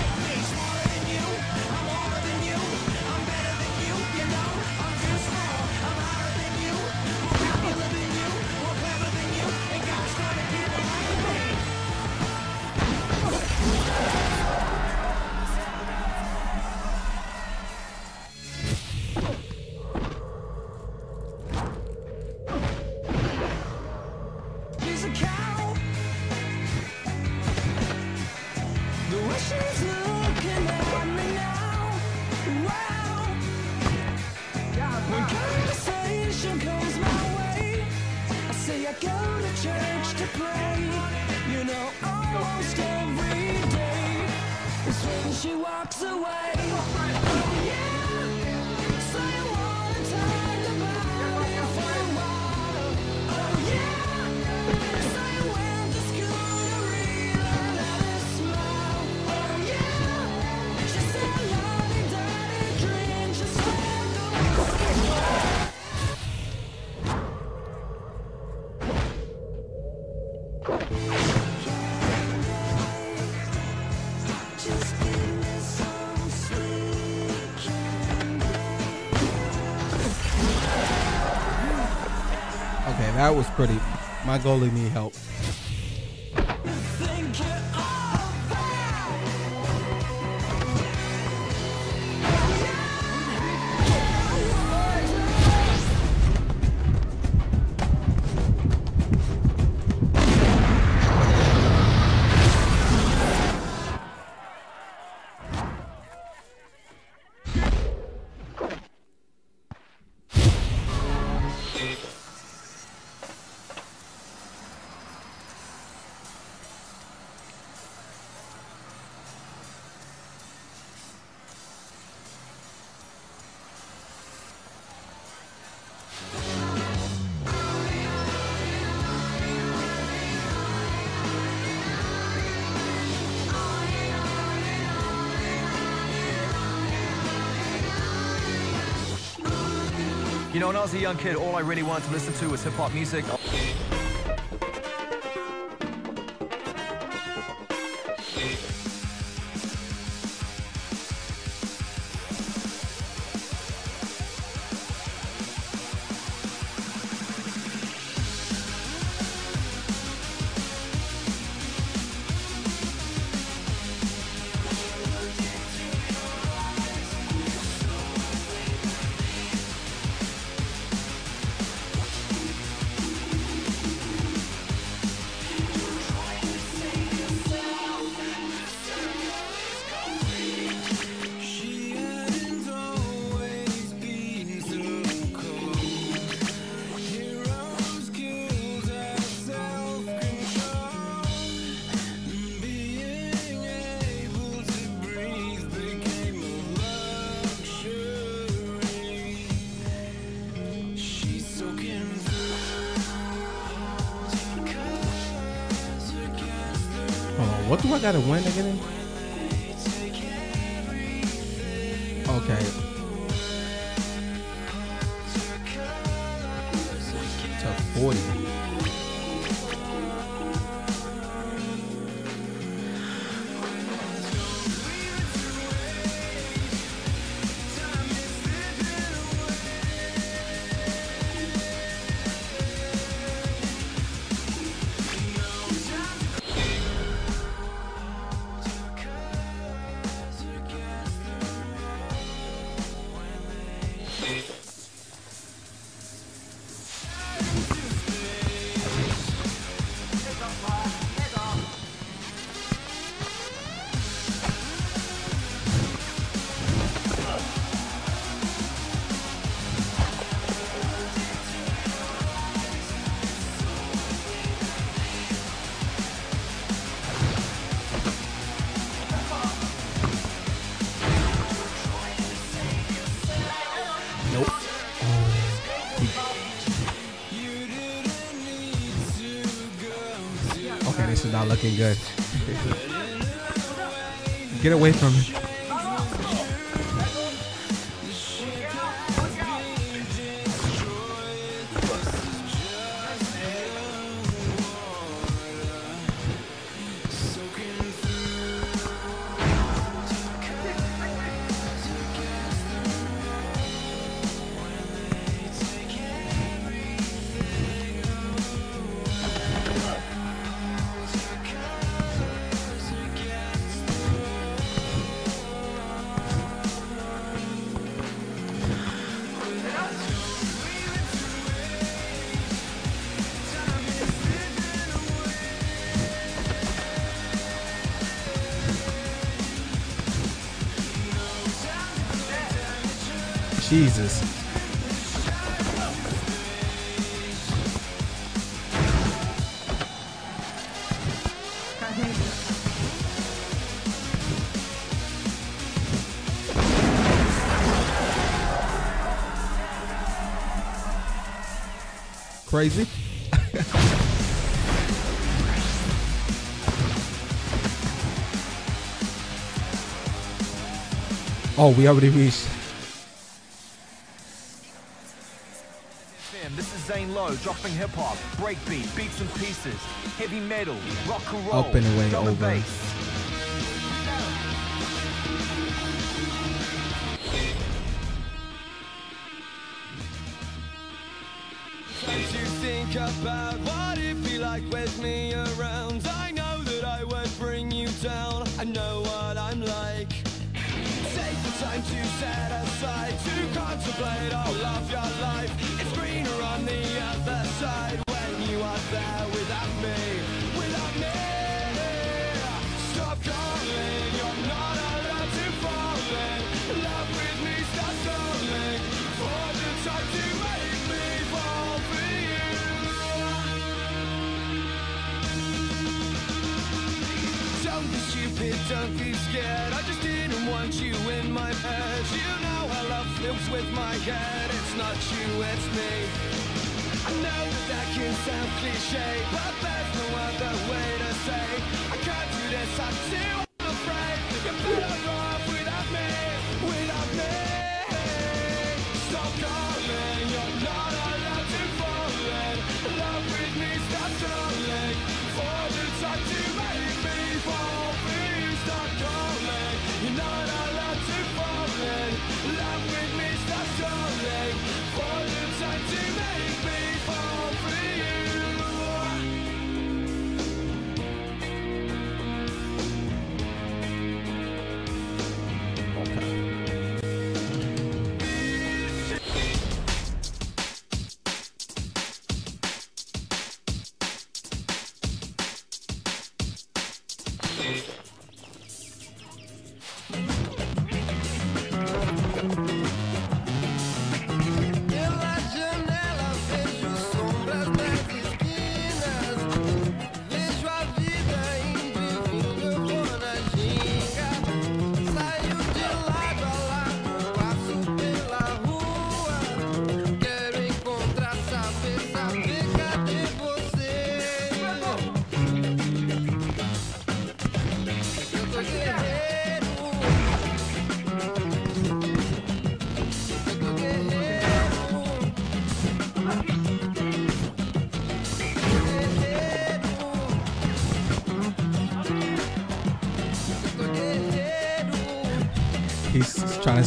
That was pretty. My goalie need help. when I was a young kid, all I really wanted to listen to was hip-hop music. gotta win again. fucking good. Get away from me. crazy. *laughs* oh, we already reached. This is Zane Lowe dropping hip hop, breakbeat, beats and pieces, heavy metal, rock and roll, Up and away, over. Bass.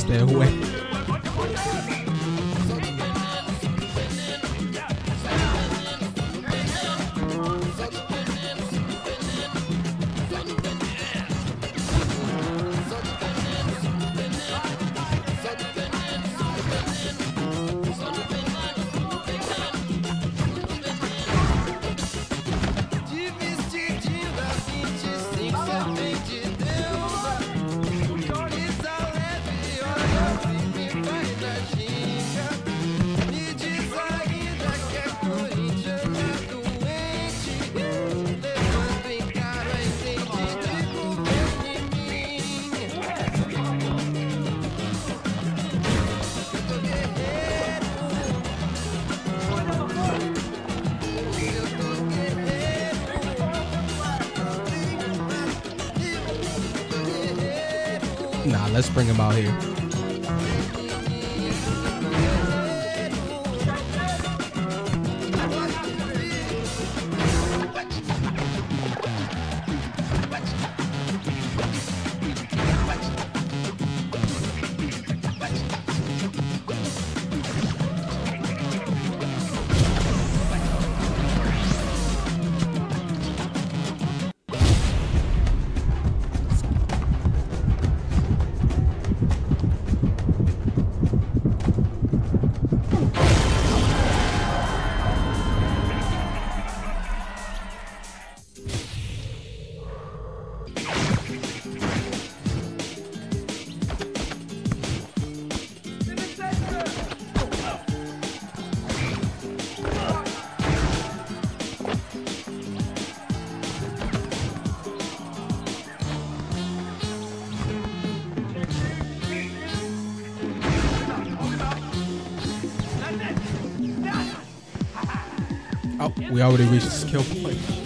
there, whoever. about here. Already reached the skill point.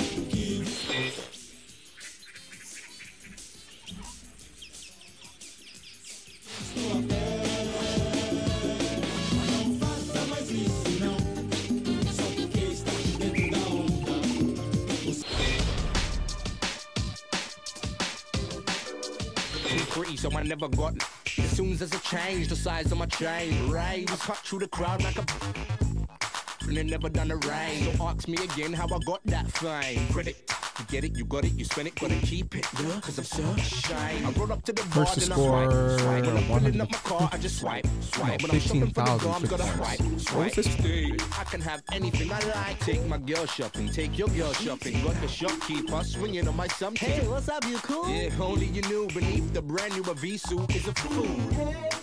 never got. As soon as I change the size of my chain, right? Was cut through the crowd like a. And they never done a rain. So ask me again how I got that fame. Credit. You get it, you got it, you spend it, gotta keep it. Yeah, cause I'm so shy. I roll up to the bar, First then I score swipe, swipe. When I'm filling up my car, I just swipe, swipe. When I'm shopping for the 15,000 gum, gotta swipe, What was swipe. this? I can have anything I like. Take my girl shopping, take your girl shopping. Got the shopkeeper swinging on my something. Hey, what's up, you cool? Yeah, only you knew beneath the brand new Evisu is a fool.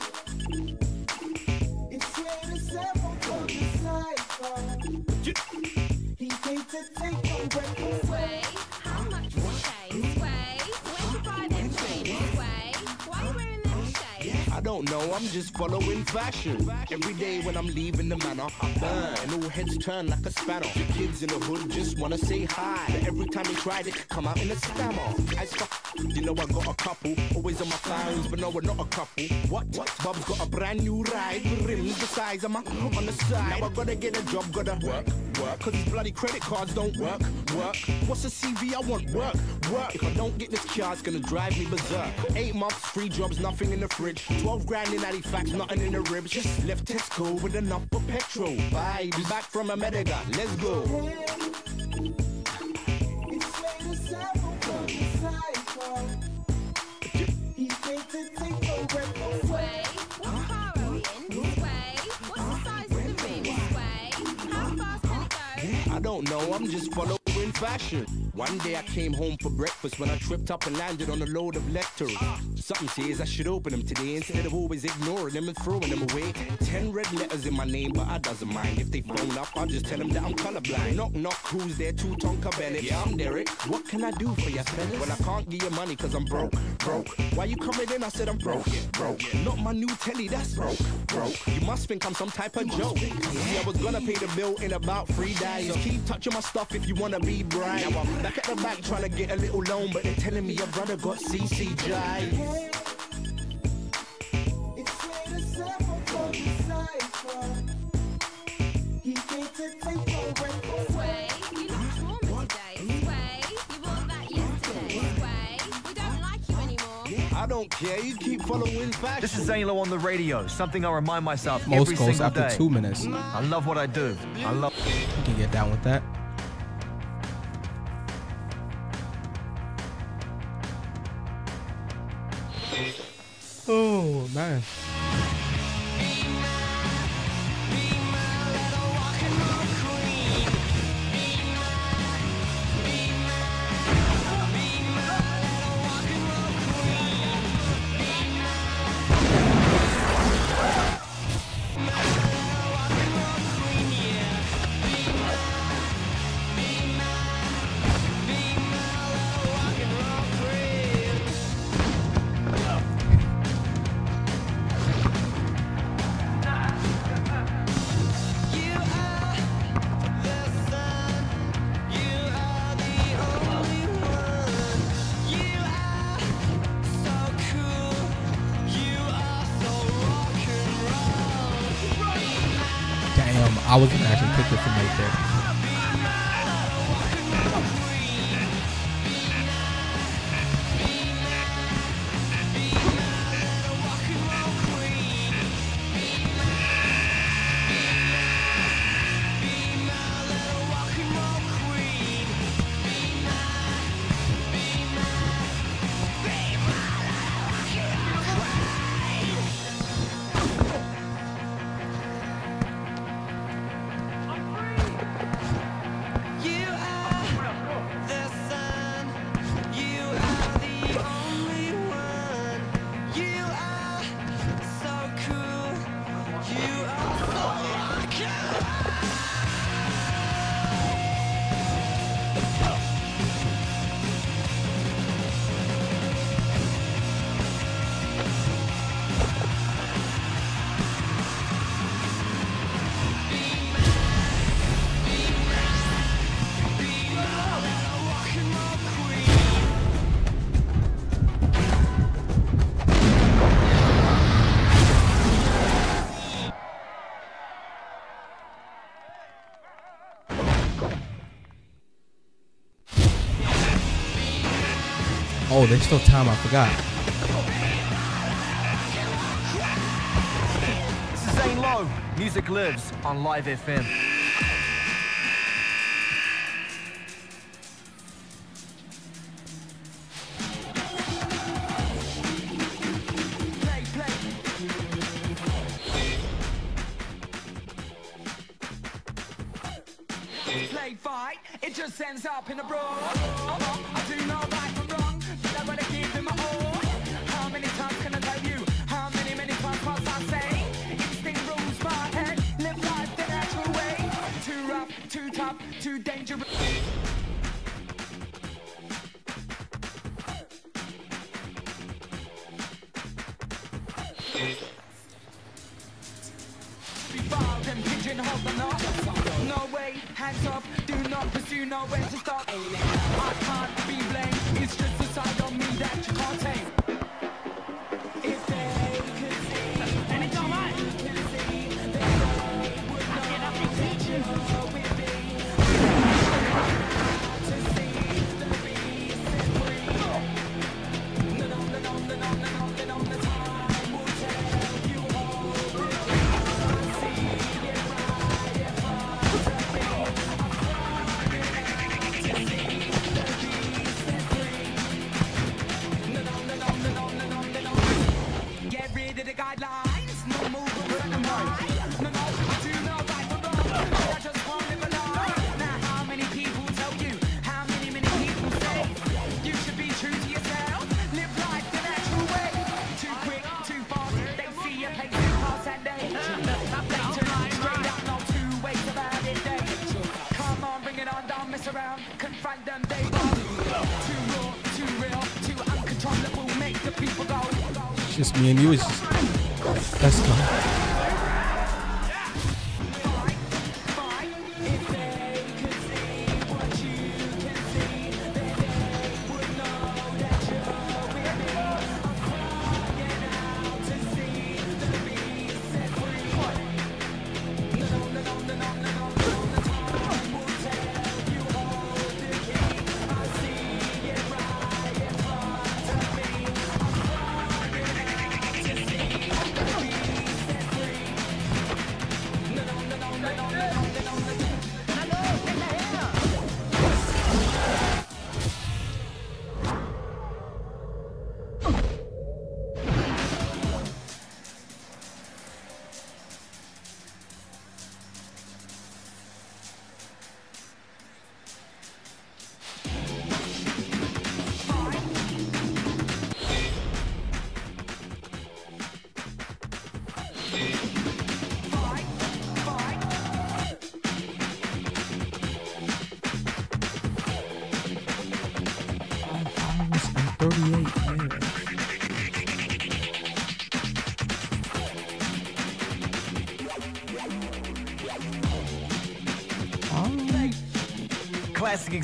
Following fashion. Every day when I'm leaving the manor, I burn. And all heads turn like a spanner. The kids in the hood just wanna say hi. But every time they try, they come out in a stammer. As fuck, you know I got a couple. Always on my phones, but no, we're not a couple. What? What? Bob's got a brand new ride. With rims the size of my on the side. Now I gotta get a job, gotta work, work. Cause these bloody credit cards don't work, work. What's a CV? I want work, work. If I don't get this car, it's gonna drive me berserk. Eight months, free jobs, nothing in the fridge. 12 grand in Halifax, nothing in the ribs. Just left Tesco with enough for petrol. Bye, be back from America, let's go? I don't know, I'm just following fashion. One day I came home for breakfast when I tripped up and landed on a load of lectures. Something says I should open them today instead of always ignoring them and throwing them away. Ten red letters in my name, but I doesn't mind. If they phone up, I'll just tell them that I'm colorblind. Knock, knock, who's there? Two Tonka Bennett. Yeah, I'm Derek. What can I do for ya, fellas? Well, I can't give you money cause I'm broke, broke. Why you coming in? I said I'm broke, broke. Not my new telly, that's broke, broke. You must think I'm some type of joke. See, I was gonna pay the bill in about three days. Keep touching my stuff if you wanna be bright. Now I'm back at the back trying to get a little loan, but they're telling me your brother got CCJ. He came to take no breath Sway. You look trauma today. Sway. You bought that yesterday. Sway. We don't like you anymore. I don't care, you keep following fashion. This is Zane Lowe on the radio, something I remind myself Most every goals single after day. two minutes. I love what I do. I love. You can get down with that. Oh man. I was gonna actually pick it from right there. Oh, there's still time. I forgot. This is Zane Lowe. Music lives on Live FM.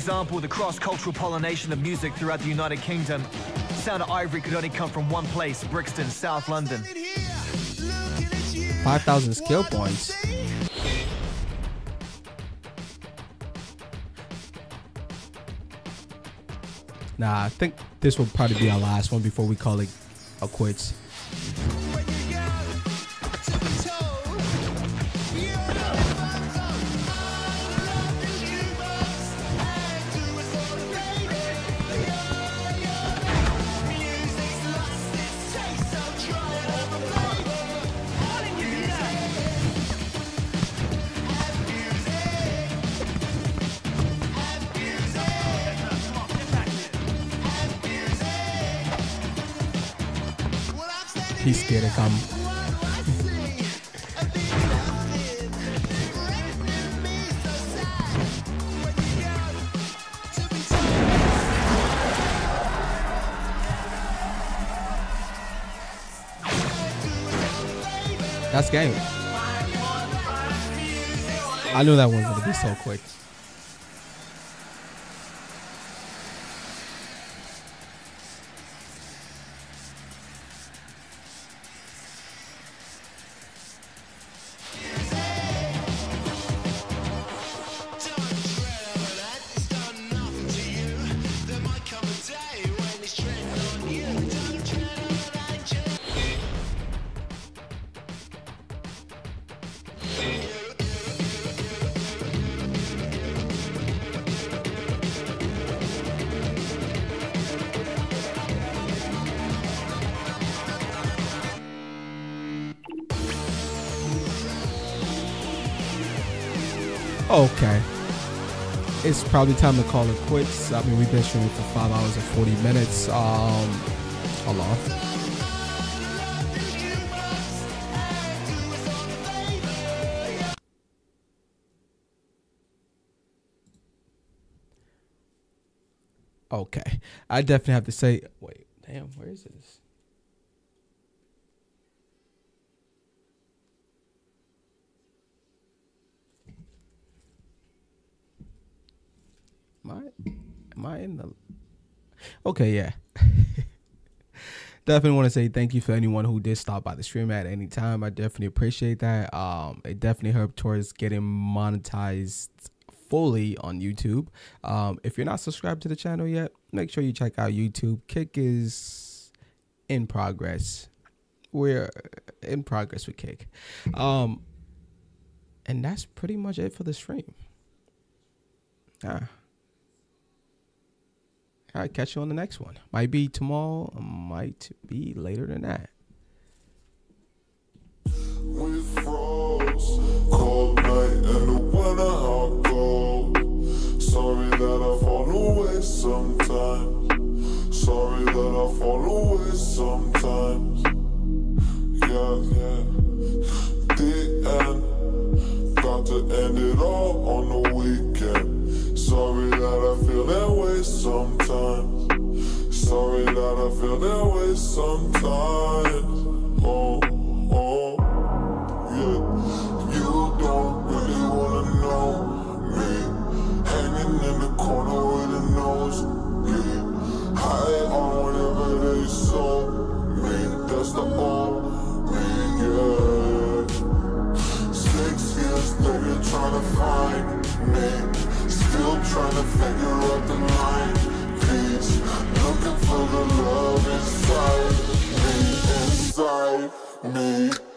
example, the cross-cultural pollination of music throughout the United Kingdom. Sound of Ivory could only come from one place, Brixton, South London. 5,000 skill points. Nah, I think this will probably be our last one before we call it a quits. I knew that one was going to be so quick. Probably time to call it quits. I mean, we've been streaming for five hours and 40 minutes. Um, hold. Okay. I definitely have to say, wait, damn, where is this? Am I, am I in the? Okay, yeah. *laughs* definitely want to say thank you for anyone who did stop by the stream at any time. I definitely appreciate that. Um, it definitely helped towards getting monetized fully on YouTube. Um, if you're not subscribed to the channel yet, make sure you check out YouTube. Kick is in progress. We're in progress with Kick. Um, and that's pretty much it for the stream. Ah. All right, catch you on the next one. Might be tomorrow, might be later than that. Cold night and the winter hot cold. Sorry that I fall away sometimes. Sorry that I fall away sometimes. Yeah, yeah. The end, got to end it all on the weekend. Sorry that I feel that way sometimes. Sorry that I feel that way sometimes. Oh, oh, yeah. You don't really wanna know me. Hanging in the corner with a nosebleed. High on whatever they sold me. That's the old me, yeah. Six years later, trying to find me. Trying to figure out the line. Peace. Looking for the love inside me, inside me.